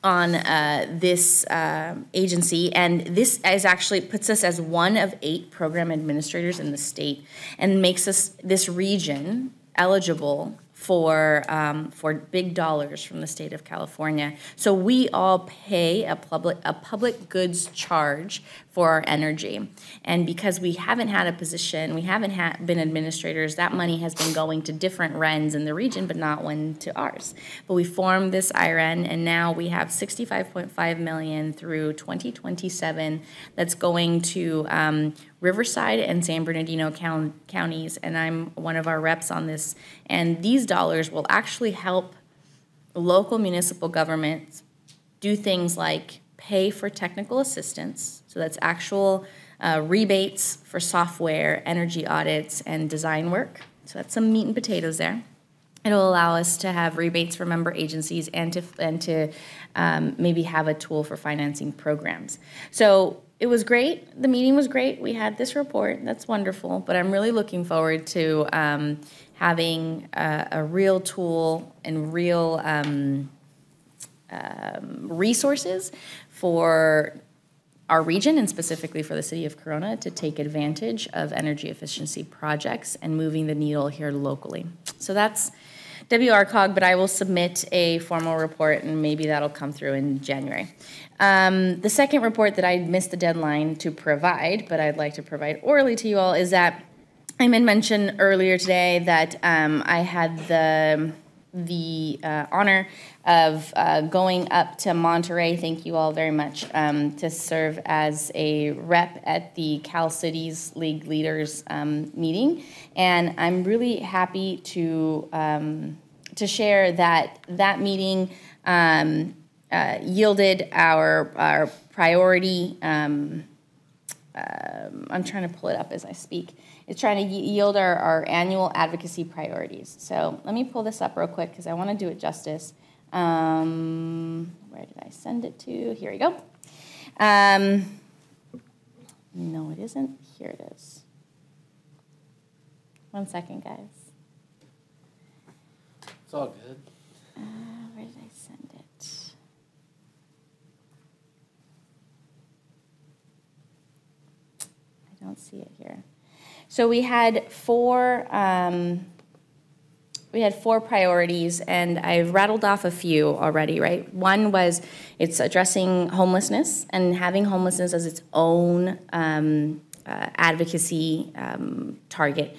on uh, this uh, agency, and this is actually puts us as one of eight program administrators in the state, and makes us this region eligible for um, for big dollars from the state of California. So we all pay a public a public goods charge for our energy, and because we haven't had a position, we haven't ha- been administrators. That money has been going to different RENs in the region, but not one to ours. But we formed this IREN, and now we have 65.5 million through 2027 that's going to um, Riverside and San Bernardino counties, and I'm one of our reps on this. And these dollars will actually help local municipal governments do things like pay for technical assistance, so that's actual uh, rebates for software, energy audits, and design work. So that's some meat and potatoes there. It'll allow us to have rebates for member agencies and to and to um, maybe have a tool for financing programs. So it was great. The meeting was great. We had this report. That's wonderful. But I'm really looking forward to um, having a, a, real tool and real um, um, resources for our region and specifically for the city of Corona to take advantage of energy efficiency projects and moving the needle here locally. So that's WRCOG, but I will submit a formal report and maybe that'll come through in January. Um, the second report that I missed the deadline to provide, but I'd like to provide orally to you all, is that I made mention earlier today that um, I had the the uh, honor of uh, going up to Monterey. Thank you all very much um, to serve as a rep at the Cal Cities League Leaders um, meeting, and I'm really happy to um, to share that that meeting um, uh, yielded our, our priority. Um, um, I'm trying to pull it up as I speak. It's trying to yield our, our annual advocacy priorities. So let me pull this up real quick because I want to do it justice. Um, where did I send it to? Here we go. Um, no, it isn't. Here it is. One second, guys. It's all good. Uh, where did I send it? I don't see it here. So we had four. Um, we had four priorities, and I've rattled off a few already, right? One was it's addressing homelessness and having homelessness as its own um, uh, advocacy um, target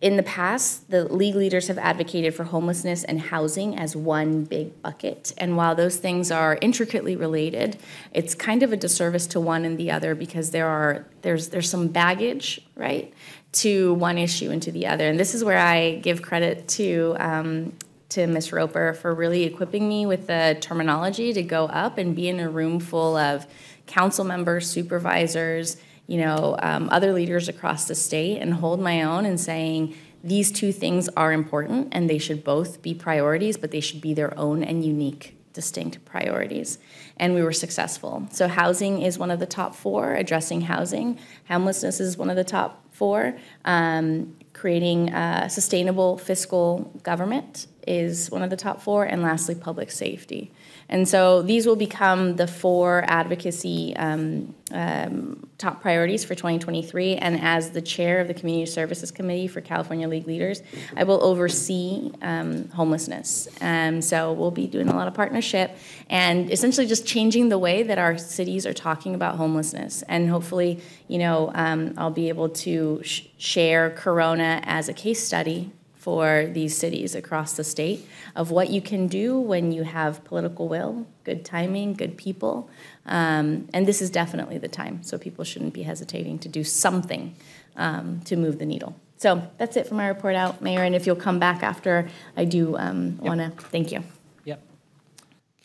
in the past, the league leaders have advocated for homelessness and housing as one big bucket. And while those things are intricately related, it's kind of a disservice to one and the other because there are there's there's some baggage, right, to one issue and to the other. And this is where I give credit to um, to Ms. Roper for really equipping me with the terminology to go up and be in a room full of council members, supervisors, you know, um, other leaders across the state and hold my own and saying these two things are important and they should both be priorities, but they should be their own and unique, distinct priorities. And we were successful. So housing is one of the top four, addressing housing. Homelessness is one of the top four. Um, creating a sustainable fiscal government is one of the top four. And lastly, public safety. And so these will become the four advocacy um, um, top priorities for 2023. And as the chair of the Community Services Committee for California League Leaders, I will oversee um, homelessness. And so we'll be doing a lot of partnership and essentially just changing the way that our cities are talking about homelessness. And hopefully, you know, um, I'll be able to sh- share Corona as a case study for these cities across the state of what you can do when you have political will, good timing, good people. Um, and this is definitely the time, so people shouldn't be hesitating to do something um, to move the needle. So that's it for my report out, Mayor. And if you'll come back after, I do um, want to thank you. Yep.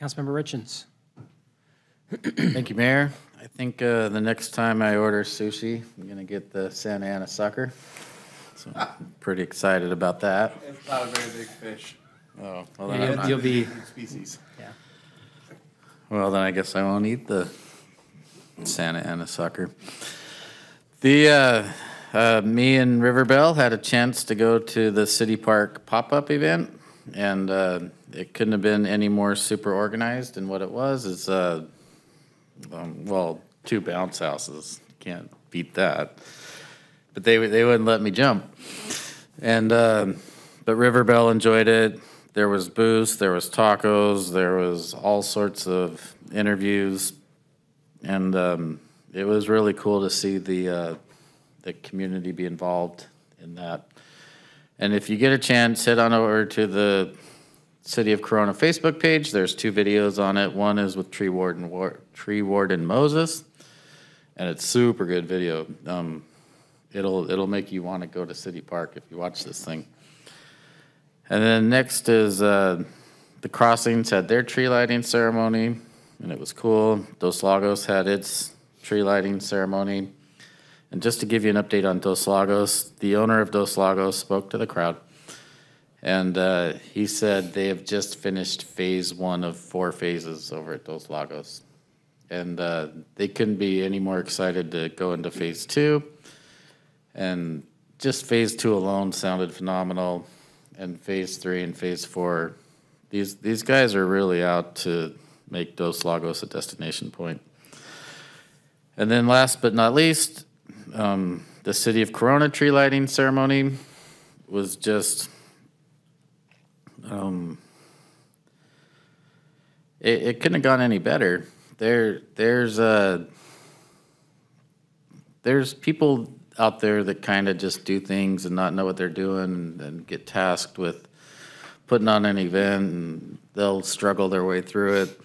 Councilmember Richins. Thank you, Mayor. I think uh, the next time I order sushi, I'm going to get the Santa Ana sucker. So I'm pretty excited about that. It's not a very big fish. Oh, well, then I'm you'll- not- you'll be- Species. Yeah. Well, then I guess I won't eat the Santa Ana sucker. The, uh, uh, me and River Bell had a chance to go to the City Park pop-up event, and, uh, it couldn't have been any more super organized, and what it was is, uh, um, well, two bounce houses, can't beat that. But they, they wouldn't let me jump. And, um, but River Bell enjoyed it. There was booths, there was tacos, there was all sorts of interviews. And, um, it was really cool to see the, uh, the community be involved in that. And if you get a chance, head on over to the City of Corona Facebook page. There's two videos on it. One is with Tree Warden, War- Tree Warden Moses, and it's super good video. Um, it'll it'll make you want to go to City Park if you watch this thing. And then next is uh, the Crossings had their tree lighting ceremony, and it was cool. Dos Lagos had its tree lighting ceremony. And just to give you an update on Dos Lagos, the owner of Dos Lagos spoke to the crowd. And uh, he said they have just finished phase one of four phases over at Dos Lagos. And uh, they couldn't be any more excited to go into phase two. And just phase two alone sounded phenomenal. And phase three and phase four, these, these guys are really out to make Dos Lagos a destination point. And then last but not least, um, the City of Corona tree lighting ceremony was just um, it, it couldn't have gone any better. There, there's uh, there's people out there that kind of just do things and not know what they're doing and, get tasked with putting on an event and they'll struggle their way through it.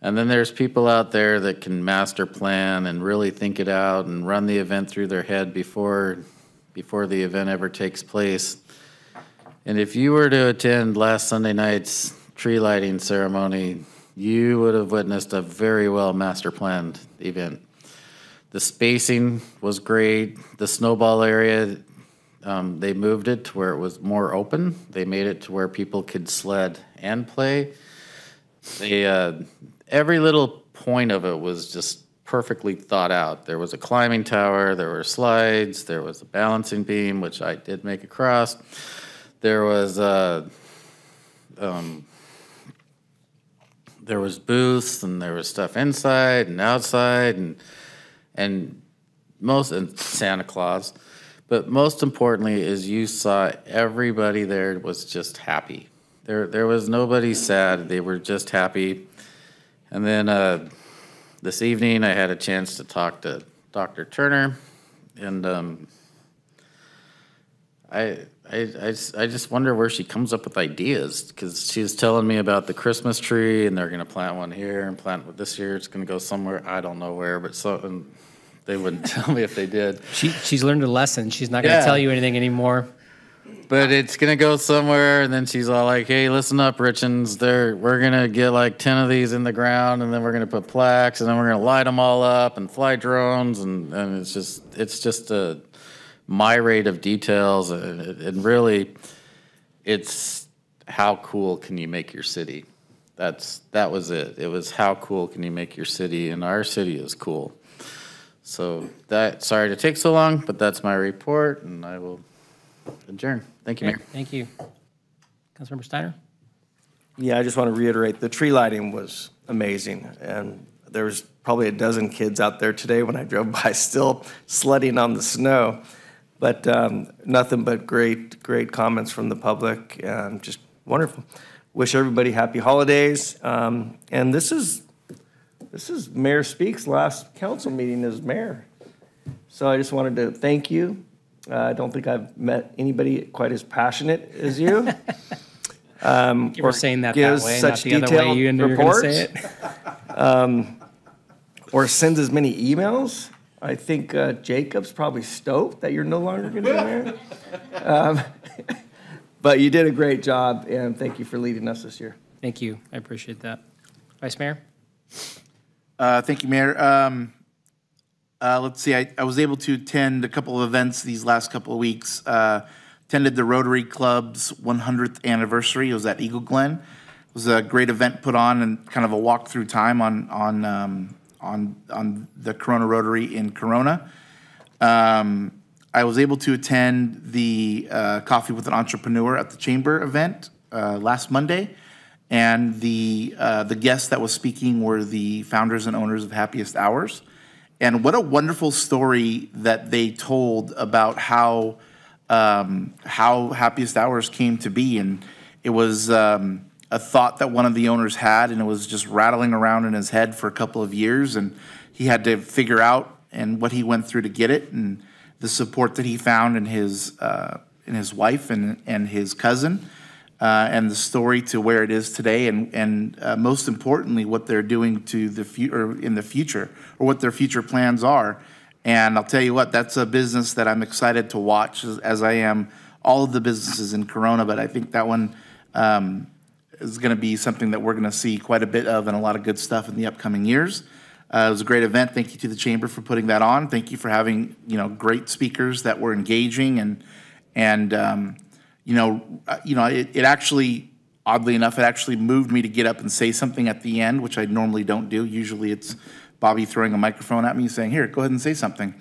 And then there's people out there that can master plan and really think it out and run the event through their head before before the event ever takes place. And if you were to attend last Sunday night's tree lighting ceremony, you would have witnessed a very well master planned event. The spacing was great. The snowball area, um, they moved it to where it was more open. They made it to where people could sled and play. They, uh, every little point of it was just perfectly thought out. There was a climbing tower, there were slides, there was a balancing beam, which I did make across. There was uh, um, there was booths and there was stuff inside and outside and and most and Santa Claus, but most importantly is you saw everybody there was just happy. There there was nobody sad. They were just happy. And then uh, this evening I had a chance to talk to Dr. Turner, and um, I, I, I I just wonder where she comes up with ideas because she was telling me about the Christmas tree and they're going to plant one here and plant this year. It's going to go somewhere I don't know where, but so and they wouldn't tell me if they did. She, she's learned a lesson. She's not going to Yeah. tell you anything anymore. But it's gonna go somewhere, and then she's all like, "Hey, listen up, Richins. There, we're gonna get like ten of these in the ground, and then we're gonna put plaques, and then we're gonna light them all up, and fly drones, and and it's just, it's just a myriad of details, and, and really, it's how cool can you make your city? That's that was it. It was how cool can you make your city, and our city is cool. So that, sorry to take so long, but that's my report, and I will adjourn. Thank you, Mayor. Thank you. Councilmember Steiner? Yeah, I just want to reiterate, the tree lighting was amazing. And there was probably a dozen kids out there today when I drove by still sledding on the snow. But um, nothing but great, great comments from the public and just wonderful. Wish everybody happy holidays. Um, And this is, this is Mayor Speake's last council meeting as mayor. So I just wanted to thank you. Uh, I don't think I've met anybody quite as passionate as you. Um, You were saying that that way, not the other way you knew you were gonna say reports, um, Or sends as many emails. I think uh, Jacob's probably stoked that you're no longer going to be mayor. Um, But you did a great job, and thank you for leading us this year. Thank you. I appreciate that. Vice Mayor? Uh, Thank you, Mayor. Um, uh, Let's see, I I was able to attend a couple of events these last couple of weeks. Uh, Attended the Rotary Club's 100th anniversary. It was at Eagle Glen. It was a great event put on and kind of a walk-through time on, on, um, on, on the Corona Rotary in Corona. Um, I was able to attend the uh, Coffee with an Entrepreneur at the Chamber event uh, last Monday. And the, uh, the guests that was speaking were the founders and owners of Happiest Hours. And what a wonderful story that they told about how, um, how Happiest Hours came to be. And it was um, a thought that one of the owners had, and it was just rattling around in his head for a couple of years. And he had to figure out and what he went through to get it, and the support that he found in his uh, in his wife and and his cousin, uh, and the story to where it is today, and and uh, most importantly, what they're doing to the future in the future, or what their future plans are. And I'll tell you what, that's a business that I'm excited to watch, as, as I am all of the businesses in Corona. But I think that one. Um, is going to be something that we're going to see quite a bit of and a lot of good stuff in the upcoming years. Uh, it was a great event. Thank you to the chamber for putting that on. Thank you for having you know great speakers that were engaging and and um, you know uh, you know it, it actually oddly enough it actually moved me to get up and say something at the end, which I normally don't do. Usually it's Bobby throwing a microphone at me saying, "Here, go ahead and say something."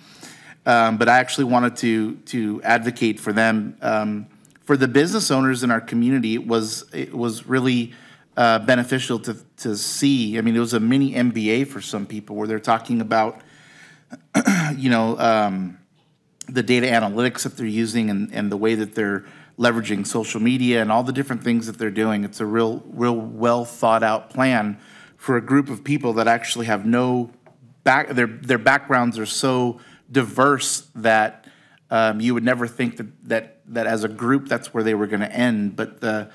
Um, but I actually wanted to to advocate for them. Um, for the business owners in our community, it was it was really uh, beneficial to to see. I mean, it was a mini MBA for some people where they're talking about, you know, um, the data analytics that they're using and, and the way that they're leveraging social media and all the different things that they're doing. It's a real real well thought out plan for a group of people that actually have no back. Their their backgrounds are so diverse that um, you would never think that, that, that as a group, that's where they were going to end. But the,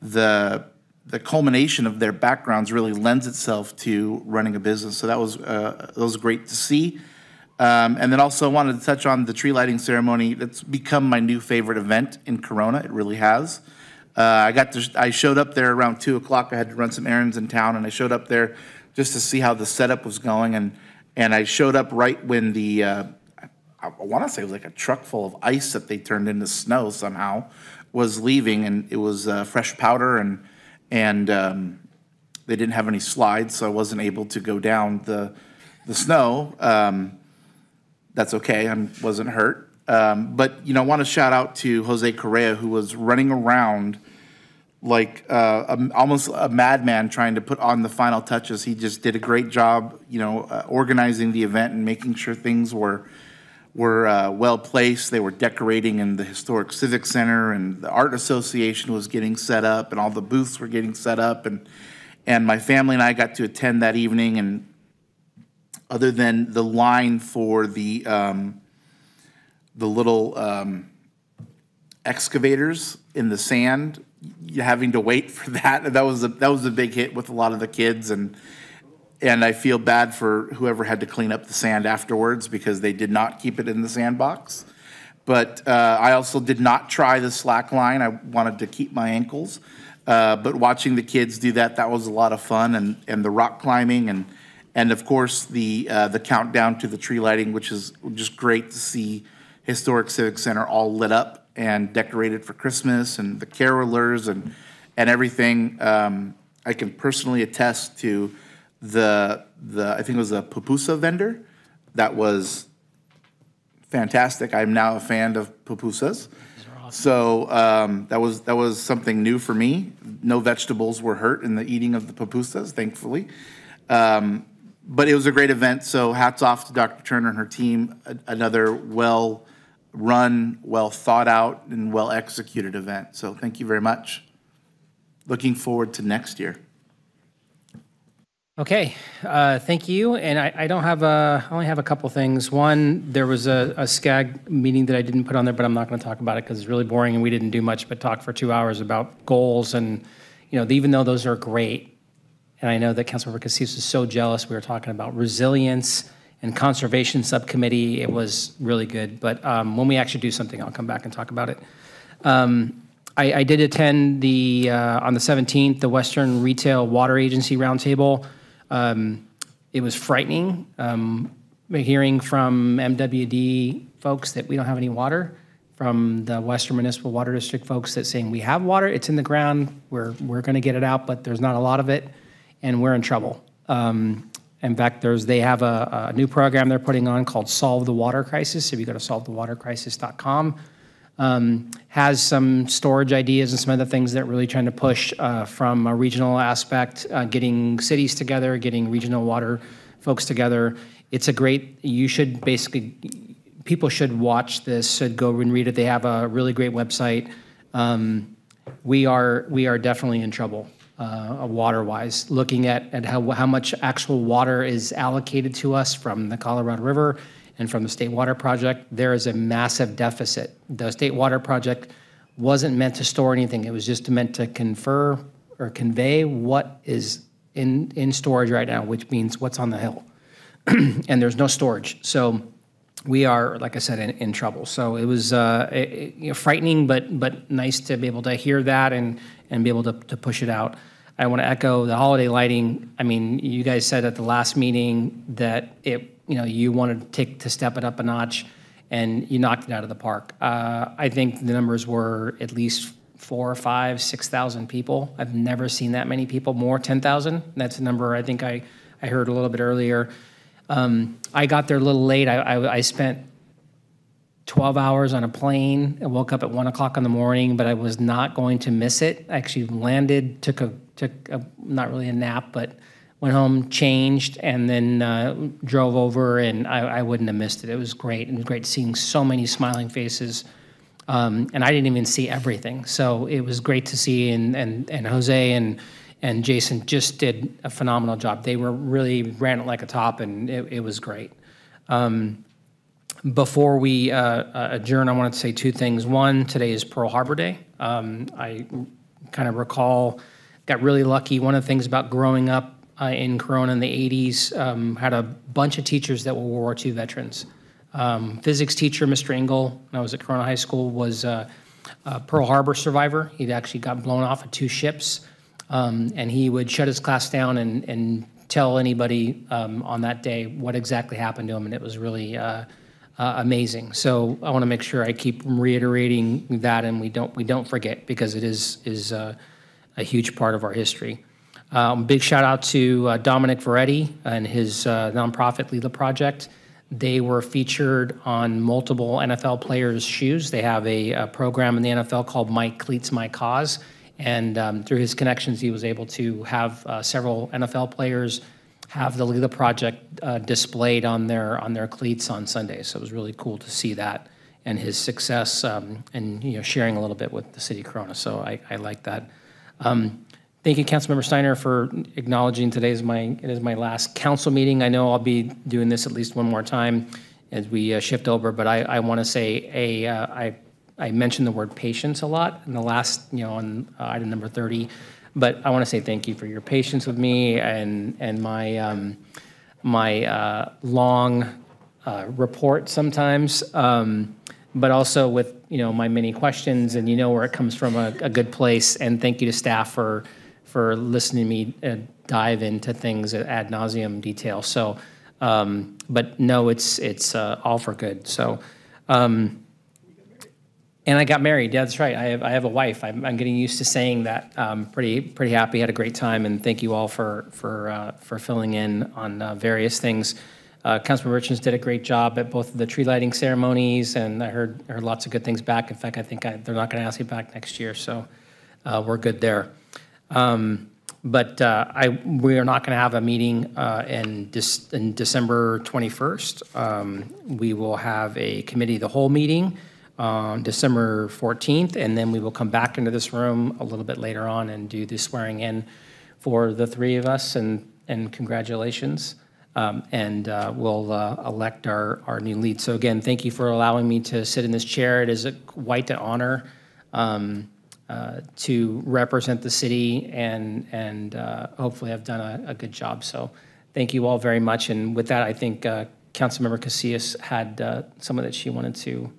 the, the culmination of their backgrounds really lends itself to running a business. So that was, uh, that was great to see. Um, and then also wanted to touch on the tree lighting ceremony. That's become my new favorite event in Corona. It really has. Uh, I got to, I showed up there around two o'clock. I had to run some errands in town, and I showed up there just to see how the setup was going. And and I showed up right when the uh, I, I want to say it was like a truck full of ice that they turned into snow somehow was leaving, and it was uh, fresh powder, and and um, they didn't have any slides, so I wasn't able to go down the the snow. Um, that's okay. I wasn't hurt. Um, but you know, I want to shout out to Jose Correa who was running around like uh, a, almost a madman trying to put on the final touches. He just did a great job, you know, uh, organizing the event and making sure things were were uh, well placed. They were decorating in the historic civic center, and the art association was getting set up, and all the booths were getting set up, and and my family and I got to attend that evening. And other than the line for the um, the little um, excavators in the sand, having to wait for that. That was a, that was a big hit with a lot of the kids and and I feel bad for whoever had to clean up the sand afterwards because they did not keep it in the sandbox. But uh, I also did not try the slack line. I wanted to keep my ankles. Uh, but watching the kids do that, that was a lot of fun, and, and the rock climbing, and and of course the uh, the countdown to the tree lighting, which is just great to see historic civic center all lit up and decorated for Christmas, and the carolers and and everything. Um, I can personally attest to the the I think it was a pupusa vendor that was fantastic. I'm now a fan of pupusas. So um, that was that was something new for me. No vegetables were hurt in the eating of the pupusas, thankfully. Um, but it was a great event. So hats off to Dr. Turner and her team. A- another well run, well thought out, and well executed event. So thank you very much. Looking forward to next year. Okay, uh, thank you. And I, I don't have a, I only have a couple things. One, there was a, a SCAG meeting that I didn't put on there, but I'm not going to talk about it because it's really boring and we didn't do much but talk for two hours about goals and, you know, even though those are great, and I know that Councilmember Casillas is so jealous. We were talking about resilience and conservation subcommittee. It was really good. But um, when we actually do something, I'll come back and talk about it. Um, I, I did attend the, uh, on the 17th, the Western Retail Water Agency Roundtable. Um, It was frightening, um, hearing from MWD folks that we don't have any water, from the Western Municipal Water District folks that saying, we have water, it's in the ground, we're, we're going to get it out, but there's not a lot of it, and we're in trouble. Um, In fact, there's, they have a, a new program they're putting on called Solve the Water Crisis. If you go to solvethewatercrisis.com, um, has some storage ideas and some other things that really trying to push uh, from a regional aspect, uh, getting cities together, getting regional water folks together. It's a great, you should basically, people should watch this, should go and read it. They have a really great website. Um, we are, we are definitely in trouble uh, water-wise, looking at, at how, how much actual water is allocated to us from the Colorado River and from the State Water Project, there is a massive deficit. The State Water Project wasn't meant to store anything. It was just meant to confer or convey what is in, in storage right now, which means what's on the hill. and there's no storage. So we are, like I said, in, in trouble. So it was uh, it- you know, frightening, but but nice to be able to hear that and and be able to, to push it out. I want to echo the holiday lighting. I mean, you guys said at the last meeting that it, you know, you wanted to take to step it up a notch, and you knocked it out of the park. Uh, I think the numbers were at least four or five, six thousand people. I've never seen that many people. More, ten thousand. That's a number I think I I heard a little bit earlier. Um, I got there a little late. I, I, I spent 12 hours on a plane. I woke up at one o'clock in the morning, but I was not going to miss it. I actually landed, took a, took a, not really a nap, but went home, changed, and then uh, drove over, and I, I wouldn't have missed it. It was great. It was great seeing so many smiling faces. Um, and I didn't even see everything. So it was great to see, and, and, and Jose and, and Jason just did a phenomenal job. They were really ran it like a top, and it, it was great. Um, before we uh, uh, adjourn, I wanted to say two things. One, today is Pearl Harbor Day. Um, I kind of recall, got really lucky. One of the things about growing up uh, in Corona in the 80s, um, had a bunch of teachers that were World War II veterans. Um, physics teacher, Mr. Engel, when I was at Corona High School, was uh, a Pearl Harbor survivor. He'd actually got blown off of two ships, um, and he would shut his class down and, and tell anybody um, on that day what exactly happened to him, and it was really uh, uh, amazing. So I want to make sure I keep reiterating that, and we don't we don't forget because it is is uh, a huge part of our history. Um, big shout out to uh, Dominic Veretti and his uh, nonprofit Lila Project. They were featured on multiple NFL players' shoes. They have a, a program in the NFL called My Cleats, My Cause. And um, through his connections, he was able to have uh, several NFL players have the Lila Project uh, displayed on their on their cleats on Sundays. So it was really cool to see that and his success um, and you know sharing a little bit with the city of Corona. So I, I like that. Um, thank you, Councilmember Steiner, for acknowledging today is my it is my last council meeting. I know I'll be doing this at least one more time as we uh, shift over, but I, I want to say a uh, I I mentioned the word patience a lot in the last, you know, on uh, item number 30. But I want to say thank you for your patience with me and, and my, um, my uh, long uh, report sometimes, um, but also with, you know, my many questions and you know where it comes from a, a good place. And thank you to staff for, for listening to me uh, dive into things at ad nauseum detail. So, um, but no, it's, it's uh, all for good. So, um, and I got married. Yeah, that's right. I have, I have a wife. I'm, I'm getting used to saying that. Um, pretty pretty happy. Had a great time, and thank you all for for uh, for filling in on uh, various things. Uh, Councilman Richards did a great job at both of the tree lighting ceremonies, and I heard heard lots of good things back. In fact, I think I, they're not going to ask you back next year, so uh, we're good there. Um, but uh, I, we are not going to have a meeting uh, in, in December 21st. Um, we will have a committee the whole meeting on December 14th, and then we will come back into this room a little bit later on and do the swearing in for the three of us, and, and congratulations. Um, and uh, we'll uh, elect our, our new lead. So again, thank you for allowing me to sit in this chair. It is a quite an honor um, uh, to represent the city, and, and uh, hopefully I've done a, a good job. So thank you all very much. And with that, I think uh, Councilmember Casillas had uh, someone that she wanted to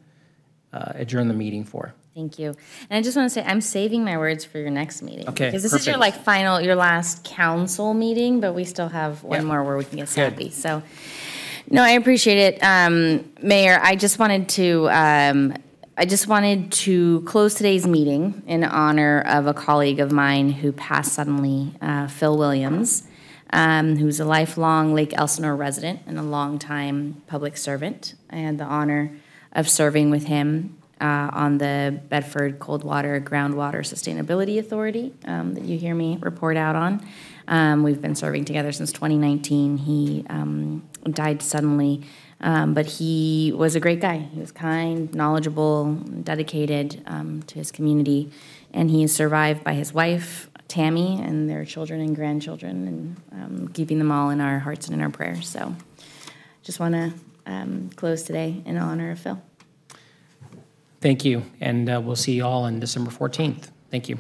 uh, adjourn the meeting for. Thank you. And I just want to say, I'm saving my words for your next meeting. Okay, Because this is your like final, your last council meeting, but we still have one Yeah. more where we can get Good. snappy. So, no, I appreciate it. Um, Mayor, I just wanted to, um, I just wanted to close today's meeting in honor of a colleague of mine who passed suddenly, uh, Phil Williams, um, who's a lifelong Lake Elsinore resident and a longtime public servant. I had the honor of serving with him uh, on the Bedford Coldwater Groundwater Sustainability Authority um, that you hear me report out on. Um, we've been serving together since 2019. He um, died suddenly, um, but he was a great guy. He was kind, knowledgeable, dedicated um, to his community, and he is survived by his wife, Tammy, and their children and grandchildren, and um, keeping them all in our hearts and in our prayers. So, just want to close today in honor of Phil. Thank you, and uh, we'll see you all on December 14th. Thank you.